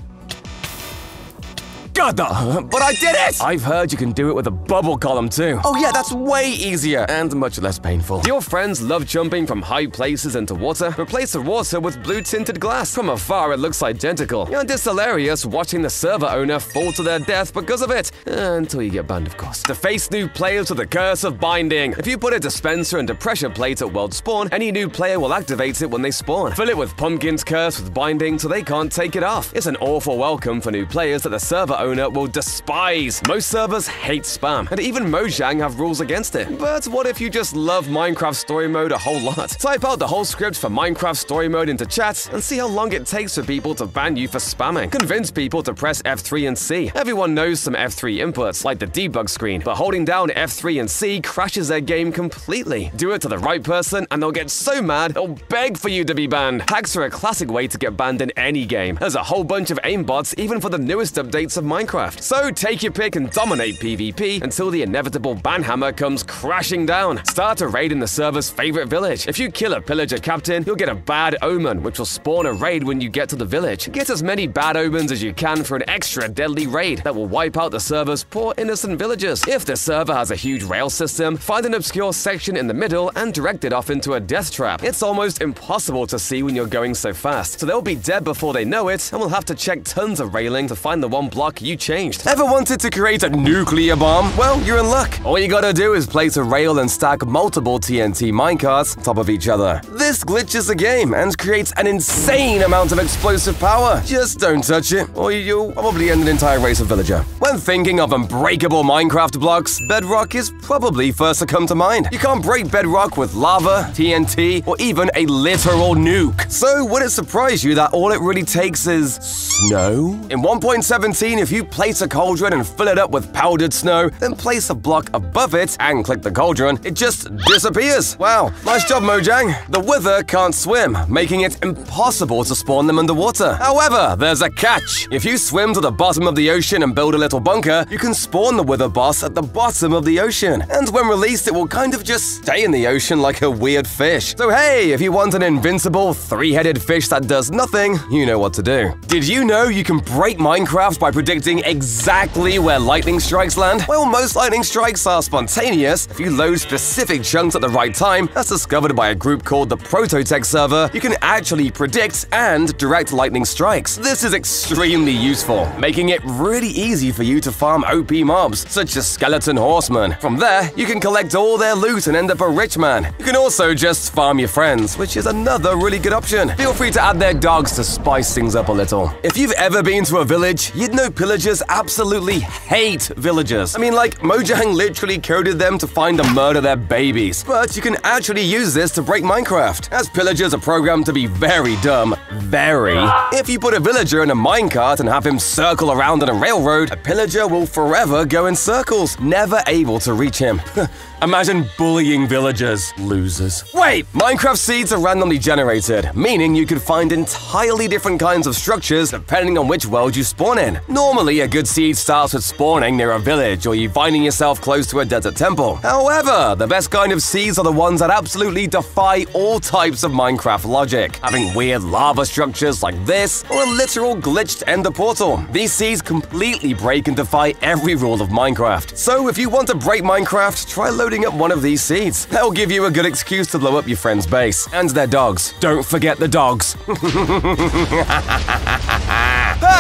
God, but I did it! I've heard you can do it with a bubble column too. Oh yeah, that's way easier and much less painful. Do your friends love jumping from high places into water? Replace the water with blue tinted glass. From afar, it looks identical. And it's hilarious watching the server owner fall to their death because of it. Uh, until you get banned, of course. To face new players with the curse of binding. If you put a dispenser and a pressure plate at world spawn, any new player will activate it when they spawn. Fill it with Pumpkin's curse with binding so they can't take it off. It's an awful welcome for new players that the server owner will despise. Most servers hate spam, and even Mojang have rules against it. But what if you just love Minecraft Story Mode a whole lot? Type out the whole script for Minecraft Story Mode into chat and see how long it takes for people to ban you for spamming. Convince people to press F3 and C. Everyone knows some F3 inputs, like the debug screen, but holding down F3 and C crashes their game completely. Do it to the right person, and they'll get so mad they'll beg for you to be banned. Hacks are a classic way to get banned in any game. There's a whole bunch of aimbots even for the newest updates of Minecraft. So take your pick and dominate PvP until the inevitable banhammer comes crashing down. Start a raid in the server's favorite village. If you kill a pillager captain, you'll get a bad omen, which will spawn a raid when you get to the village. Get as many bad omens as you can for an extra deadly raid that will wipe out the server's poor innocent villagers. If the server has a huge rail system, find an obscure section in the middle and direct it off into a death trap. It's almost impossible to see when you're going so fast, so they'll be dead before they know it, and we'll have to check tons of railing to find the one block you changed. Ever wanted to create a nuclear bomb? Well, you're in luck. All you gotta do is place a rail and stack multiple TNT minecarts top of each other. This glitches the game and creates an insane amount of explosive power. Just don't touch it, or you'll probably end an entire race of villager. When thinking of unbreakable Minecraft blocks, bedrock is probably first to come to mind. You can't break bedrock with lava, TNT, or even a literal nuke. So would it surprise you that all it really takes is snow? In 1.17, if you place a cauldron and fill it up with powdered snow, then place a block above it and click the cauldron, it just disappears. Wow, nice job, Mojang. The Wither can't swim, making it impossible to spawn them underwater. However, there's a catch. If you swim to the bottom of the ocean and build a little bunker, you can spawn the Wither boss at the bottom of the ocean. And when released, it will kind of just stay in the ocean like a weird fish. So hey, if you want an invincible, three-headed fish that does nothing, you know what to do. Did you know you can break Minecraft by predicting exactly where lightning strikes land? Well, most lightning strikes are spontaneous. If you load specific chunks at the right time, as discovered by a group called the Prototech server, you can actually predict and direct lightning strikes. This is extremely useful, making it really easy for you to farm OP mobs, such as Skeleton Horsemen. From there, you can collect all their loot and end up a rich man. You can also just farm your friends, which is another really good option. Feel free to add their dogs to spice things up a little. If you've ever been to a village, you'd know pillagers absolutely hate villagers. I mean, like, Mojang literally coded them to find and murder their babies. But you can actually use this to break Minecraft, as pillagers are programmed to be very dumb Very. If you put a villager in a minecart and have him circle around on a railroad, a pillager will forever go in circles, never able to reach him. Imagine bullying villagers. Losers. Wait! Minecraft seeds are randomly generated, meaning you could find entirely different kinds of structures depending on which world you spawn in. Normally, a good seed starts with spawning near a village or you finding yourself close to a desert temple. However, the best kind of seeds are the ones that absolutely defy all types of Minecraft logic, having weird lava structures like this or a literal glitched ender portal. These seeds completely break and defy every rule of Minecraft. So if you want to break Minecraft, try loading up one of these seeds. They'll give you a good excuse to blow up your friend's base. And their dogs. Don't forget the dogs.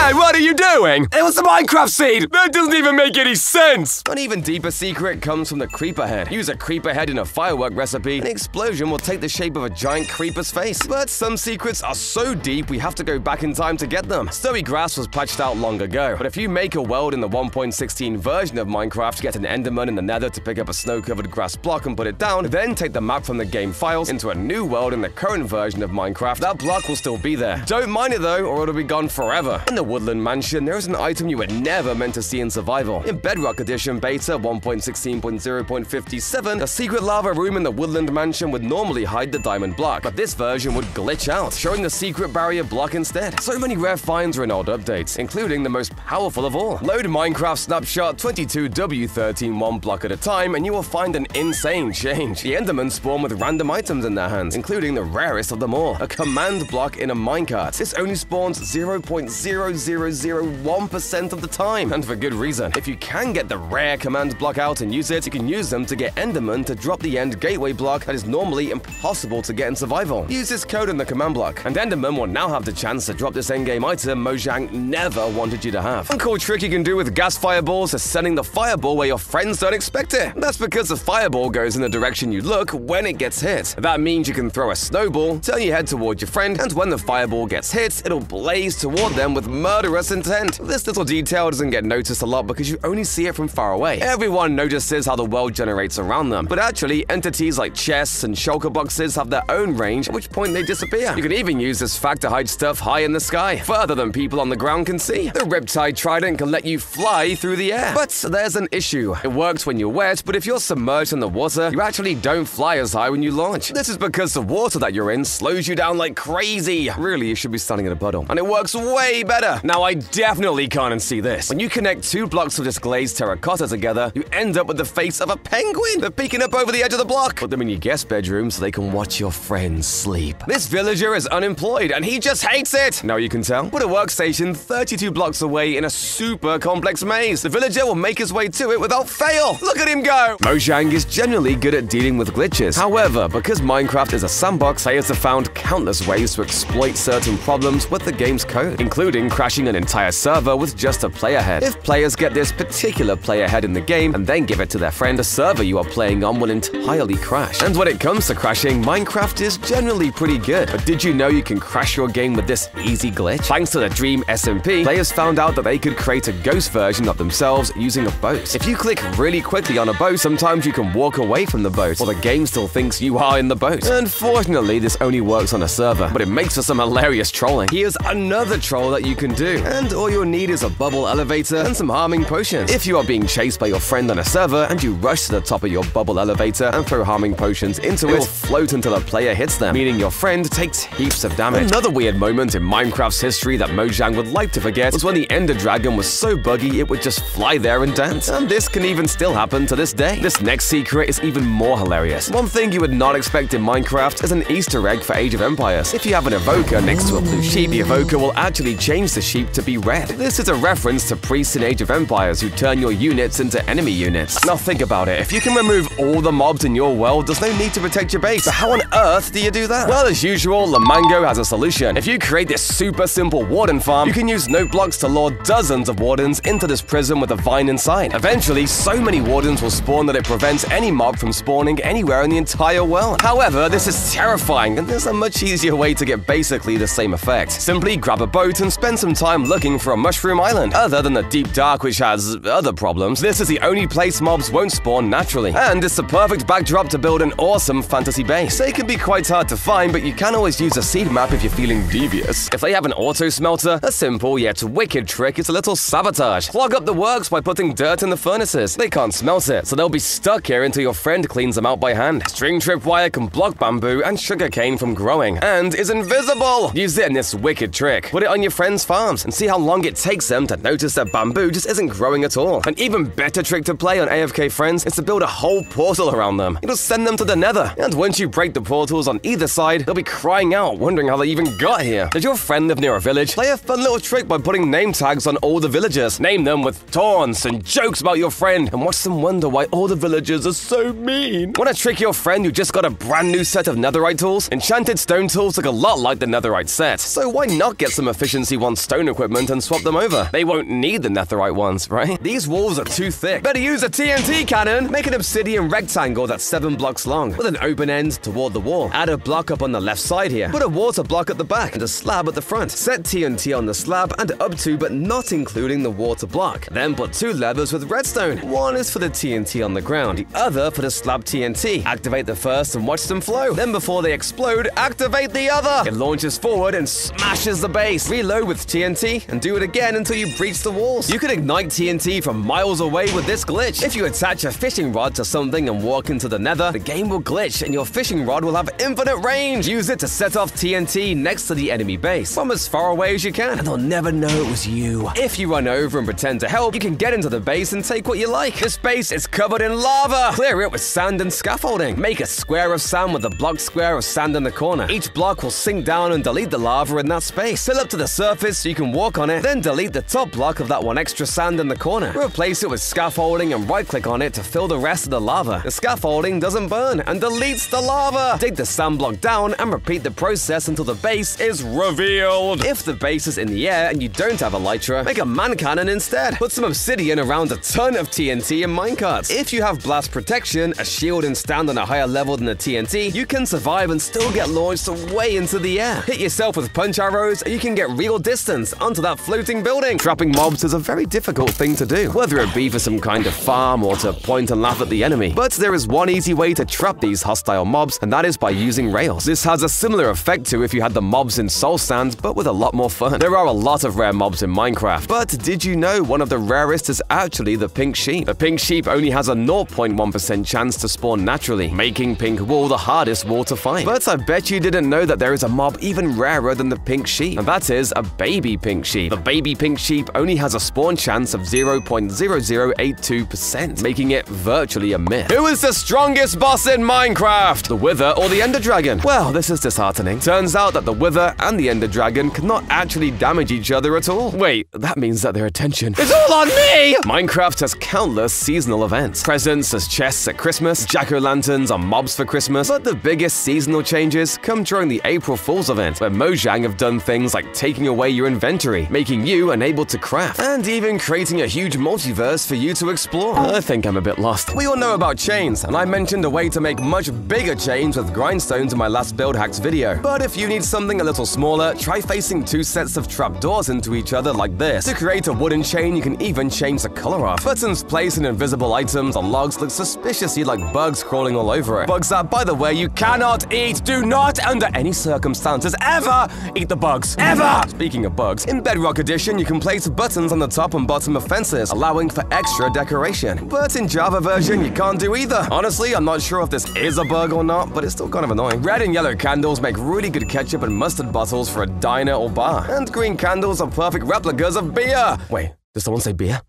hey, what are you doing? Was a Minecraft seed! That doesn't even make any sense! An even deeper secret comes from the creeper head. Use a creeper head in a firework recipe, an explosion will take the shape of a giant creeper's face. But some secrets are so deep we have to go back in time to get them. Snowy grass was patched out long ago, but if you make a world in the 1.16 version of Minecraft, get an enderman in the nether to pick up a snow-covered grass block and put it down, then take the map from the game files into a new world in the current version of Minecraft, that block will still be there. Don't mind it though, or it'll be gone forever. In the Woodland Mansion, there is an item you were never meant to see in survival. In Bedrock Edition Beta 1.16.0.57, a secret lava room in the Woodland Mansion would normally hide the diamond block, but this version would glitch out, showing the secret barrier block instead. So many rare finds are in old updates, including the most powerful of all. Load Minecraft Snapshot 22W13 one block at a time, and you will find an insane change. The Endermen spawn with random items in their hands, including the rarest of them all, a command block in a minecart. This only spawns 0.0001% of the time, and for good reason. If you can get the rare command block out and use it, you can use them to get Enderman to drop the end gateway block that is normally impossible to get in survival. Use this code in the command block, and Enderman will now have the chance to drop this endgame item Mojang never wanted you to have. One cool trick you can do with ghast fireballs is sending the fireball where your friends don't expect it. That's because the fireball goes in the direction you look when it gets hit. That means you can throw a snowball, turn your head toward your friend, and when the fireball gets hit, it'll blaze toward them with murderous intent. This little detail doesn't get noticed a lot because you only see it from far away. Everyone notices how the world generates around them, but actually, entities like chests and shulker boxes have their own range, at which point they disappear. You can even use this fact to hide stuff high in the sky, further than people on the ground can see. The Riptide Trident can let you fly through the air. But there's an issue. It works when you're wet, but if you're submerged in the water, you actually don't fly as high when you launch. This is because the water that you're in slows you down like crazy. Really, you should be standing in a puddle. And it works way better. Now, I definitely can't unsee this. When you connect two blocks of this glazed terracotta together, you end up with the face of a penguin. They're peeking up over the edge of the block. Put them in your guest bedroom so they can watch your friends sleep. This villager is unemployed and he just hates it. Now you can tell. Put a workstation 32 blocks away in a super complex maze. The villager will make his way to it without fail. Look at him go. Mojang is generally good at dealing with glitches. However, because Minecraft is a sandbox, players have found countless ways to exploit certain problems with the game's code, including crashing an entire server with just a player head. If players get this particular player head in the game and then give it to their friend, the server you are playing on will entirely crash. And when it comes to crashing, Minecraft is generally pretty good. But did you know you can crash your game with this easy glitch? Thanks to the Dream SMP, players found out that they could create a ghost version of themselves using a boat. If you click really quickly on a boat, sometimes you can walk away from the boat, while the game still thinks you are in the boat. Unfortunately, this only works on a server, but it makes for some hilarious trolling. Here's another troll that you can do, and all you'll need is a bubble elevator and some harming potions. If you are being chased by your friend on a server and you rush to the top of your bubble elevator and throw harming potions into it, it will float until a player hits them, meaning your friend takes heaps of damage. Another weird moment in Minecraft's history that Mojang would like to forget was when the Ender Dragon was so buggy it would just fly there and dance. And this can even still happen to this day. This next secret is even more hilarious. One thing you would not expect in Minecraft is an Easter egg for Age of Empires. If you have an evoker next to a blue sheep, the evoker will actually change the sheep to be red. This is a reference to priests in Age of Empires who turn your units into enemy units. Now think about it. If you can remove all the mobs in your world, there's no need to protect your base. So how on earth do you do that? Well, as usual, ilmango has a solution. If you create this super simple warden farm, you can use note blocks to lure dozens of wardens into this prison with a vine inside. Eventually, so many wardens will spawn that it prevents any mob from spawning anywhere in the entire world. However, this is terrifying, and there's a much easier way to get basically the same effect. Simply grab a boat and spend some time looking for a mushroom island. Other than the deep dark, which has other problems, this is the only place mobs won't spawn naturally. And it's the perfect backdrop to build an awesome fantasy base. They can be quite hard to find, but you can always use a seed map if you're feeling devious. If they have an auto smelter, a simple yet wicked trick is a little sabotage. Clog up the works by putting dirt in the furnaces. They can't smelt it, so they'll be stuck here until your friend cleans them out by hand. String tripwire can block bamboo and sugarcane from growing, and is invisible. Use it in this wicked trick. Put it on your friends' farms and see how long it takes them to notice that bamboo just isn't growing at all. An even better trick to play on AFK friends is to build a whole portal around them. It'll send them to the nether, and once you break the portals on either side, they'll be crying out, wondering how they even got here. Does your friend live near a village? Play a fun little trick by putting name tags on all the villagers. Name them with taunts and jokes about your friend, and watch them wonder why all the villagers are so mean. Want to trick your friend who just got a brand new set of netherite tools? Enchanted stone tools look a lot like the netherite set, so why not get some efficiency one stone equipment and swap them over? They won't need the netherite ones, right? These walls are too thick. Better use a TNT cannon. Make an obsidian rectangle that's seven blocks long, with an open end toward the wall. Add a block up on the left side here. Put a water block at the back and a slab at the front. Set TNT on the slab and up to but not including the water block. Then put two levers with redstone. One is for the TNT on the ground, the other for the slab TNT. Activate the first and watch them flow. Then before they explode, activate the other. It launches forward and smashes the base. Reload with TNT and do it again until you breach the walls. You can ignite TNT from miles away with this glitch. If you attach a fishing rod to something and walk into the nether, the game will glitch and your fishing rod will have infinite range. Use it to set off TNT next to the enemy base from as far away as you can, and they'll never know it was you. If you run over and pretend to help, you can get into the base and take what you like. This base is covered in lava. Clear it with sand and scaffolding. Make a square of sand with a block square of sand in the corner. Each block will sink down and delete the lava in that space. Fill up to the surface so you can walk on it, then delete the top block of that one extra sand in the corner. Replace it with scaffolding and right-click on it to fill the rest of the lava. The scaffolding doesn't burn and deletes the lava. Dig the sand block down and repeat the process until the base is revealed. If the base is in the air and you don't have elytra, make a man cannon instead. Put some obsidian around a ton of TNT and minecarts. If you have blast protection, a shield and stand on a higher level than the TNT, you can survive and still get launched way into the air. Hit yourself with punch arrows and you can get real distance onto that floating building. Trapping mobs is a very difficult thing to do, whether it be for some kind of farm or to point and laugh at the enemy. But there is one easy way to trap these hostile mobs, and that is by using rails. This has a similar effect to if you had the mobs in Soul Sand, but with a lot more fun. There are a lot of rare mobs in Minecraft, but did you know one of the rarest is actually the pink sheep? The pink sheep only has a 0.1% chance to spawn naturally, making pink wool the hardest wool to find. But I bet you didn't know that there is a mob even rarer than the pink sheep, and that is a baby pink sheep. The baby pink sheep only has a spawn chance of 0.0082%, making it virtually a myth. Who is the strongest boss in Minecraft? The Wither or the Ender Dragon? Well, this is disheartening. Turns out that the Wither and the Ender Dragon cannot actually damage each other at all. Wait, that means that their attention is all on me! Minecraft has countless seasonal events. Presents as chests at Christmas, jack-o'-lanterns are mobs for Christmas, but the biggest seasonal changes come during the April Fool's event, where Mojang have done things like taking away your inventory, making you unable to craft, and even creating a huge multiverse for you to explore. I think I'm a bit lost. We all know about chains, and I mentioned a way to make much bigger chains with grindstones in my last build hacks video. But if you need something a little smaller, try facing two sets of trapdoors into each other like this. To create a wooden chain, you can even change the color of. Buttons placed in invisible items on logs look suspiciously like bugs crawling all over it. Bugs that, by the way, you cannot eat. Do not, under any circumstances, ever eat the bugs. Ever! Speaking of bugs, in Bedrock Edition, you can place buttons on the top and bottom of fences, allowing for extra decoration. But in Java version, you can't do either. Honestly, I'm not sure if this is a bug or not, but it's still kind of annoying. Red and yellow candles make really good ketchup and mustard bottles for a diner or bar. And green candles are perfect replicas of beer. Wait, does someone say beer?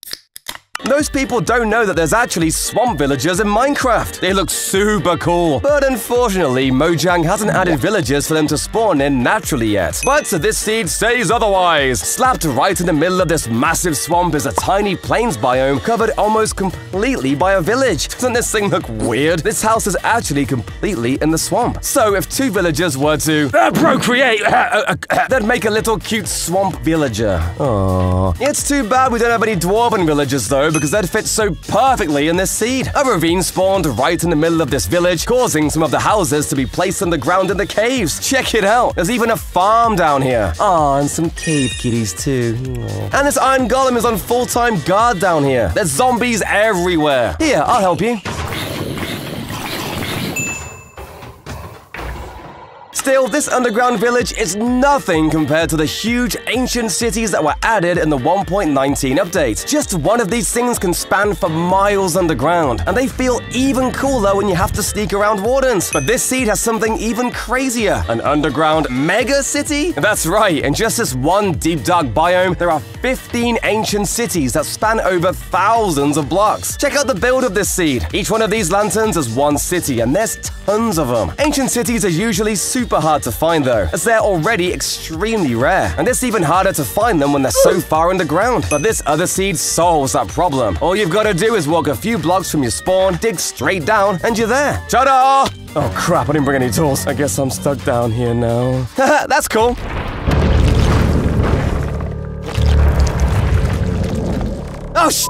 Most people don't know that there's actually swamp villagers in Minecraft. They look super cool. But unfortunately, Mojang hasn't added villagers for them to spawn in naturally yet. But this seed says otherwise. Slapped right in the middle of this massive swamp is a tiny plains biome covered almost completely by a village. Doesn't this thing look weird? This house is actually completely in the swamp. So if two villagers were to uh, procreate, they'd make a little cute swamp villager. Aww. It's too bad we don't have any dwarven villagers though. Though because they'd fit so perfectly in this seed. A ravine spawned right in the middle of this village, causing some of the houses to be placed on the ground in the caves. Check it out. There's even a farm down here. Ah, and some cave kitties too. And this iron golem is on full-time guard down here. There's zombies everywhere. Here, I'll help you. Still, this underground village is nothing compared to the huge ancient cities that were added in the 1.19 update. Just one of these things can span for miles underground, and they feel even cooler when you have to sneak around wardens. But this seed has something even crazier an underground mega city? That's right, in just this one deep dark biome, there are 15 ancient cities that span over thousands of blocks. Check out the build of this seed. Each one of these lanterns is one city, and there's tons of them. Ancient cities are usually super super hard to find though, as they're already extremely rare. And it's even harder to find them when they're so far underground. But this other seed solves that problem. All you've got to do is walk a few blocks from your spawn, dig straight down, and you're there. Ta-da! Oh crap, I didn't bring any tools. I guess I'm stuck down here now. That's cool. Oh, sh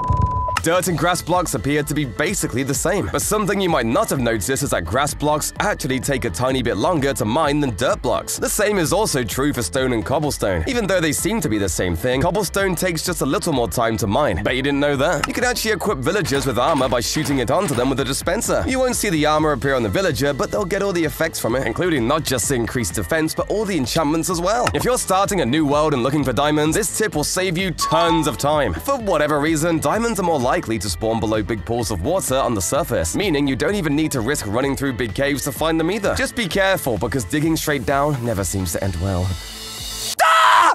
Dirt and grass blocks appear to be basically the same, but something you might not have noticed is that grass blocks actually take a tiny bit longer to mine than dirt blocks. The same is also true for stone and cobblestone. Even though they seem to be the same thing, cobblestone takes just a little more time to mine. Bet you didn't know that? You can actually equip villagers with armor by shooting it onto them with a dispenser. You won't see the armor appear on the villager, but they'll get all the effects from it, including not just increased defense, but all the enchantments as well. If you're starting a new world and looking for diamonds, this tip will save you tons of time. For whatever reason, diamonds are more likely likely to spawn below big pools of water on the surface, meaning you don't even need to risk running through big caves to find them either. Just be careful, because digging straight down never seems to end well.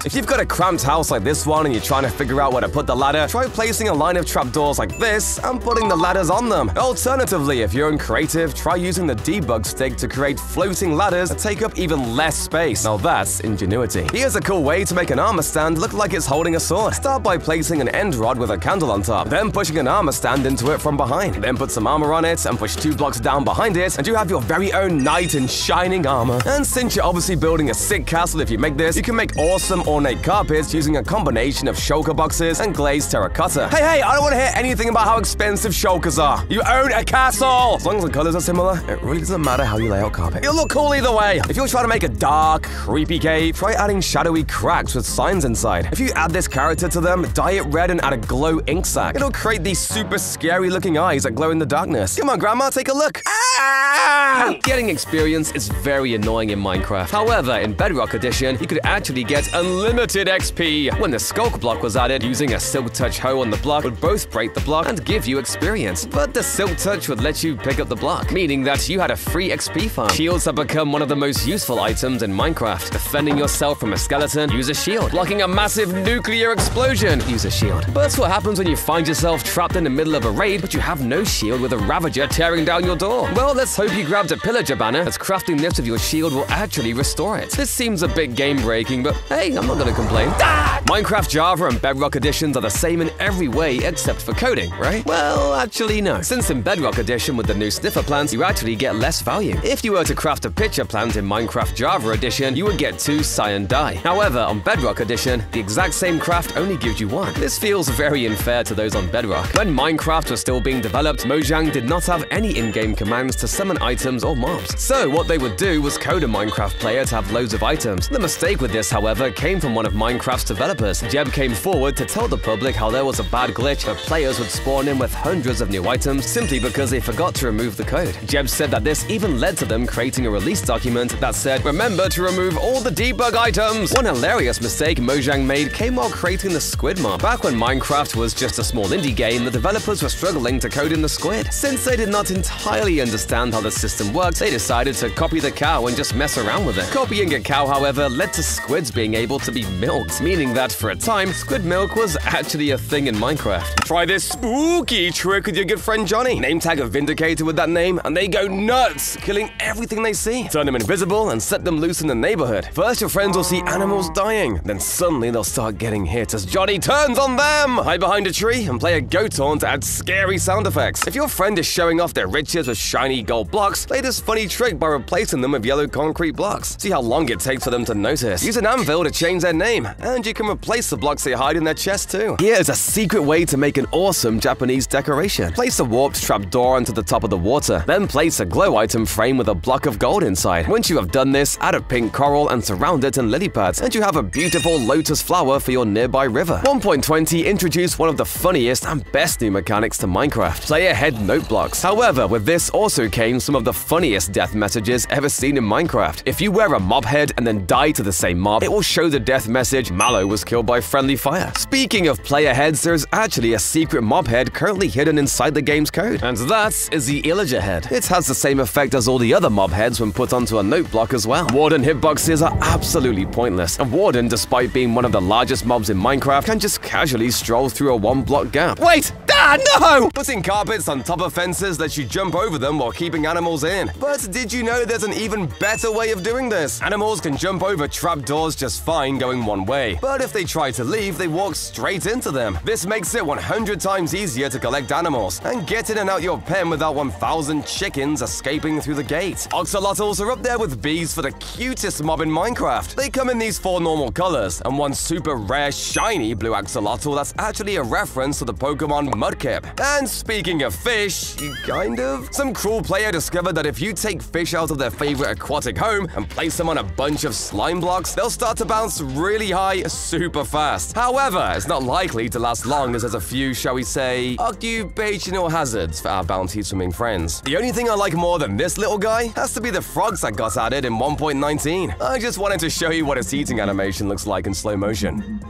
If you've got a cramped house like this one and you're trying to figure out where to put the ladder, try placing a line of trapdoors like this and putting the ladders on them. Alternatively, if you're in creative, try using the debug stick to create floating ladders that take up even less space. Now that's ingenuity. Here's a cool way to make an armor stand look like it's holding a sword. Start by placing an end rod with a candle on top, then pushing an armor stand into it from behind. Then put some armor on it and push two blocks down behind it, and you have your very own knight in shining armor. And since you're obviously building a sick castle if you make this, you can make awesome ornate carpets using a combination of shulker boxes and glazed terracotta. Hey, hey, I don't want to hear anything about how expensive shulkers are. You own a castle! As long as the colors are similar, it really doesn't matter how you lay out carpet. It'll look cool either way. If you're trying to make a dark, creepy cave, try adding shadowy cracks with signs inside. If you add this character to them, dye it red and add a glow ink sac. It'll create these super scary looking eyes that glow in the darkness. Come on, Grandma, take a look. Ah! Getting experience is very annoying in Minecraft. However, in Bedrock Edition, you could actually get unlimited XP. When the Sculk block was added, using a Silk Touch hoe on the block would both break the block and give you experience. But the Silk Touch would let you pick up the block, meaning that you had a free XP farm. Shields have become one of the most useful items in Minecraft. Defending yourself from a skeleton, use a shield. Blocking a massive nuclear explosion, use a shield. But what happens when you find yourself trapped in the middle of a raid, but you have no shield with a Ravager tearing down your door? Well, let's hope you grabbed a Pillager banner, as crafting this with your shield will actually restore it. This seems a bit game-breaking, but hey, I'm not gonna complain. Ah! Minecraft Java and Bedrock editions are the same in every way except for coding, right? Well, actually no. Since in Bedrock edition with the new sniffer plants, you actually get less value. If you were to craft a pitcher plant in Minecraft Java edition, you would get two cyan dye. However, on Bedrock edition, the exact same craft only gives you one. This feels very unfair to those on Bedrock. When Minecraft was still being developed, Mojang did not have any in-game commands to summon items or mobs. So what they would do was code a Minecraft player to have loads of items. The mistake with this, however, came from one of Minecraft's developers. Jeb came forward to tell the public how there was a bad glitch where players would spawn in with hundreds of new items simply because they forgot to remove the code. Jeb said that this even led to them creating a release document that said, remember to remove all the debug items. One hilarious mistake Mojang made came while creating the squid mob. Back when Minecraft was just a small indie game, the developers were struggling to code in the squid. Since they did not entirely understand how the system worked, they decided to copy the cow and just mess around with it. Copying a cow, however, led to squids being able to be milked milked, meaning that for a time, squid milk was actually a thing in Minecraft. Try this spooky trick with your good friend Johnny. Name tag a Vindicator with that name, and they go nuts, killing everything they see. Turn them invisible and set them loose in the neighborhood. First, your friends will see animals dying, then suddenly they'll start getting hit as Johnny turns on them. Hide behind a tree and play a goat horn to add scary sound effects. If your friend is showing off their riches with shiny gold blocks, play this funny trick by replacing them with yellow concrete blocks. See how long it takes for them to notice. Use an anvil to change change their name, and you can replace the blocks they hide in their chest too. Here's a secret way to make an awesome Japanese decoration. Place a warped trapdoor onto the top of the water, then place a glow item frame with a block of gold inside. Once you have done this, add a pink coral and surround it in lily pads, and you have a beautiful lotus flower for your nearby river. 1.20 introduced one of the funniest and best new mechanics to Minecraft, player head note blocks. However, with this also came some of the funniest death messages ever seen in Minecraft. If you wear a mob head and then die to the same mob, it will show the death message Mallow was killed by friendly fire. Speaking of player heads, there's actually a secret mob head currently hidden inside the game's code, and that is the Illager head. It has the same effect as all the other mob heads when put onto a note block as well. Warden hitboxes are absolutely pointless, and Warden, despite being one of the largest mobs in Minecraft, can just casually stroll through a one-block gap. Wait! Ah, no! Putting carpets on top of fences lets you jump over them while keeping animals in. But did you know there's an even better way of doing this? Animals can jump over trapdoors just fine going one way, but if they try to leave, they walk straight into them. This makes it 100 times easier to collect animals and get in and out your pen without 1,000 chickens escaping through the gate. Axolotls are up there with bees for the cutest mob in Minecraft. They come in these four normal colors, and one super rare shiny blue axolotl that's actually a reference to the Pokemon Mudkip. And speaking of fish, kind of, some cruel player discovered that if you take fish out of their favorite aquatic home and place them on a bunch of slime blocks, they'll start to bounce really high super fast. However, it's not likely to last long as there's a few, shall we say, occupational hazards for our bounty swimming friends. The only thing I like more than this little guy has to be the frogs that got added in 1.19. I just wanted to show you what its eating animation looks like in slow motion.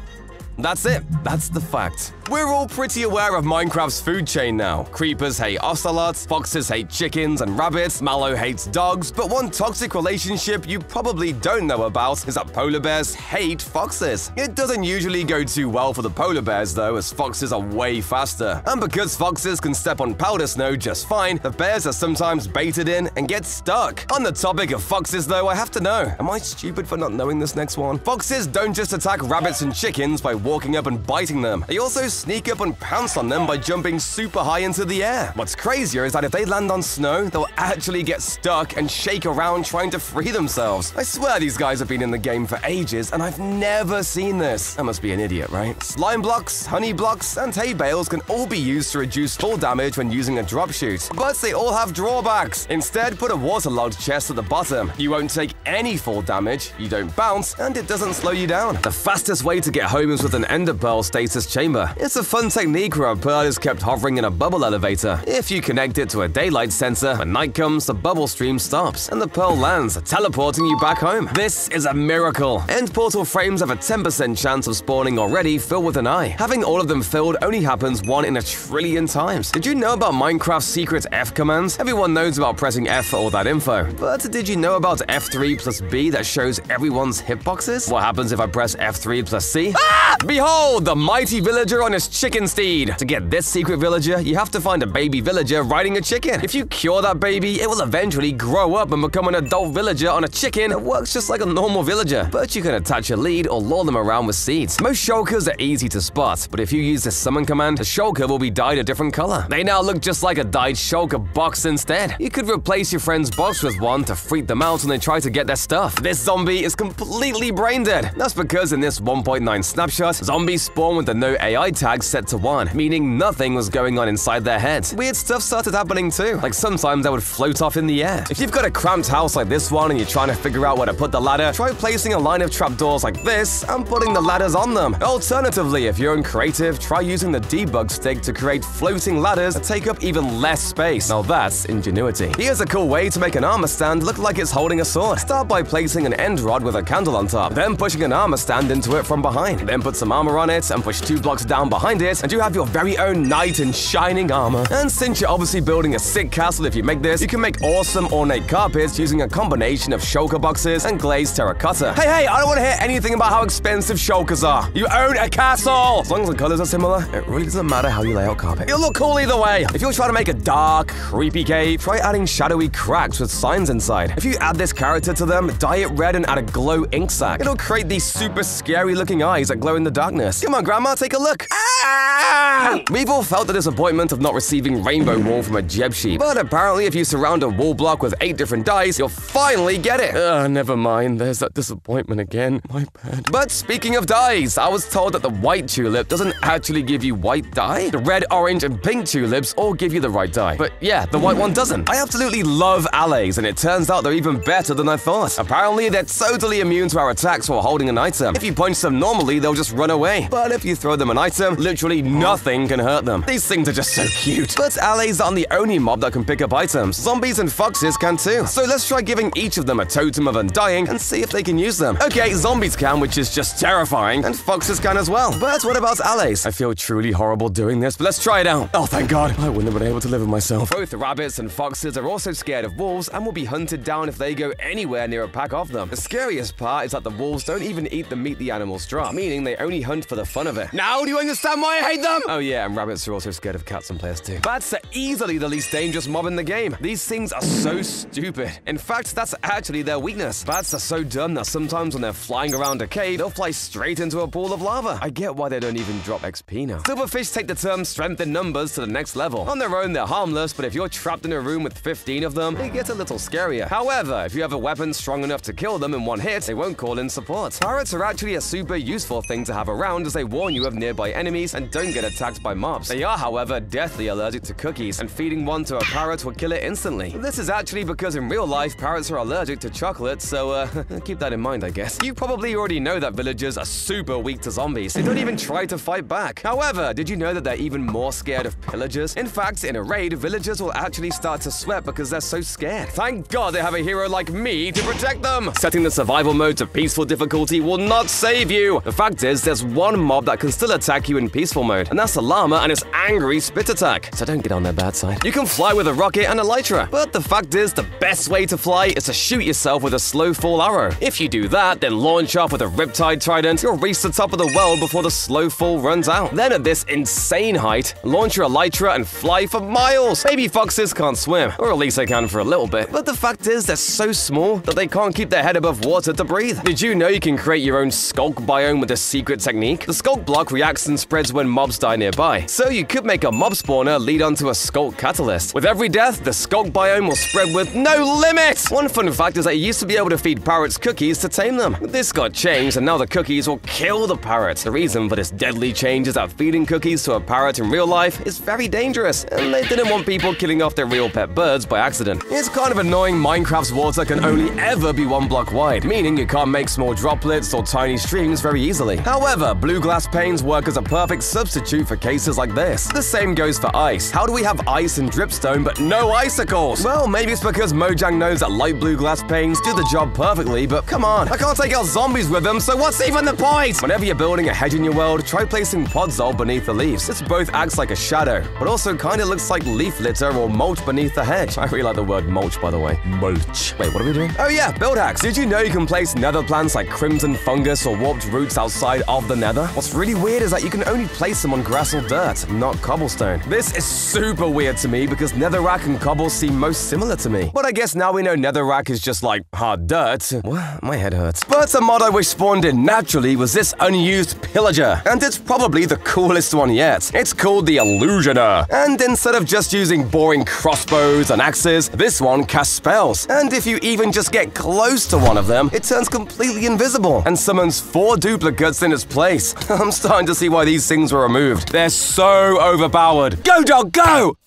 That's it. That's the fact. We're all pretty aware of Minecraft's food chain now. Creepers hate ocelots, foxes hate chickens and rabbits, Mallow hates dogs, but one toxic relationship you probably don't know about is that polar bears hate foxes. It doesn't usually go too well for the polar bears though, as foxes are way faster. And because foxes can step on powder snow just fine, the bears are sometimes baited in and get stuck. On the topic of foxes though, I have to know, am I stupid for not knowing this next one? Foxes don't just attack rabbits and chickens by walking up and biting them. They also sneak up and pounce on them by jumping super high into the air. What's crazier is that if they land on snow, they'll actually get stuck and shake around trying to free themselves. I swear these guys have been in the game for ages and I've never seen this. I must be an idiot, right? Slime blocks, honey blocks, and hay bales can all be used to reduce fall damage when using a drop chute. But they all have drawbacks. Instead, put a waterlogged chest at the bottom. You won't take any fall damage, you don't bounce, and it doesn't slow you down. The fastest way to get home is with an ender pearl stasis chamber. It's a fun technique where a pearl is kept hovering in a bubble elevator. If you connect it to a daylight sensor, when night comes, the bubble stream stops, and the pearl lands, teleporting you back home. This is a miracle. End portal frames have a 10% chance of spawning already filled with an eye. Having all of them filled only happens one in a trillion times. Did you know about Minecraft's secret F commands? Everyone knows about pressing F for all that info. But did you know about F3 plus B that shows everyone's hitboxes? What happens if I press F3 plus C? Ah! Behold, the mighty villager on his chicken steed. To get this secret villager, you have to find a baby villager riding a chicken. If you cure that baby, it will eventually grow up and become an adult villager on a chicken that works just like a normal villager. But you can attach a lead or lure them around with seeds. Most shulkers are easy to spot, but if you use the summon command, the shulker will be dyed a different color. They now look just like a dyed shulker box instead. You could replace your friend's box with one to freak them out when they try to get their stuff. This zombie is completely brain dead. That's because in this 1.9 snapshot, zombies spawn with the no AI tag set to 1, meaning nothing was going on inside their heads. Weird stuff started happening too, like sometimes they would float off in the air. If you've got a cramped house like this one and you're trying to figure out where to put the ladder, try placing a line of trapdoors like this and putting the ladders on them. Alternatively, if you're uncreative, try using the debug stick to create floating ladders that take up even less space. Now that's ingenuity. Here's a cool way to make an armor stand look like it's holding a sword. Start by placing an end rod with a candle on top, then pushing an armor stand into it from behind. Then put some armor on it and push two blocks down behind it, and you have your very own knight in shining armor. And since you're obviously building a sick castle if you make this, you can make awesome ornate carpets using a combination of shulker boxes and glazed terracotta. Hey, hey, I don't want to hear anything about how expensive shulkers are. You own a castle! As long as the colors are similar, it really doesn't matter how you lay out carpet. It'll look cool either way. If you're trying to make a dark, creepy cave, try adding shadowy cracks with signs inside. If you add this character to them, dye it red and add a glow ink sac. It'll create these super scary looking eyes that glow in the the darkness. Come on, Grandma, take a look. Ah! We've all felt the disappointment of not receiving rainbow wool from a Jeb sheep, but apparently if you surround a wool block with eight different dyes, you'll finally get it. Uh, never mind, there's that disappointment again. My bad. But speaking of dyes, I was told that the white tulip doesn't actually give you white dye. The red, orange, and pink tulips all give you the right dye. But yeah, the white one doesn't. I absolutely love allays, and it turns out they're even better than I thought. Apparently, they're totally immune to our attacks while holding an item. If you punch them normally, they'll just run away. But if you throw them an item, literally nothing can hurt them. These things are just so cute. But allays aren't the only mob that can pick up items. Zombies and foxes can too. So let's try giving each of them a totem of undying and see if they can use them. Okay, zombies can, which is just terrifying, and foxes can as well. But what about allays? I feel truly horrible doing this, but let's try it out. Oh, thank God. I wouldn't have been able to live with myself. Both rabbits and foxes are also scared of wolves and will be hunted down if they go anywhere near a pack of them. The scariest part is that the wolves don't even eat the meat the animals drop, meaning they only hunt for the fun of it. Now do you understand why I hate them? Oh yeah, and rabbits are also scared of cats and players too. Bats are easily the least dangerous mob in the game. These things are so stupid. In fact, that's actually their weakness. Bats are so dumb that sometimes when they're flying around a cave, they'll fly straight into a pool of lava. I get why they don't even drop XP now. Silverfish take the term strength in numbers to the next level. On their own, they're harmless, but if you're trapped in a room with 15 of them, it gets a little scarier. However, if you have a weapon strong enough to kill them in one hit, they won't call in support. Pirates are actually a super useful thing to have around as they warn you of nearby enemies and don't get attacked by mobs. They are, however, deathly allergic to cookies, and feeding one to a parrot will kill it instantly. This is actually because in real life, parrots are allergic to chocolate, so uh, keep that in mind, I guess. You probably already know that villagers are super weak to zombies. They don't even try to fight back. However, did you know that they're even more scared of pillagers? In fact, in a raid, villagers will actually start to sweat because they're so scared. Thank God they have a hero like me to protect them! Setting the survival mode to peaceful difficulty will not save you! The fact is, there's one mob that can still attack you in peaceful mode, and that's the llama and its angry spit attack. So don't get on their bad side. You can fly with a rocket and elytra, but the fact is, the best way to fly is to shoot yourself with a slow fall arrow. If you do that, then launch off with a Riptide Trident, you'll reach the top of the world before the slow fall runs out. Then at this insane height, launch your elytra and fly for miles. Baby foxes can't swim, or at least they can for a little bit. But the fact is, they're so small that they can't keep their head above water to breathe. Did you know you can create your own sculk biome with a secret technique? The sculk block reacts and spreads when mobs die nearby. So you could make a mob spawner lead onto a sculk catalyst. With every death, the sculk biome will spread with no limit! One fun fact is that you used to be able to feed parrots cookies to tame them. This got changed, and now the cookies will kill the parrots. The reason for this deadly change is that feeding cookies to a parrot in real life is very dangerous, and they didn't want people killing off their real pet birds by accident. It's kind of annoying Minecraft's water can only ever be one block wide, meaning you can't make small droplets or tiny streams very easily. However, blue glass panes work as a perfect substitute for cases like this. The same goes for ice. How do we have ice and dripstone but no icicles? Well, maybe it's because Mojang knows that light blue glass panes do the job perfectly, but come on, I can't take out zombies with them, so what's even the point? Whenever you're building a hedge in your world, try placing podzol beneath the leaves. This both acts like a shadow, but also kind of looks like leaf litter or mulch beneath the hedge. I really like the word mulch, by the way. Mulch. Wait, what are we doing? Oh yeah, build hacks. Did you know you can place nether plants like crimson fungus or warped roots outside of the nether? What's really weird is that you can only place them on grass or dirt, not cobblestone. This is super weird to me because netherrack and cobble seem most similar to me. But I guess now we know netherrack is just like hard dirt. What? My head hurts. But a mod I wish spawned in naturally was this unused pillager, and it's probably the coolest one yet. It's called the Illusioner, and instead of just using boring crossbows and axes, this one casts spells. And if you even just get close to one of them, it turns completely invisible and summons four duplicates in its place. I'm starting to see why these things were removed. They're so overpowered. Go, dog, go!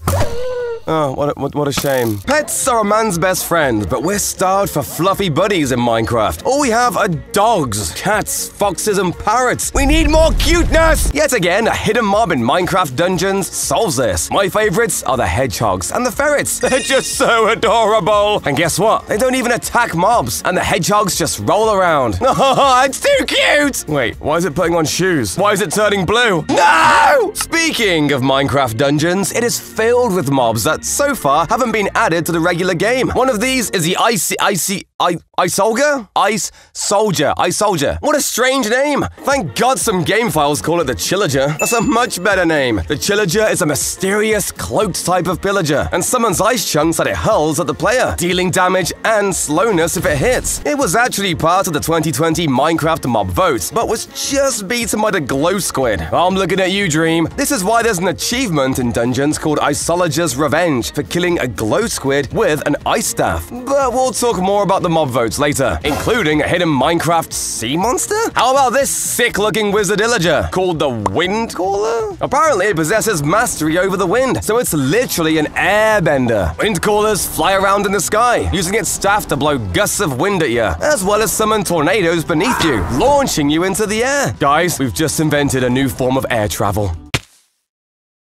Oh, what a, what, what a shame. Pets are a man's best friend, but we're starved for fluffy buddies in Minecraft. All we have are dogs, cats, foxes, and parrots. We need more cuteness! Yet again, a hidden mob in Minecraft dungeons solves this. My favorites are the hedgehogs and the ferrets. They're just so adorable. And guess what? They don't even attack mobs, and the hedgehogs just roll around. Oh, it's too cute! Wait, why is it putting on shoes? Why is it turning blue? No! Speaking of Minecraft dungeons, it is filled with mobs that that so far haven't been added to the regular game. One of these is the Icy Icy I Ice Soldier? Ice Soldier. Ice Soldier. What a strange name. Thank God some game files call it the Chillager. That's a much better name. The Chillager is a mysterious cloaked type of pillager and summons ice chunks that it hurls at the player, dealing damage and slowness if it hits. It was actually part of the 2020 Minecraft mob vote, but was just beaten by the glow squid. I'm looking at you, Dream. This is why there's an achievement in dungeons called Iceologer's Revenge for killing a glow squid with an ice staff. But we'll talk more about the mob votes later, including a hidden Minecraft sea monster? How about this sick-looking wizard illager called the Wind Caller? Apparently it possesses mastery over the wind, so it's literally an airbender. Wind callers fly around in the sky, using its staff to blow gusts of wind at you, as well as summon tornadoes beneath you, launching you into the air. Guys, we've just invented a new form of air travel.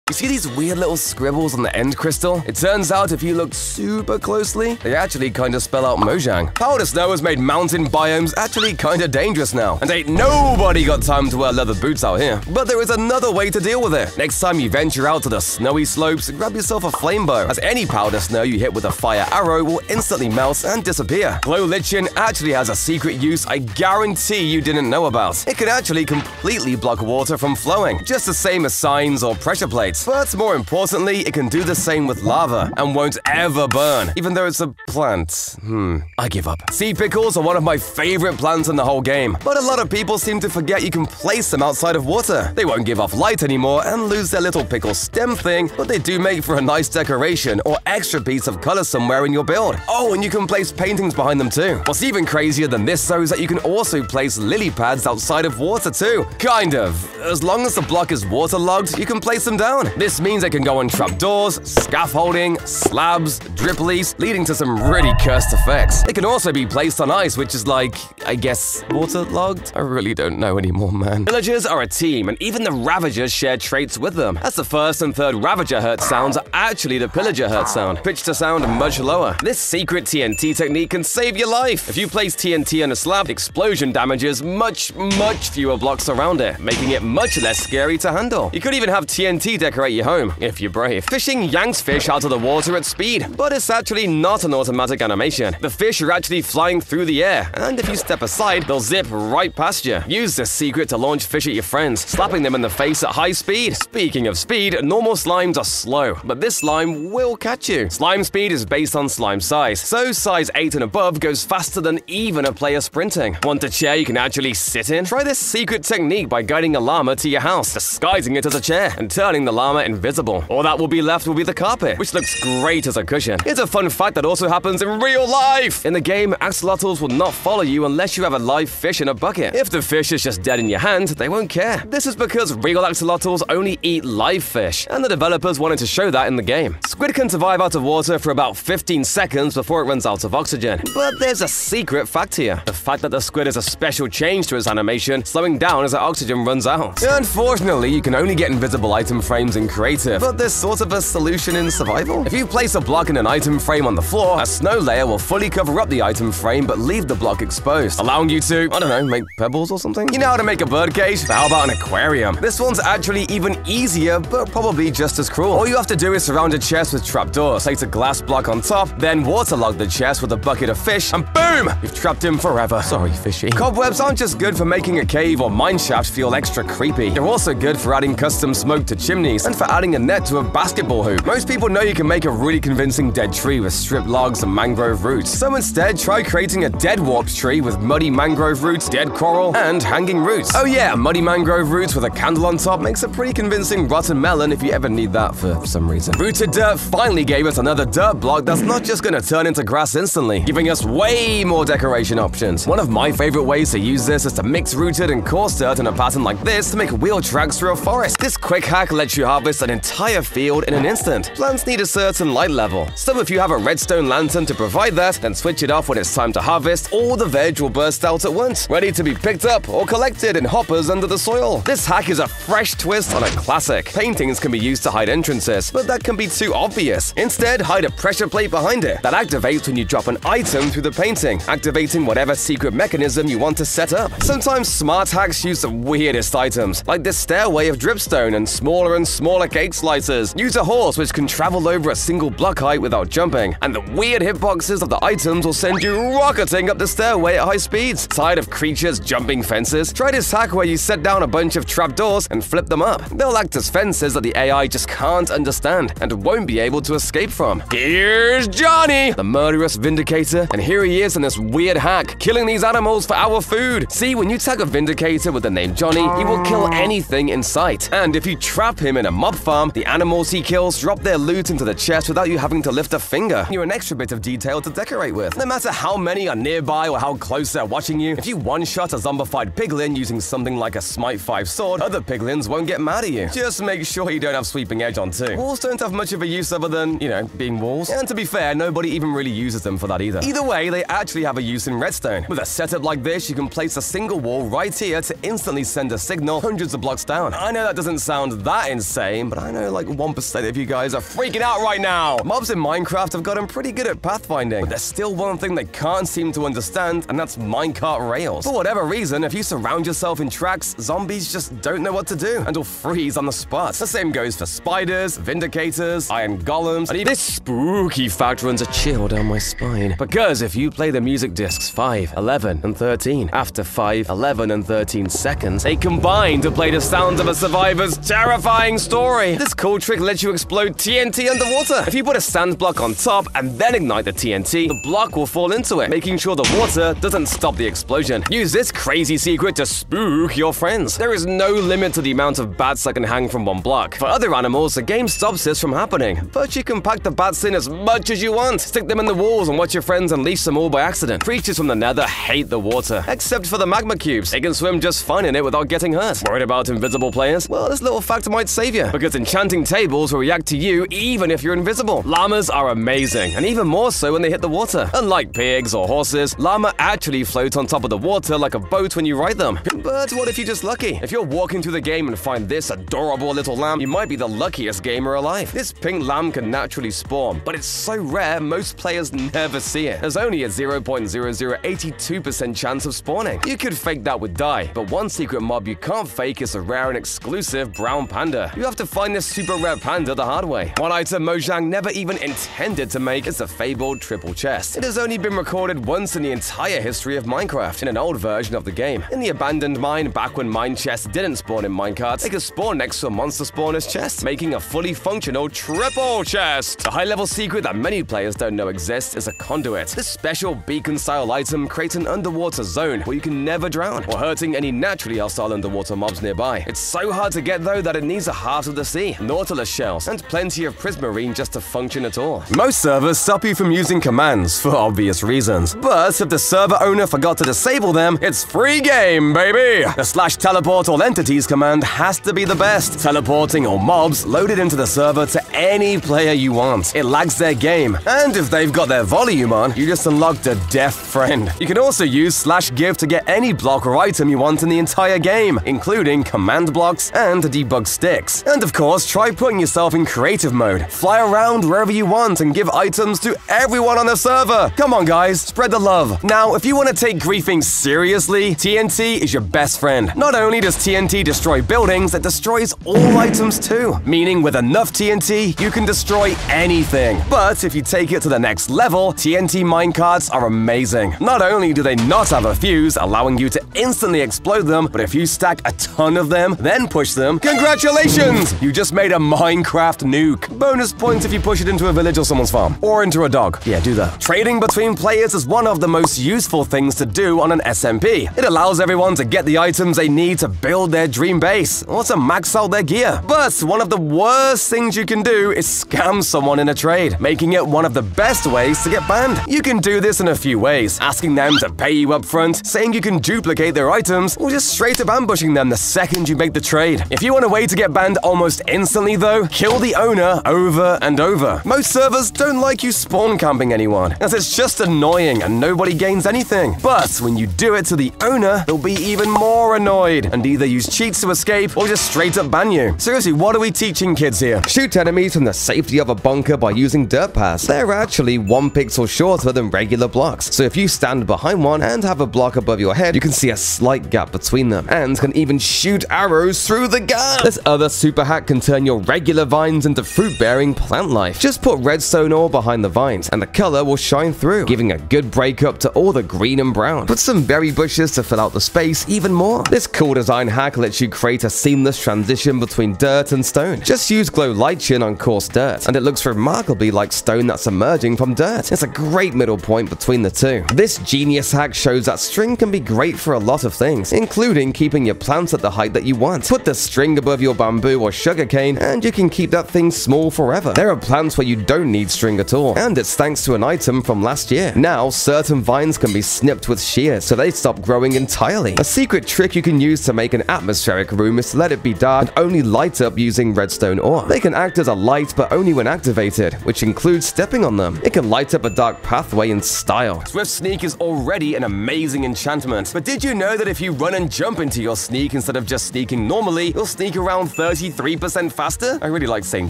You see these weird little scribbles on the end crystal? It turns out if you look super closely, they actually kind of spell out Mojang. Powder snow has made mountain biomes actually kind of dangerous now, and ain't nobody got time to wear leather boots out here. But there is another way to deal with it. Next time you venture out to the snowy slopes, grab yourself a flame bow, as any powder snow you hit with a fire arrow will instantly melt and disappear. Glow lichen actually has a secret use I guarantee you didn't know about. It can actually completely block water from flowing, just the same as signs or pressure plates. But more importantly, it can do the same with lava and won't ever burn, even though it's a plant. Hmm, I give up. Sea pickles are one of my favorite plants in the whole game, but a lot of people seem to forget you can place them outside of water. They won't give off light anymore and lose their little pickle stem thing, but they do make for a nice decoration or extra piece of color somewhere in your build. Oh, and you can place paintings behind them too. What's even crazier than this though is that you can also place lily pads outside of water too. Kind of. As long as the block is waterlogged, you can place them down. This means they can go on trapdoors, scaffolding, slabs, drip leaves, leading to some really cursed effects. It can also be placed on ice, which is like, I guess, waterlogged? I really don't know anymore, man. Illagers are a team, and even the Ravagers share traits with them. As the first and third Ravager hurt sounds are actually the Pillager hurt sound, pitched to sound much lower. This secret TNT technique can save your life. If you place TNT on a slab, explosion damages much, much fewer blocks around it, making it much less scary to handle. You could even have TNT decorate your home, if you're brave. Fishing yanks fish out of the water at speed, but it's actually not an automatic animation. The fish are actually flying through the air, and if you step aside, they'll zip right past you. Use this secret to launch fish at your friends, slapping them in the face at high speed. Speaking of speed, normal slimes are slow, but this slime will catch you. Slime speed is based on slime size, so size 8 and above goes faster than even a player sprinting. Want a chair you can actually sit in? Try this secret technique by guiding a llama to your house, disguising it as a chair, and turning the llama invisible. All that will be left will be the carpet, which looks great as a cushion. Here's a fun fact that also happens in real life! In the game, axolotls will not follow you unless you have a live fish in a bucket. If the fish is just dead in your hand, they won't care. This is because real axolotls only eat live fish, and the developers wanted to show that in the game. Squid can survive out of water for about 15 seconds before it runs out of oxygen. But there's a secret fact here. The fact that the squid is a special change to its animation, slowing down as the oxygen runs out. Unfortunately, you can only get invisible item frames in creative, but there's sort of a solution in survival. If you place a block in an item frame on the floor, a snow layer will fully cover up the item frame but leave the block exposed, allowing you to, I don't know, make pebbles or something? You know how to make a bird cage? But how about an aquarium? This one's actually even easier, but probably just as cruel. All you have to do is surround a chest with trapdoors, place a glass block on top, then waterlog the chest with a bucket of fish, and boom! You've trapped him forever. Sorry, fishy. Cobwebs aren't just good for making a cave or mine shaft feel extra creepy. They're also good for adding custom smoke to chimneys and for adding a net to a basketball hoop. Most people know you can make a really convincing dead tree with stripped logs and mangrove roots. So instead, try creating a dead warped tree with muddy mangrove roots, dead coral, and hanging roots. Oh yeah, muddy mangrove roots with a candle on top makes a pretty convincing rotten melon if you ever need that for some reason. Rooted dirt finally gave us another dirt block that's not just gonna turn into grass instantly, giving us way more decoration options. One of my favorite ways to use this is to mix rooted and coarse dirt in a pattern like this to make wheel tracks through a forest. This quick hack lets you harvest an entire field in an instant. Plants need a certain light level, so if you have a redstone lantern to provide that, then switch it off when it's time to harvest, all the veg will burst out at once, ready to be picked up or collected in hoppers under the soil. This hack is a fresh twist on a classic. Paintings can be used to hide entrances, but that can be too obvious. Instead, hide a pressure plate behind it that activates when you drop an item through the painting, activating whatever secret mechanism you want to set up. Sometimes smart hacks use the weirdest items, like this stairway of dripstone and smaller and smaller cake slices. Use a horse which can travel over a single block height without jumping. And the weird hitboxes of the items will send you rocketing up the stairway at high speeds. Tired of creatures jumping fences? Try this hack where you set down a bunch of trapdoors and flip them up. They'll act as fences that the AI just can't understand and won't be able to escape from. Here's Johnny, the murderous vindicator, and here he is in this weird hack, killing these animals for our food. See, when you tag a vindicator with the name Johnny, he will kill anything in sight. And if you trap him in a mob farm, the animals he kills drop their loot into the chest without you having to lift a finger. You're an extra bit of detail to decorate with. No matter how many are nearby or how close they're watching you, if you one-shot a zombified piglin using something like a Smite 5 sword, other piglins won't get mad at you. Just make sure you don't have sweeping edge on too. Walls don't have much of a use other than, you know, being walls. And to be fair, nobody even really uses them for that either. Either way, they actually have a use in redstone. With a setup like this, you can place a single wall right here to instantly send a signal hundreds of blocks down. I know that doesn't sound that insane, but I know like 1% of you guys are freaking out right now. Mobs in Minecraft have gotten pretty good at pathfinding, but there's still one thing they can't seem to understand, and that's minecart rails. For whatever reason, if you surround yourself in tracks, zombies just don't know what to do and will freeze on the spot. The same goes for spiders, vindicators, iron golems, and even this spooky fact runs a chill down my spine. Because if you play the music discs 5, 11, and 13, after 5, 11, and 13 seconds, they combine to play the sounds of a survivor's terrifying story. This cool trick lets you explode TNT underwater. If you put a sand block on top and then ignite the TNT, the block will fall into it, making sure the water doesn't stop the explosion. Use this crazy secret to spook your friends. There is no limit to the amount of bats that can hang from one block. For other animals, the game stops this from happening, but you can pack the bats in as much as you want. Stick them in the walls and watch your friends unleash them all by accident. Creatures from the nether hate the water, except for the magma cubes. They can swim just fine in it without getting hurt. Worried about invisible players? Well, this little fact might save you, because enchanting tables will react to you even if you're invisible. Llamas are amazing, and even more so when they hit the water. Unlike pigs or horses, llama actually float on top of the water like a boat when you ride them. But what if you're just lucky? If you're walking through the game and find this adorable little lamb, you might be the luckiest gamer alive. This pink lamb can naturally spawn, but it's so rare most players never see it. There's only a 0.0082% chance of spawning. You could fake that with dye, but one secret mob you can't fake is a rare and exclusive brown panda. You have to find this super rare panda the hard way. One item Mojang never even intended to make is the fabled triple chest. It has only been recorded once in the entire history of Minecraft, in an old version of the game. In the abandoned mine, back when mine chests didn't spawn in minecarts, they could spawn next to a monster spawner's chest, making a fully functional triple chest. The high-level secret that many players don't know exists is a conduit. This special beacon-style item creates an underwater zone where you can never drown, or hurting any naturally hostile underwater mobs nearby. It's so hard to get though that it needs a heart of the sea, nautilus shells, and plenty of prismarine just to function at all. Most servers stop you from using commands for obvious reasons, but if the server owner forgot to disable them, it's free game, baby! The slash teleport all entities command has to be the best, teleporting all mobs loaded into the server to any player you want. It lags their game, and if they've got their volume on, you just unlocked a deaf friend. You can also use slash give to get any block or item you want in the entire game, including command blocks and debug sticks. And of course, try putting yourself in creative mode. Fly around wherever you want and give items to everyone on the server. Come on guys, spread the love. Now, if you want to take griefing seriously, TNT is your best friend. Not only does TNT destroy buildings, it destroys all items too. Meaning with enough TNT, you can destroy anything. But if you take it to the next level, TNT minecarts are amazing. Not only do they not have a fuse, allowing you to instantly explode them, but if you stack a ton of them, then push them, congratulations! You just made a Minecraft nuke. Bonus points if you push it into a village or someone's farm. Or into a dog. Yeah, do that. Trading between players is one of the most useful things to do on an SMP. It allows everyone to get the items they need to build their dream base, or to max out their gear. But one of the worst things you can do is scam someone in a trade, making it one of the best ways to get banned. You can do this in a few ways, asking them to pay you up front, saying you can duplicate their items, or just straight up ambushing them the second you make the trade. If you want a way to get banned almost instantly though, kill the owner over and over. Most servers don't like you spawn camping anyone, as it's just annoying and nobody gains anything. But when you do it to the owner, they'll be even more annoyed and either use cheats to escape or just straight up ban you. Seriously, what are we teaching kids here? Shoot enemies from the safety of a bunker by using dirt paths. They're actually one pixel shorter than regular blocks, so if you stand behind one and have a block above your head, you can see a slight gap between them, and can even shoot arrows through the gap. There's other super super hack can turn your regular vines into fruit-bearing plant life. Just put redstone ore behind the vines, and the color will shine through, giving a good breakup to all the green and brown. Put some berry bushes to fill out the space even more. This cool design hack lets you create a seamless transition between dirt and stone. Just use glow lichen on coarse dirt, and it looks remarkably like stone that's emerging from dirt. It's a great middle point between the two. This genius hack shows that string can be great for a lot of things, including keeping your plants at the height that you want. Put the string above your bamboo or sugarcane, and you can keep that thing small forever. There are plants where you don't need string at all, and it's thanks to an item from last year. Now, certain vines can be snipped with shears, so they stop growing entirely. A secret trick you can use to make an atmospheric room is to let it be dark and only light up using redstone ore. They can act as a light, but only when activated, which includes stepping on them. It can light up a dark pathway in style. Swift Sneak is already an amazing enchantment, but did you know that if you run and jump into your sneak instead of just sneaking normally, you'll sneak around 33% faster? I really like saying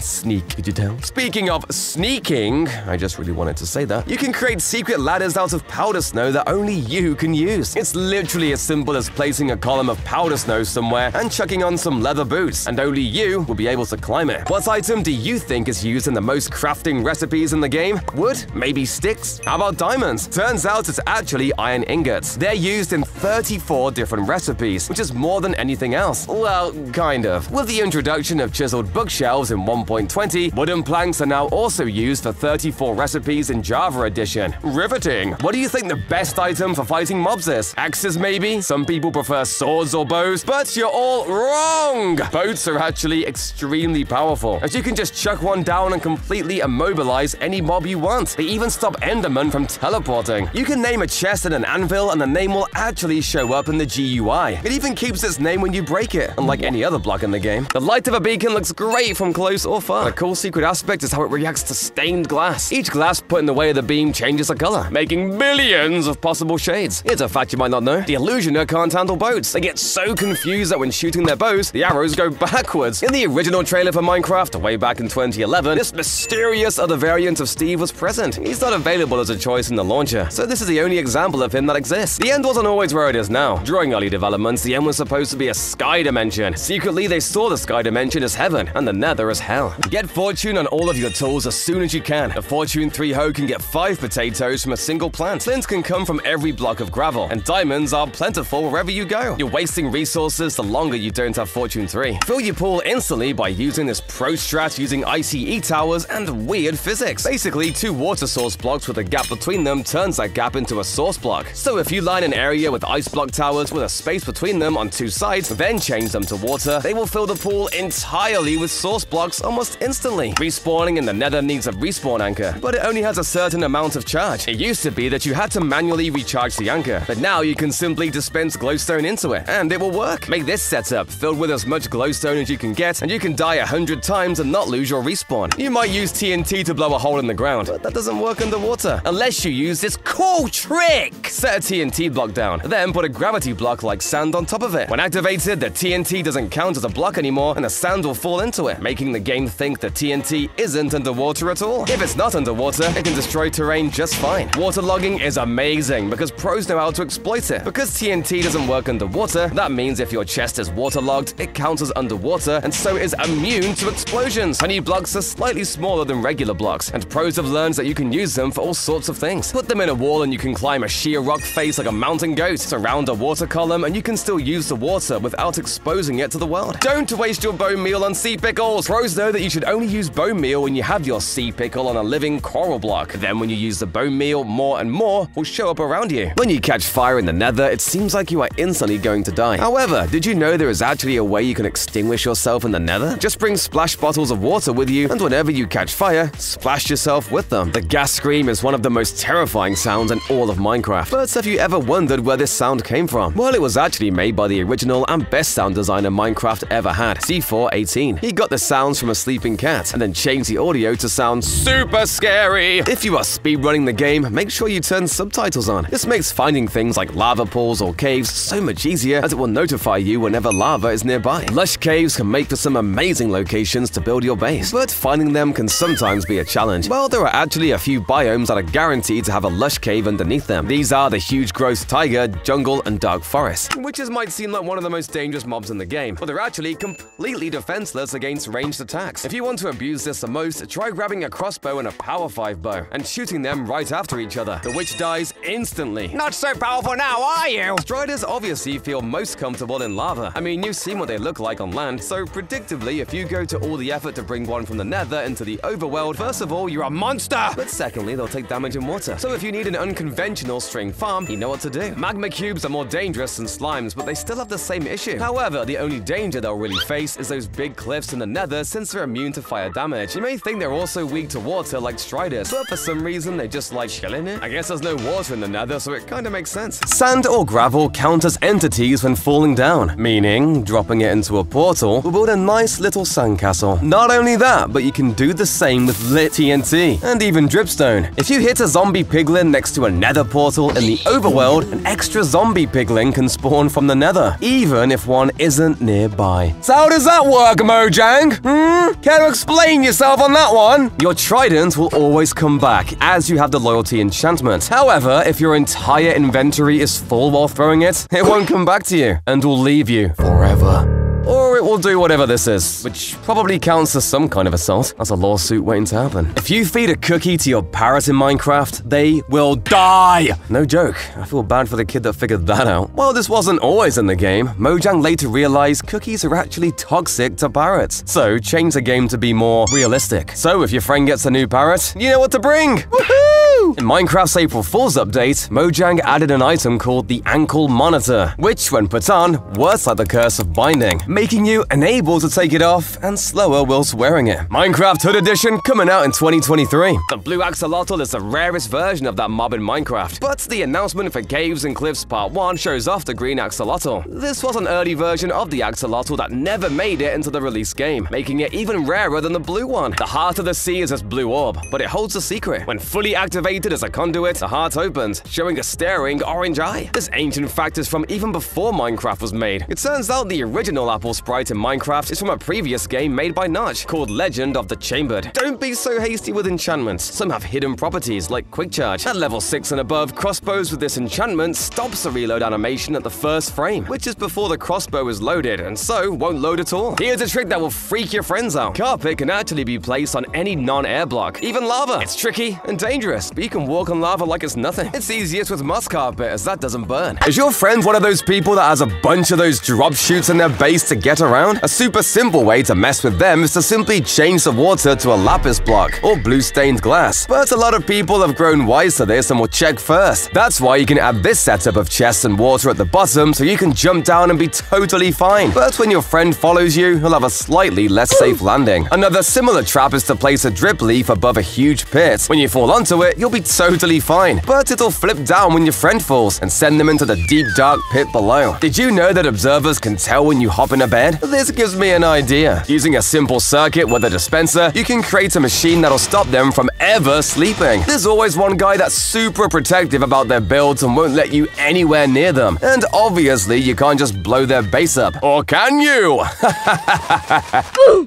sneak, could you tell? Speaking of sneaking, I just really wanted to say that, you can create secret ladders out of powder snow that only you can use. It's literally as simple as placing a column of powder snow somewhere and chucking on some leather boots, and only you will be able to climb it. What item do you think is used in the most crafting recipes in the game? Wood? Maybe sticks? How about diamonds? Turns out it's actually iron ingots. They're used in 34 different recipes, which is more than anything else. Well, kind of. With the introduction of chiseled bookshelves in 1.20, wooden planks are now also used for 34 recipes in Java Edition. Riveting. What do you think the best item for fighting mobs is? Axes maybe? Some people prefer swords or bows, but you're all wrong! Boats are actually extremely powerful, as you can just chuck one down and completely immobilize any mob you want. They even stop Enderman from teleporting. You can name a chest and an anvil and the name will actually show up in the GUI. It even keeps its name when you break it, unlike any other block in the game. The light of a beacon looks great from close or far. The cool secret aspect is how it reacts to stained glass. Each glass put in the way of the beam changes the color, making millions of possible shades. Here's a fact you might not know. The Illusioner can't handle boats. They get so confused that when shooting their bows, the arrows go backwards. In the original trailer for Minecraft, way back in 2011, this mysterious other variant of Steve was present. He's not available as a choice in the launcher, so this is the only example of him that exists. The end wasn't always where it is now. During early developments, the end was supposed to be a sky dimension. Secretly, they saw the sky dimension as heaven and the nether as hell. Get fortune on all of your tools as soon as you can. A Fortune 3 hoe can get 5 potatoes from a single plant. Flint can come from every block of gravel, and diamonds are plentiful wherever you go. You're wasting resources the longer you don't have Fortune 3. Fill your pool instantly by using this pro strat using ICE towers and weird physics. Basically, two water source blocks with a gap between them turns that gap into a source block. So if you line an area with ice block towers with a space between them on two sides, then change them to water, they will fill the pool entirely with source blocks almost instantly. Respawning in the nether needs a respawn anchor, but it only has a certain amount of charge. It used to be that you had to manually recharge the anchor, but now you can simply dispense glowstone into it, and it will work. Make this setup filled with as much glowstone as you can get, and you can die a hundred times and not lose your respawn. You might use TNT to blow a hole in the ground, but that doesn't work underwater, unless you use this cool trick. Set a TNT block down, then put a gravity block like sand on top of it. When activated, the TNT doesn't count as a block anymore, and the sand will fall into it, making the game think the TNT isn't underwater at all. If it's not underwater, it can destroy terrain just fine. Waterlogging is amazing because pros know how to exploit it. Because TNT doesn't work underwater, that means if your chest is waterlogged, it counts as underwater and so is immune to explosions. Honey blocks are slightly smaller than regular blocks, and pros have learned that you can use them for all sorts of things. Put them in a wall and you can climb a sheer rock face like a mountain goat. Surround a water column and you can still use the water without exposing it to the world. Don't waste your bone meal on sea pickles. Pros know that you should only use bone meal when you have your sea pickle on a living coral block. Then when you use the bone meal, more and more will show up around you. When you catch fire in the nether, it seems like you are instantly going to die. However, did you know there is actually a way you can extinguish yourself in the nether? Just bring splash bottles of water with you, and whenever you catch fire, splash yourself with them. The ghast scream is one of the most terrifying sounds in all of Minecraft. But have you ever wondered where this sound came from? Well, it was actually made by the original and best sound designer Minecraft ever had, C418. He got the sounds from a sleeping cat, and then changed the audio to sound super scary. If you are speedrunning the game, make sure you turn subtitles on. This makes finding things like lava pools or caves so much easier as it will notify you whenever lava is nearby. Lush caves can make for some amazing locations to build your base, but finding them can sometimes be a challenge. Well, there are actually a few biomes that are guaranteed to have a lush cave underneath them. These are the huge growth taiga, jungle, and dark forest, which is might seem like one of the most dangerous mobs in the game, but they're actually completely completely defenseless against ranged attacks. If you want to abuse this the most, try grabbing a crossbow and a power 5 bow, and shooting them right after each other. The witch dies instantly. Not so powerful now, are you? Striders obviously feel most comfortable in lava. I mean, you've seen what they look like on land, so predictably, if you go to all the effort to bring one from the nether into the overworld, first of all, you're a monster! But secondly, they'll take damage in water. So if you need an unconventional string farm, you know what to do. Magma cubes are more dangerous than slimes, but they still have the same issue. However, the only danger they'll really face is those big cliffs in the nether since they're immune to fire damage. You may think they're also weak to water like Striders, but for some reason they just like chilling it. I guess there's no water in the nether, so it kinda makes sense. Sand or gravel count as entities when falling down, meaning dropping it into a portal will build a nice little sandcastle. Not only that, but you can do the same with lit TNT and even dripstone. If you hit a zombie piglin next to a nether portal in the overworld, an extra zombie piglin can spawn from the nether, even if one isn't nearby. So how does that work, Mojang? Hmm? Care to explain yourself on that one? Your trident will always come back, as you have the loyalty enchantment. However, if your entire inventory is full while throwing it, it won't come back to you, and will leave you forever. Or it will do whatever this is, which probably counts as some kind of assault. That's a lawsuit waiting to happen. If you feed a cookie to your parrot in Minecraft, they will die! No joke, I feel bad for the kid that figured that out. While this wasn't always in the game, Mojang later realized cookies are actually toxic to parrots, so changed the game to be more realistic. So if your friend gets a new parrot, you know what to bring! Woohoo! In Minecraft's April Fool's update, Mojang added an item called the Ankle Monitor, which, when put on, works like the Curse of Binding, making you unable to take it off and slower whilst wearing it. Minecraft Hood Edition coming out in 2023. The Blue Axolotl is the rarest version of that mob in Minecraft, but the announcement for Caves and Cliffs Part 1 shows off the Green Axolotl. This was an early version of the Axolotl that never made it into the release game, making it even rarer than the blue one. The Heart of the Sea is this blue orb, but it holds a secret. When fully activated as a conduit, the heart opens, showing a staring orange eye. This ancient fact is from even before Minecraft was made. It turns out the original apple sprite in Minecraft is from a previous game made by Notch, called Legend of the Chambered. Don't be so hasty with enchantments. Some have hidden properties, like Quick Charge. At level 6 and above, crossbows with this enchantment stops the reload animation at the first frame, which is before the crossbow is loaded, and so won't load at all. Here's a trick that will freak your friends out. Carpet can actually be placed on any non-air block, even lava. It's tricky and dangerous, you can walk on lava like it's nothing. It's easiest with moss carpet, as that doesn't burn. Is your friend one of those people that has a bunch of those drop chutes in their base to get around? A super simple way to mess with them is to simply change the water to a lapis block or blue stained glass. But a lot of people have grown wise to this and will check first. That's why you can add this setup of chests and water at the bottom so you can jump down and be totally fine. But when your friend follows you, he'll have a slightly less safe landing. Another similar trap is to place a drip leaf above a huge pit. When you fall onto it, you'll be totally fine. But it'll flip down when your friend falls and send them into the deep dark pit below. Did you know that observers can tell when you hop in a bed? This gives me an idea. Using a simple circuit with a dispenser, you can create a machine that'll stop them from ever sleeping. There's always one guy that's super protective about their builds and won't let you anywhere near them. And obviously, you can't just blow their base up. Or can you?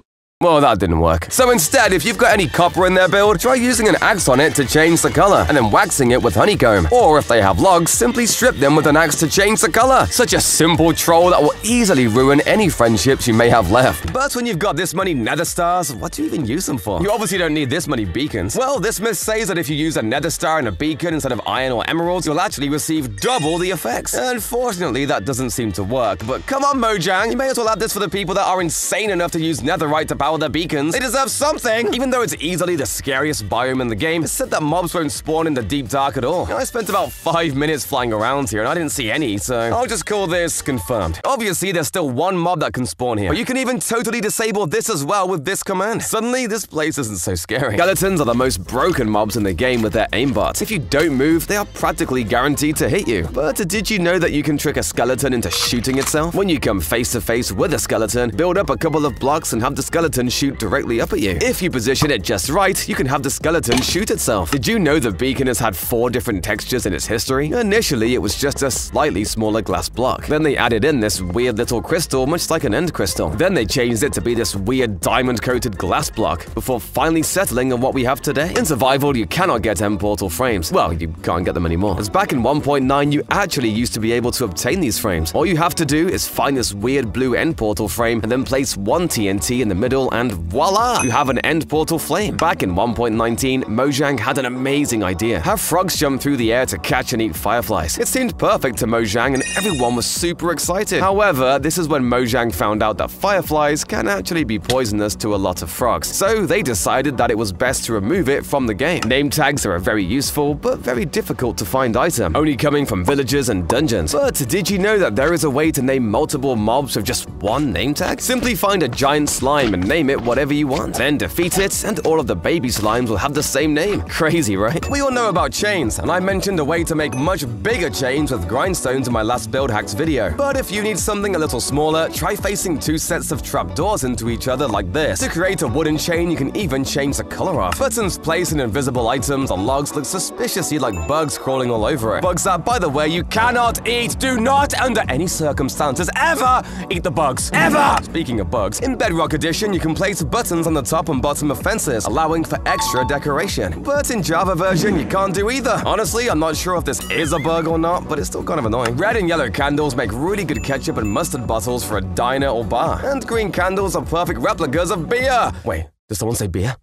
Well, that didn't work. So instead, if you've got any copper in their build, try using an axe on it to change the color, and then waxing it with honeycomb. Or if they have logs, simply strip them with an axe to change the color. Such a simple troll that will easily ruin any friendships you may have left. But when you've got this many nether stars, what do you even use them for? You obviously don't need this many beacons. Well, this myth says that if you use a nether star and a beacon instead of iron or emeralds, you'll actually receive double the effects. Unfortunately, that doesn't seem to work, but come on, Mojang, you may as well add this for the people that are insane enough to use netherite to power their beacons. They deserve something! Even though it's easily the scariest biome in the game, it's said that mobs won't spawn in the deep dark at all. I spent about five minutes flying around here and I didn't see any, so I'll just call this confirmed. Obviously, there's still one mob that can spawn here, but you can even totally disable this as well with this command. Suddenly, this place isn't so scary. Skeletons are the most broken mobs in the game with their aimbots. If you don't move, they are practically guaranteed to hit you. But did you know that you can trick a skeleton into shooting itself? When you come face to face with a skeleton, build up a couple of blocks and have the skeleton skeleton shoot directly up at you. If you position it just right, you can have the skeleton shoot itself. Did you know the beacon has had four different textures in its history? Initially, it was just a slightly smaller glass block. Then they added in this weird little crystal, much like an end crystal. Then they changed it to be this weird diamond-coated glass block, before finally settling on what we have today. In survival, you cannot get end portal frames. Well, you can't get them anymore. As back in 1.9, you actually used to be able to obtain these frames. All you have to do is find this weird blue end portal frame and then place one TNT in the middle and voila! You have an end portal flame. Back in 1.19, Mojang had an amazing idea. Have frogs jump through the air to catch and eat fireflies. It seemed perfect to Mojang and everyone was super excited. However, this is when Mojang found out that fireflies can actually be poisonous to a lot of frogs. So they decided that it was best to remove it from the game. Name tags are a very useful but very difficult to find item, only coming from villages and dungeons. But did you know that there is a way to name multiple mobs with just one name tag? Simply find a giant slime and name it whatever you want. Then defeat it and all of the baby slimes will have the same name. Crazy, right? We all know about chains, and I mentioned a way to make much bigger chains with grindstones in my last build hacks video. But if you need something a little smaller, try facing two sets of trapdoors into each other like this. To create a wooden chain, you can even change the color of. Buttons placed in invisible items on logs look suspiciously like bugs crawling all over it. Bugs that, by the way, you cannot eat. Do not, under any circumstances, ever eat the bugs. Ever! Speaking of bugs, in Bedrock Edition, you can place buttons on the top and bottom of fences, allowing for extra decoration. But in Java version, you can't do either. Honestly, I'm not sure if this is a bug or not, but it's still kind of annoying. Red and yellow candles make really good ketchup and mustard bottles for a diner or bar. And green candles are perfect replicas of beer. Wait, did someone say beer?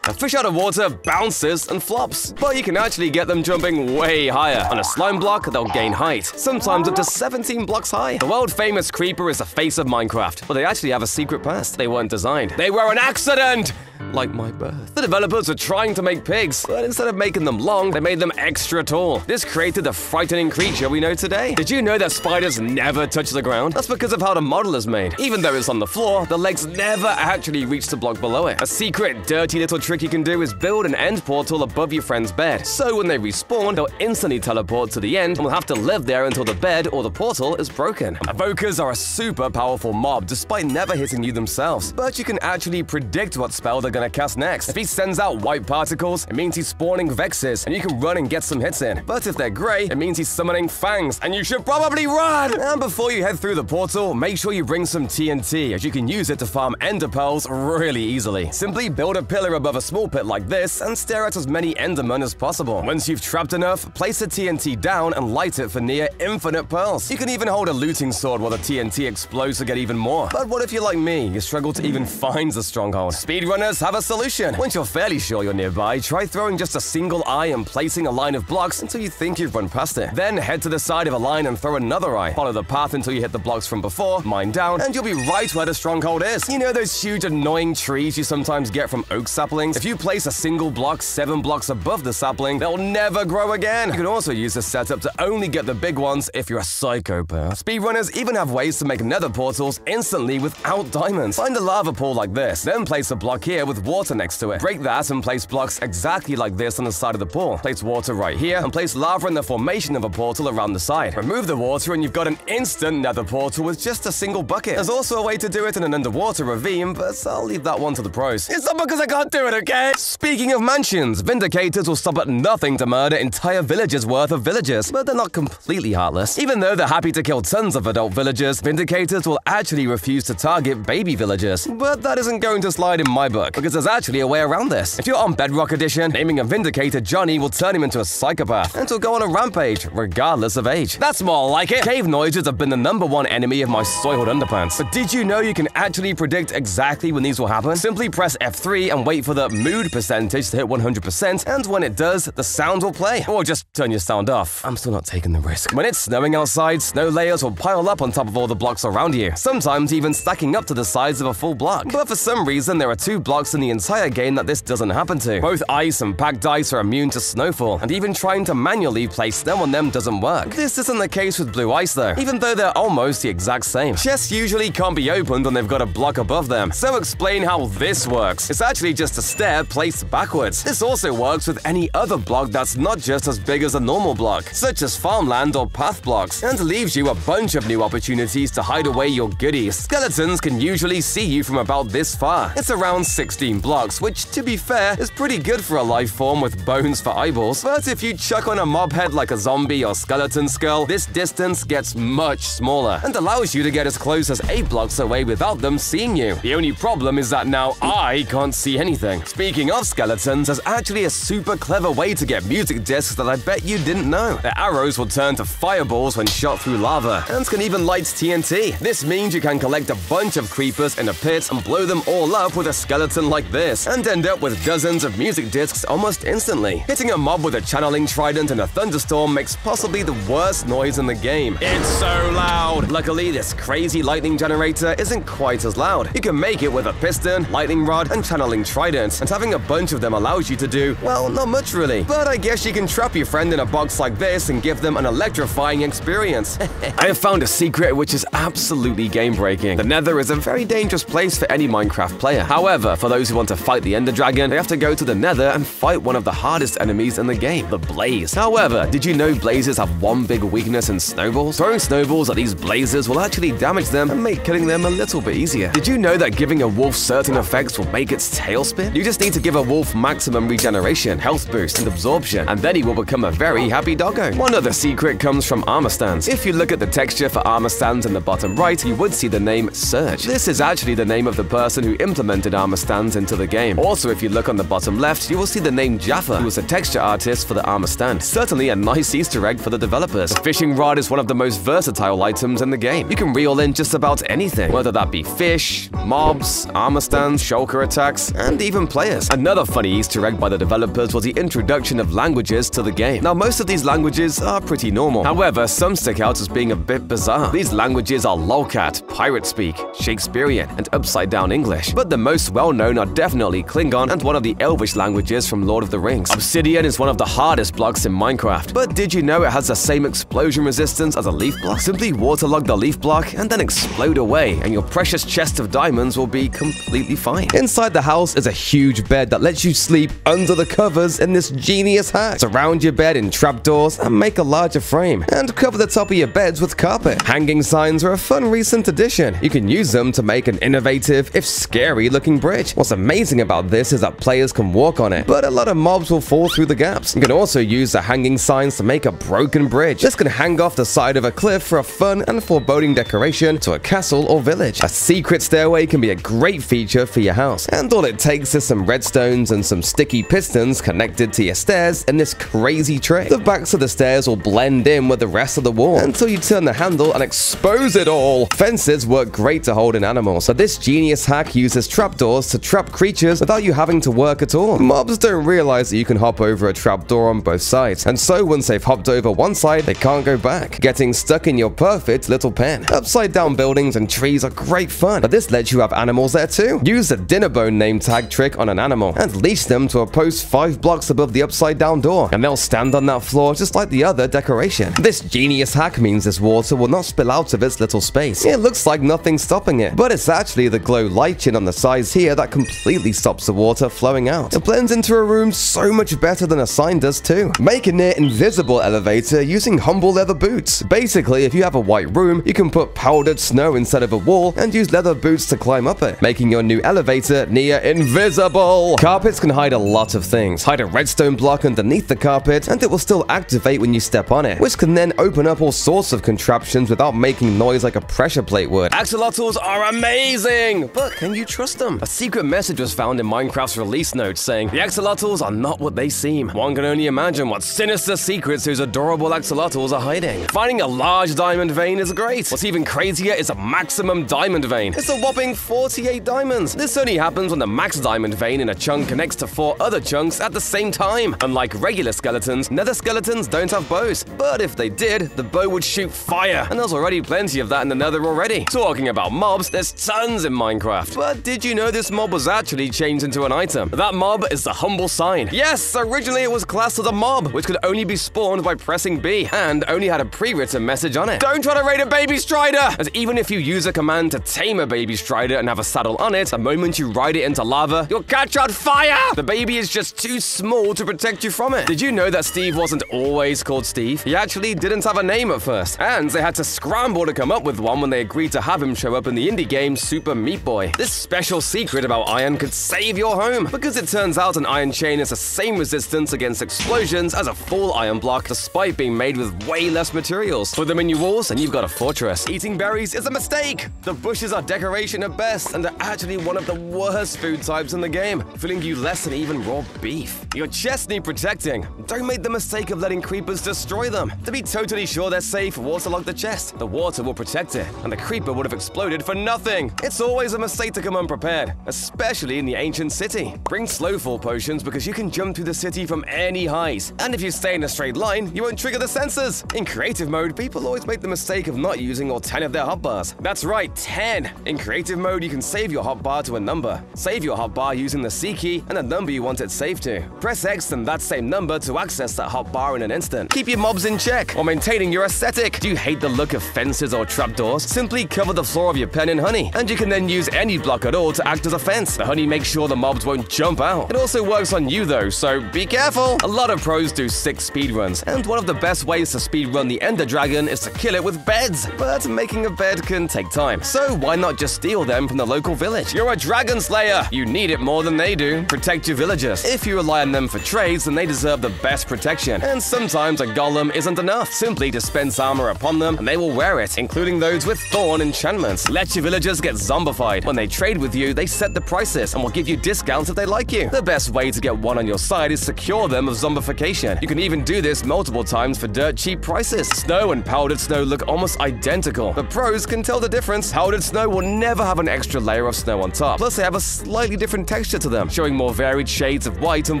A fish out of water bounces and flops, but you can actually get them jumping way higher. On a slime block, they'll gain height, sometimes up to 17 blocks high. The world-famous creeper is the face of Minecraft, but they actually have a secret past. They weren't designed. They were an accident! Like my birth. The developers were trying to make pigs, but instead of making them long, they made them extra tall. This created the frightening creature we know today. Did you know that spiders never touch the ground? That's because of how the model is made. Even though it's on the floor, the legs never actually reach the block below it. A secret, dirty little trick you can do is build an end portal above your friend's bed. So when they respawn, they'll instantly teleport to the end and will have to live there until the bed or the portal is broken. Evokers are a super powerful mob despite never hitting you themselves, but you can actually predict what spell they're gonna cast next. If he sends out white particles, it means he's spawning Vexes, and you can run and get some hits in. But if they're grey, it means he's summoning Fangs, and you should probably run! And before you head through the portal, make sure you bring some TNT, as you can use it to farm Ender Pearls really easily. Simply build a pillar above a small pit like this, and stare at as many Endermen as possible. Once you've trapped enough, place the TNT down and light it for near infinite pearls. You can even hold a looting sword while the TNT explodes to get even more. But what if you're like me, you struggle to even find the stronghold? Speedrunners have a solution. Once you're fairly sure you're nearby, try throwing just a single eye and placing a line of blocks until you think you've run past it. Then head to the side of a line and throw another eye. Follow the path until you hit the blocks from before, mine down, and you'll be right where the stronghold is. You know those huge annoying trees you sometimes get from oak saplings? If you place a single block seven blocks above the sapling, they'll never grow again. You can also use this setup to only get the big ones if you're a psychopath. Speedrunners even have ways to make nether portals instantly without diamonds. Find a lava pool like this, then place a block here with water next to it. Break that and place blocks exactly like this on the side of the pool. Place water right here and place lava in the formation of a portal around the side. Remove the water and you've got an instant nether portal with just a single bucket. There's also a way to do it in an underwater ravine, but I'll leave that one to the pros. It's not because I can't do it, okay? Speaking of mansions, Vindicators will stop at nothing to murder entire villages worth of villagers, but they're not completely heartless. Even though they're happy to kill tons of adult villagers, Vindicators will actually refuse to target baby villagers. But that isn't going to slide in my book, because there's actually a way around this. If you're on Bedrock Edition, naming a Vindicator Johnny will turn him into a psychopath, and he'll go on a rampage, regardless of age. That's more like it! Cave noises have been the number one enemy of my soiled underpants. But did you know you can actually predict exactly when these will happen? Simply press F3 and wait for the mood percentage to hit 100%, and when it does, the sound will play. Or just turn your sound off. I'm still not taking the risk. When it's snowing outside, snow layers will pile up on top of all the blocks around you, sometimes even stacking up to the size of a full block. But for some reason, there are two blocks in the entire game that this doesn't happen to. Both ice and packed ice are immune to snowfall, and even trying to manually place snow on them doesn't work. This isn't the case with blue ice though, even though they're almost the exact same. Chests usually can't be opened when they've got a block above them, so explain how this works. It's actually just a stair placed backwards. This also works with any other block that's not just as big as a normal block, such as farmland or path blocks, and leaves you a bunch of new opportunities to hide away your goodies. Skeletons can usually see you from about this far. It's around 16 blocks, which, to be fair, is pretty good for a life form with bones for eyeballs. But if you chuck on a mob head like a zombie or skeleton skull, this distance gets much smaller and allows you to get as close as 8 blocks away without them seeing you. The only problem is that now I can't see anything. Speaking of skeletons, there's actually a super clever way to get music discs that I bet you didn't know. The arrows will turn to fireballs when shot through lava, and can even light TNT. This means you can collect a bunch of creepers in a pit and blow them all up with a skeleton like this, and end up with dozens of music discs almost instantly. Hitting a mob with a channeling trident in a thunderstorm makes possibly the worst noise in the game. It's so loud! Luckily, this crazy lightning generator isn't quite as loud. You can make it with a piston, lightning rod, and channeling trident, and having a bunch of them allows you to do, well, not much really. But I guess you can trap your friend in a box like this and give them an electrifying experience. I have found a secret which is absolutely game-breaking. The Nether is a very dangerous place for any Minecraft player. However, for those who want to fight the Ender Dragon, they have to go to the Nether and fight one of the hardest enemies in the game, the Blaze. However, did you know blazes have one big weakness in snowballs? Throwing snowballs at these blazes will actually damage them and make killing them a little bit easier. Did you know that giving a wolf certain effects will make its tail spin? You just need to give a wolf maximum regeneration, health boost, and absorption, and then he will become a very happy doggo. One other secret comes from armor stands. If you look at the texture for armor stands in the bottom right, you would see the name Searge. This is actually the name of the person who implemented armor stands into the game. Also, if you look on the bottom left, you will see the name Jappa, who was a texture artist for the armor stand. Certainly a nice Easter egg for the developers. The fishing rod is one of the most versatile items in the game. You can reel in just about anything, whether that be fish, mobs, armor stands, shulker attacks, and even players. Another funny Easter egg by the developers was the introduction of languages to the game. Now, most of these languages are pretty normal. However, some stick out as being a bit bizarre. These languages are lolcat, pirate speak, Shakespearean, and upside down English. But the most well-known are definitely Klingon and one of the Elvish languages from Lord of the Rings. Obsidian is one of the hardest blocks in Minecraft. But did you know it has the same explosion resistance as a leaf block? Simply waterlog the leaf block and then explode away, and your precious chest of diamonds will be completely fine. Inside the house is a huge bed that lets you sleep under the covers in this genius hack. Surround your bed in trapdoors and make a larger frame, and cover the top of your beds with carpet. Hanging signs are a fun recent addition. You can use them to make an innovative, if scary looking bridge. What's amazing about this is that players can walk on it, but a lot of mobs will fall through the gaps. You can also use the hanging signs to make a broken bridge. This can hang off the side of a cliff for a fun and foreboding decoration to a castle or village. A secret stairway can be a great feature for your house, and all it takes is some redstones and some sticky pistons connected to your stairs in this crazy trick. The backs of the stairs will blend in with the rest of the wall until you turn the handle and expose it all. Fences work great to hold in animals, so this genius hack uses trapdoors to trap creatures without you having to work at all. Mobs don't realize that you can hop over a trapdoor on both sides, and so once they've hopped over one side, they can't go back, getting stuck in your perfect little pen. Upside down buildings and trees are great fun, but this lets you have animals there too. Use the dinner bone name tag trick on an animal and leash them to a post 5 blocks above the upside down door, and they'll stand on that floor just like the other decoration. This genius hack means this water will not spill out of its little space. It looks like nothing's stopping it, but it's actually the glow light lichen on the sides here that completely stops the water flowing out. It blends into a room so much better than a sign does too. Make a near invisible elevator using humble leather boots. Basically, if you have a white room, you can put powdered snow instead of a wall and use leather boots to climb up it, making your new elevator near invisible. Carpets can hide a lot of things. Hide a redstone block underneath the carpet and it will still activate when you step on it, which can then open up all sorts of contraptions without making noise like a pressure plate would. Axolotls are amazing, but can you trust them? A secret message was found in Minecraft's release notes saying, the axolotls are not what they seem. One can only imagine what sinister secrets those adorable axolotls are hiding. Finding a large diamond vein is great. What's even crazier is a maximum diamond vein. It's a whopping 48 diamonds. This only happens when the max diamond vein in a chunk connects to four other chunks at the same time. Unlike regular skeletons, nether skeletons don't have bows. But if they did, the bow would shoot fire, and there's already plenty of that in the nether already. Talking about mobs, there's tons in Minecraft. But did you know this mob was actually changed into an item. That mob is the humble sign. Yes, originally it was classed as a mob, which could only be spawned by pressing B, and only had a pre-written message on it. Don't try to raid a baby strider! As even if you use a command to tame a baby strider and have a saddle on it, the moment you ride it into lava, you'll catch on fire! The baby is just too small to protect you from it. Did you know that Steve wasn't always called Steve? He actually didn't have a name at first, and they had to scramble to come up with one when they agreed to have him show up in the indie game Super Meat Boy. This special secret about iron could save your home, because it turns out an iron chain has the same resistance against explosions as a full iron block, despite being made with way less materials. Put them in your walls, and you've got a fortress. Eating berries is a mistake! The bushes are decoration at best, and are actually one of the worst food types in the game, filling you less than even raw beef. Your chests need protecting. Don't make the mistake of letting creepers destroy them. To be totally sure they're safe, waterlog the chest. The water will protect it, and the creeper would have exploded for nothing. It's always a mistake to come unprepared, especially in the ancient city. Bring slowfall potions because you can jump through the city from any height. And if you stay in a straight line, you won't trigger the sensors. In creative mode, people always make the mistake of not using all 10 of their hotbars. That's right, 10. In creative mode, you can save your hotbar to a number. Save your hotbar using the C key and the number you want it saved to. Press X and that same number to access that hotbar in an instant. Keep your mobs in check while maintaining your aesthetic. Do you hate the look of fences or trapdoors? Simply cover the floor of your pen in honey, and you can then use any block at all to act as a fence. The honey makes sure the mobs won't jump out. It also works on you though, so be careful. A lot of pros do six speedruns, and one of the best ways to speedrun the Ender Dragon is to kill it with beds. But making a bed can take time, so why not just steal them from the local village? You're a dragon slayer. You need it more than they do. Protect your villagers. If you rely on them for trades, then they deserve the best protection. And sometimes a golem isn't enough. Simply dispense armor upon them, and they will wear it, including those with thorn enchantments. Let your villagers get zombified. When they trade with you, they set the prices and will give you discounts if they like you. The best way to get one on your side is secure them of zombification. You can even do this multiple times for dirt cheap prices. Snow and powdered snow look almost identical. The pros can tell the difference. Powdered snow will never have an extra layer of snow on top. Plus, they have a slightly different texture to them, showing more varied shades of white and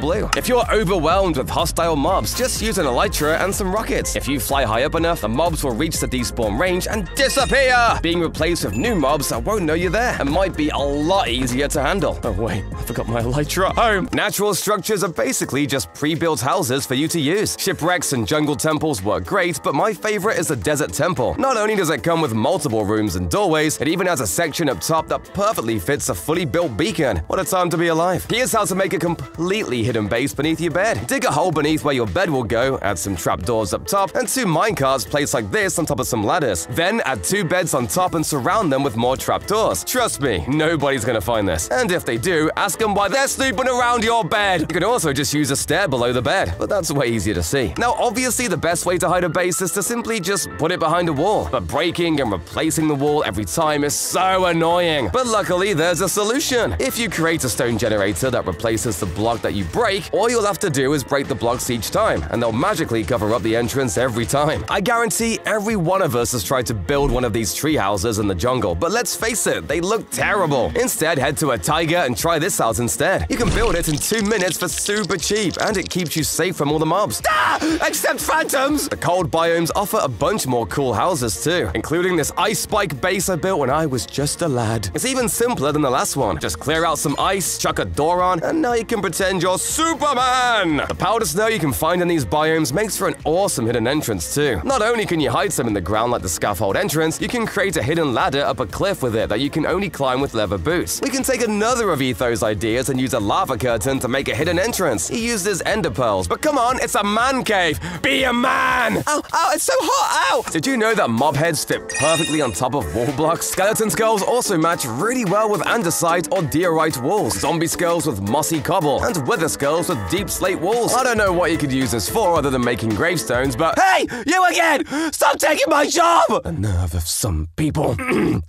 blue. If you're overwhelmed with hostile mobs, just use an elytra and some rockets. If you fly high up enough, the mobs will reach the despawn range and disappear, being replaced with new mobs that won't know you're there and might be a lot easier to handle. Oh wait, I forgot my elytra at home. Natural structures are basically just pre-built houses for you to use. Shipwrecks and jungle temples work great, but my favorite is the desert temple. Not only does it come with multiple rooms and doorways, it even has a section up top that perfectly fits a fully built beacon. What a time to be alive. Here's how to make a completely hidden base beneath your bed. Dig a hole beneath where your bed will go, add some trapdoors up top, and two minecarts placed like this on top of some ladders. Then add two beds on top and surround them with more trapdoors. Trust me, nobody's gonna find this. And if they do, ask them why they're sleeping around your bed. You can also just use a stair below the bed, but that's way easier to see. Now, obviously, the best way to hide a base is to simply just put it behind a wall. But breaking and replacing the wall every time is so annoying. But luckily, there's a solution. If you create a stone generator that replaces the block that you break, all you'll have to do is break the blocks each time, and they'll magically cover up the entrance every time. I guarantee every one of us has tried to build one of these tree houses in the jungle, but let's face it, they look terrible. Instead, head to a taiga and try this out instead. You can build it in two minutes for super cheap, and it keeps you safe from all the mobs. Ah! Except phantoms! The cold biomes offer a bunch more cool houses too, including this ice spike base I built when I was just a lad. It's even simpler than the last one. Just clear out some ice, chuck a door on, and now you can pretend you're Superman! The powder snow you can find in these biomes makes for an awesome hidden entrance too. Not only can you hide some in the ground like the scaffold entrance, you can create a hidden ladder up a cliff with it that you can only climb with leather boots. We can take another of Etho's ideas and use a lava curtain to make a hidden entrance. He uses ender pearls, but come on, it's a man cave! Be a man! Ow, ow, it's so hot, ow! Did you know that mob heads fit perfectly on top of wall blocks? Skeleton skulls also match really well with andesite or diorite walls, zombie skulls with mossy cobble, and wither skulls with deepslate walls. I don't know what you could use this for other than making gravestones, but hey, you again! Stop taking my job! The nerve of some people.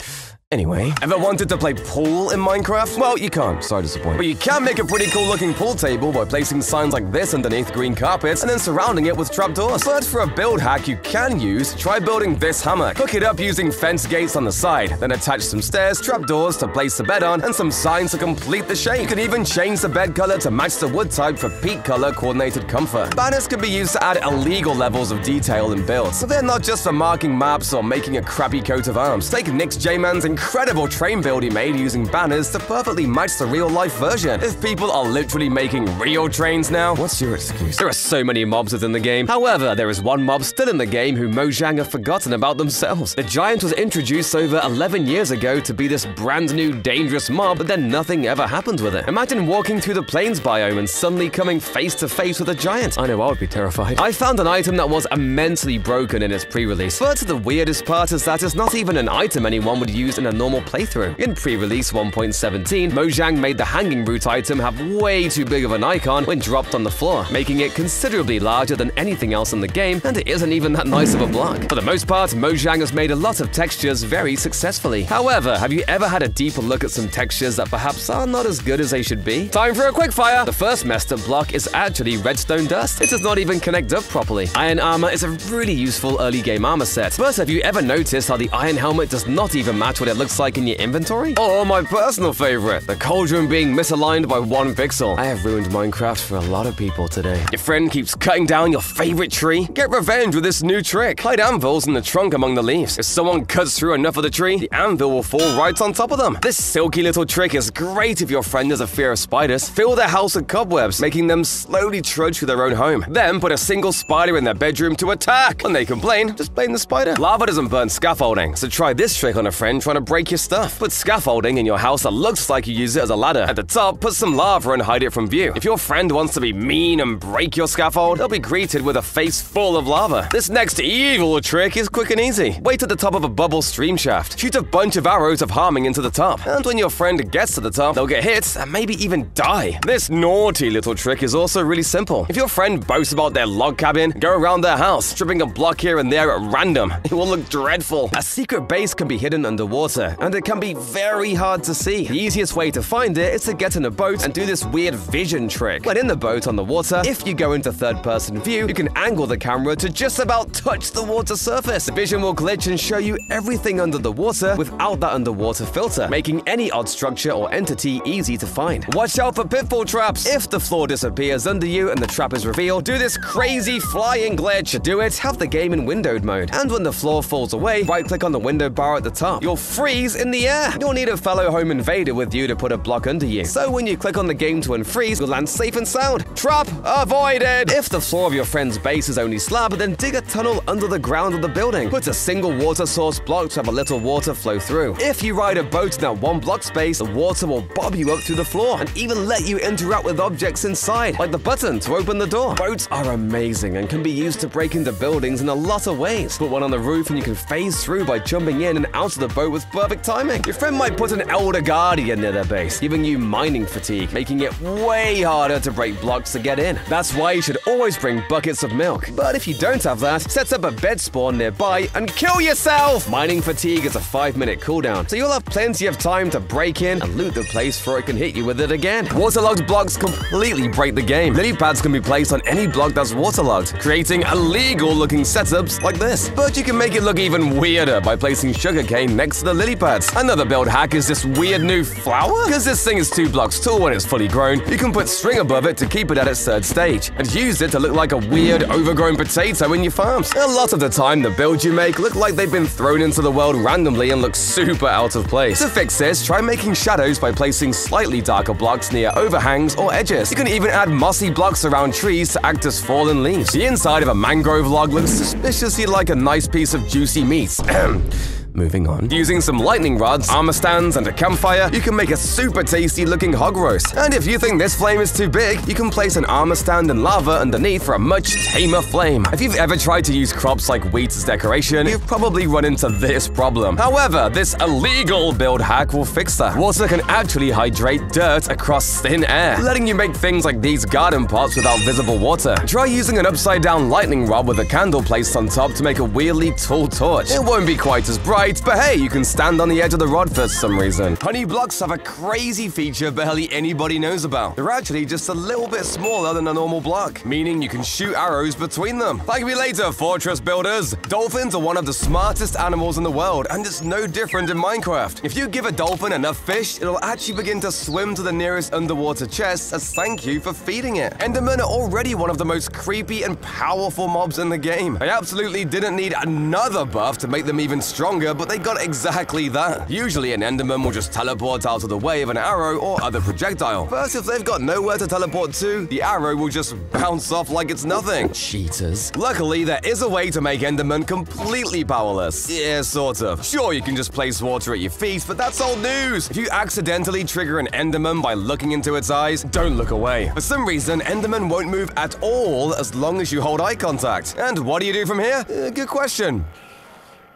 Anyway, ever wanted to play pool in Minecraft? Well, you can't, sorry to disappoint. But you can make a pretty cool looking pool table by placing signs like this underneath green carpets and then surrounding it with trapdoors. But for a build hack you can use, try building this hammock. Hook it up using fence gates on the side, then attach some stairs, trapdoors to place the bed on, and some signs to complete the shape. You can even change the bed color to match the wood type for peak color coordinated comfort. Banners can be used to add illegal levels of detail in builds, so they're not just for marking maps or making a crappy coat of arms. Take Nick's J-Man's incredible train build he made using banners to perfectly match the real-life version. If people are literally making real trains now, what's your excuse? There are so many mobs within the game. However, there is one mob still in the game who Mojang have forgotten about themselves. The giant was introduced over 11 years ago to be this brand new dangerous mob, but then nothing ever happened with it. Imagine walking through the plains biome and suddenly coming face to face with a giant. I know I would be terrified. I found an item that was immensely broken in its pre-release, but the weirdest part is that it's not even an item anyone would use in a normal playthrough. In pre-release 1.17, Mojang made the hanging root item have way too big of an icon when dropped on the floor, making it considerably larger than anything else in the game, and it isn't even that nice of a block. For the most part, Mojang has made a lot of textures very successfully. However, have you ever had a deeper look at some textures that perhaps are not as good as they should be? Time for a quick fire! The first messed up block is actually redstone dust. It does not even connect up properly. Iron armor is a really useful early game armor set, but have you ever noticed how the iron helmet does not even match what it looks like in your inventory? Or my personal favorite, the cauldron being misaligned by one pixel. I have ruined Minecraft for a lot of people today. Your friend keeps cutting down your favorite tree? Get revenge with this new trick. Hide anvils in the trunk among the leaves. If someone cuts through enough of the tree, the anvil will fall right on top of them. This silky little trick is great if your friend has a fear of spiders. Fill their house with cobwebs, making them slowly trudge through their own home. Then put a single spider in their bedroom to attack. When they complain, just blame the spider. Lava doesn't burn scaffolding, so try this trick on a friend trying to break your stuff. Put scaffolding in your house that looks like you use it as a ladder. At the top, put some lava and hide it from view. If your friend wants to be mean and break your scaffold, they'll be greeted with a face full of lava. This next evil trick is quick and easy. Wait at the top of a bubble stream shaft. Shoot a bunch of arrows of harming into the top. And when your friend gets to the top, they'll get hit and maybe even die. This naughty little trick is also really simple. If your friend boasts about their log cabin, go around their house, stripping a block here and there at random. It will look dreadful. A secret base can be hidden underwater, and it can be very hard to see. The easiest way to find it is to get in a boat and do this weird vision trick. When in the boat on the water, if you go into third person view, you can angle the camera to just about touch the water surface. The vision will glitch and show you everything under the water without that underwater filter, making any odd structure or entity easy to find. Watch out for pitfall traps. If the floor disappears under you and the trap is revealed, do this crazy flying glitch. To do it, have the game in windowed mode. And when the floor falls away, right click on the window bar at the top. You'll freeze in the air. You'll need a fellow home invader with you to put a block under you. So when you click on the game to unfreeze, you'll land safe and sound. Trap avoided! If the floor of your friend's base is only slab, then dig a tunnel under the ground of the building. Put a single water source block to have a little water flow through. If you ride a boat in that one block space, the water will bob you up through the floor and even let you interact with objects inside, like the button to open the door. Boats are amazing and can be used to break into buildings in a lot of ways. Put one on the roof and you can phase through by jumping in and out of the boat with perfect timing. Your friend might put an Elder Guardian near their base, giving you mining fatigue, making it way harder to break blocks to get in. That's why you should always bring buckets of milk. But if you don't have that, set up a bed spawn nearby and kill yourself! Mining fatigue is a 5 minute cooldown, so you'll have plenty of time to break in and loot the place before it can hit you with it again. Waterlogged blocks completely break the game. Lily pads can be placed on any block that's waterlogged, creating illegal looking setups like this. But you can make it look even weirder by placing sugarcane next to the lily pads. Another build hack is this weird new flower. Because this thing is two blocks tall when it's fully grown, you can put string above it to keep it at its third stage, and use it to look like a weird, overgrown potato in your farms. A lot of the time, the builds you make look like they've been thrown into the world randomly and look super out of place. To fix this, try making shadows by placing slightly darker blocks near overhangs or edges. You can even add mossy blocks around trees to act as fallen leaves. The inside of a mangrove log looks suspiciously like a nice piece of juicy meat. Moving on. Using some lightning rods, armor stands, and a campfire, you can make a super tasty looking hog roast. And if you think this flame is too big, you can place an armor stand and lava underneath for a much tamer flame. If you've ever tried to use crops like wheat as decoration, you've probably run into this problem. However, this illegal build hack will fix that. Water can actually hydrate dirt across thin air, letting you make things like these garden pots without visible water. Try using an upside down lightning rod with a candle placed on top to make a weirdly tall torch. It won't be quite as bright, but hey, you can stand on the edge of the rod for some reason. Honey blocks have a crazy feature barely anybody knows about. They're actually just a little bit smaller than a normal block, meaning you can shoot arrows between them. Thank me later, fortress builders. Dolphins are one of the smartest animals in the world, and it's no different in Minecraft. If you give a dolphin enough fish, it'll actually begin to swim to the nearest underwater chest as thank you for feeding it. Endermen are already one of the most creepy and powerful mobs in the game. I absolutely didn't need another buff to make them even stronger But they got exactly that. Usually an Enderman will just teleport out of the way of an arrow or other projectile. But if they've got nowhere to teleport to, the arrow will just bounce off like it's nothing. Cheaters. Luckily, there is a way to make Enderman completely powerless. Yeah, sort of. Sure, you can just place water at your feet, but that's old news. If you accidentally trigger an Enderman by looking into its eyes, don't look away. For some reason, Enderman won't move at all as long as you hold eye contact. And what do you do from here? Uh, good question.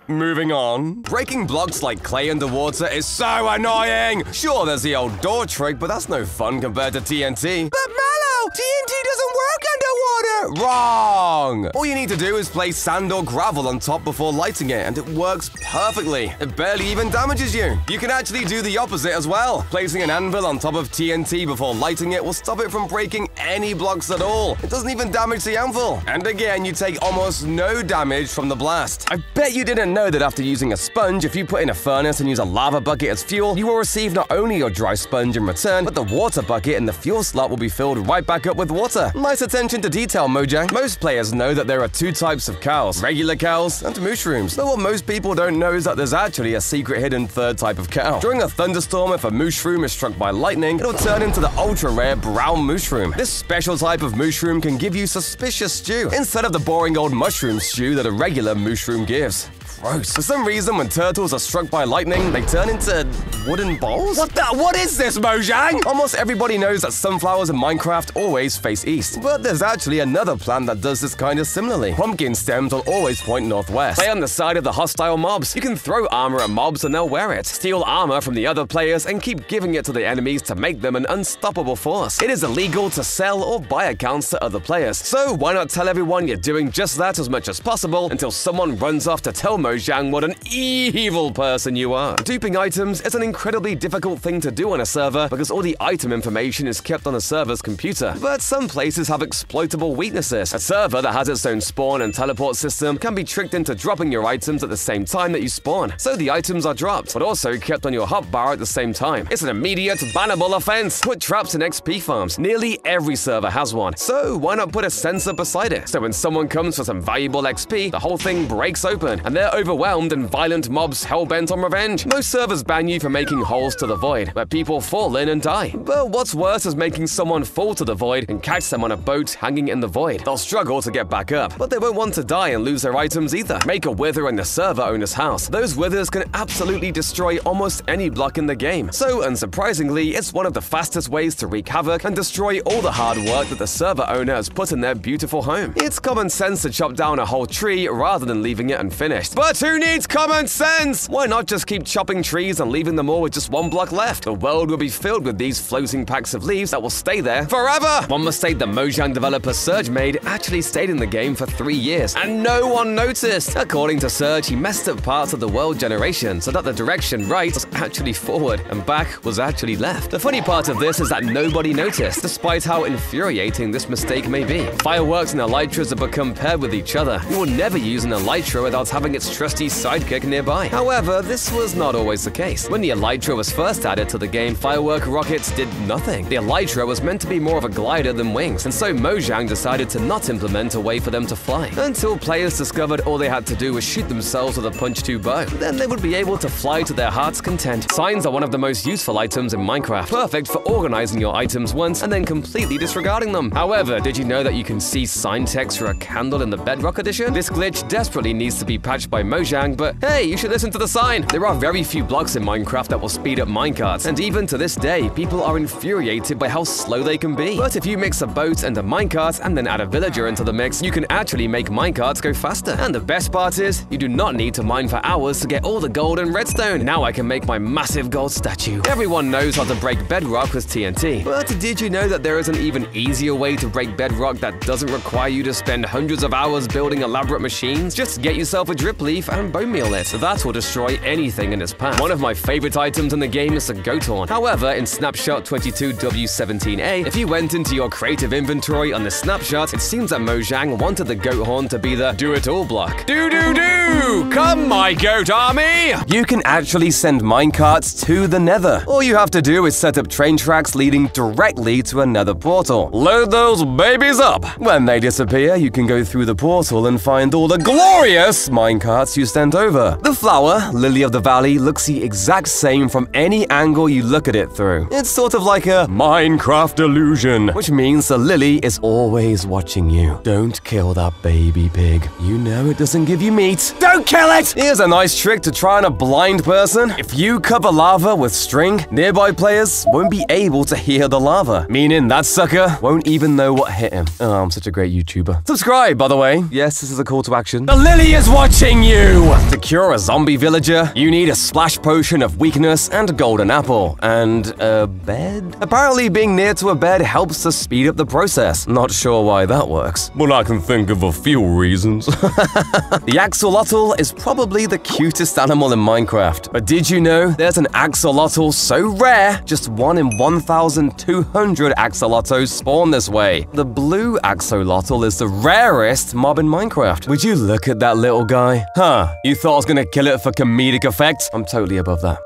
Moving on. Breaking blocks like clay underwater is so annoying! Sure, there's the old door trick, but that's no fun compared to TNT. But Mallow, TNT doesn't work underwater! Wrong! All you need to do is place sand or gravel on top before lighting it, and it works perfectly. It barely even damages you. You can actually do the opposite as well. Placing an anvil on top of TNT before lighting it will stop it from breaking any blocks at all. It doesn't even damage the anvil. And again, you take almost no damage from the blast. I bet you didn't know that after using a sponge, if you put in a furnace and use a lava bucket as fuel, you will receive not only your dry sponge in return, but the water bucket and the fuel slot will be filled right back up with water. Nice attention to detail, Mojang. Most players know that there are two types of cows, regular cows and mooshrooms. But what most people don't know is that there's actually a secret hidden third type of cow. During a thunderstorm, if a mooshroom is struck by lightning, it'll turn into the ultra rare brown mooshroom. This special type of mooshroom can give you suspicious stew, instead of the boring old mushroom stew that a regular mooshroom gives. Gross. For some reason, when turtles are struck by lightning, they turn into wooden balls? What the? What is this, Mojang? Almost everybody knows that sunflowers in Minecraft always face east. But there's actually another plant that does this kind of similarly. Pumpkin stems will always point northwest. Stay on the side of the hostile mobs. You can throw armor at mobs and they'll wear it. Steal armor from the other players and keep giving it to the enemies to make them an unstoppable force. It is illegal to sell or buy accounts to other players. So why not tell everyone you're doing just that as much as possible until someone runs off to tell Mojang Mojang what an evil person you are. Duping items is an incredibly difficult thing to do on a server because all the item information is kept on a server's computer. But some places have exploitable weaknesses. A server that has its own spawn and teleport system can be tricked into dropping your items at the same time that you spawn. So the items are dropped, but also kept on your hotbar at the same time. It's an immediate bannable offense. Put traps in XP farms. Nearly every server has one. So why not put a sensor beside it? So when someone comes for some valuable XP, the whole thing breaks open and they're overwhelmed and violent mobs hell-bent on revenge. Most servers ban you for making holes to the void, where people fall in and die. But what's worse is making someone fall to the void and catch them on a boat hanging in the void. They'll struggle to get back up, but they won't want to die and lose their items either. Make a wither in the server owner's house. Those withers can absolutely destroy almost any block in the game. So, unsurprisingly, it's one of the fastest ways to wreak havoc and destroy all the hard work that the server owner has put in their beautiful home. It's common sense to chop down a whole tree rather than leaving it unfinished. But who needs common sense? Why not just keep chopping trees and leaving them all with just one block left? The world will be filled with these floating packs of leaves that will stay there forever! One mistake the Mojang developer Searge made actually stayed in the game for three years, and no one noticed! According to Searge, he messed up parts of the world generation so that the direction right was actually forward and back was actually left. The funny part of this is that nobody noticed, despite how infuriating this mistake may be. Fireworks and elytras have become paired with each other. You will never use an elytra without having its trusty sidekick nearby. However, this was not always the case. When the elytra was first added to the game, firework rockets did nothing. The elytra was meant to be more of a glider than wings, and so Mojang decided to not implement a way for them to fly. Until players discovered all they had to do was shoot themselves with a punch 2 bow. Then they would be able to fly to their heart's content. Signs are one of the most useful items in Minecraft, perfect for organizing your items once and then completely disregarding them. However, did you know that you can see sign text for a candle in the Bedrock edition? This glitch desperately needs to be patched by Mojang, but hey, you should listen to the sign. There are very few blocks in Minecraft that will speed up minecarts, and even to this day, people are infuriated by how slow they can be. But if you mix a boat and a minecart and then add a villager into the mix, you can actually make minecarts go faster. And the best part is, you do not need to mine for hours to get all the gold and redstone. Now I can make my massive gold statue. Everyone knows how to break bedrock with TNT. But did you know that there is an even easier way to break bedrock that doesn't require you to spend hundreds of hours building elaborate machines? Just get yourself a drip leaf and bone meal it. That will destroy anything in its path. One of my favorite items in the game is the goat horn. However, in Snapshot 22W17A, if you went into your creative inventory on the snapshot, it seems that Mojang wanted the goat horn to be the do-it-all block. Do-do-do! Come my goat army! You can actually send minecarts to the nether. All you have to do is set up train tracks leading directly to a nether portal. Load those babies up! When they disappear, you can go through the portal and find all the glorious minecarts you sent over. The flower, Lily of the Valley, looks the exact same from any angle you look at it through. It's sort of like a Minecraft illusion, which means the lily is always watching you. Don't kill that baby pig. You know it doesn't give you meat. Don't kill it! Here's a nice trick to try on a blind person. If you cover lava with string, nearby players won't be able to hear the lava, meaning that sucker won't even know what hit him. Oh, I'm such a great YouTuber. Subscribe, by the way. Yes, this is a call to action. The lily is watching you! To cure a zombie villager, you need a splash potion of weakness and a golden apple. And a bed? Apparently, being near to a bed helps to speed up the process. Not sure why that works. But I can think of a few reasons. the axolotl is probably the cutest animal in Minecraft. But did you know there's an axolotl so rare, just one in 1,200 axolotls spawn this way? The blue axolotl is the rarest mob in Minecraft. Would you look at that little guy? Huh, you thought I was gonna kill it for comedic effect? I'm totally above that.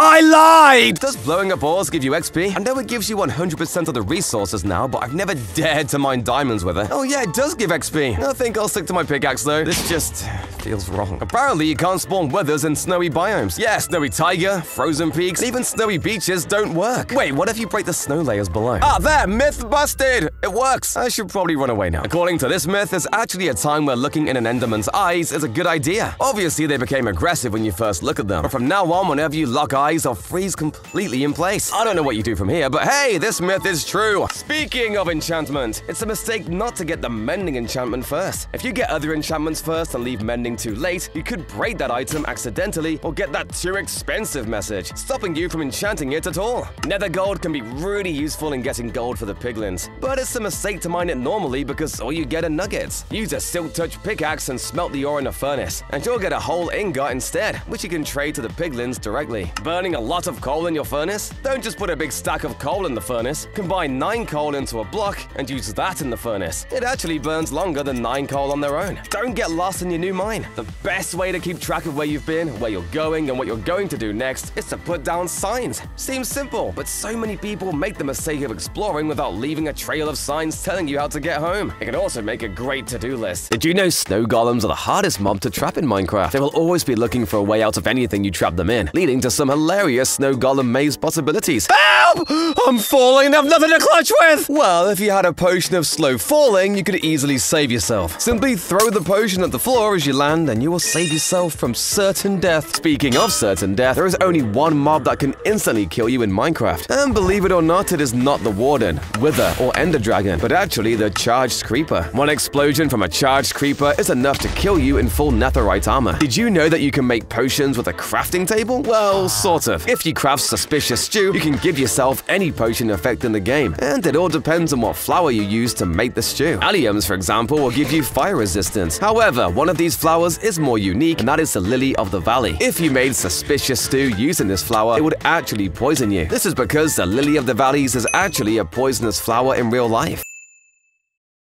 I lied! Does blowing up ores give you XP? I know it gives you 100% of the resources now, but I've never dared to mine diamonds with it. Oh yeah, it does give XP. I think I'll stick to my pickaxe though. This just feels wrong. Apparently, you can't spawn withers in snowy biomes. Yeah, snowy taiga, frozen peaks, even snowy beaches don't work. Wait, what if you break the snow layers below? Ah, there! Myth busted! It works! I should probably run away now. According to this myth, there's actually a time where looking in an enderman's eyes is a good idea. Obviously, they became aggressive when you first look at them, but from now on, whenever you lock eyes, or freeze completely in place. I don't know what you do from here, but hey, this myth is true. Speaking of enchantment, it's a mistake not to get the mending enchantment first. If you get other enchantments first and leave mending too late, you could break that item accidentally or get that too expensive message, stopping you from enchanting it at all. Nether gold can be really useful in getting gold for the piglins, but it's a mistake to mine it normally because all you get are nuggets. Use a silk touch pickaxe and smelt the ore in a furnace, and you'll get a whole ingot instead, which you can trade to the piglins directly. Burning a lot of coal in your furnace? Don't just put a big stack of coal in the furnace. Combine 9 coal into a block and use that in the furnace. It actually burns longer than 9 coal on their own. Don't get lost in your new mine. The best way to keep track of where you've been, where you're going, and what you're going to do next is to put down signs. Seems simple, but so many people make the mistake of exploring without leaving a trail of signs telling you how to get home. It can also make a great to-do list. Did you know snow golems are the hardest mob to trap in Minecraft? They will always be looking for a way out of anything you trap them in, leading to some hilarious snow golem maze possibilities. Help! I'm falling I've nothing to clutch with! Well, if you had a potion of slow falling, you could easily save yourself. Simply throw the potion at the floor as you land, and you will save yourself from certain death. Speaking of certain death, there is only one mob that can instantly kill you in Minecraft. And believe it or not, it is not the Warden, Wither, or Ender Dragon, but actually the Charged Creeper. One explosion from a Charged Creeper is enough to kill you in full netherite armor. Did you know that you can make potions with a crafting table? Well, sort of. If you craft suspicious stew, you can give yourself any potion effect in the game, and it all depends on what flower you use to make the stew. Alliums, for example, will give you fire resistance. However, one of these flowers is more unique, and that is the Lily of the Valley. If you made suspicious stew using this flower, it would actually poison you. This is because the Lily of the Valleys is actually a poisonous flower in real life.